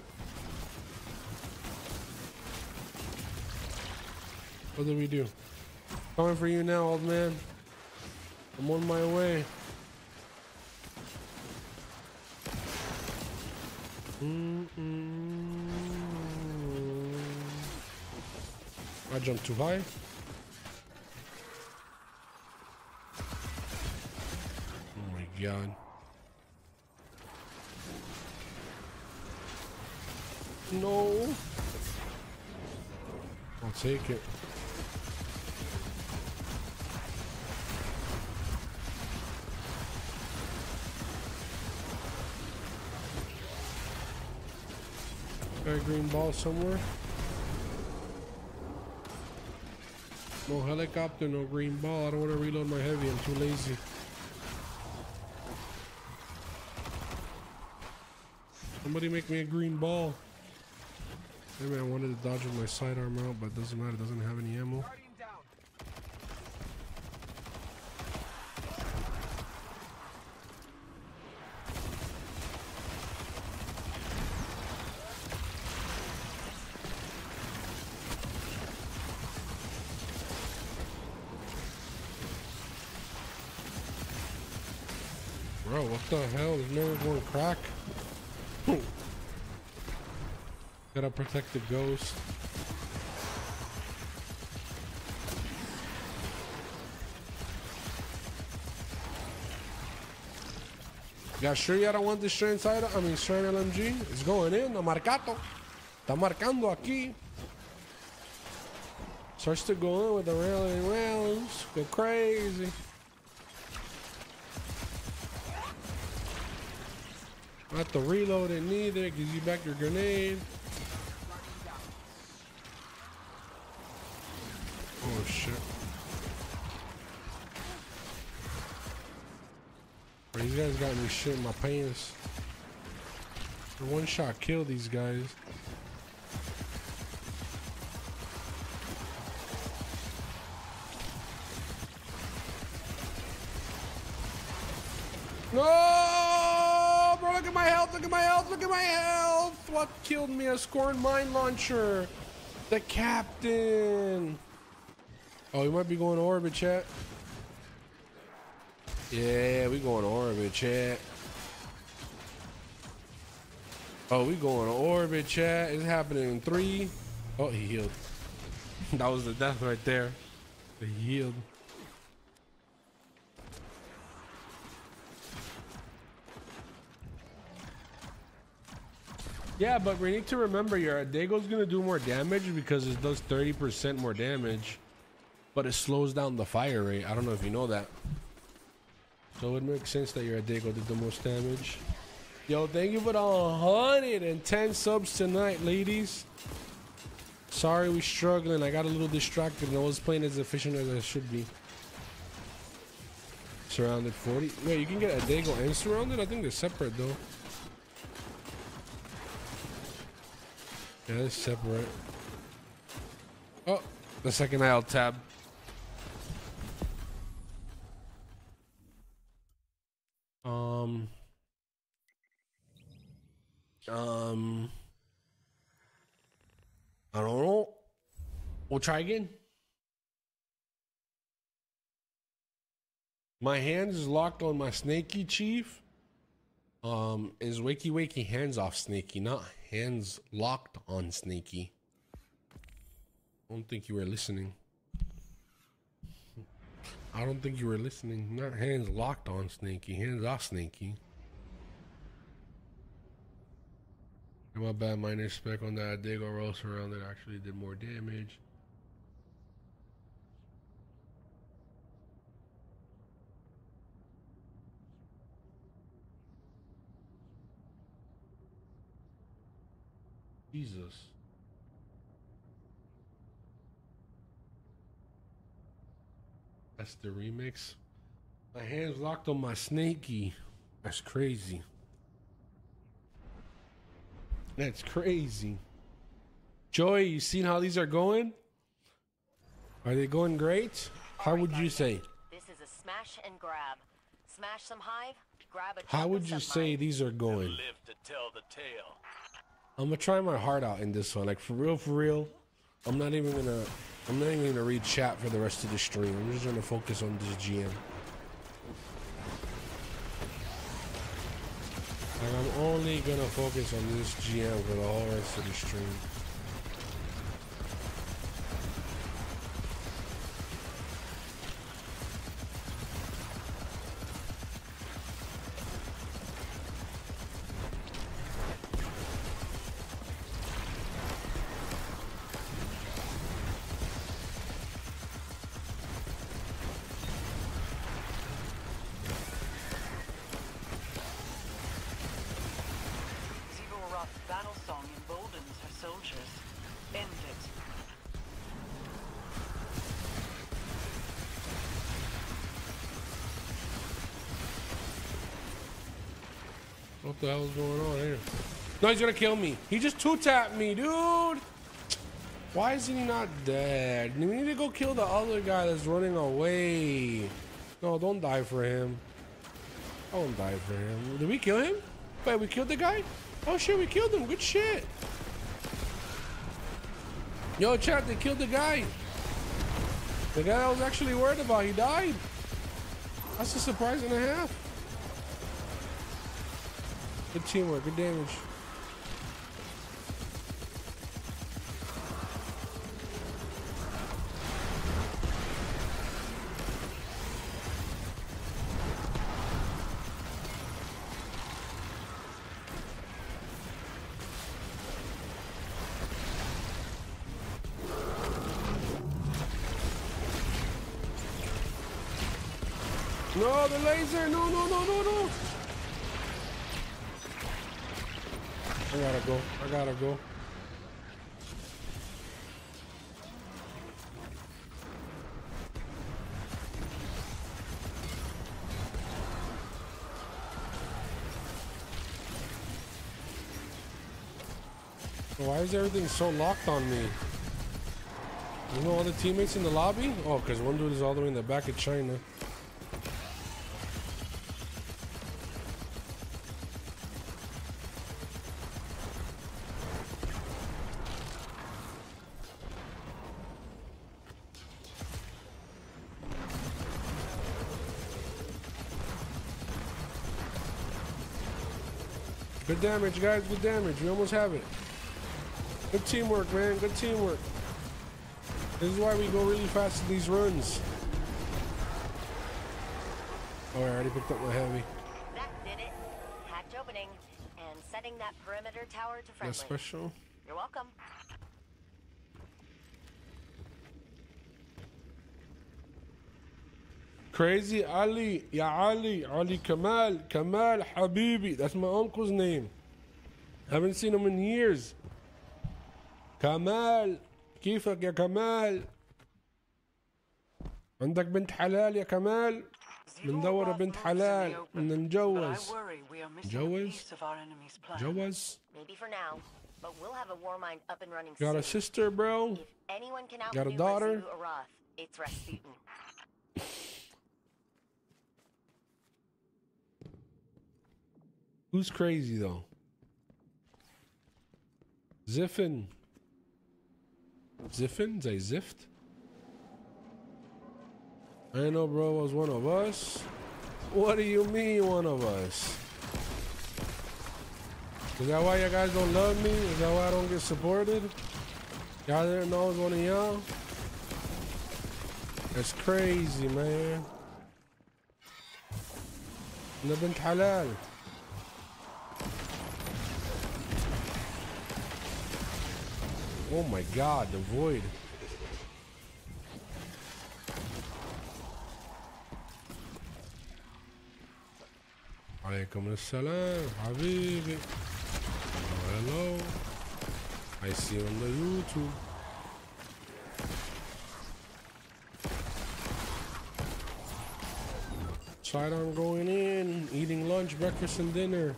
Speaker 1: What do we do? Coming for you now, old man. I'm on my way. Too high. Oh my god. No. I'll take it. Got a green ball somewhere. No helicopter, no green ball. I don't want to reload my heavy. I'm too lazy. Somebody make me a green ball. Maybe I wanted to dodge with my sidearm out, but it doesn't matter. It doesn't have any ammo.
Speaker 2: Guardian down.
Speaker 1: Bro, what going crack. Gotta protect the ghost. Yeah, sure y'all don't want this Strand side? I mean, Strand LMG? It's going in, a marcato. Está marcando aquí. Starts to go in with the railing rounds. Go crazy. To reload it neither. Gives you back your grenade. Oh shit. These guys got me shit in my pants. The one shot kill these guys. At my health. What killed me? A scorn mine launcher. The captain. Oh, he might be going to orbit, chat. Yeah, we going to orbit, chat. Oh, we going to orbit, chat. It's happening in three. Oh, he healed. that was the death right there. He healed. Yeah, but we need to remember your Dago's gonna do more damage because it does 30% more damage, but it slows down the fire rate. I don't know if you know that. So it makes sense that your Dago did the most damage. Yo, thank you for the 110 subs tonight, ladies. Sorry we struggling. I got a little distracted and I was playing as efficient as I should be. Surrounded 40. Wait, you can get a Dago and surrounded? I think they're separate though. Yeah, they're separate. Oh, the second aisle tab. Um. Um. I don't know. We'll try again. My hands is locked on my snaky chief. Um, is wakey wakey hands off snaky, not hands locked on snaky. I don't think you were listening. I don't think you were listening. Not hands locked on snaky, hands off snaky. My bad, minor spec on that. Dago around that actually did more damage. Jesus. That's the remix. My hands locked on my snaky. That's crazy. That's crazy. Joy, you seen how these are going? Are they going great? How would you say?
Speaker 3: This is a smash and grab. Smash some hive, grab a
Speaker 1: How would you
Speaker 3: submind.
Speaker 1: say these are going? I'm gonna try my heart out in this one. Like for real, for real. I'm not even gonna. I'm not even gonna read chat for the rest of the stream. I'm just gonna focus on this GM. Like I'm only gonna focus on this GM for the whole rest of the stream. What the hell is going on here? No, he's gonna kill me. He just two tapped me, dude. Why is he not dead? We need to go kill the other guy that's running away. No, don't die for him. Don't die for him. Did we kill him? Wait, we killed the guy? Oh shit, we killed him. Good shit. Yo, chat, they killed the guy. The guy I was actually worried about, he died. That's a surprise and a half. Good teamwork, good damage. No, the laser! No, no, no, no, no! I gotta go. I gotta go. Why is everything so locked on me? You know all the teammates in the lobby? Oh, because one dude is all the way in the back of China. Damage, guys. Good damage. We almost have it. Good teamwork, man. Good teamwork. This is why we go really fast in these runs. Oh, I already picked up my heavy.
Speaker 3: That did it. Hatch opening and setting that perimeter tower to friendly.
Speaker 1: That's special.
Speaker 3: You're welcome.
Speaker 1: Crazy Ali, Ya Ali, Ali Kamal, Kamal Habibi. That's my uncle's name. Haven't seen him in years. Kamal, كيفك يا كمال؟ عندك بنت حلال يا كمال؟
Speaker 4: Zero
Speaker 1: بندور
Speaker 4: Wrath
Speaker 1: بنت
Speaker 4: moves in the
Speaker 1: حلال
Speaker 4: open,
Speaker 1: بدنا
Speaker 4: But
Speaker 1: نتجوز
Speaker 4: I worry we are missing a
Speaker 1: Joey's?
Speaker 4: piece of our enemy's plan.
Speaker 1: جوز
Speaker 3: Maybe for now, but we'll have a war mind up and running
Speaker 1: got
Speaker 3: soon.
Speaker 1: a sister bro
Speaker 3: If anyone can
Speaker 1: Got a
Speaker 3: outmaneuver
Speaker 1: daughter?
Speaker 3: Zulu Arath, it's Rasputin.
Speaker 1: who's crazy though Ziffen. Ziffen? They ziffed? I know bro was one of us. What do you mean one of us? Is that why you guys don't love me? Is that why I don't get supported? Y'all didn't know I was one of y'all? That's crazy, man. I've halal. Oh my god, the void. عليكم السلام حبيبي Oh, hello I see you on the YouTube Side on going in, eating lunch, breakfast, and dinner.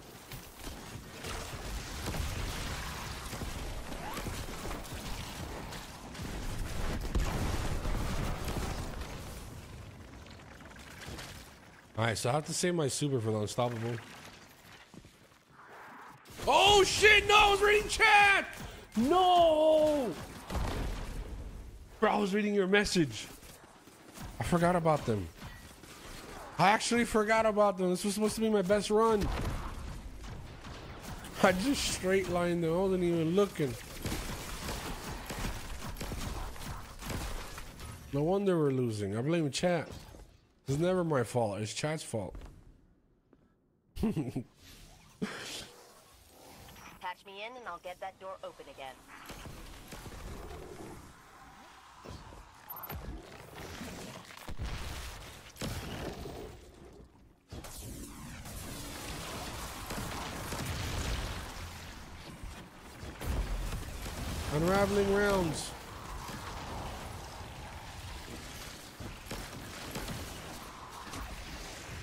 Speaker 1: Alright, so I have to save my super for the unstoppable. Oh shit, no, I was reading chat! No! Bro, I was reading your message. I forgot about them. I actually forgot about them. This was supposed to be my best run. I just straight lined them. I wasn't even looking. No wonder we're losing. I blame chat. It's never my fault. It's chat's fault.
Speaker 3: Patch me in and I'll get that door open again.
Speaker 1: Unraveling rounds.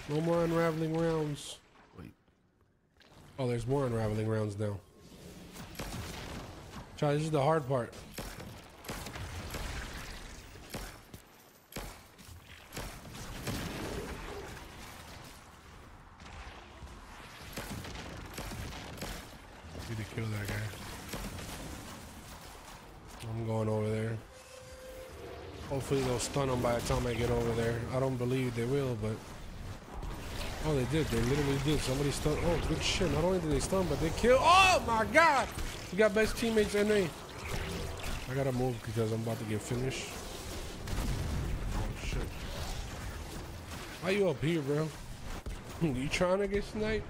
Speaker 1: No more unraveling rounds. Wait. Oh, there's more unraveling rounds now. Try, this is the hard part. Need to kill that guy. I'm going over there. Hopefully they'll stun him by the time I get over there. I don't believe they will, but... Oh, they did. They literally did. Somebody stunned. Oh, good shit. Not only did they stun, but they killed. Oh, my God! We got best teammates, NA. I gotta move because I'm about to get finished. Oh, shit. Why you up here, bro? you trying to get sniped?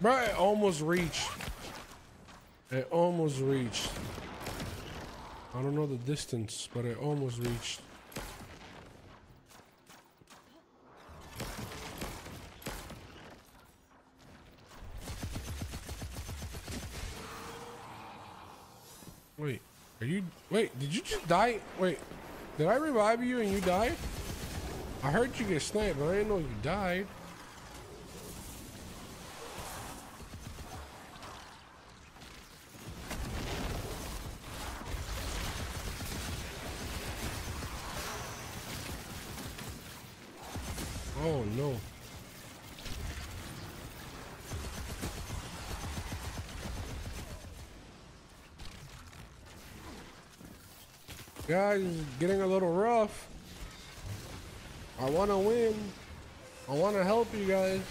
Speaker 1: Bro, I almost reached. I almost reached. I don't know the distance, but I almost reached. Wait, are you? Wait, did you just die? Wait, did I revive you and you died? I heard you get sniped, but I didn't know you died. Oh no. Guys, getting a little rough. I want to win. I want to help you guys.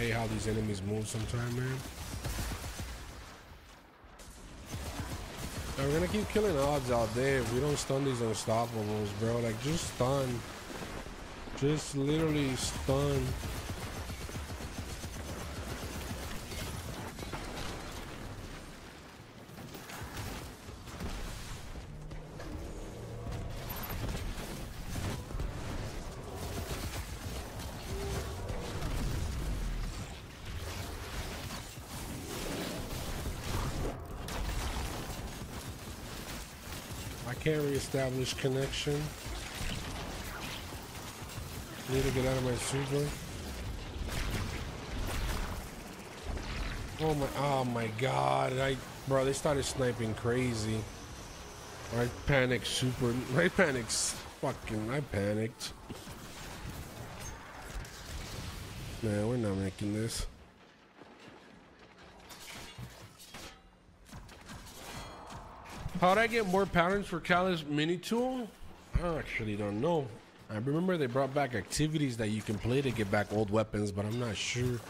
Speaker 1: Hey, how these enemies move sometime, man. we're gonna keep killing odds out there. if we don't stun these unstoppables, bro. Like, just stun. Just literally stun. I connection. Need to get out of my super. Oh my, oh my god. I, bro, they started sniping crazy. I panicked super, I panicked, fucking, I panicked. Man, we're not making this. How'd I get more patterns for Calus Mini Tool? I actually don't know. I remember they brought back activities that you can play to get back old weapons, but I'm not sure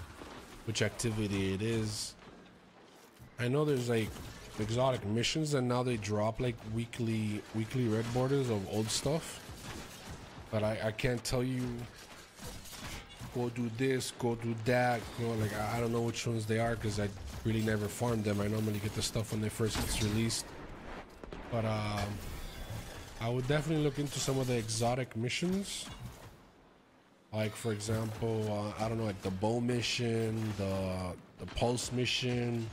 Speaker 1: which activity it is. I know there's like exotic missions and now they drop like weekly weekly red borders of old stuff. But I, I can't tell you go do this, go do that. Go like I, I don't know which ones they are because I really never farmed them. I normally get the stuff when they first gets released. But um, I would definitely look into some of the exotic missions. Like for example, uh, I don't know, like the bow mission, the the pulse mission.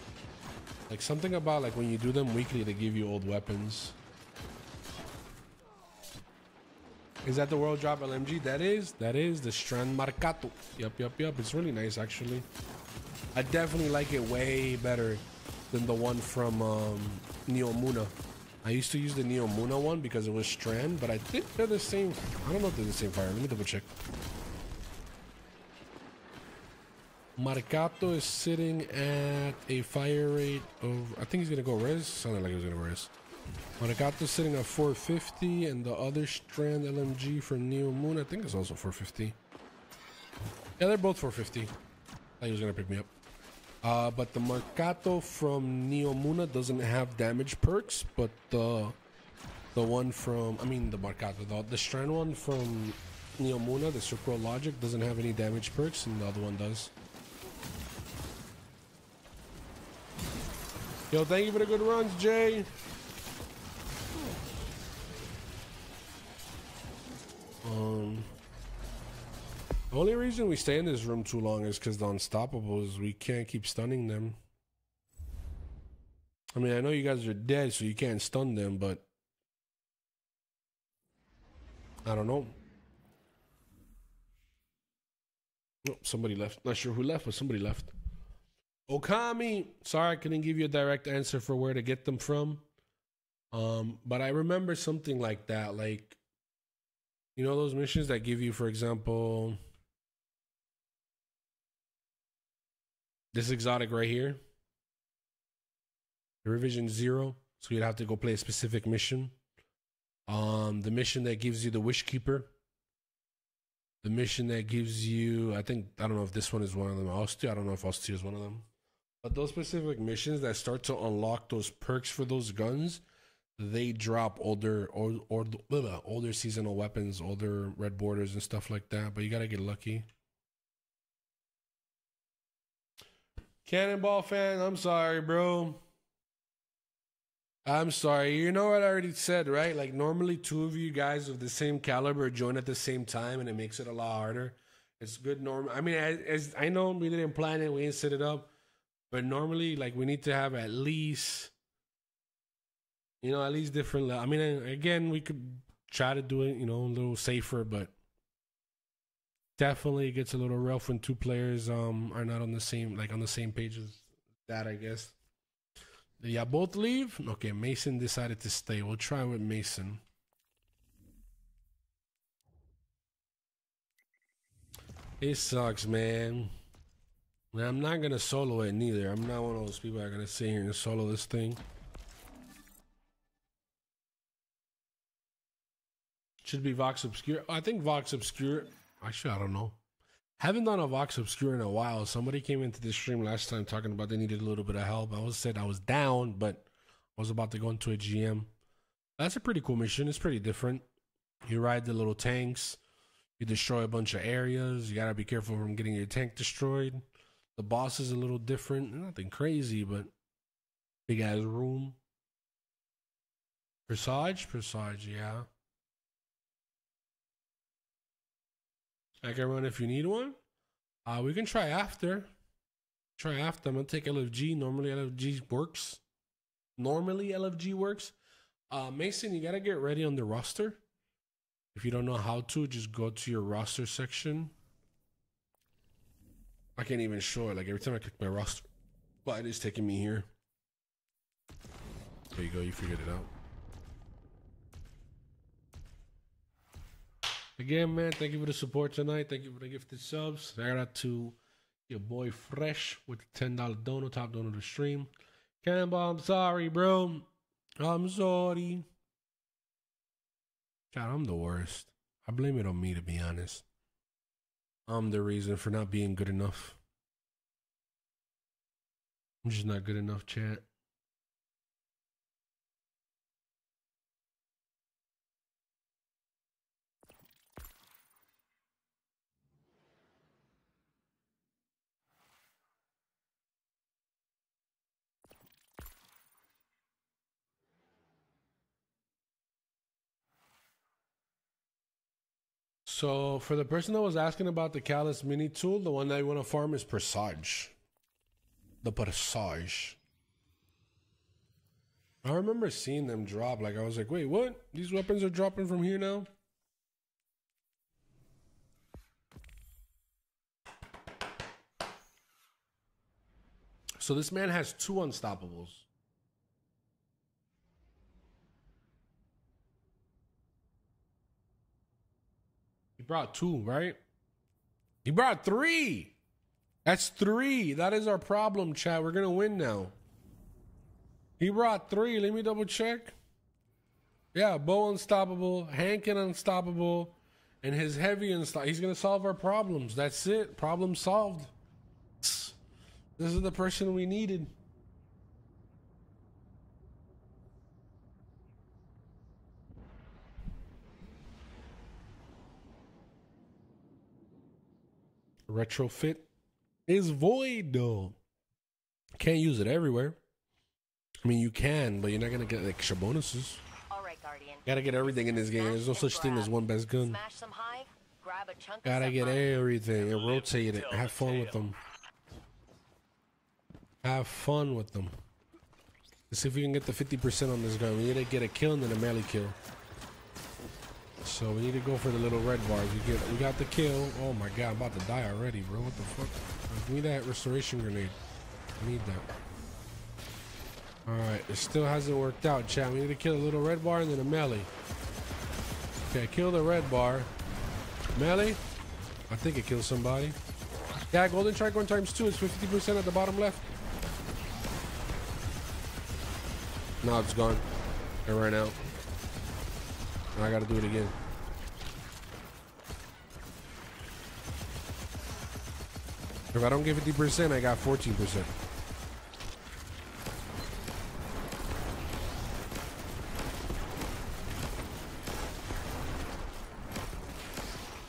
Speaker 1: Like something about like when you do them weekly, they give you old weapons. Is that the world drop LMG? That is, that is the Strand Marcato. Yep, yep, yep. It's really nice actually. I definitely like it way better than the one from um, Neomuna. I used to use the Neomuna one because it was Strand, but I think they're the same. I don't know if they're the same fire. Let me double check. Marcato is sitting at a fire rate of, I think he's gonna go res. Sounded like he was gonna res. Marcato is sitting at 450, and the other Strand LMG from Neo Moon, I think is also 450. Yeah, they're both 450. I he was gonna pick me up. Uh, but the Marcato from Neomuna doesn't have damage perks, but the the one from I mean the Marcato, the, the Strand one from Neomuna, the Road Logic, doesn't have any damage perks, and the other one does. Yo, thank you for the good runs, Jay. Um. The only reason we stay in this room too long is because the unstoppables, we can't keep stunning them. I mean, I know you guys are dead, so you can't stun them, but I don't know. Oh, somebody left. Not sure who left, but somebody left. Okami, sorry I couldn't give you a direct answer for where to get them from. Um, but I remember something like that, like you know those missions that give you, for example, This exotic right here. The revision zero. So you'd have to go play a specific mission. Um, the mission that gives you the wish keeper. The mission that gives you, I think, I don't know if this one is one of them. Austia, I don't know if Austia is one of them. But those specific missions that start to unlock those perks for those guns, they drop older or or older seasonal weapons, older red borders and stuff like that. But you gotta get lucky. Cannonball fan, I'm sorry, bro. I'm sorry. You know what I already said, right? Like normally two of you guys of the same caliber join at the same time and it makes it a lot harder. It's good normal. I mean, as, as I know we didn't plan it, we didn't set it up, but normally like we need to have at least you know, at least different I mean, again, we could try to do it, you know, a little safer, but definitely gets a little rough when two players um are not on the same like on the same page as that, I guess. Y'all both leave? Okay, Mason decided to stay. We'll try with Mason. It sucks, man. I'm not gonna solo it neither. I'm not one of those people that are gonna sit here and solo this thing. Should be Vox Obscura. I think Vox Obscura. Actually, I don't know. Haven't done a Vox Obscura in a while. Somebody came into the stream last time talking about they needed a little bit of help. I was said I was down, but I was about to go into a GM. That's a pretty cool mission. It's pretty different. You ride the little tanks. You destroy a bunch of areas. You gotta be careful from getting your tank destroyed. The boss is a little different. Nothing crazy, but big ass room. Presage, presage, yeah. Can run if you need one. Uh, we can try after. Try after. I'm gonna take LFG. Normally LFG works. Normally LFG works. Uh, Mason, you gotta get ready on the roster. If you don't know how to, just go to your roster section. I can't even show it. Like every time I click my roster, but it is taking me here. There you go. You figured it out. Again, man, thank you for the support tonight. Thank you for the gifted subs. Shout out to your boy Fresh with the $10 dono, top dono of the stream. Cannonball, I'm sorry, bro. I'm sorry. God, I'm the worst. I blame it on me, to be honest. I'm the reason for not being good enough. I'm just not good enough, chat. So for the person that was asking about the Calus mini tool, the one that you want to farm is Presage. The Presage. I remember seeing them drop. Like I was like, wait, what? These weapons are dropping from here now? So this man has two unstoppables. He brought two, right? He brought three. That's three. That is our problem, chat. We're gonna win now. He brought three. Let me double check. Yeah, Bo unstoppable, hand cannon unstoppable, and his heavy unstoppable. He's gonna solve our problems. That's it. Problem solved. This is the person we needed. Retrofit is void though. Can't use it everywhere. I mean, you can, but you're not gonna get extra bonuses.
Speaker 3: All right, Guardian.
Speaker 1: Gotta get everything in this game. There's no
Speaker 3: Smash and
Speaker 1: such thing as one best gun.
Speaker 3: Smash some hive, grab a chunk
Speaker 1: Gotta
Speaker 3: of
Speaker 1: get
Speaker 3: submind.
Speaker 1: everything and rotate it. Have fun with them. Have fun with them. Let's see if we can get the 50% on this gun. We need to get a kill and then a melee kill. So we need to go for the little red bars. We get we got the kill. Oh my god, I'm about to die already, bro. What the fuck? Give me that restoration grenade. I need that. Alright, it still hasn't worked out, chat. We need to kill a little red bar and then a melee. Okay, kill the red bar. Melee? I think it kills somebody. Yeah, golden tricorn times two is 50% at the bottom left. Now it's gone. It ran out. And I gotta do it again. If I don't get 50%, I got 14%.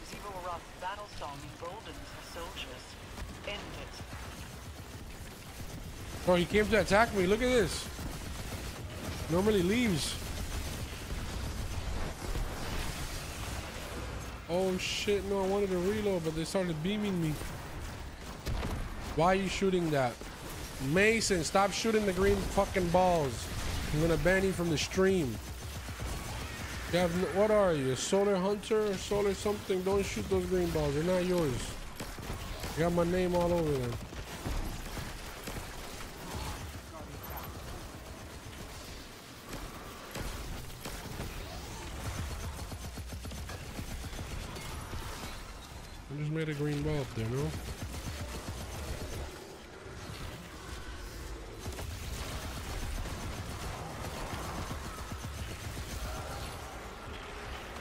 Speaker 4: Xivu Arath battle song emboldens her soldiers. End it.
Speaker 1: Bro, he came to attack me. Look at this. Normally leaves. Oh shit, no, I wanted to reload, but they started beaming me. Why are you shooting that? Mason, stop shooting the green fucking balls. I'm gonna ban you from the stream. You have what are you, a solar hunter or solar something? Don't shoot those green balls, they're not yours. You got my name all over them. Get a green ball up there, no?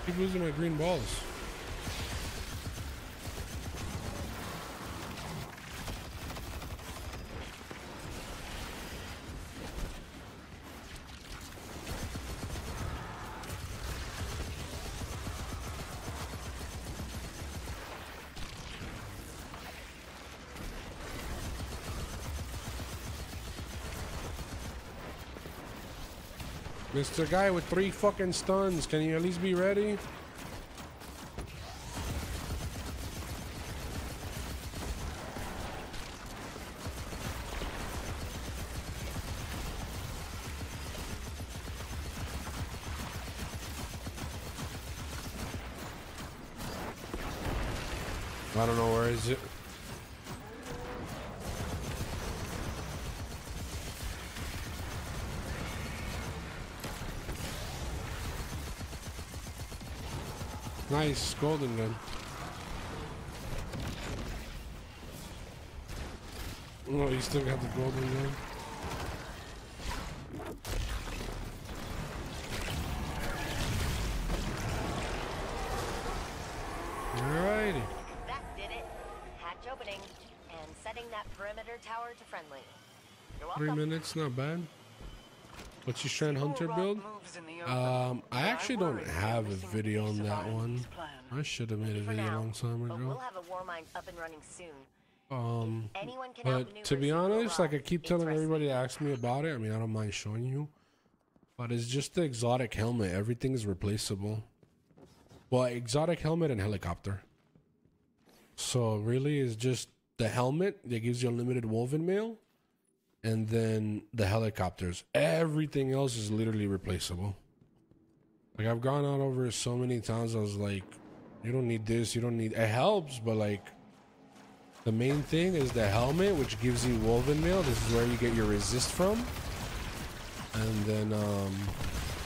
Speaker 1: Keep losing my green balls. Mr. Guy with three fucking stuns, can you at least be ready? I don't know where is it. Nice golden gun. Oh, you still got the golden gun. Alrighty.
Speaker 3: That did it. Hatch opening and setting that perimeter tower to friendly.
Speaker 1: Three minutes, not bad. What's your Strand Hunter build?
Speaker 4: moves in the open,
Speaker 1: Um, I actually don't have a video on that one. I should have made a video a long time ago.
Speaker 3: have a war mine up and running soon.
Speaker 1: Um, but to be honest, like I keep telling everybody to ask me about it. I mean, I don't mind showing you, but it's just the exotic helmet. Everything is replaceable. Well, exotic helmet and helicopter. So really, it's just the helmet that gives you unlimited woven mail, and then the helicopters. Everything else is literally replaceable. Like I've gone out over so many times. I was like, you don't need this. You don't need. It helps, but like. The main thing is the helmet, which gives you woven mail. This is where you get your resist from. And then um,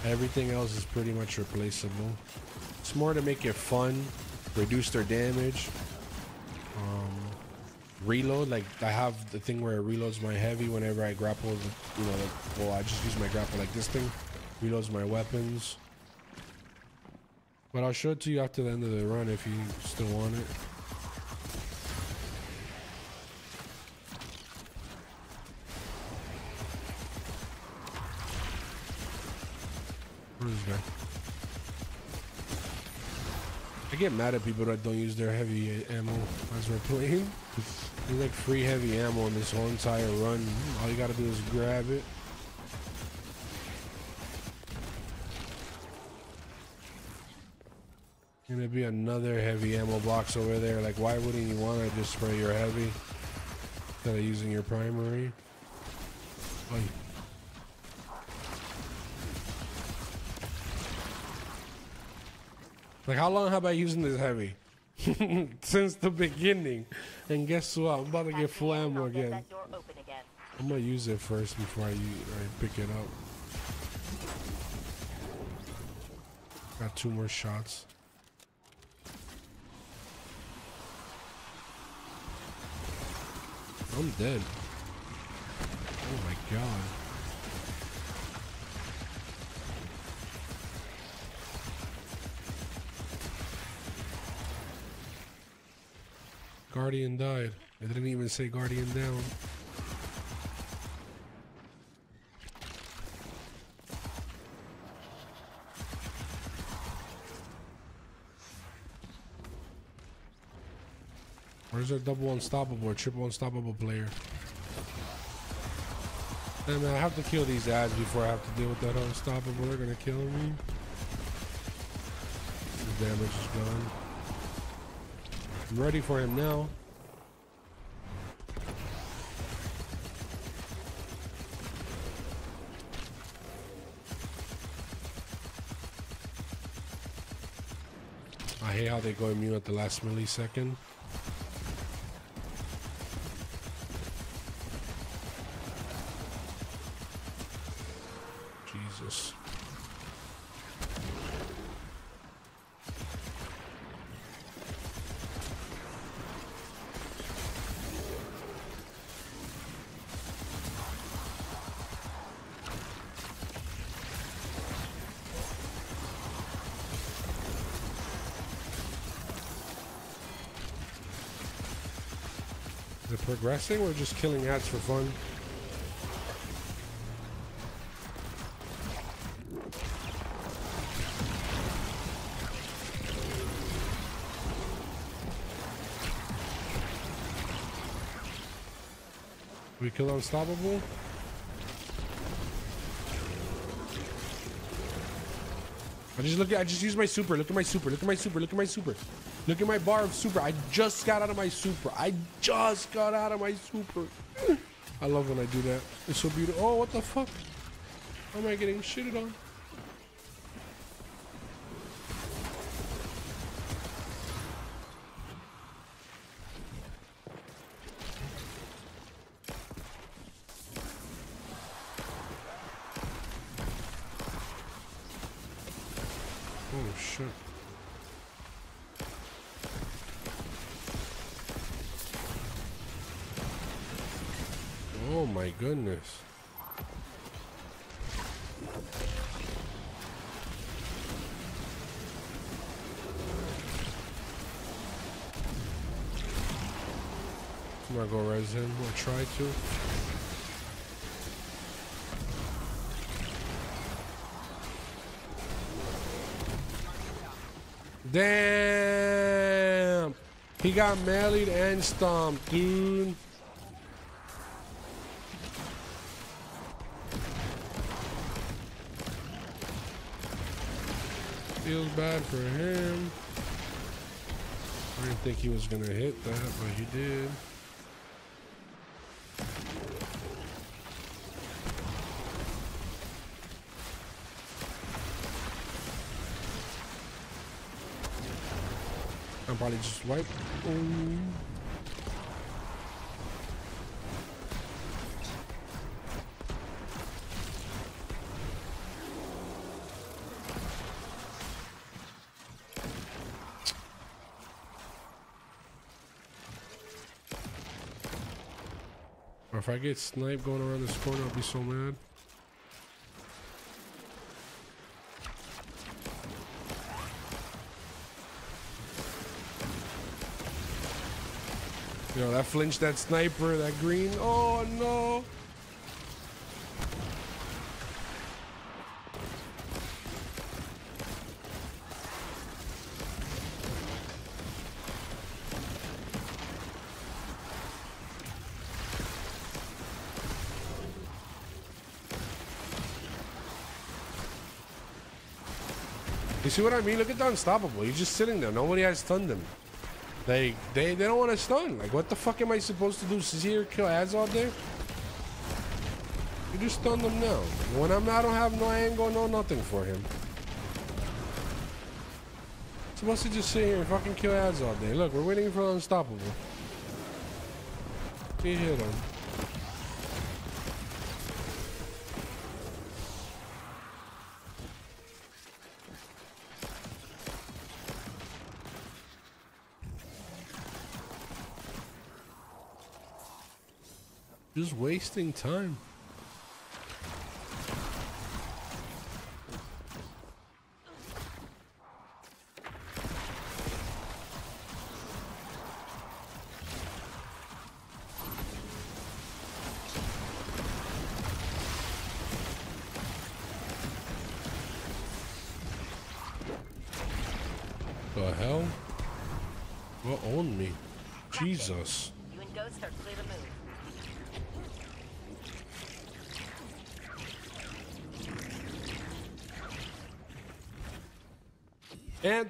Speaker 1: everything else is pretty much replaceable. It's more to make it fun, reduce their damage. Um, reload, like I have the thing where it reloads my heavy whenever I grapple. You know, like, well, I just use my grapple like this thing. Reloads my weapons. But I'll show it to you after the end of the run if you still want it. Where's this guy? I get mad at people that don't use their heavy ammo as we're playing. There's like free heavy ammo in this whole entire run. All you gotta do is grab it. Gonna be another heavy ammo box over there. Like, why wouldn't you want to just spray your heavy instead of using your primary? Like, how long have I using this heavy? Since the beginning. And guess what? I'm about to get
Speaker 3: Hatch
Speaker 1: full ammo again.
Speaker 3: that door open again.
Speaker 1: I'm gonna use it first before I pick it up. Got two more shots. I'm dead. Oh my god. Guardian died. I didn't even say Guardian down. Where's our double unstoppable or triple unstoppable player? Hey man, I have to kill these ads before I have to deal with that unstoppable. They're gonna kill me. The damage is gone. I'm ready for him now. I hate how they go immune at the last millisecond. Progressing or just killing ants for fun? We kill Unstoppable? I just look at I just use my super. Look at my super. Look at my super. Look at my super. Look at my bar of super. I just got out of my super. I just got out of my super. I love when I do that. It's so beautiful. Oh, what the fuck? How am I getting shitted on? Res him. I'll try to. Damn! He got melee and stomped, dude. Feels bad for him. I didn't think he was gonna hit that, but he did. Probably just wipe. If I get sniped going around this corner, I'll be so mad. Flinch, that sniper, that green. Oh no. You see what I mean? Look at the unstoppable. He's just sitting there. Nobody has stunned him. They they they don't want to stun. Like what the fuck am I supposed to do? Here kill ads all day? You just stun them now. When I'm I don't have no angle, no nothing for him. Supposed to just sit here and fucking kill ads all day. Look, we're waiting for unstoppable. He hit him. Just wasting time. The hell? What owned me? Jesus.
Speaker 3: You and Ghost are clear to move.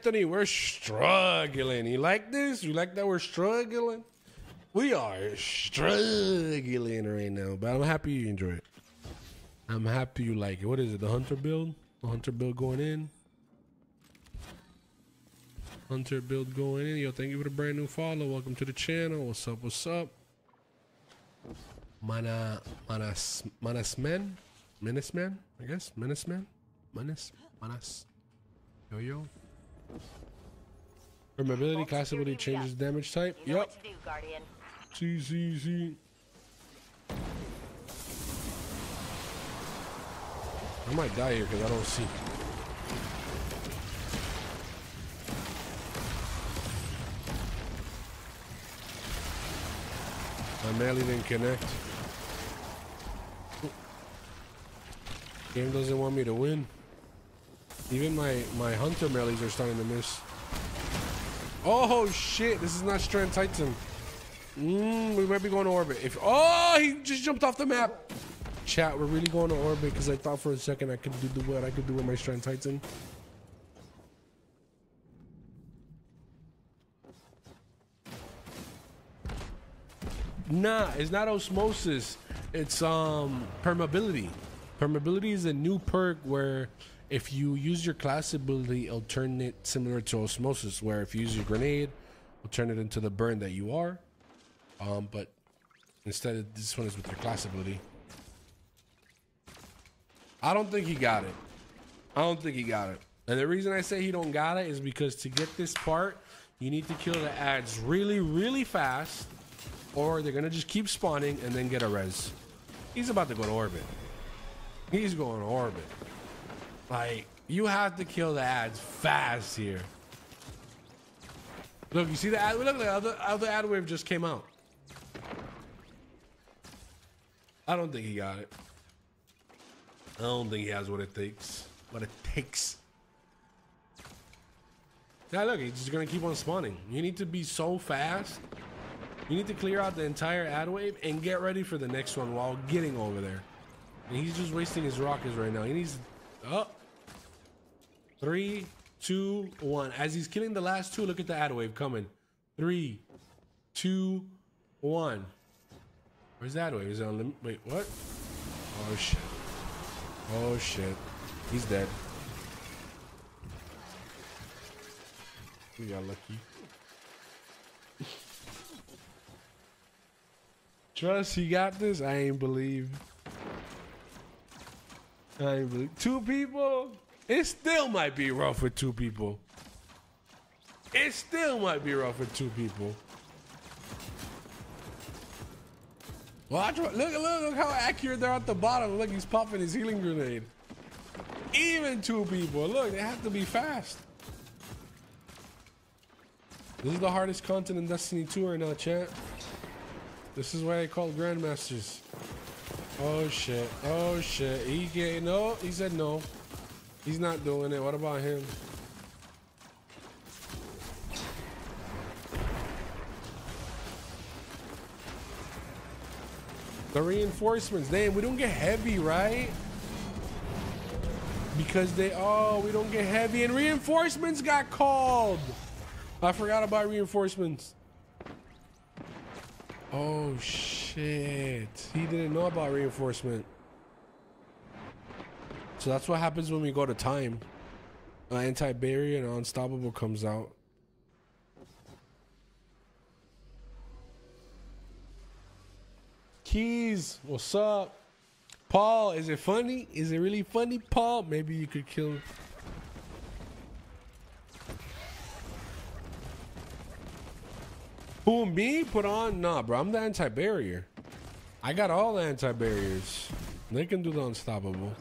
Speaker 1: Anthony, we're struggling. You like this? You like that we're struggling? We are struggling right now, but I'm happy you enjoy it. I'm happy you like it. What is it? The hunter build? The hunter build going in? Hunter build going in. Yo, thank you for the brand new follow. Welcome to the channel. What's up? What's up? Mana Manas Manas Men? Menace Man, I guess. Menace Man? Manas? Manas. Yo yo. Her mobility class ability changes damage type.
Speaker 3: You know
Speaker 1: Yep.
Speaker 3: do,
Speaker 1: See, see, see. I might die here because I don't see. My melee didn't connect. Game doesn't want me to win. Even my, my hunter melees are starting to miss. Oh shit, this is not Strand Titan. Mm, we might be going to orbit. If Oh, he just jumped off the map. Chat, we're really going to orbit because I thought for a second I could do the, what I could do with my Strand Titan. Nah, it's not osmosis. It's um permeability. Permeability is a new perk where if you use your class ability, it'll turn it similar to osmosis, where if you use your grenade, it'll turn it into the burn that you are. Um, but instead of this one is with your class ability. I don't think he got it. I don't think he got it. And the reason I say he don't got it is because to get this part, you need to kill the ads really, really fast, or they're gonna just keep spawning and then get a res. He's about to go to orbit. He's going to orbit. Like, you have to kill the ads fast here. Look, you see the ad? Look, the other, other ad wave just came out. I don't think he got it. I don't think he has what it takes. What it takes. Yeah, look, he's just gonna keep on spawning. You need to be so fast. You need to clear out the entire ad wave and get ready for the next one while getting over there. And he's just wasting his rockets right now. He needs. Oh. Three, two, one. As he's killing the last two, look at the ad wave coming. Three, two, one. Where's that wave? Is it on Wait, what? Oh shit. Oh shit. He's dead. We got lucky. Trust he got this? I ain't believe. I ain't believe. Two people? It still might be rough with two people. It still might be rough with two people. Watch, look, look, look how accurate they're at the bottom. Look, he's popping his healing grenade. Even two people. Look, they have to be fast. This is the hardest content in Destiny 2 right now, chat. This is why I call Grandmasters. Oh shit. Oh shit. He get no. He said no. He's not doing it. What about him? The reinforcements. Damn, we don't get heavy, right? Because they, oh, we don't get heavy and reinforcements got called. I forgot about reinforcements. Oh, shit. He didn't know about reinforcement. So that's what happens when we go to time. Uh, Anti-barrier and unstoppable comes out. Keys, what's up? Paul, is it funny? Is it really funny, Paul? Maybe you could kill. Who me? Put on? Nah, bro. I'm the anti-barrier. I got all the anti-barriers. They can do the unstoppable.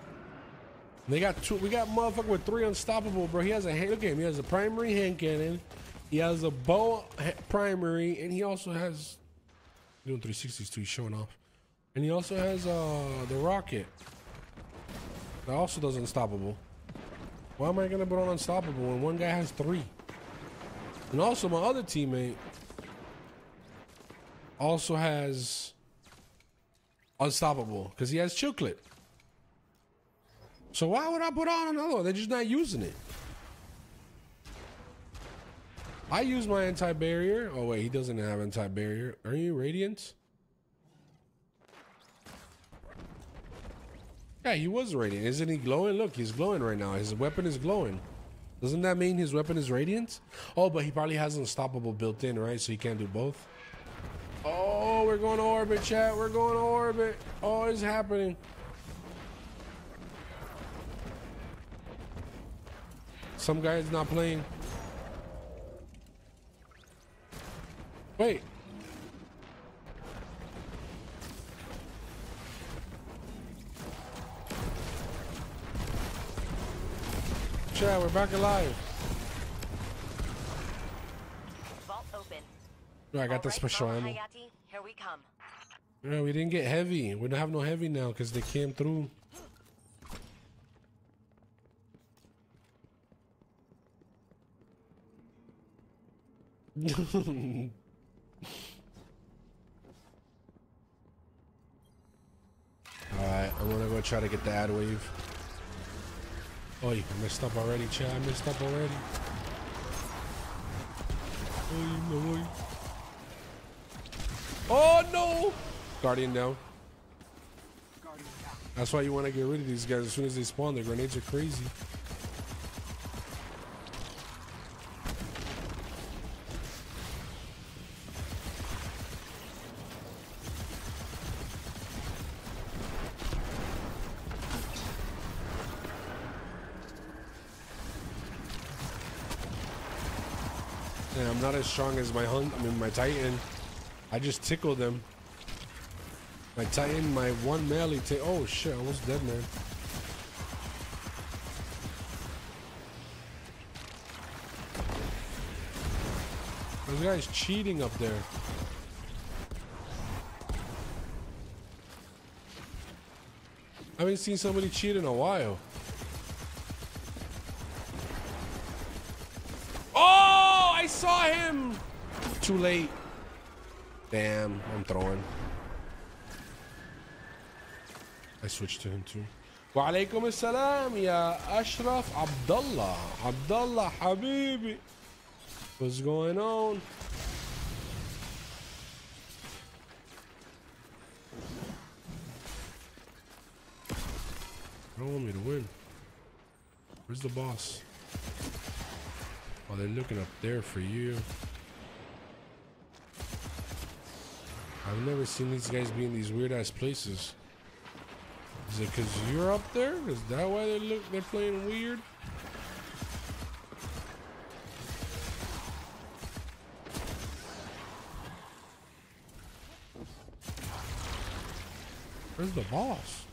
Speaker 1: They got two. We got motherfucker with three unstoppable, bro. He has a. Look at him. He has a primary hand cannon. He has a bow primary, and he also has doing 360s too. He's showing off, and he also has uh the rocket. That also does unstoppable. Why am I gonna put on unstoppable when one guy has three? And also my other teammate also has unstoppable because he has chiclet. So why would I put on another one? They're just not using it. I use my anti-barrier. Oh wait, he doesn't have anti-barrier. Are you radiant? Yeah, he was radiant. Isn't he glowing? Look, he's glowing right now. His weapon is glowing. Doesn't that mean his weapon is radiant? Oh, but he probably has unstoppable built in, right? So he can't do both. Oh, we're going to orbit, chat. We're going to orbit. Oh, it's happening. Some guy's not playing. Wait. Chat, we're back alive.
Speaker 3: Vault open.
Speaker 1: I got the
Speaker 3: All right,
Speaker 1: special
Speaker 3: Mama
Speaker 1: ammo.
Speaker 3: Hayati, here we come.
Speaker 1: Yeah, we didn't get heavy. We don't have no heavy now because they came through. Alright, I'm gonna go try to get the ad wave. Oh, you messed up already, Chad. I messed up already. Oh, no way. Oh no! Guardian down.
Speaker 2: Guardian down.
Speaker 1: That's why you want to get rid of these guys as soon as they spawn. Their grenades are crazy. Not as strong as my hunt. I mean, my Titan. I just tickled them. My Titan, my one melee. Oh shit! I almost dead, man. Those guys cheating up there. I haven't seen somebody cheat in a while. Oh, I saw him. Too late. Damn, I'm throwing. I switched to him too. وعليكم السلام يا أشرف عبد الله عبد الله حبيبي What's going on? I don't want me to win. Where's the boss? Oh, they're looking up there for you. I've never seen these guys be in these weird ass places. Is it because you're up there? Is that why they look? They're playing weird. Where's the boss?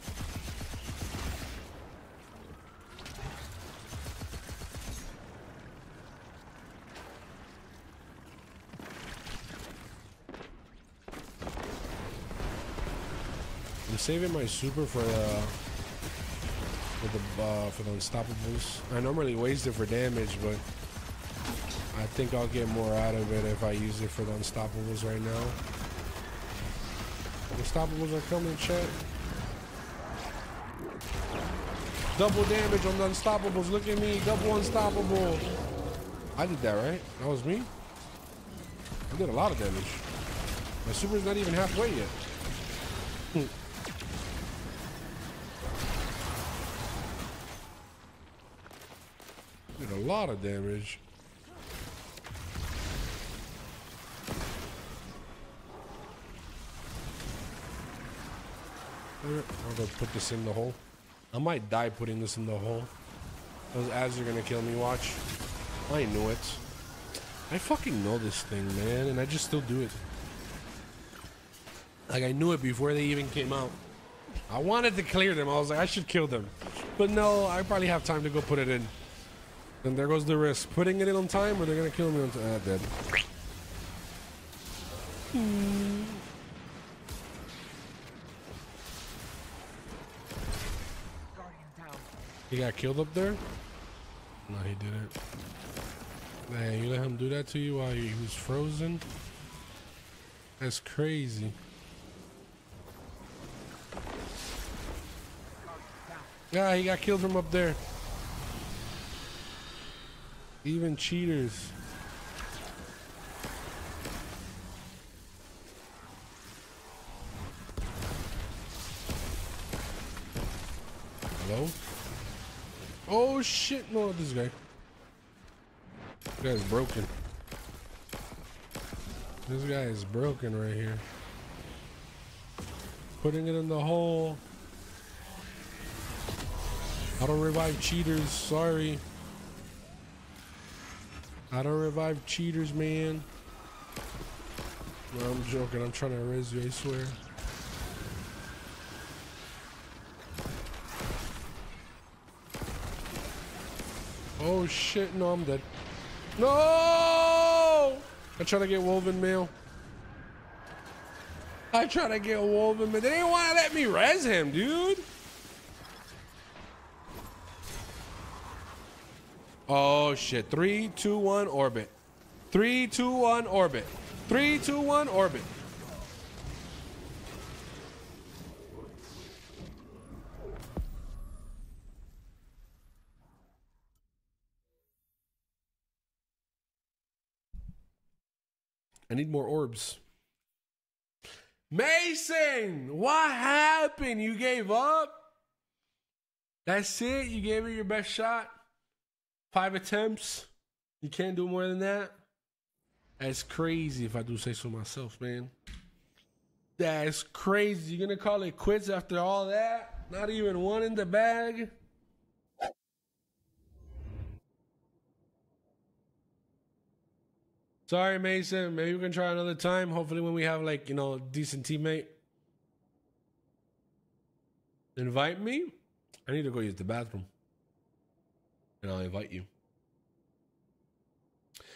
Speaker 1: I'm saving my super for the for the uh, for the unstoppables. I normally waste it for damage, but I think I'll get more out of it if I use it for the unstoppables right now. Unstoppables are coming, chat. Double damage on the unstoppables. Look at me, double unstoppable. I did that right. That was me. I did a lot of damage. My super's not even halfway yet. Did a lot of damage. I'll go put this in the hole. I might die putting this in the hole. Those ads are gonna kill me, watch. I knew it. I fucking know this thing, man, and I just still do it. Like, I knew it before they even came out. I wanted to clear them. I was like, I should kill them. But no, I probably have time to go put it in. And there goes the risk. Putting it in on time, or they're gonna kill me on time. Ah, dead.
Speaker 2: Down.
Speaker 1: He got killed up there? No, he didn't. Man, you let him do that to you while he was frozen? That's crazy. Yeah, he got killed from up there. Even cheaters. Hello? Oh shit, no, this guy. This guy's broken. This guy is broken right here. Putting it in the hole. I don't revive cheaters, sorry. I don't revive cheaters, man. No, I'm joking. I'm trying to res you, I swear. Oh shit, no, I'm dead. No! I try to get woven mail. I try to get woven, but they didn't want to let me res him, dude. Oh shit. Three, two, one, orbit. Three, two, one, orbit. Three, two, one, orbit. I need more orbs. Mason, what happened? You gave up? That's it? You gave it your best shot? Five attempts? You can't do more than that? That's crazy if I do say so myself, man. That's crazy. You're gonna call it quits after all that? Not even one in the bag? Sorry, Mason. Maybe we can try another time. Hopefully, when we have like you know a decent teammate. Invite me. I need to go use the bathroom, and I'll invite you.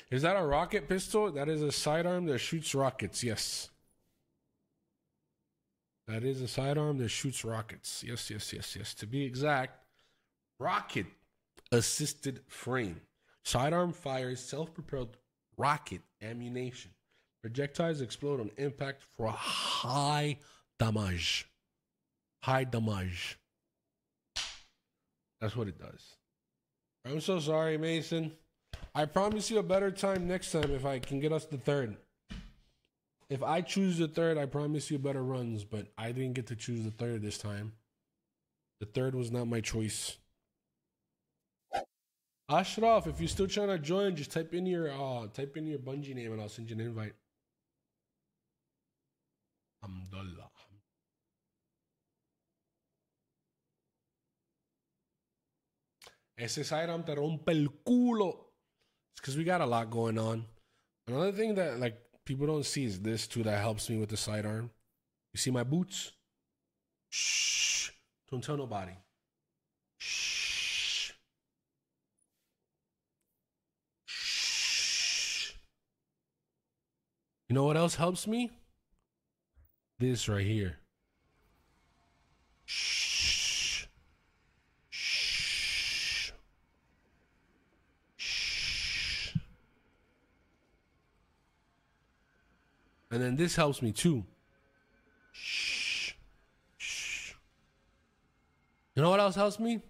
Speaker 1: Is that a rocket pistol? That is a sidearm that shoots rockets. Yes. That is a sidearm that shoots rockets. Yes, yes, yes, yes. To be exact, rocket assisted frame. Sidearm fires self propelled rocket ammunition. Projectiles explode on impact for high damage. High damage. That's what it does. I'm so sorry, Mason. I promise you a better time next time if I can get us the third. If I choose the third, I promise you better runs, but I didn't get to choose the third this time. The third was not my choice. Ashraf, if you're still trying to join, just type in your uh type in your Bungie name and I'll send you an invite. Alhamdulillah. Ese sidearm te rompe el culo. It's because we got a lot going on. Another thing that like people don't see is this too that helps me with the sidearm. You see my boots? Shh. Don't tell nobody. Shh. Shh. You know what else helps me? This right here. And then this helps me too. Shh. Shh. You know what else helps me?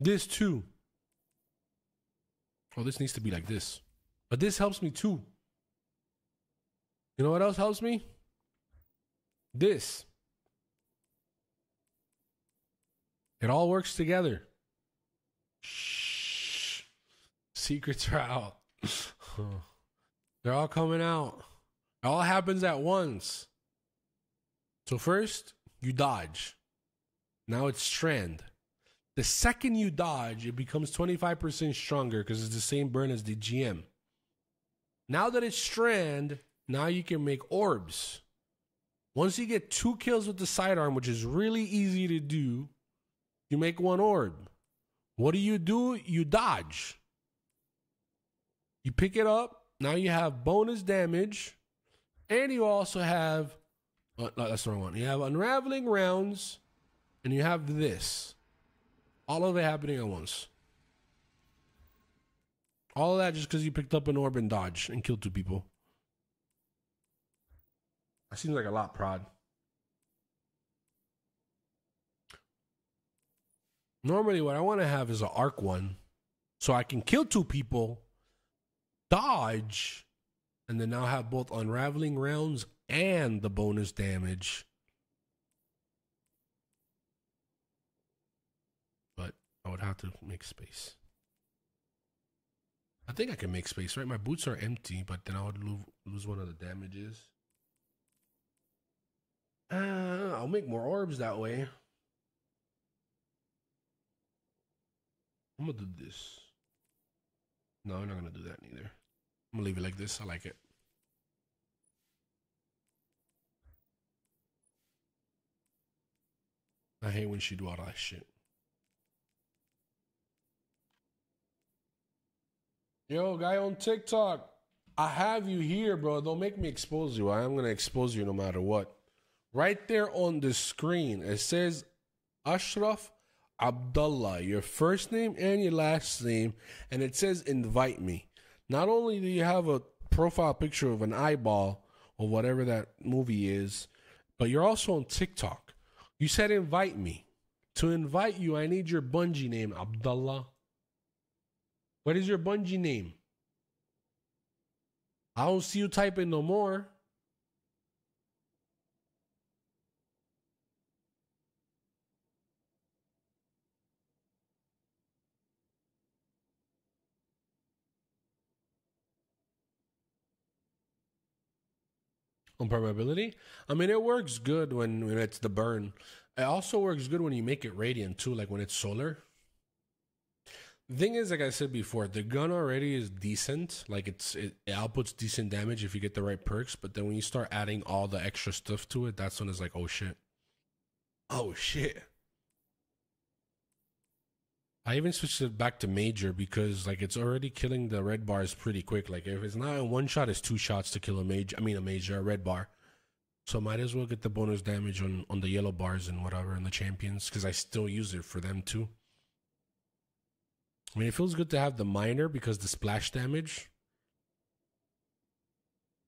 Speaker 1: This too. Oh, this needs to be like this. But this helps me too. You know what else helps me? This. It all works together. Shh. Secrets are out. They're all coming out. It all happens at once. So first, you dodge. Now it's strand. The second you dodge, it becomes 25% stronger because it's the same burn as the GM. Now that it's strand, now you can make orbs. Once you get two kills with the sidearm, which is really easy to do, you make one orb. What do you do? You dodge. You pick it up. Now you have bonus damage. And you also have, uh, no, that's the wrong one. You have unraveling rounds. And you have this. All of it happening at once. All of that just because you picked up an orb and dodge and killed two people. That seems like a lot, Prod. Normally, what I want to have is an arc one, so I can kill two people, dodge, and then now have both unraveling rounds and the bonus damage. But I would have to make space. I think I can make space, right? My boots are empty, but then I would lose, lose one of the damages. Uh, I'll make more orbs that way. I'm gonna do this. No, I'm not gonna do that neither. I'm gonna leave it like this. I like it. I hate when she do all that shit. Yo, guy on TikTok. I have you here, bro. Don't make me expose you. I am gonna expose you no matter what. Right there on the screen, it says Ashraf Abdullah, your first name and your last name, and it says invite me. Not only do you have a profile picture of an eyeball or whatever that movie is, but you're also on TikTok. You said invite me. To invite you, I need your Bungie name, Abdullah. What is your Bungie name? I don't see you typing no more. On permeability, I mean, it works good when, when it's the burn. It also works good when you make it radiant too, like when it's solar. The thing is, like I said before, the gun already is decent. Like it's it, it outputs decent damage if you get the right perks. But then when you start adding all the extra stuff to it, that's when it's like, oh shit, oh shit. I even switched it back to major because like it's already killing the red bars pretty quick. Like if it's not one shot, it's two shots to kill a major. I mean a major, a red bar. So might as well get the bonus damage on on the yellow bars and whatever and the champions because I still use it for them too. I mean, it feels good to have the minor because the splash damage.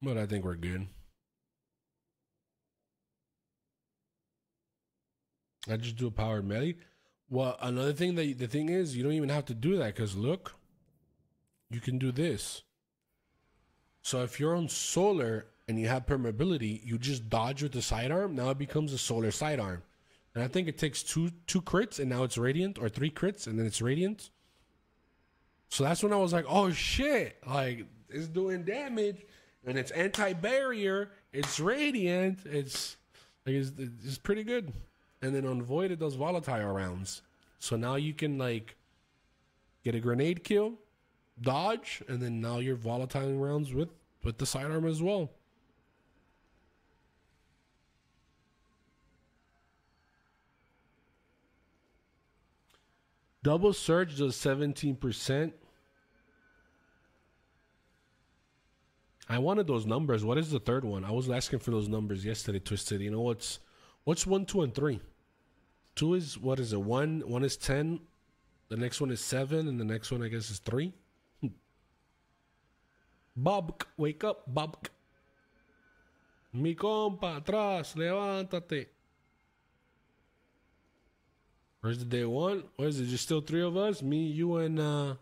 Speaker 1: But I think we're good. I just do a powered melee. Well, another thing that the thing is, you don't even have to do that because look, you can do this. So if you're on solar and you have permeability, you just dodge with the sidearm. Now it becomes a solar sidearm, and I think it takes two two crits and now it's radiant, or three crits and then it's radiant. So that's when I was like, oh shit, like it's doing damage and it's anti barrier, it's radiant, it's like it's, it's pretty good. And then on void it does volatile rounds. So now you can like get a grenade kill, dodge, and then now you're volatile rounds with with the sidearm as well. Double surge does 17%. I wanted those numbers. What is the third one? I was asking for those numbers yesterday, Twisted. You know what's what's one, two, and three? Two is what is it? One one is ten, the next one is seven, and the next one I guess is three. Bob, wake up, Bob. Mi compa, atrás, levántate. Where's the day one? What is it? Just still three of us? Me, you, and uh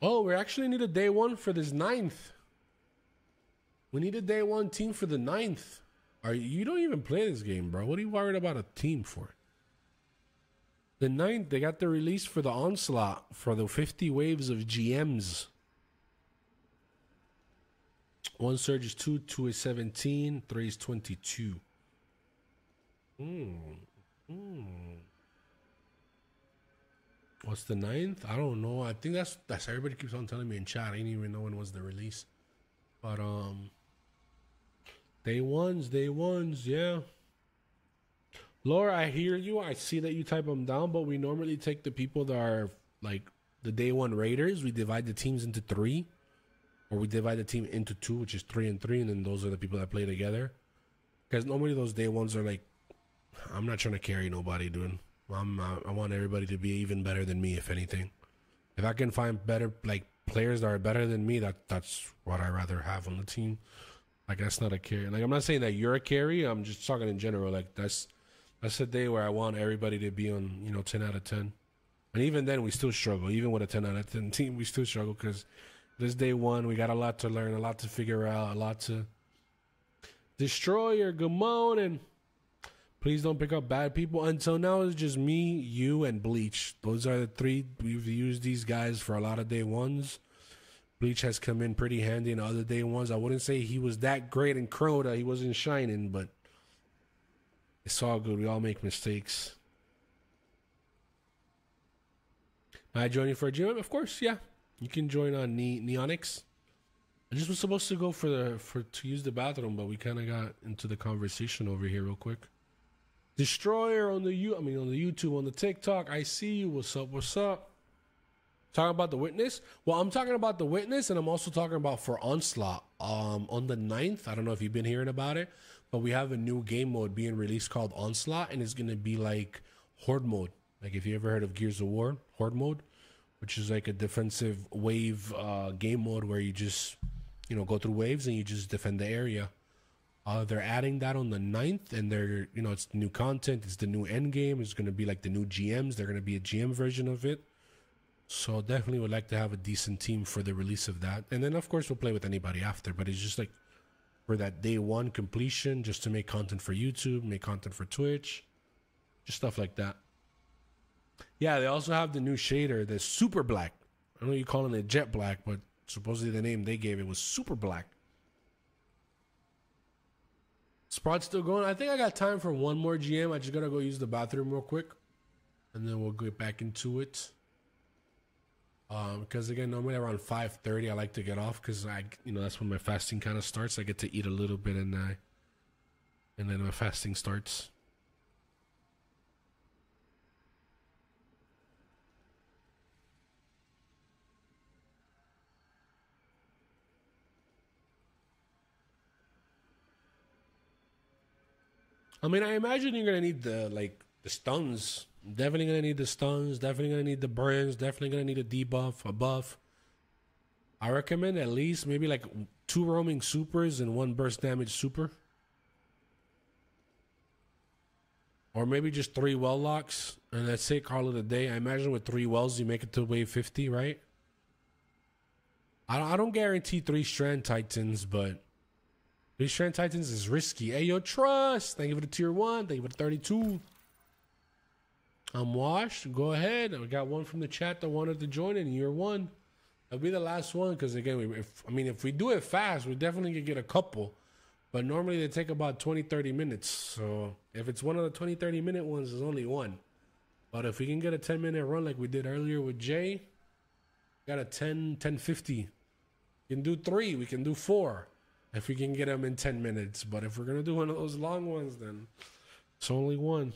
Speaker 1: Oh, we actually need a day one for this ninth. We need a day one team for the ninth. Are you don't even play this game, bro? What are you worried about a team for? The ninth, they got the release for the onslaught for the 50 waves of GMs. One surge is two, two is 17, three is 22. Hmm. Hmm. What's the ninth? I don't know. I think that's that's everybody keeps on telling me in chat. I didn't even know when was the release. But um Day ones, day ones, yeah. Laura, I hear you. I see that you type them down, but we normally take the people that are like the day one raiders. We divide the teams into three, or we divide the team into two, which is three and three, and then those are the people that play together. Because normally those day ones are like, I'm not trying to carry nobody, dude. I'm, I want everybody to be even better than me, if anything. If I can find better like players that are better than me, that that's what I rather have on the team. Like that's not a carry. Like I'm not saying that you're a carry. I'm just talking in general. Like that's that's a day where I want everybody to be on you know 10 out of 10. And even then, we still struggle. Even with a 10 out of 10 team, we still struggle because this day one, we got a lot to learn, a lot to figure out, a lot to destroy your Gamon and Please don't pick up bad people. Until now, it's just me, you, and Bleach. Those are the three. We've used these guys for a lot of day ones. Bleach has come in pretty handy in other day ones. I wouldn't say he was that great in Crota. He wasn't shining, but it's all good. We all make mistakes. Am I joining for a gym? Of course, yeah. You can join on ne- Neonix. I just was supposed to go for the for to use the bathroom, but we kind of got into the conversation over here real quick. Destroyer on the you I mean on the YouTube, on the TikTok. I see you. What's up? What's up? Talking about the witness. Well, I'm talking about the witness, and I'm also talking about for onslaught. Um, on the 9th, I don't know if you've been hearing about it, but we have a new game mode being released called Onslaught, and it's gonna be like Horde mode. Like if you ever heard of Gears of War, Horde mode, which is like a defensive wave uh, game mode where you just you know go through waves and you just defend the area. Uh, they're adding that on the 9th, and they're you know it's new content. It's the new end game. It's gonna be like the new GMs. They're gonna be a GM version of it. So definitely would like to have a decent team for the release of that. And then of course we'll play with anybody after, but it's just like for that day one completion, just to make content for YouTube, make content for Twitch, just stuff like that. Yeah, they also have the new shader, the super black. I know you're calling it jet black, but supposedly the name they gave it was super black. Sprot's still going. I think I got time for one more GM. I just gotta go use the bathroom real quick, and then we'll get back into it. Um, because again, normally around five thirty, I like to get off because I, you know, that's when my fasting kind of starts. I get to eat a little bit, and I, and then my fasting starts. I mean, I imagine you're gonna need the like the stuns. Definitely gonna need the stuns. Definitely gonna need the burns. Definitely gonna need a debuff, a buff. I recommend at least maybe like two roaming supers and one burst damage super. Or maybe just three well locks and that's it, call it a day. I imagine with three wells you make it to wave 50, right? I don't, I don't guarantee three strand titans, but three strand titans is risky. Hey, yo, trust. Thank you for the tier one. Thank you for the 32. I'm washed. Go ahead. I got one from the chat that wanted to join in year one. That'll be the last one because again, we, if I mean, if we do it fast, we definitely could get a couple. But normally they take about 20, 30 minutes. So if it's one of the 20, 30 minute ones, there's only one. But if we can get a 10 minute run like we did earlier with Jay, got a 10, 10 50. We can do three, we can do four if we can get them in 10 minutes. But if we're going to do one of those long ones, then it's only one.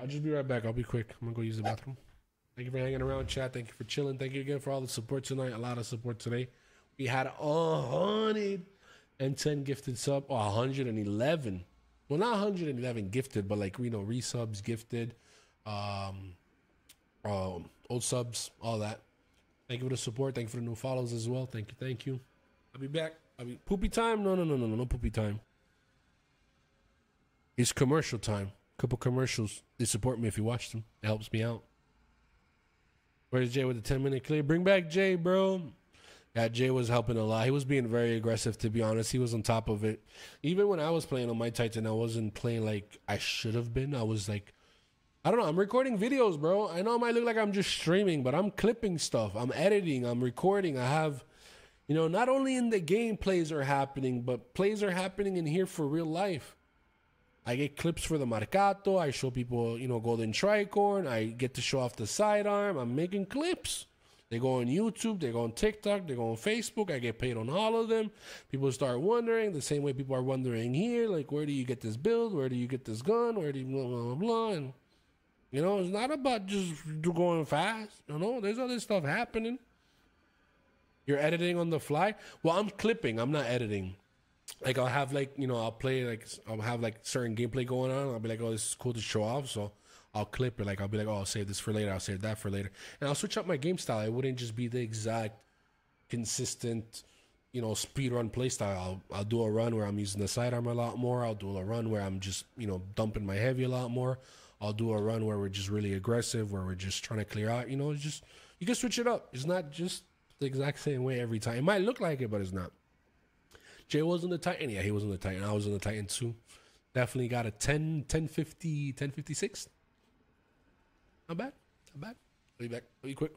Speaker 1: I'll just be right back. I'll be quick. I'm to go use the bathroom. Thank you for hanging around, chat. Thank you for chilling. Thank you again for all the support tonight. A lot of support today. We had a hundred and ten gifted sub, or 111. Well, not 111 gifted, but like you know, resubs gifted, um, um, old subs, all that. Thank you for the support. Thank you for the new follows as well. Thank you, thank you. I'll be back. I'll be poopy time. No, no, no, no, no, no poopy time. It's commercial time. Couple commercials. They support me if you watch them. It helps me out. Where's Jay with the 10 minute clear? Bring back Jay, bro. Yeah, Jay was helping a lot. He was being very aggressive, to be honest. He was on top of it. Even when I was playing on my Titan, I wasn't playing like I should have been. I was like, I don't know. I'm recording videos, bro. I know it might look like I'm just streaming, but I'm clipping stuff. I'm editing. I'm recording. I have, you know, not only in the game plays are happening, but plays are happening in here for real life. I get clips for the Marcato. I show people, you know, Golden Tricorn. I get to show off the sidearm. I'm making clips. They go on YouTube, they go on TikTok, they go on Facebook. I get paid on all of them. People start wondering the same way people are wondering here, like where do you get this build? Where do you get this gun? Where do you blah blah blah? blah. And you know, it's not about just going fast. You know, there's other stuff happening. You're editing on the fly. Well, I'm clipping. I'm not editing. Like I'll have like you know I'll play like I'll have like certain gameplay going on. I'll be like, oh, this is cool to show off. So I'll clip it. Like I'll be like, oh, I'll save this for later. I'll save that for later, and I'll switch up my game style. It wouldn't just be the exact, consistent, you know, speed run play style. I'll I'll do a run where I'm using the sidearm a lot more. I'll do a run where I'm just you know dumping my heavy a lot more. I'll do a run where we're just really aggressive, where we're just trying to clear out. You know, it's just you can switch it up. It's not just the exact same way every time. It might look like it, but it's not. Jay was in the Titan. Yeah, he was in the Titan. I was in the Titan too. Definitely got a 10, 1050, 1056. Not bad. Not bad. I'll be back. I'll be quick.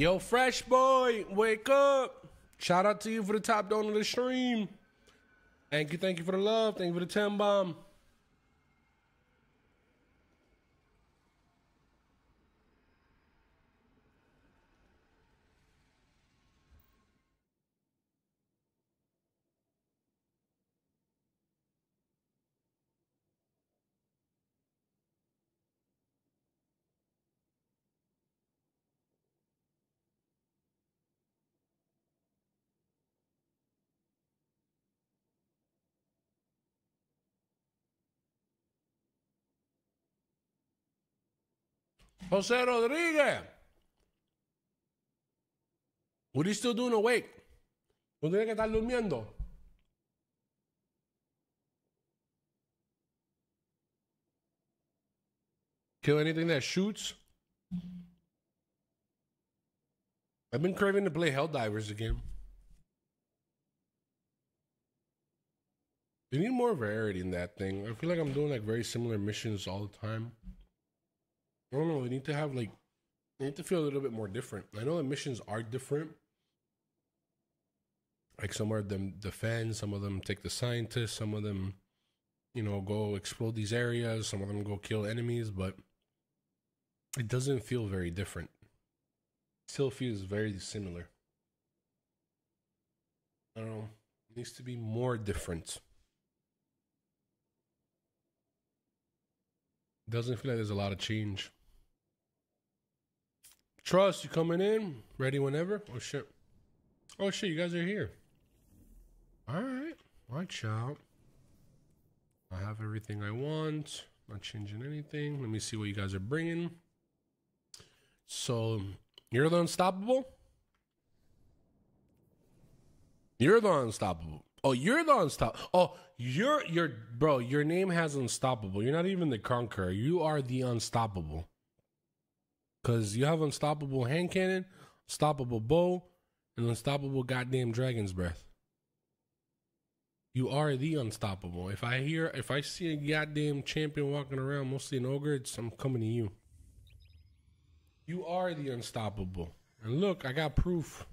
Speaker 1: Yo, Fresh Boy, wake up. Shout out to you for the top down of the stream. Thank you, thank you for the love. Thank you for the 10 bomb. Jose Rodriguez. What are you still doing awake? No tiene que estar durmiendo. Kill anything that shoots. I've been craving to play Helldivers again. They need more variety in that thing. I feel like I'm doing like very similar missions all the time. I don't know. They need to have like, they need to feel a little bit more different. I know the missions are different. Like some of them defend, some of them take the scientists, some of them, you know, go explode these areas, some of them go kill enemies, but it doesn't feel very different. Still feels very similar. I don't know. It needs to be more different. Doesn't feel like there's a lot of change. Trust, you coming in? Ready whenever? Oh shit. Oh shit, you guys are here. Alright. Watch out. I have everything I want. Not changing anything. Let me see what you guys are bringing. So, you're the unstoppable? You're the unstoppable. Oh, you're the unstoppable. Oh, you're you're bro. Your name has unstoppable. You're not even the conqueror. You are the unstoppable. Cause you have unstoppable hand cannon, unstoppable bow, and unstoppable goddamn dragon's breath. You are the unstoppable. If I hear, if I see a goddamn champion walking around, mostly an ogre, it's, I'm coming to you. You are the unstoppable. And look, I got proof.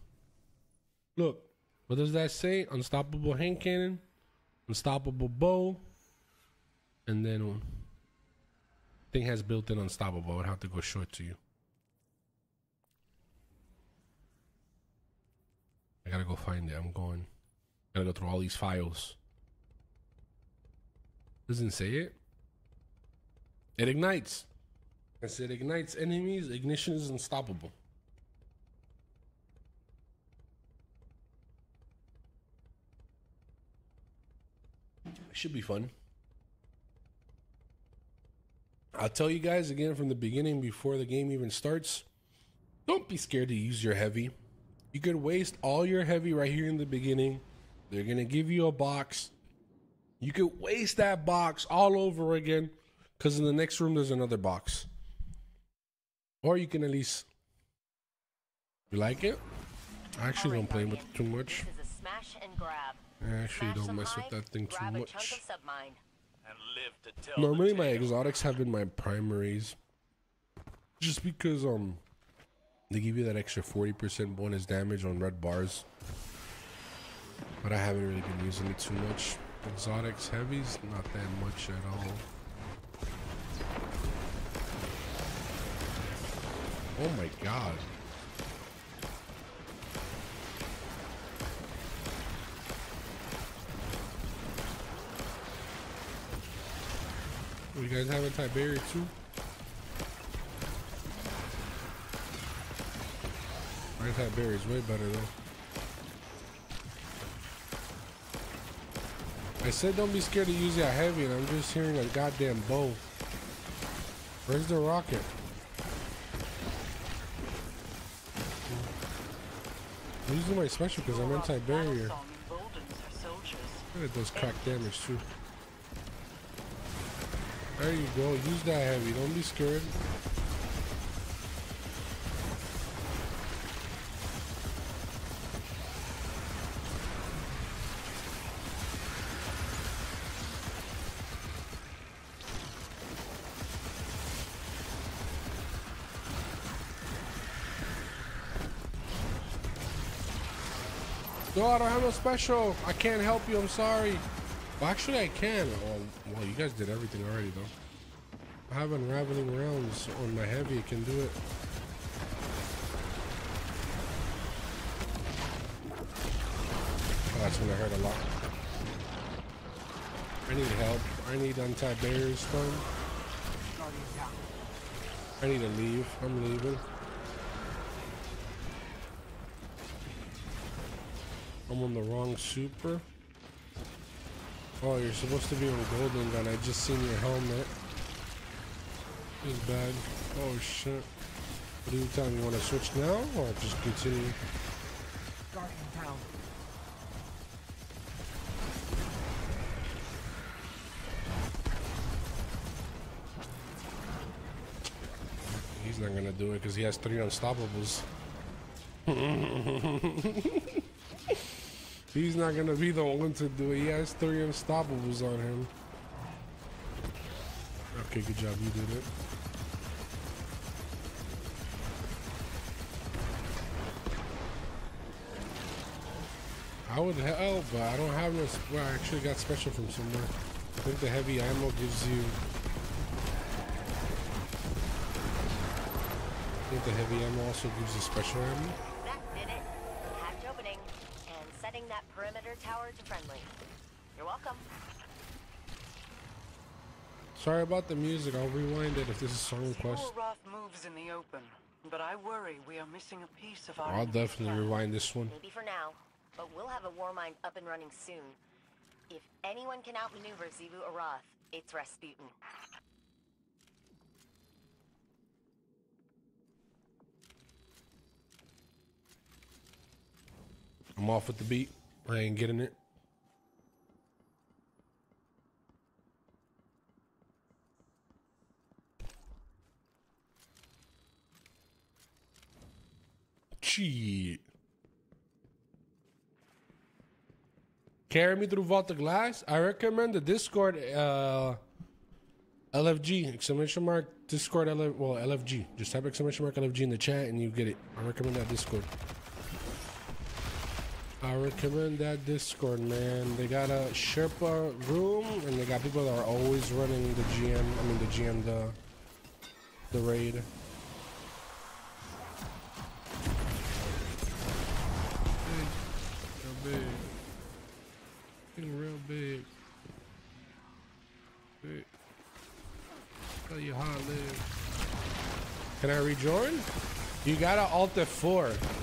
Speaker 1: Look, what does that say? Unstoppable hand cannon, unstoppable bow, and then thing has built in unstoppable. I would have to go show it to you. I gotta go find it. I'm going. Gotta go through all these files. Doesn't say it. It ignites. I said ignites enemies. Ignition is unstoppable. It should be fun. I'll tell you guys again from the beginning before the game even starts. Don't be scared to use your heavy. You could waste all your heavy right here in the beginning. They're going to give you a box. You could waste that box all over again because in the next room there's another box. Or you can at least. You like it? I actually don't play with it too much.
Speaker 3: This is a smash and grab.
Speaker 1: I actually
Speaker 3: Smash
Speaker 1: don't
Speaker 3: some
Speaker 1: mess with that thing too much.
Speaker 3: chunk of submind.
Speaker 5: and live to tell
Speaker 1: Normally my exotics have been my primaries. Just because um they give you that extra 40% bonus damage on red bars. But I haven't really been using it too much. Exotics heavies, not that much at all. Oh my god. You guys have a Tiberius too? My Tiberius way better though. I said don't be scared to use that heavy and I'm just hearing a goddamn bow. Where's the rocket? I'm using my special because I'm anti-barrier.
Speaker 4: battle song emboldens her soldiers.
Speaker 1: Look at those crack damage too. There you go. Use that heavy. Don't be scared. I don't have no special. I can't help you. I'm sorry. Well, actually, I can. Oh, well, you guys did everything already, though. I have unraveling rounds on my heavy. I can do it. Oh, that's gonna hurt a lot. I need help. I need stone.
Speaker 2: Guardian down.
Speaker 1: I need to leave. I'm leaving. I'm on the wrong super. Oh, you're supposed to be on golden gun. I just seen your helmet. It's bad. Oh shit. What do you tell me? You want to switch now or just continue?
Speaker 2: Guardian down.
Speaker 1: He's not gonna do it because he has three unstoppables. He's not gonna be the one to do it. He has three unstoppables on him. Okay, good job. You did it. I would help, but I don't have no. Well, I actually got special from somewhere. I think the heavy ammo gives you. I think the heavy ammo also gives you special ammo.
Speaker 3: That did it. Hatch opening and setting that perimeter tower to friendly. You're welcome.
Speaker 1: Sorry about the music. I'll rewind it if this is song request.
Speaker 4: Xivu Arath moves in the open, but I worry we are missing a piece of our.
Speaker 1: I'll definitely
Speaker 4: plan.
Speaker 1: rewind this one.
Speaker 3: Maybe for now, but we'll have a Warmind up and running soon. If anyone can outmaneuver Xivu Arath, it's Rasputin.
Speaker 1: I'm off with the beat. I ain't getting it. Cheat. Carry me through Vault of Glass. I recommend the Discord uh, LFG exclamation mark Discord LF, well LFG. Just type exclamation mark LFG in the chat and you get it. I recommend that Discord. I recommend that Discord, man. They got a Sherpa room, and they got people that are always running the GM. I mean, the GM, the the raid. Big, real big, getting real big. Big. Tell you how I live. Can I rejoin? You gotta alt F4.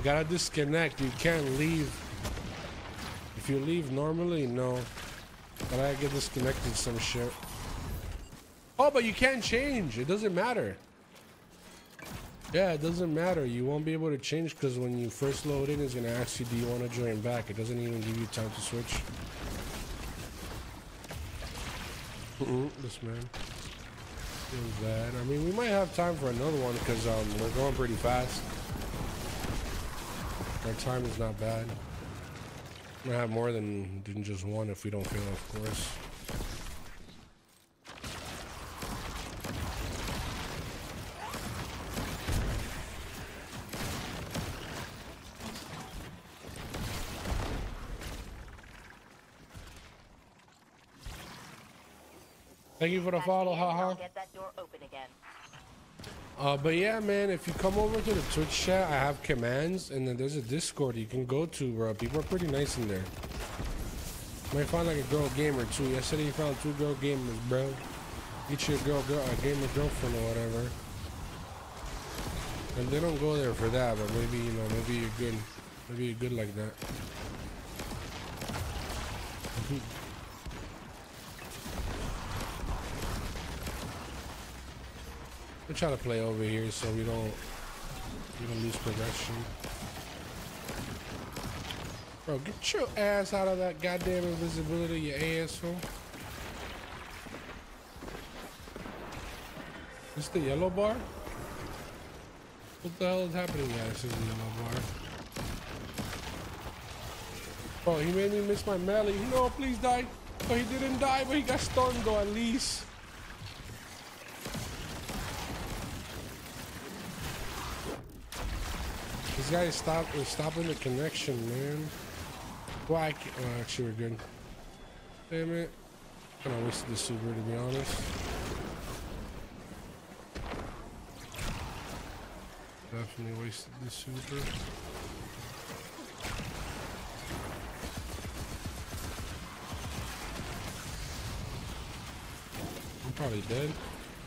Speaker 1: You gotta disconnect. You can't leave. If you leave normally, no. But I get disconnected some shit. Oh, but you can't change. It doesn't matter. Yeah, it doesn't matter. You won't be able to change because when you first load in, it's gonna ask you, do you want to join back? It doesn't even give you time to switch. Mm-mm, this man. Feels bad. I mean, we might have time for another one because um, we're going pretty fast. Our time is not bad. We'll have more than, than just one if we don't fail, of course. Thank you for the follow, haha.
Speaker 3: I'll get that door open again.
Speaker 1: Uh, but yeah, man, if you come over to the Twitch chat, I have commands, and then there's a Discord you can go to, bro. People are pretty nice in there. Might find like a girl gamer too. Yesterday you found two girl gamers, bro. Get your girl, girl, a gamer girlfriend or whatever. And they don't go there for that, but maybe you know, maybe you're good, maybe you're good like that. Try to play over here so we don't we don't lose progression. Bro, get your ass out of that goddamn invisibility, you asshole. This the yellow bar? What the hell is happening, guys? This is the yellow bar. Oh, he made me miss my melee. No, please die. Oh, he didn't die, but he got stunned though at least. This This guy is stop uh, is stopping the connection, man. Well, I can't, oh, uh, actually we're good. Damn it. Kind of wasted the super to be honest. Definitely wasted the super. I'm probably dead.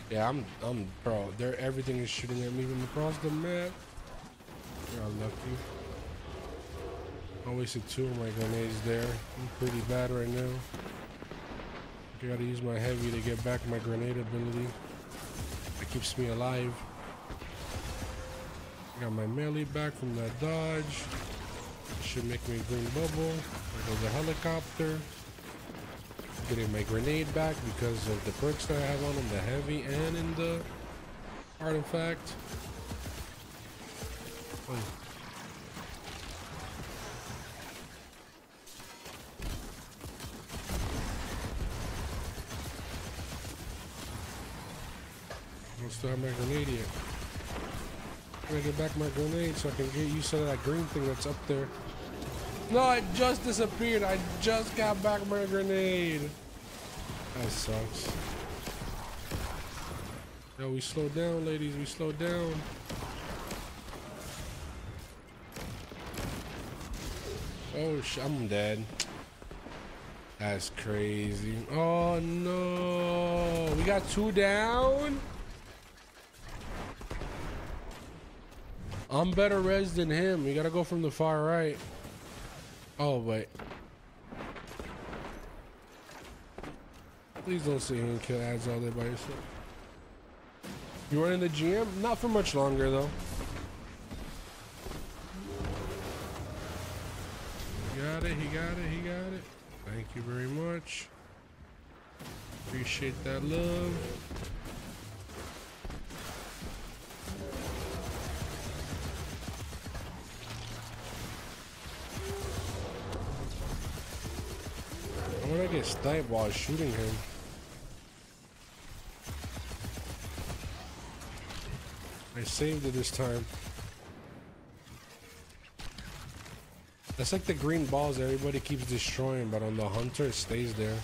Speaker 1: Yeah, I'm, I'm, bro. They're everything is shooting at me from across the map. You're lucky. I wasted two of my grenades there. I'm pretty bad right now. I gotta use my heavy to get back my grenade ability. That keeps me alive. I got my melee back from that dodge. Should make me green bubble. There goes a helicopter. Getting my grenade back because of the perks that I have on them, the heavy and in the artifact. I don't still have my grenade yet. I'm gonna get back my grenade so I can get used to that green thing that's up there. No, it just disappeared. I just got back my grenade. That sucks. Yo, we slow down, ladies. We slow down. Oh, I'm dead. That's crazy. Oh, no. We got two down? I'm better res than him. We gotta go from the far right. Oh, wait. Please don't here and kill ads all day by yourself. You running the GM? Not for much longer, though. Got it, he got it, he got it. Thank you very much. Appreciate that love. I want to get sniped while shooting him. I saved it this time. That's like the green balls everybody keeps destroying, but on the hunter it stays there.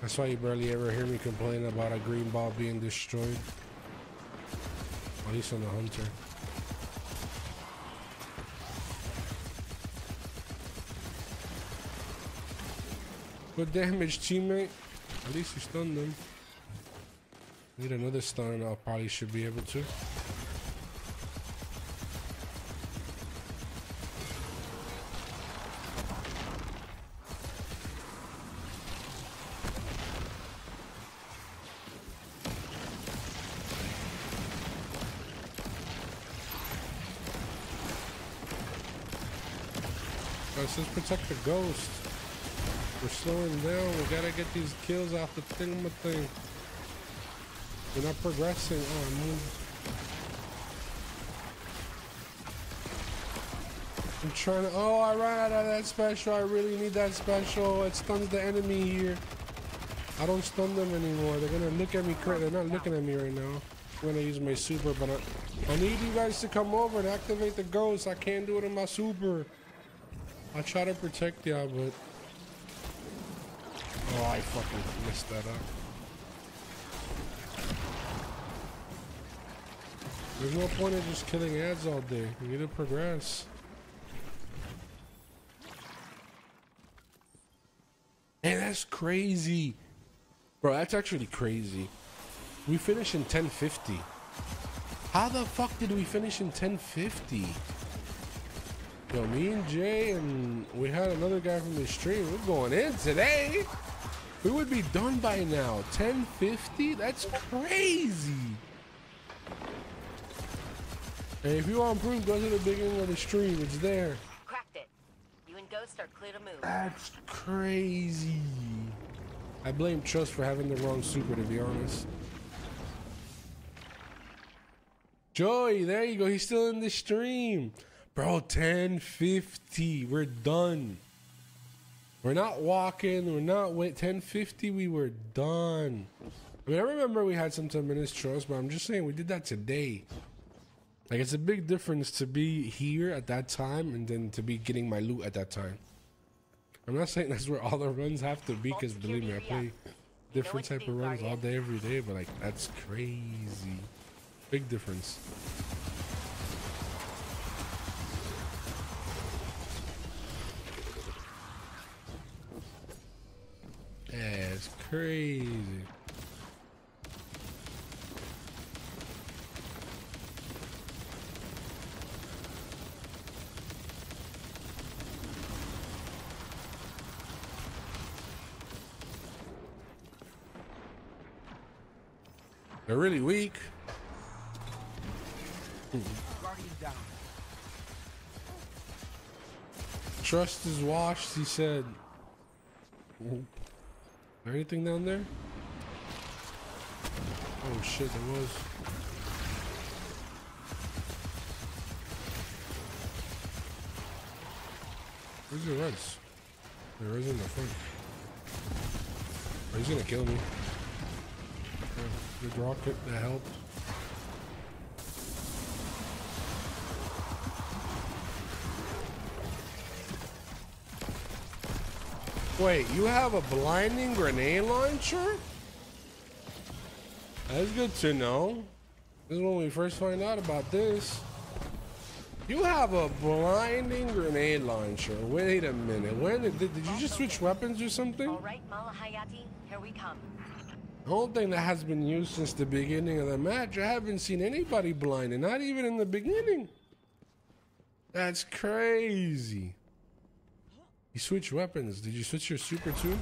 Speaker 1: That's why you barely ever hear me complain about a green ball being destroyed. At least on the hunter. Good damage, teammate. At least you stunned them. Need another stun, I probably should be able to. Let's protect the ghost. We're slowing down. We gotta get these kills off the thing. We're not progressing. Oh, I moved. I'm trying to. Oh, I ran out of that special. I really need that special. It stuns the enemy here. I don't stun them anymore. They're gonna look at me. They're not looking at me right now. I'm gonna use my super, but I, I need you guys to come over and activate the ghost. I can't do it in my super. I try to protect y'all, but oh, I fucking messed that up. There's no point in just killing ads all day. We need to progress. Man, that's crazy. Bro, that's actually crazy. We finished in 1050. How the fuck did we finish in 1050? Yo, me and Jay and we had another guy from the stream. We're going in today. We would be done by now. 1050? That's crazy. Hey, if you want proof, go to the beginning of the stream. It's there.
Speaker 3: Cracked it. You and Ghost are clear to move.
Speaker 1: That's crazy. I blame Trust for having the wrong super, to be honest. Joey, there you go. He's still in the stream. Bro, 1050. We're done. We're not walking. We're not wait. 1050. We were done. I mean, I remember we had some 10 minutes trust, but I'm just saying we did that today. Like it's a big difference to be here at that time and then to be getting my loot at that time. I'm not saying that's where all the runs have to be because believe me, I play different type of runs all day, every day. But like that's crazy, big difference. It's crazy. They're really weak. Trust is washed, he said. There anything down there? Oh shit, there was. Where's the res? The res in the front. Oh, he's gonna kill me. Oh, good rocket, that helped. Wait, you have a blinding grenade launcher? That's good to know. This is when we first find out about this. You have a blinding grenade launcher. Wait a minute. When did, did you just switch weapons or something?
Speaker 3: All right, Malahayati, here we come.
Speaker 1: The whole thing that has been used since the beginning of the match. I haven't seen anybody blinded, not even in the beginning. That's crazy. You switch weapons. Did you switch your super too?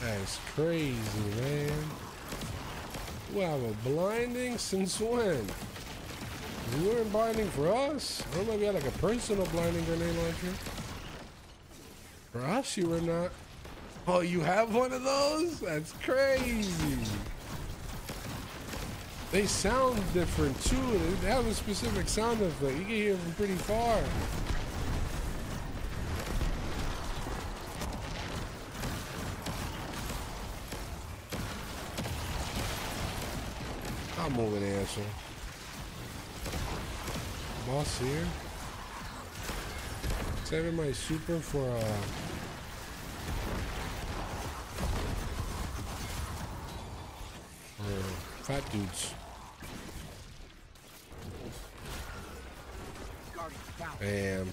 Speaker 1: That's crazy, man. Wow, a blinding since when? You weren't blinding for us. I don't know if you had like a personal blinding grenade launcher. For us, you were not. Oh, you have one of those? That's crazy. They sound different too. They have a specific sound effect. You can hear them pretty far. I'm moving answer. Boss here. Saving my super for uh for fat dudes. Bam.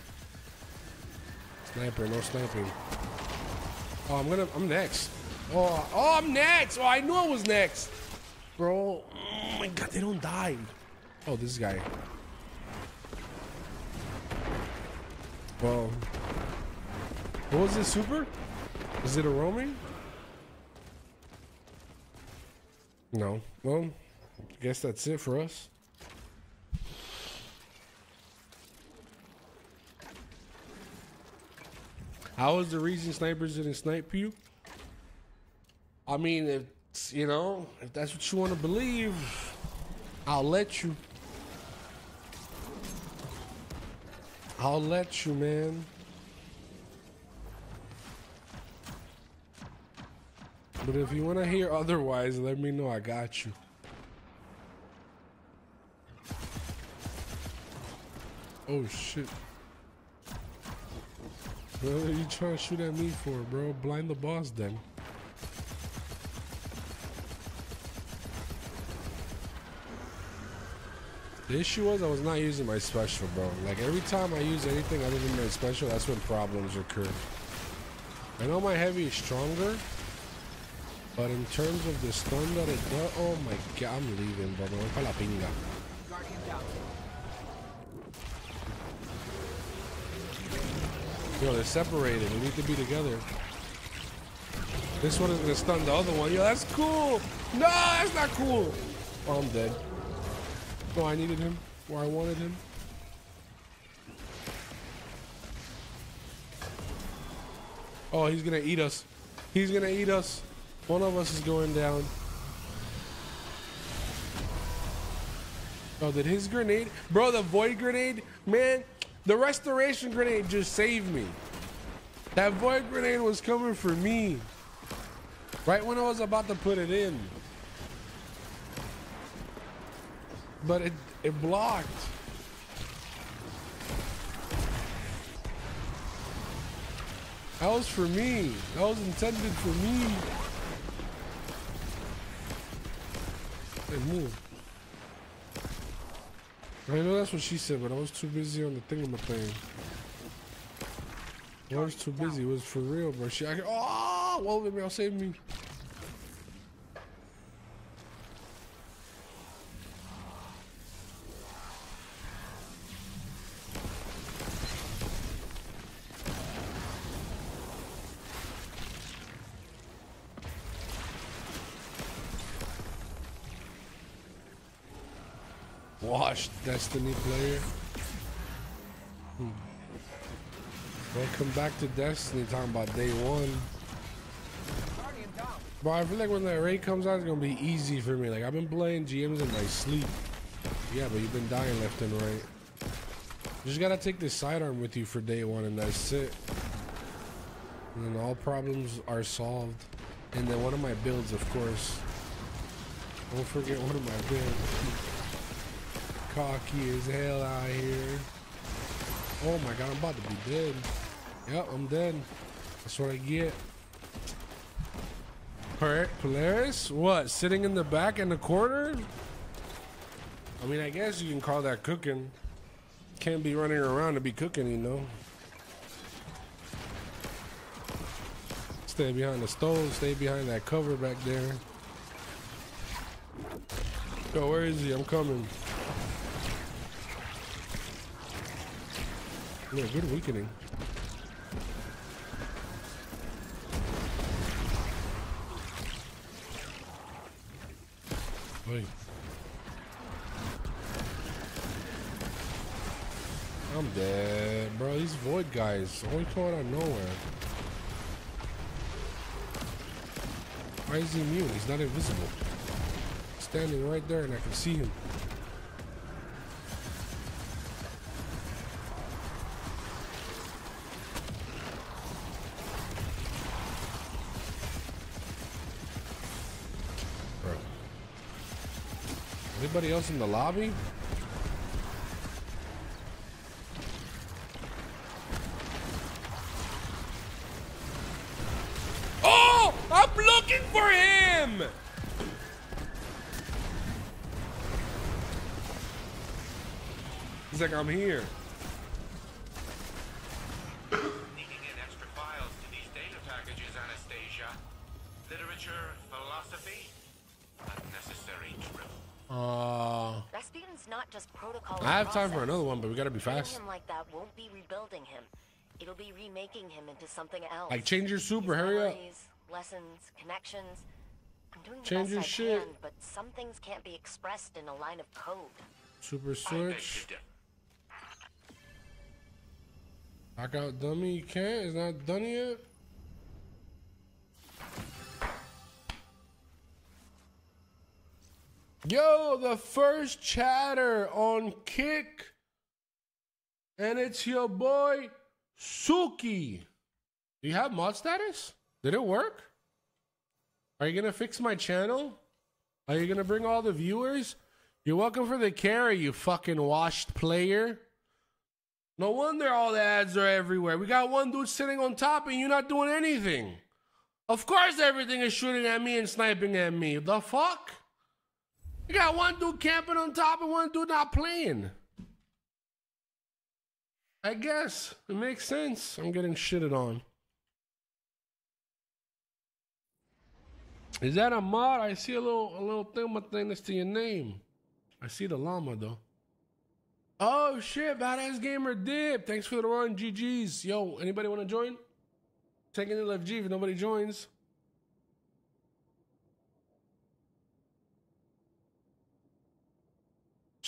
Speaker 1: Sniper, no sniping. Oh, I'm gonna, I'm next. Oh, oh, I'm next. Oh, I knew I was next. Bro, oh my god, they don't die. Oh, this guy. Well, what was this super? Is it a roaming? No. Well, I guess that's it for us. How is the reason snipers didn't snipe you? I mean, if you know, if that's what you want to believe, I'll let you. I'll let you, man. But if you want to hear otherwise, let me know. I got you. Oh shit. What are you trying to shoot at me for, bro? Blind the boss then. The issue was I was not using my special, bro. Like every time I use anything other than my special, that's when problems occur. I know my heavy is stronger, but in terms of the stun that it does, oh my god, I'm leaving, bro. Me voy la pinga. Yo, they're separated. We need to be together. This one is gonna stun the other one. Yo, that's cool. No, that's not cool. Oh, I'm dead. No, I needed him. Or I wanted him. Oh, he's gonna eat us. He's gonna eat us. One of us is going down. Oh, did his grenade? Bro, the void grenade? Man, the restoration grenade just saved me. That void grenade was coming for me. Right when I was about to put it in. But it it blocked. That was for me. That was intended for me. Move. I know that's what she said, but I was too busy on the thing of my thing. I was too busy. It was for real, bro. She, I, oh, well, me, I'll save me. Destiny player. Hmm. Welcome back to Destiny. Talking about day one. Bro, I feel like when that raid comes out, it's gonna be easy for me. Like I've been playing GMs in my sleep. Yeah, but you've been dying left and right. You just gotta take this sidearm with you for day one, and that's it. And then all problems are solved. And then one of my builds, of course. Don't forget one of my builds. Cocky as hell out here. Oh my god, I'm about to be dead. Yep, I'm dead. That's what I get. Polaris? What? Sitting in the back in the corner? I mean, I guess you can call that cooking. Can't be running around to be cooking, you know. Stay behind the stove, stay behind that cover back there. Yo, where is he? I'm coming. Yeah, good weakening. Wait. I'm dead, bro. These void guys always come out of nowhere. Why is he immune? He's not invisible. Standing right there and I can see him. Anybody else in the lobby? Oh! I'm looking for him! He's like, I'm here. Have time for another one, but we gotta be fast.
Speaker 3: him like that won't be rebuilding him. It'll be remaking him into something else.
Speaker 1: Like, change your super,
Speaker 3: His
Speaker 1: hurry up.
Speaker 3: Lessons, connections. I'm doing the
Speaker 1: Change
Speaker 3: best
Speaker 1: your
Speaker 3: I
Speaker 1: shit.
Speaker 3: can, but some things can't be expressed in a line of code.
Speaker 1: Super
Speaker 5: search. beg
Speaker 1: switch.
Speaker 5: to differ.
Speaker 1: Knock out dummy. You can't. It's not done yet. Yo, the first chatter on Kick. And it's your boy Suki. Do you have mod status? Did it work? Are you gonna fix my channel? Are you gonna bring all the viewers? You're welcome for the carry, you fucking washed player. No wonder all the ads are everywhere. We got one dude sitting on top and you're not doing anything. Of course, everything is shooting at me and sniping at me. The fuck? You got one dude camping on top and one dude not playing. I guess it makes sense. I'm getting shitted on. Is that a mod? I see a little a little thing thing next to your name. I see the llama though. Oh shit, badass gamer dip. Thanks for the run, GG's. Yo, anybody want to join? Taking the left G if nobody joins.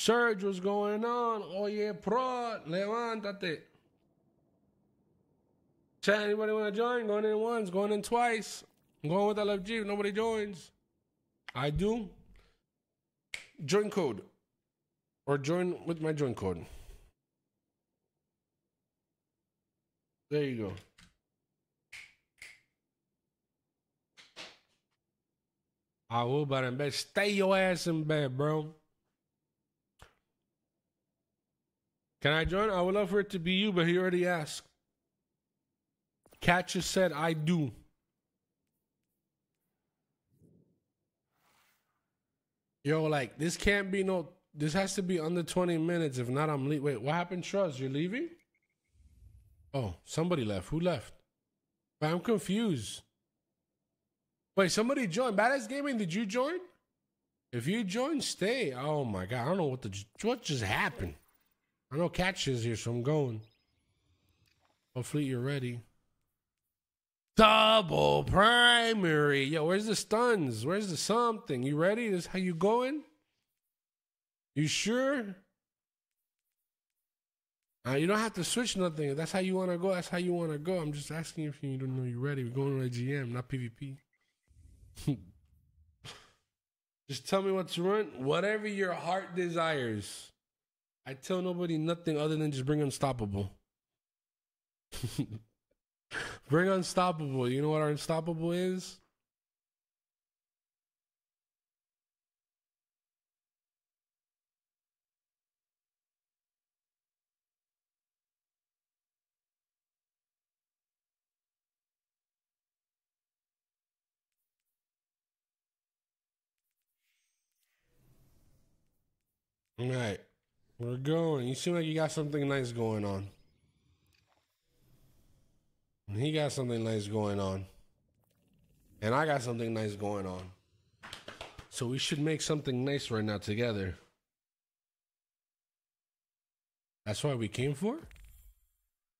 Speaker 1: Surge, what's going on? Oye, prod, levántate. Chat, anybody want to join? Going in once, going in twice. I'm going with LFG. If nobody joins, I do. Join code. Or join with my join code. There you go. I will, but in bed. Stay your ass in bed, bro. Can I join? I would love for it to be you, but he already asked. Cat just said I do. Yo, like this can't be no. This has to be under twenty minutes. If not, I'm leaving. Wait, what happened, Trust? You're leaving? Oh, somebody left. Who left? I'm confused. Wait, somebody joined. Badass Gaming, did you join? If you join, stay. Oh my god, I don't know what the what just happened. I know Catch is here, so I'm going. Hopefully you're ready. Double primary. Yo, where's the stuns? Where's the something? You ready? This how you going? You sure? Uh, you don't have to switch nothing. If that's how you want to go. That's how you want to go. I'm just asking if you don't know you're ready. We're going to a GM, not PvP. just tell me what to run. Whatever your heart desires. I tell nobody nothing other than just bring unstoppable. bring unstoppable. You know what our unstoppable is? All right. We're going. You seem like you got something nice going on. He got something nice going on. And I got something nice going on. So we should make something nice right now together. That's why we came for?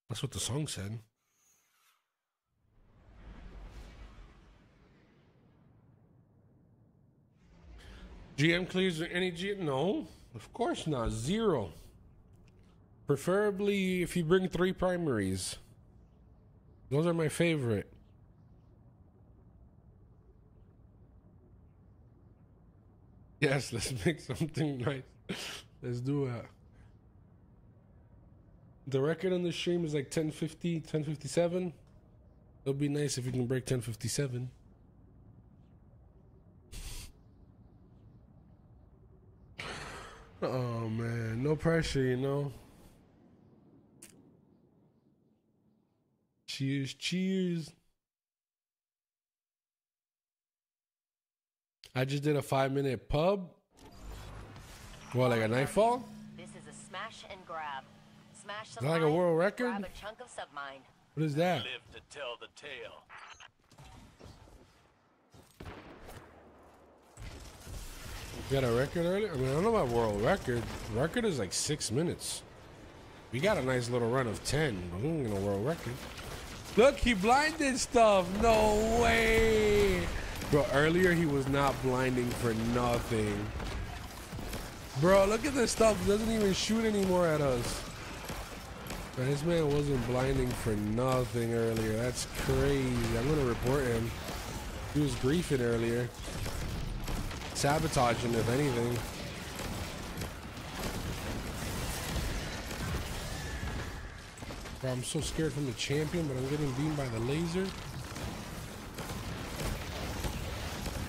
Speaker 1: That's what the song said. GM clears any GM? No. Of course not. Zero. Preferably if you bring three primaries. Those are my favorite. Yes, let's make something nice. Let's do it. The record on the stream is like 1050, 1057. It'll be nice if you can break 1057. Oh man, no pressure, you know. Cheers, cheers. I just did a five minute pub. What, like a nightfall?
Speaker 3: This is a smash and grab. Smash
Speaker 1: Is that like a world record?
Speaker 3: Grab a chunk of.
Speaker 1: What is that?
Speaker 6: Live to tell the tale.
Speaker 1: You got a record earlier? I mean, I don't know about world record. Record is like six minutes. We got a nice little run of 10, but we ain't gonna world record. Look, he blinded stuff. No way. Bro, earlier he was not blinding for nothing. Bro, look at this stuff. Doesn't even shoot anymore at us. This man wasn't blinding for nothing earlier. That's crazy. I'm gonna report him. He was griefing earlier. Sabotaging, if anything. Bro, I'm so scared from the champion, but I'm getting beamed by the laser.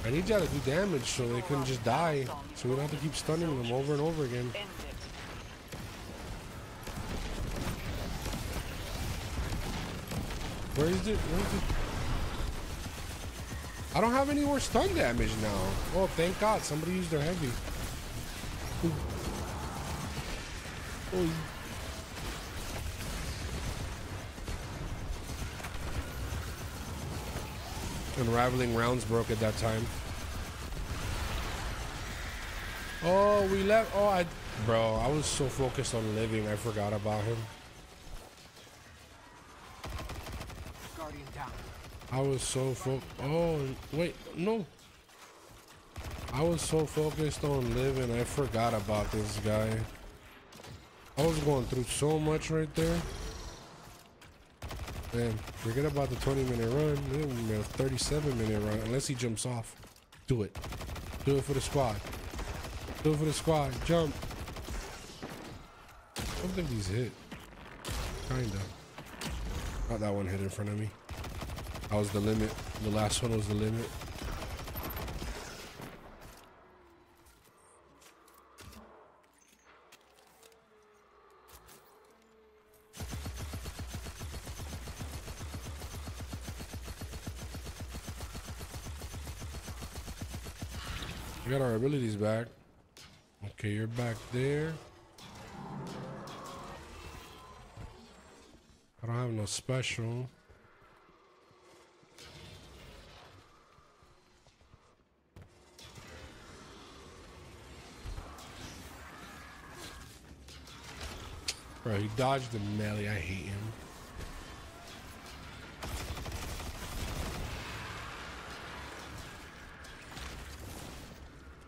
Speaker 1: I need y'all to do damage so they can just die. So we don't have to keep stunning them over and over again. Where is it? Where is it? I don't have any more stun damage now. Oh, thank God. Somebody used their heavy. Ooh. Oh, Unraveling rounds broke at that time. Oh, we left. Oh, I, bro, I was so focused on living, I forgot about him.
Speaker 2: Guardian down.
Speaker 1: I was so fo- Oh, wait, no. I was so focused on living, I forgot about this guy. I was going through so much right there. Man, forget about the 20 minute run. A 37 minute run, unless he jumps off. Do it. Do it for the squad. Do it for the squad. Jump. I don't think he's hit. Kinda. Not that one hit in front of me. That was the limit. The last one was the limit. We got our abilities back. Okay, you're back there. I don't have no special. Bro, he dodged the melee. I hate him.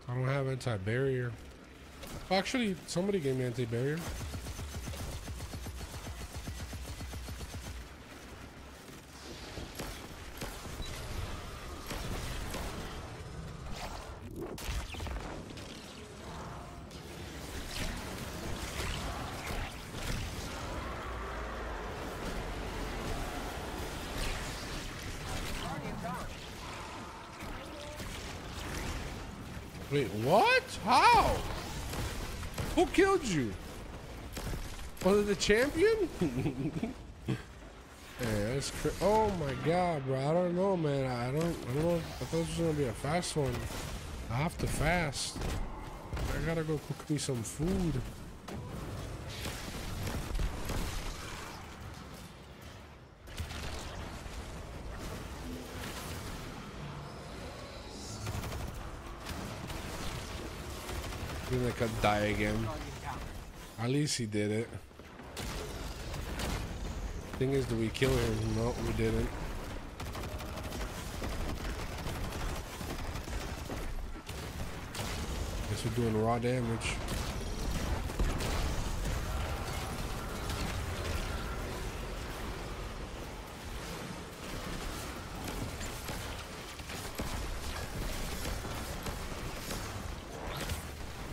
Speaker 1: I don't have anti-barrier. Actually, somebody gave me anti-barrier.
Speaker 2: Guardian down.
Speaker 1: Wait, what? How? Killed you? Was it the champion? yeah, that's Oh my god, bro. I don't know, man. I don't. I don't know. I thought this was gonna be a fast one. I have to fast. I gotta go cook me some food. Like I die again. At least he did it. Thing is, do we kill him? No, we didn't. Guess we're doing raw damage.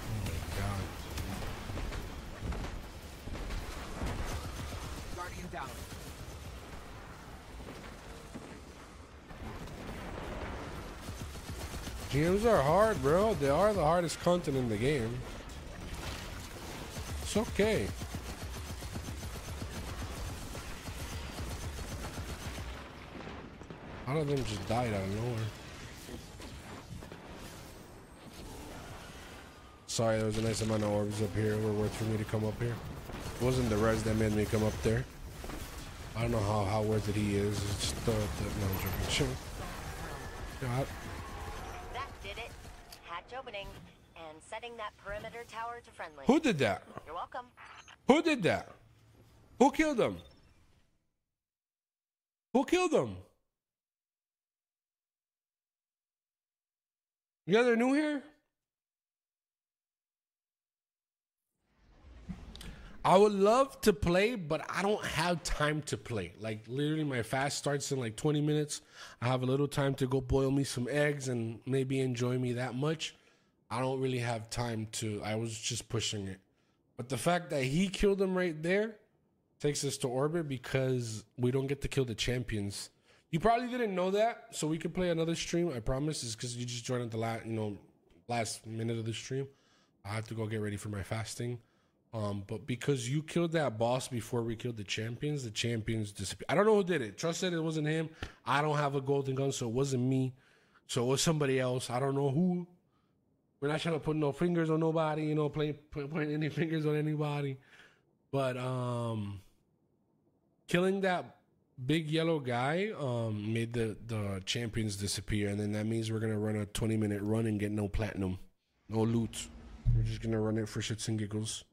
Speaker 1: Oh my god.
Speaker 2: Guardian down.
Speaker 1: GMs are hard, bro. They are the hardest content in the game. It's okay. A lot of them just died out of nowhere. Sorry, there was a nice amount of orbs up here. Were worth for me to come up here. It wasn't the res that made me come up there. I don't know how, how worth it he is. It's just the, the no, I'm joking. Sure. God.
Speaker 3: That did it. Hatch opening and setting that tower to friendly.
Speaker 1: Who did that?
Speaker 3: You're welcome.
Speaker 1: Who did that? Who killed him? Who killed him? You guys are new here? I would love to play, but I don't have time to play. Like literally, my fast starts in like 20 minutes. I have a little time to go boil me some eggs and maybe enjoy me that much. I don't really have time to. I was just pushing it. But the fact that he killed him right there takes us to orbit because we don't get to kill the champions. You probably didn't know that, so we could play another stream. I promise, is because you just joined at the last, you know, last minute of the stream. I have to go get ready for my fasting. Um, but because you killed that boss before we killed the champions, the champions disappeared. I don't know who did it. Trust said it wasn't him. I don't have a golden gun, so it wasn't me. So it was somebody else. I don't know who. We're not trying to put no fingers on nobody, you know, playing point, any fingers on anybody. But um killing that big yellow guy um made the the champions disappear. And then that means we're gonna run a 20 minute run and get no platinum no loot. We're just gonna run it for shits and giggles.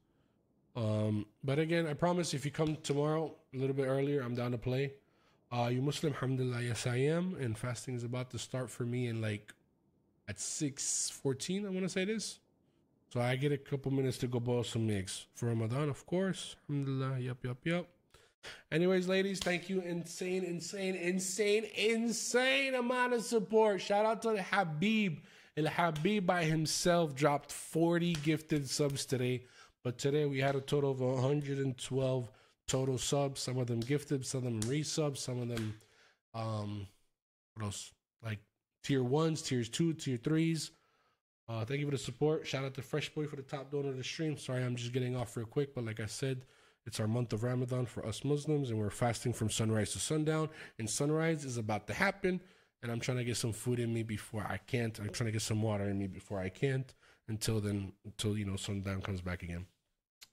Speaker 1: Um but again i promise if you come tomorrow a little bit earlier i'm down to play. Uh you muslim alhamdulillah yes i am. And fasting is about to start for me in like at 6.14 i want to say this so i get a couple minutes to go boil some eggs for ramadan of course alhamdulillah yep yep yep Anyways, ladies, thank you. Insane, insane, insane, insane amount of support. Shout out to Habib. El Habib by himself dropped 40 gifted subs today. But today we had a total of 112 total subs. Some of them gifted, some of them resubs, some of them um what else? Like tier ones, tiers two, tier threes. Uh, thank you for the support. Shout out to Fresh Boy for the top donor of the stream. Sorry, I'm just getting off real quick, but like I said, it's our month of Ramadan for us Muslims, and we're fasting from sunrise to sundown. And sunrise is about to happen. and I'm trying to get some food in me before I can't. I'm trying to get some water in me before I can't. Until then, until you know sundown comes back again.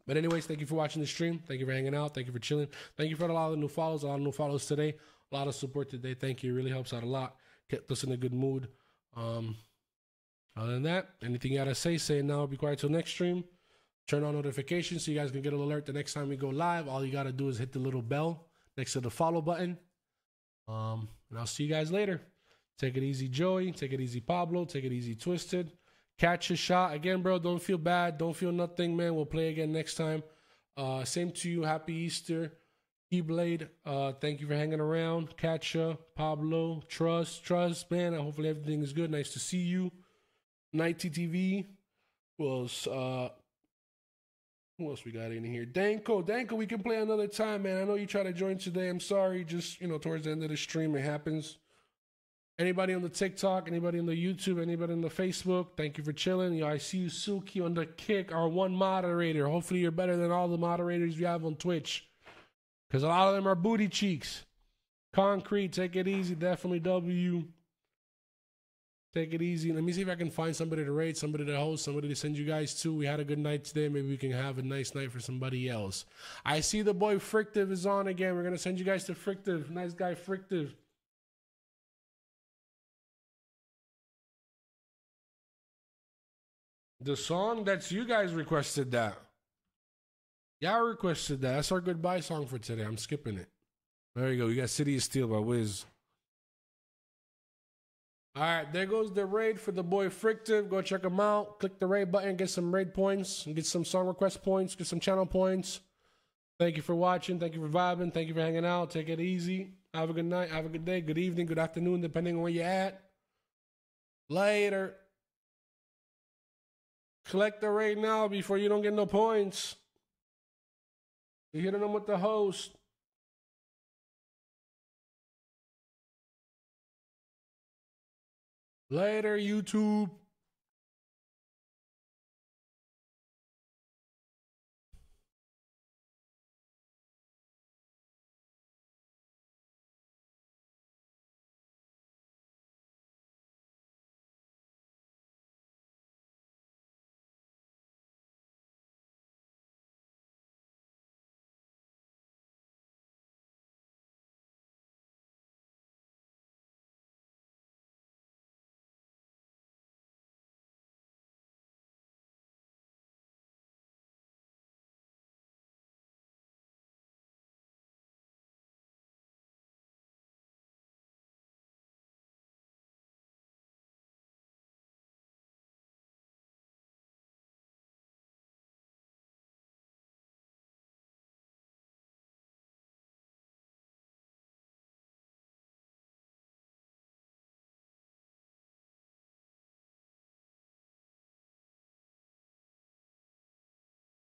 Speaker 1: But anyways, thank you for watching the stream. Thank you for hanging out. Thank you for chilling. Thank you for a lot of new follows. A lot of new follows today. A lot of support today. Thank you. It really helps out a lot. Kept us in a good mood. Um, other than that, anything you gotta say, say it now. Be quiet till next stream. Turn on notifications so you guys can get an alert the next time we go live. All you gotta do is hit the little bell next to the follow button. Um, and I'll see you guys later. Take it easy, Joey. Take it easy, Pablo. Take it easy, Twisted. Catch a shot again, bro. Don't feel bad. Don't feel nothing, man. We'll play again next time. Uh, same to you. Happy Easter. Keyblade, uh, thank you for hanging around. Katcha, Pablo, Trust, Trust, man. Hopefully everything is good. Nice to see you. Night TTV was uh who else we got in here? Danko, Danko, we can play another time, man. I know you tried to join today. I'm sorry. Just you know, towards the end of the stream, it happens. Anybody on the TikTok, anybody on the YouTube, anybody on the Facebook, thank you for chilling. Yo, I see you, Suki, on the kick, our one moderator. Hopefully, you're better than all the moderators you have on Twitch. Because a lot of them are booty cheeks. Concrete, take it easy. Definitely W. Take it easy. Let me see if I can find somebody to rate, somebody to host, somebody to send you guys to. We had a good night today. Maybe we can have a nice night for somebody else. I see the boy Frictive is on again. We're going to send you guys to Frictive. Nice guy, Frictive. The song that's you guys requested that. Y'all requested that. That's our goodbye song for today. I'm skipping it. There you go. You got City of Steel by Wiz. All right, there goes the raid for the boy Frictive. Go check him out. Click the raid button, get some raid points, get some song request points, get some channel points. Thank you for watching. Thank you for vibing. Thank you for hanging out. Take it easy. Have a good night. Have a good day. Good evening. Good afternoon, depending on where you're at. Later. Collect the raid now before you don't get no points. You're hitting them with the host. Later, YouTube.